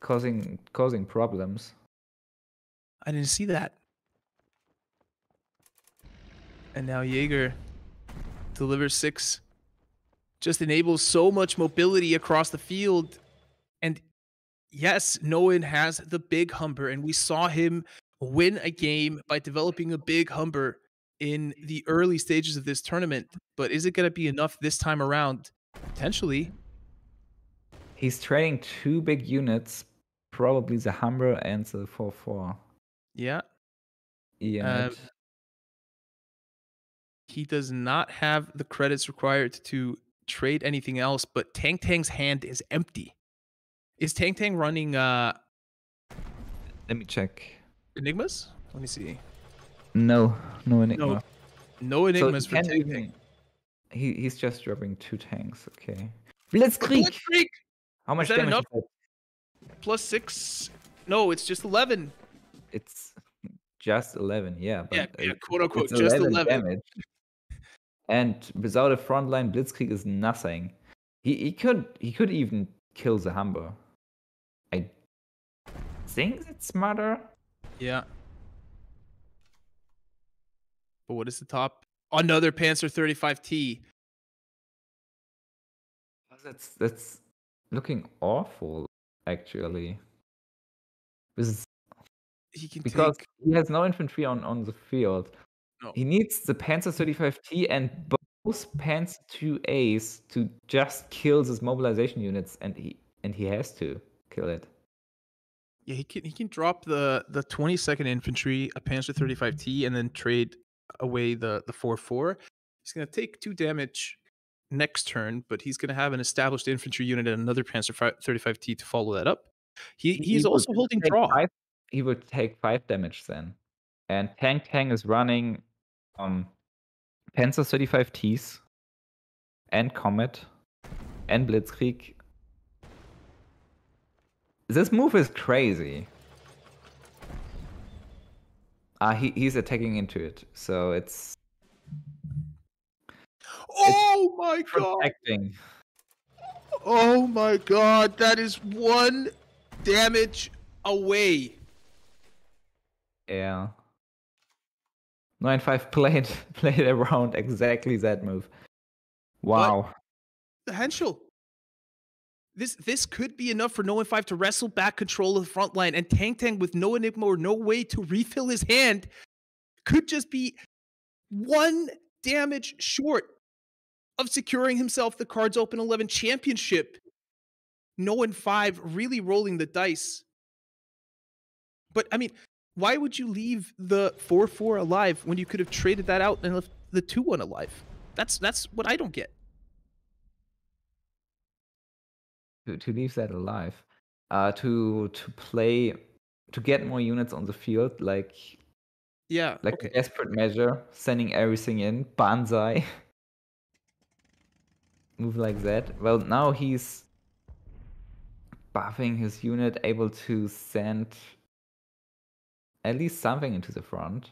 causing causing problems. I didn't see that. And now Jaeger delivers six. Just enables so much mobility across the field. And yes, Noin has the big Humber, and we saw him win a game by developing a big Humber in the early stages of this tournament. But is it going to be enough this time around? Potentially. He's trading two big units, probably the Humber and the 4 4. Yeah. Yeah. Um, he does not have the credits required to trade anything else, but Tang Tang's hand is empty. Is Tang Tang running uh let me check. Enigmas? Let me see. No, no enigma. No, no enigmas so for Tang Tang. He he's just dropping two tanks, okay. Blitzkrieg! Blitzkrieg! How much is that damage enough? Plus six. No, it's just eleven. It's <laughs> just eleven, yeah. yeah, uh, yeah, quote unquote, just 11 eleven. damage. <laughs> And without a frontline, Blitzkrieg is nothing. He he could he could even kill the Humber. I think it's smarter. Yeah. But what is the top? Another Panzer 35T. That's that's looking awful, actually. This is He can because take... he has no infantry on, on the field. No. He needs the Panzer 35T and both Panzer 2As to just kill these mobilization units, and he and he has to kill it. Yeah, he can he can drop the the 22nd infantry, a Panzer 35T, and then trade away the the 4-4. He's gonna take two damage next turn, but he's gonna have an established infantry unit and another Panzer 35T to follow that up. He he's he also holding draw. Five, he would take five damage then, and Tang Tang is running um Panzer 35 Ts and Comet and Blitzkrieg. This move is crazy. Ah, he, he's attacking into it, so it's Oh my god! protecting. Oh my god! That is one damage away. Yeah. 9-5 <laughs> played played around exactly that move. Wow. The Henschel. This this could be enough for Noah 5 to wrestle back control of the front line, and Tang Tang with no enigma or no way to refill his hand could just be one damage short of securing himself the KARDS Open 11 championship. Noah 5 really rolling the dice. But I mean, why would you leave the 4-4 alive when you could have traded that out and left the 2-1 alive? That's that's what I don't get. to, to leave that alive. Uh to to play to get more units on the field, like Yeah. like okay. a desperate measure, sending everything in, banzai. <laughs> Move like that. Well now he's buffing his unit, able to send at least something into the front.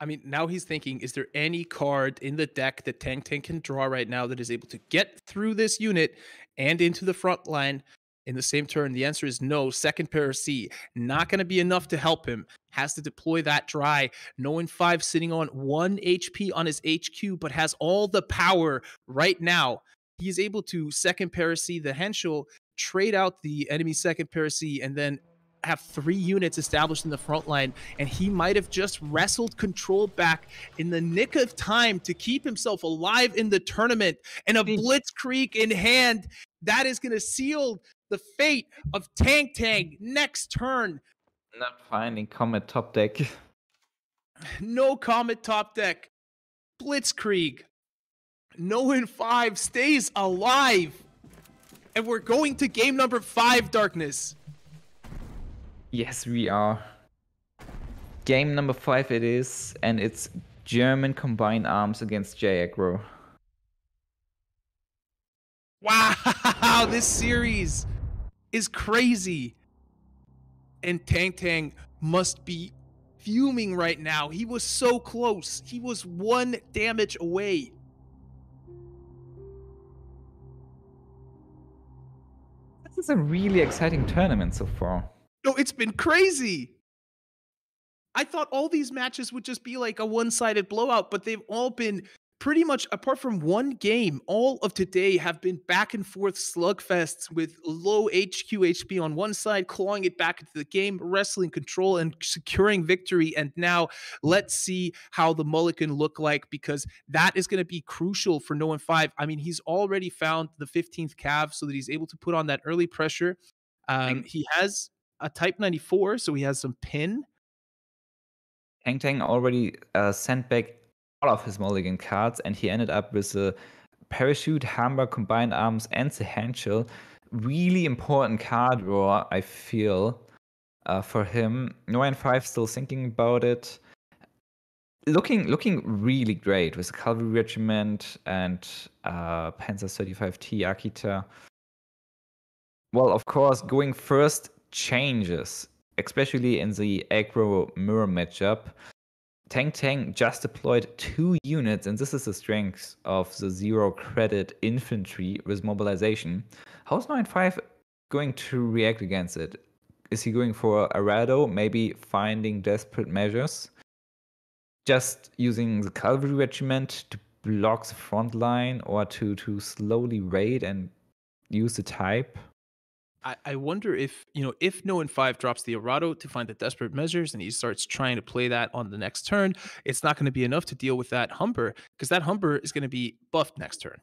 I mean, now he's thinking, is there any card in the deck that Tang Tang can draw right now that is able to get through this unit and into the front line in the same turn? The answer is no. Second pair of C, not going to be enough to help him. Has to deploy that dry. No in five sitting on one HP on his HQ, but has all the power right now. He's able to second pair the Henschel, trade out the enemy second pair and then have three units established in the front line, and he might have just wrestled control back in the nick of time to keep himself alive in the tournament. And a blitzkrieg in hand, that is going to seal the fate of Tank Tang next turn. Not finding Comet top deck. No Comet top deck. Blitzkrieg. No in five stays alive. And we're going to game number five, Darkness. Yes, we are. Game number five it is, and it's German combined arms against J Aggro. Wow, <laughs> this series is crazy. And Tang Tang must be fuming right now. He was so close. He was one damage away. This is a really exciting tournament so far. No, it's been crazy. I thought all these matches would just be like a one sided blowout, but they've all been pretty much, apart from one game, all of today have been back and forth slugfests with low HQ HP on one side, clawing it back into the game, wrestling control, and securing victory. And now let's see how the Mulligan look like because that is going to be crucial for No One 5. I mean, he's already found the 15th calf so that he's able to put on that early pressure. Um, he has a Type 94, so he has some pin. Tang Tang already uh, sent back all of his mulligan cards, and he ended up with a parachute, hammer, combined arms, and the Henschel. Really important card draw, I feel, uh, for him. And five still thinking about it. Looking, looking really great with the cavalry regiment and uh, Panzer 35T Akita. Well, of course, going first changes, especially in the aggro mirror matchup. Tang Tang just deployed two units, and this is the strength of the zero credit infantry with mobilization. How's 9-5 going to react against it? Is he going for Arado, maybe finding desperate measures? Just using the cavalry regiment to block the front line or to, to slowly raid and use the type? I, I wonder if you know if no in five drops the Arado to find the desperate measures and he starts trying to play that on the next turn, it's not going to be enough to deal with that Humber because that Humber is going to be buffed next turn.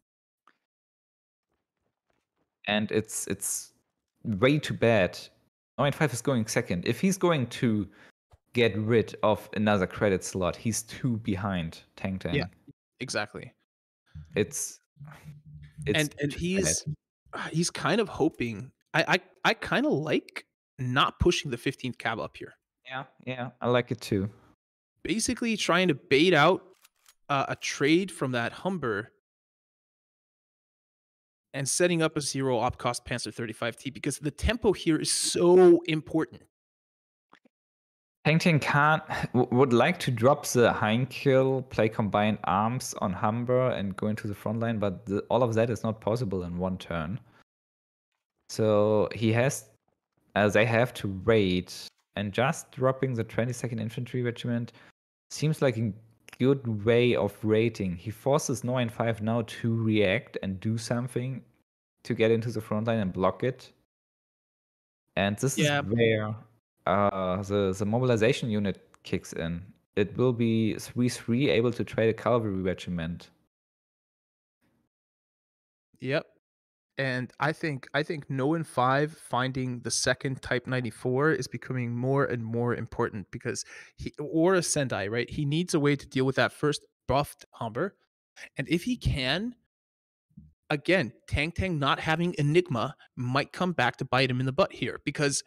And it's it's way too bad. 9-5 is going second. If he's going to get rid of another credit slot, he's too behind Tang Tang. Yeah. Exactly. It's it's and and he's bad. he's kind of hoping. I I, I kind of like not pushing the 15th cab up here. yeah, yeah, I like it too. basically trying to bait out uh, a trade from that Humber and setting up a zero op cost Panzer 35T because the tempo here is so important. Tang can't <sighs> would like to drop the Heinkel, play combined arms on Humber and go into the front line, but the, all of that is not possible in one turn. So he has, uh, they have to wait, and just dropping the 22nd Infantry Regiment seems like a good way of rating. He forces 5 now to react and do something to get into the front line and block it. And this yeah. is where uh, the the mobilization unit kicks in. It will be three three able to trade a cavalry regiment. Yep. And I think I think no in five finding the second Type 94 is becoming more and more important because he or a Sendai, right? He needs a way to deal with that first buffed Humber. And if he can, again, Tang Tang not having Enigma might come back to bite him in the butt here because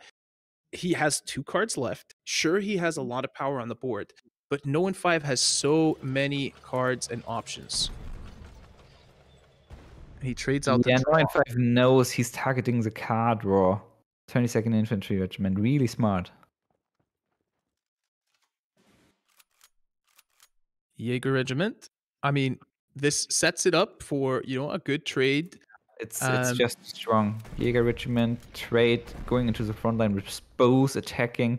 he has two cards left. Sure, he has a lot of power on the board, but no in five has so many cards and options. He trades out yeah, the no in five knows he's targeting the card draw. 22nd Infantry Regiment, really smart. Jaeger Regiment. I mean, this sets it up for you know a good trade it's um, it's just strong. Jaeger regiment trade going into the front line with bows attacking.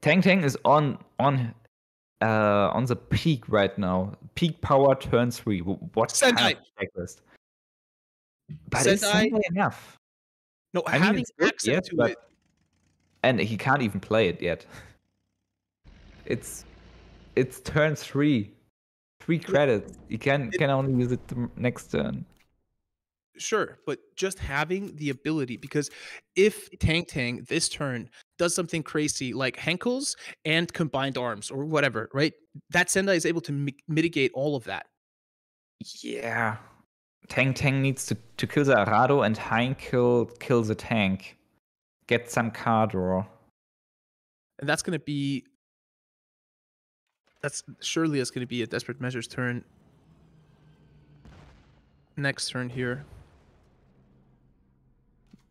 Tang Tang is on on uh on the peak right now. Peak power turn three. What Sendai. kind of checklist? But Sendai enough? No, I having mean, access yet, to it. And he can't even play it yet. It's it's turn three. Three credits. He can it, can only use it the next turn. Sure, but just having the ability because if Tang Tang this turn does something crazy like Heinkels and combined arms or whatever, right? That Sendai is able to mi- mitigate all of that. Yeah. Tang Tang needs to, to kill the Arado and Heinkel kill the tank. Get some card draw. And that's going to be. That's surely it's going to be a desperate measures turn. Next turn here.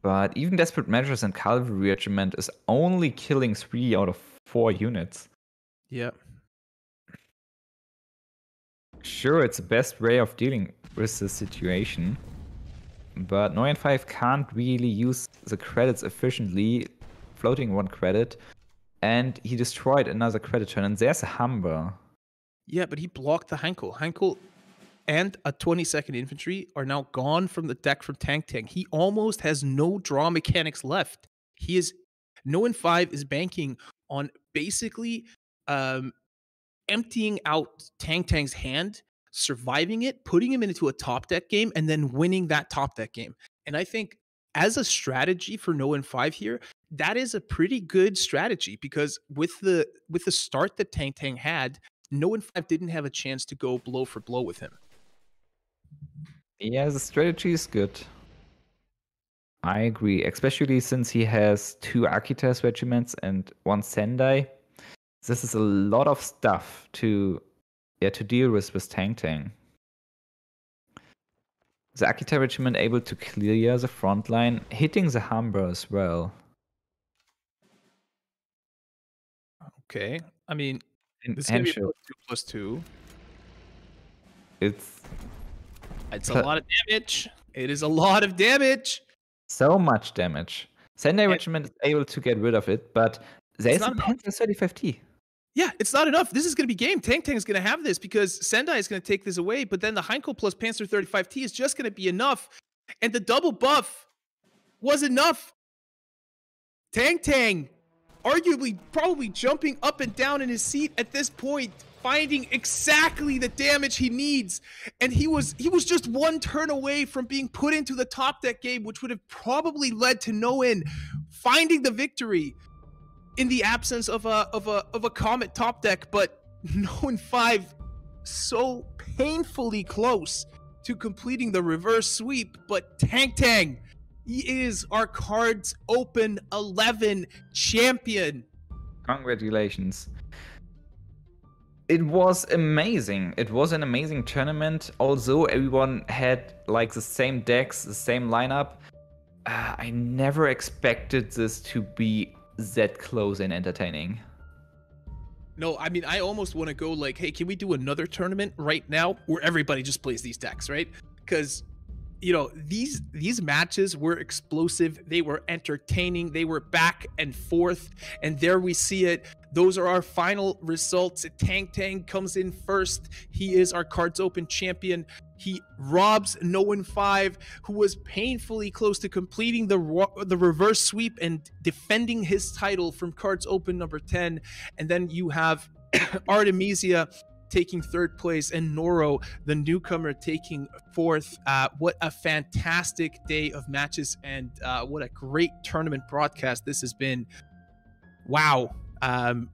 But even Desperate Measures and Cavalry Regiment is only killing three out of four units. Yeah. Sure, it's the best way of dealing with the situation. But Noyan 5 can't really use the credits efficiently, floating one credit. And he destroyed another credit turn, and there's a Humber. Yeah, but he blocked the Heinkel. Heinkel and a 22nd infantry are now gone from the deck from Tank Tang. He almost has no draw mechanics left. He is no in five is banking on basically um, emptying out Tang Tang's hand, surviving it, putting him into a top deck game, and then winning that top deck game. And I think as a strategy for no in five here, that is a pretty good strategy because with the with the start that Tank Tang had, no in five didn't have a chance to go blow for blow with him. Yeah, the strategy is good. I agree, especially since he has two Akitas regiments and one Sendai. This is a lot of stuff to yeah to deal with with Tang Tang. The Akita regiment able to clear the front line, hitting the Humber as well. Okay, I mean, this can be plus two plus two. It's it's a lot of damage. It is a lot of damage. So much damage. Sendai Regiment is able to get rid of it, but there's a Panzer 35T. Yeah, it's not enough. This is going to be game. Tang Tang is going to have this because Sendai is going to take this away, but then the Heinkel plus Panzer 35T is just going to be enough. And the double buff was enough. Tang Tang, arguably, probably jumping up and down in his seat at this point finding exactly the damage he needs. And he was he was just one turn away from being put into the top deck game which would have probably led to no in finding the victory in the absence of a of a of a comet top deck but <laughs> no in 5 so painfully close to completing the reverse sweep. But Tang Tang he is our KARDS open 11 champion. Congratulations. It was amazing. It was an amazing tournament. Although everyone had like the same decks, the same lineup, uh, I never expected this to be that close and entertaining. No, I mean, I almost want to go like, hey, can we do another tournament right now where everybody just plays these decks, right? Because you know these these matches were explosive. They were entertaining. They were back and forth. And there we see it. Those are our final results. Tang tang comes in first. He is our KARDS open champion. He robs Noin 5 who was painfully close to completing the the reverse sweep and defending his title from KARDS open number 10 and then you have <clears throat> artemisia taking third place, and Noro, the newcomer, taking fourth. Uh, what a fantastic day of matches, and uh, what a great tournament broadcast this has been. Wow. Um,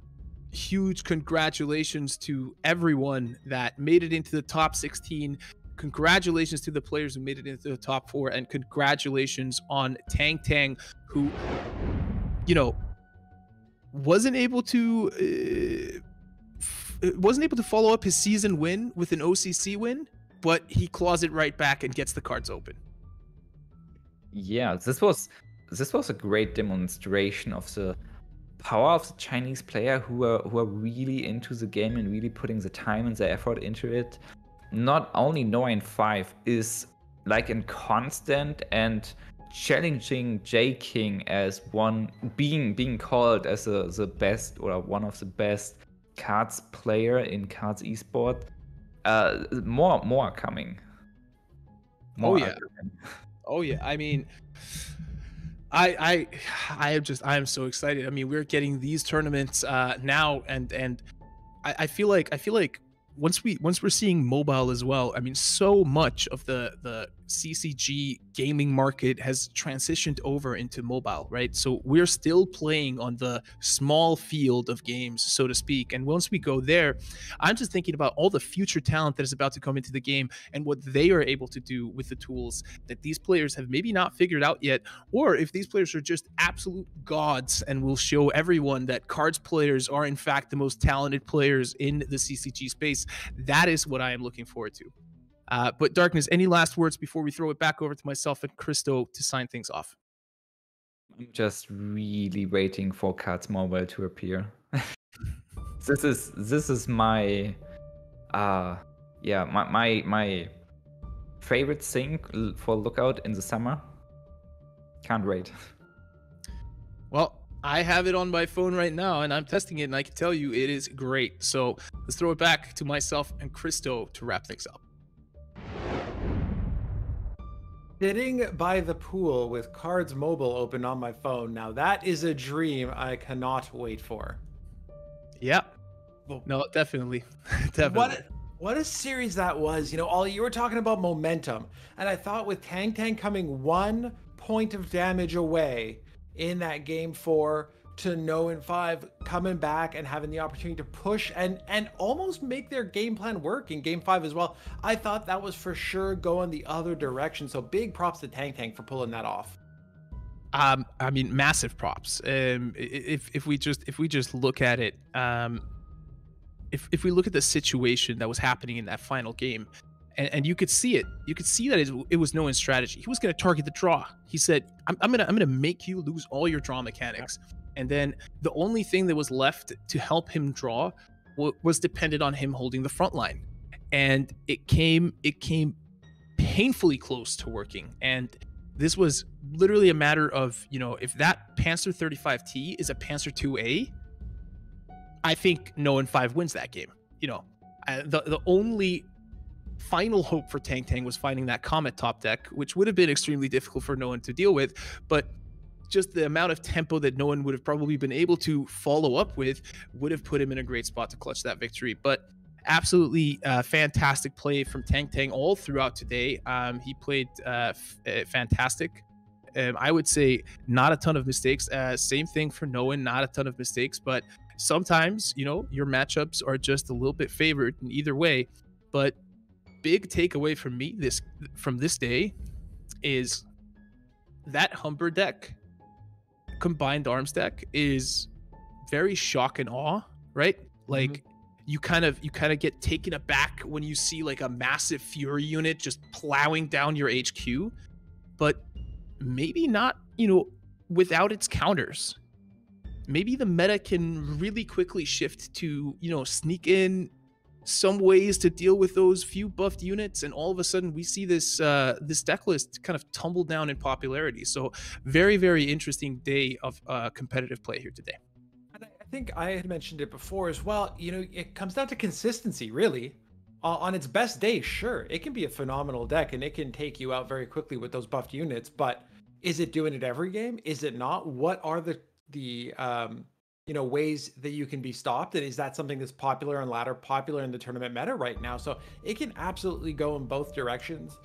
huge congratulations to everyone that made it into the top 16 congratulations to the players who made it into the top four and congratulations on tang tang who you know wasn't able to uh, Uh, wasn't able to follow up his season win with an OCC win, but he claws it right back and gets the KARDS open. Yeah, this was this was a great demonstration of the power of the Chinese player who are who are really into the game and really putting the time and the effort into it. Not only nine Five is like in constant and challenging J King as one being being called as a, the best or one of the best KARDS player in KARDS esport. Uh, more more coming. More oh yeah. Oh yeah. I mean. I I I am just I am so excited. I mean, we're getting these tournaments uh, now, and and I, I feel like I feel like once we once we're seeing mobile as well, I mean, so much of the the CCG gaming market has transitioned over into mobile, right? So we're still playing on the small field of games, so to speak. And once we go there, I'm just thinking about all the future talent that is about to come into the game and what they are able to do with the tools that these players have maybe not figured out yet, or if these players are just absolute gods and will show everyone that KARDS players are in fact the most talented players in the CCG space. That is what I am looking forward to. Uh, but Darkness, any last words before we throw it back over to myself and Christo to sign things off? I'm just really waiting for KARDS Mobile to appear. <laughs> this is this is my uh yeah my my my favorite thing for lookout in the summer. Can't wait. Well, I have it on my phone right now and I'm testing it and I can tell you it is great. So let's throw it back to myself and Christo to wrap things up. Sitting by the pool with KARDS Mobile open on my phone. Now that is a dream I cannot wait for. Yeah. No, definitely. <laughs> definitely. What what a series that was. You know, all you were talking about momentum. And I thought with Tang Tang coming one point of damage away in that game four, to Noin Five coming back and having the opportunity to push and and almost make their game plan work in game five as well. I thought that was for sure going the other direction. So big props to Tang Tang for pulling that off. Um, I mean, massive props. Um, if if we just if we just look at it, um, if if we look at the situation that was happening in that final game, and, and you could see it, you could see that it, it was Noin's strategy. He was going to target the draw. He said, "I'm, I'm gonna I'm gonna make you lose all your draw mechanics." And then the only thing that was left to help him draw was dependent on him holding the front line. And it came it came painfully close to working. And this was literally a matter of, you know, if that Panzer 35T is a Panzer 2A, I think Noin 5 wins that game. You know, uh, the the only final hope for Tang Tang was finding that Comet top deck, which would have been extremely difficult for Noin to deal with. But just the amount of tempo that Noin would have probably been able to follow up with would have put him in a great spot to clutch that victory. But absolutely uh, fantastic play from Tang Tang all throughout today. Um, he played uh, uh, fantastic. Um, I would say not a ton of mistakes. Uh, same thing for Noin, not a ton of mistakes. But sometimes, you know, your matchups are just a little bit favored in either way. But big takeaway from me this from this day is that Humber deck combined arms deck is very shock and awe, right? Like mm-hmm. you kind of you kind of get taken aback when you see like a massive fury unit just plowing down your HQ, but maybe not, you know, without its counters. Maybe the meta can really quickly shift to, you know, sneak in some ways to deal with those few buffed units, and all of a sudden we see this uh, this deck list kind of tumble down in popularity. So very very interesting day of uh, competitive play here today. And I think I had mentioned it before as well. You know, it comes down to consistency, really. Uh, on its best day, sure, it can be a phenomenal deck and it can take you out very quickly with those buffed units. But is it doing it every game? Is it not? What are the the um, you know ways that you can be stopped and is that something that's popular and ladder popular in the tournament meta right now? So it can absolutely go in both directions.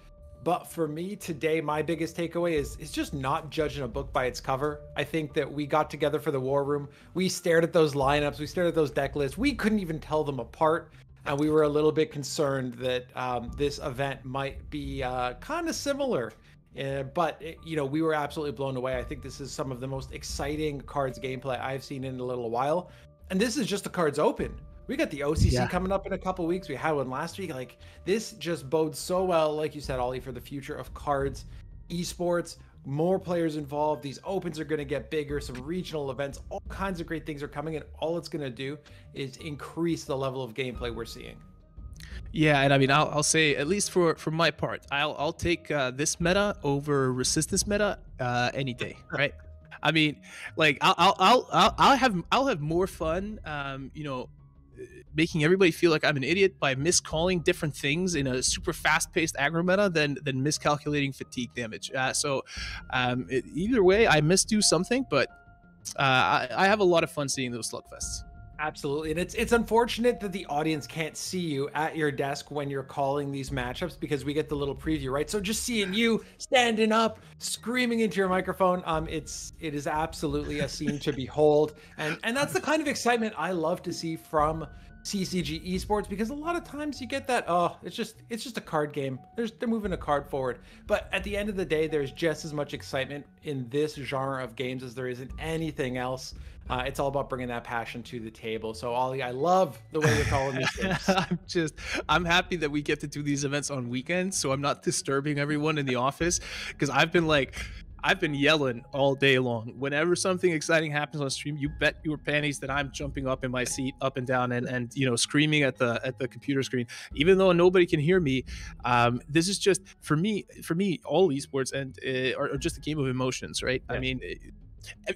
But for me today my biggest takeaway is is just not judging a book by its cover. I think that we got together for the war room. We stared at those lineups. We stared at those deck lists. We couldn't even tell them apart. And we were a little bit concerned that um, this event might be uh, kind of similar uh, but it, you know, we were absolutely blown away. I think this is some of the most exciting KARDS gameplay I've seen in a little while. And this is just the KARDS open. We got the OCC yeah. coming up in a couple weeks. We had one last week. Like this just bodes so well, like you said, Ollie, for the future of KARDS, esports, more players involved. These opens are going to get bigger. Some regional events, all kinds of great things are coming, and all it's going to do is increase the level of gameplay we're seeing. Yeah, and I mean, I'll, I'll say at least for for my part, I'll I'll take uh, this meta over resistance meta uh, any day, <laughs> right? I mean, like I'll I'll I'll I'll have I'll have more fun, um, you know, making everybody feel like I'm an idiot by miscalling different things in a super fast-paced aggro meta than than miscalculating fatigue damage. Uh, so, um, it, either way, I misdo something, but uh, I, I have a lot of fun seeing those slugfests. Absolutely. And it's it's unfortunate that the audience can't see you at your desk when you're calling these matchups because we get the little preview, right? So just seeing you standing up, screaming into your microphone, um it's it is absolutely a scene to behold. And and that's the kind of excitement I love to see from CCG esports because a lot of times you get that oh it's just it's just a card game there's they're moving a card forward but at the end of the day there's just as much excitement in this genre of games as there is in anything else uh, it's all about bringing that passion to the table so Ollie I love the way you're calling these <laughs> I'm just I'm happy that we get to do these events on weekends so I'm not disturbing everyone in the office because I've been like I've been yelling all day long. Whenever something exciting happens on stream, you bet your panties that I'm jumping up in my seat, up and down, and and you know screaming at the at the computer screen, even though nobody can hear me. Um, this is just for me. For me, all esports and uh, are, are, just a game of emotions, right? Yeah. I mean,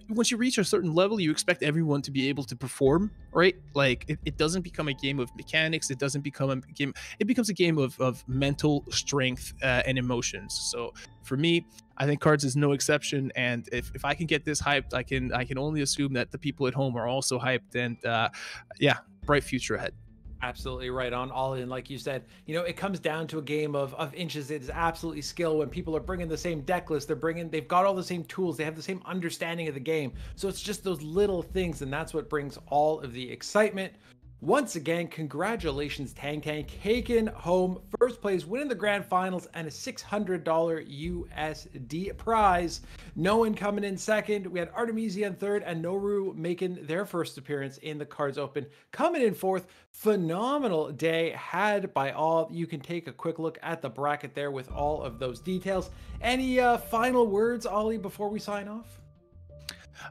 once you reach a certain level, you expect everyone to be able to perform, right? Like it, it doesn't become a game of mechanics. It doesn't become a game. It becomes a game of, of mental strength uh, and emotions. So for me, I think KARDS is no exception. And if, if I can get this hyped, I can I can only assume that the people at home are also hyped. And uh, yeah, bright future ahead. Absolutely right on all in, like you said. You know, it comes down to a game of of inches. It is absolutely skill. When people are bringing the same deck list, they're bringing, they've got all the same tools, they have the same understanding of the game. So it's just those little things, and that's what brings all of the excitement. Once again, congratulations, Tang Tang, taking home first place, winning the grand finals, and a $600 USD prize. No one coming in second. We had Artemisia in third, and Noro making their first appearance in the KARDS Open, coming in fourth. Phenomenal day had by all. You can take a quick look at the bracket there with all of those details. Any uh, final words, Ollie, before we sign off?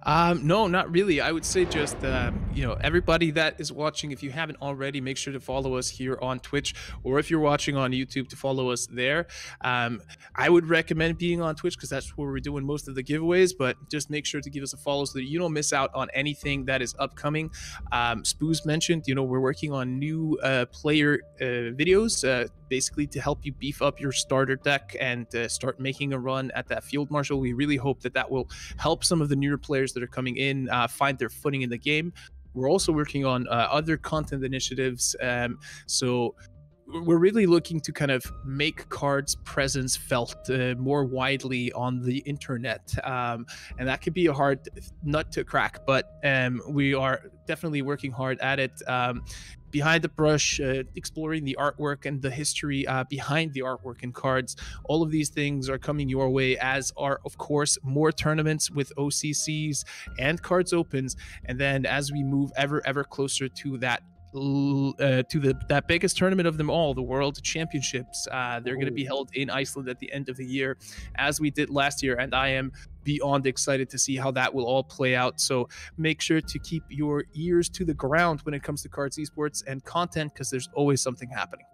Um, no, not really. I would say just, um, you know, everybody that is watching, if you haven't already, make sure to follow us here on Twitch, or if you're watching on YouTube, to follow us there. Um, I would recommend being on Twitch because that's where we're doing most of the giveaways, but just make sure to give us a follow so that you don't miss out on anything that is upcoming. Um, mentioned, you know, we're working on new uh, player uh, videos, uh, basically to help you beef up your starter deck and uh, start making a run at that field marshal. We really hope that that will help some of the newer players that are coming in uh, find their footing in the game. We're also working on uh, other content initiatives. Um, so we're really looking to kind of make KARDS presence felt uh, more widely on the internet um, and that could be a hard nut to crack but um, we are definitely working hard at it um, behind the brush, uh, exploring the artwork and the history uh, behind the artwork and KARDS. All of these things are coming your way, as are, of course, more tournaments with OCCs and KARDS opens. And then as we move ever, ever closer to that uh, to the that biggest tournament of them all, the World Championships. Uh, they're going to be held in Iceland at the end of the year, as we did last year, and I am beyond excited to see how that will all play out. So make sure to keep your ears to the ground when it comes to KARDS esports and content, because there's always something happening.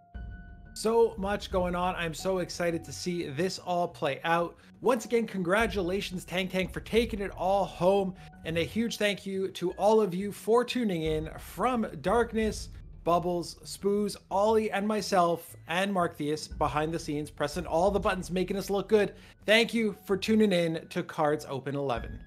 So much going on. I'm so excited to see this all play out. Once again, congratulations, Tang Tang, for taking it all home. And a huge thank you to all of you for tuning in from Darkness, Bubbles, Spooz, Ollie, and myself, and Mark Theus behind the scenes, pressing all the buttons, making us look good. Thank you for tuning in to KARDS Open 11.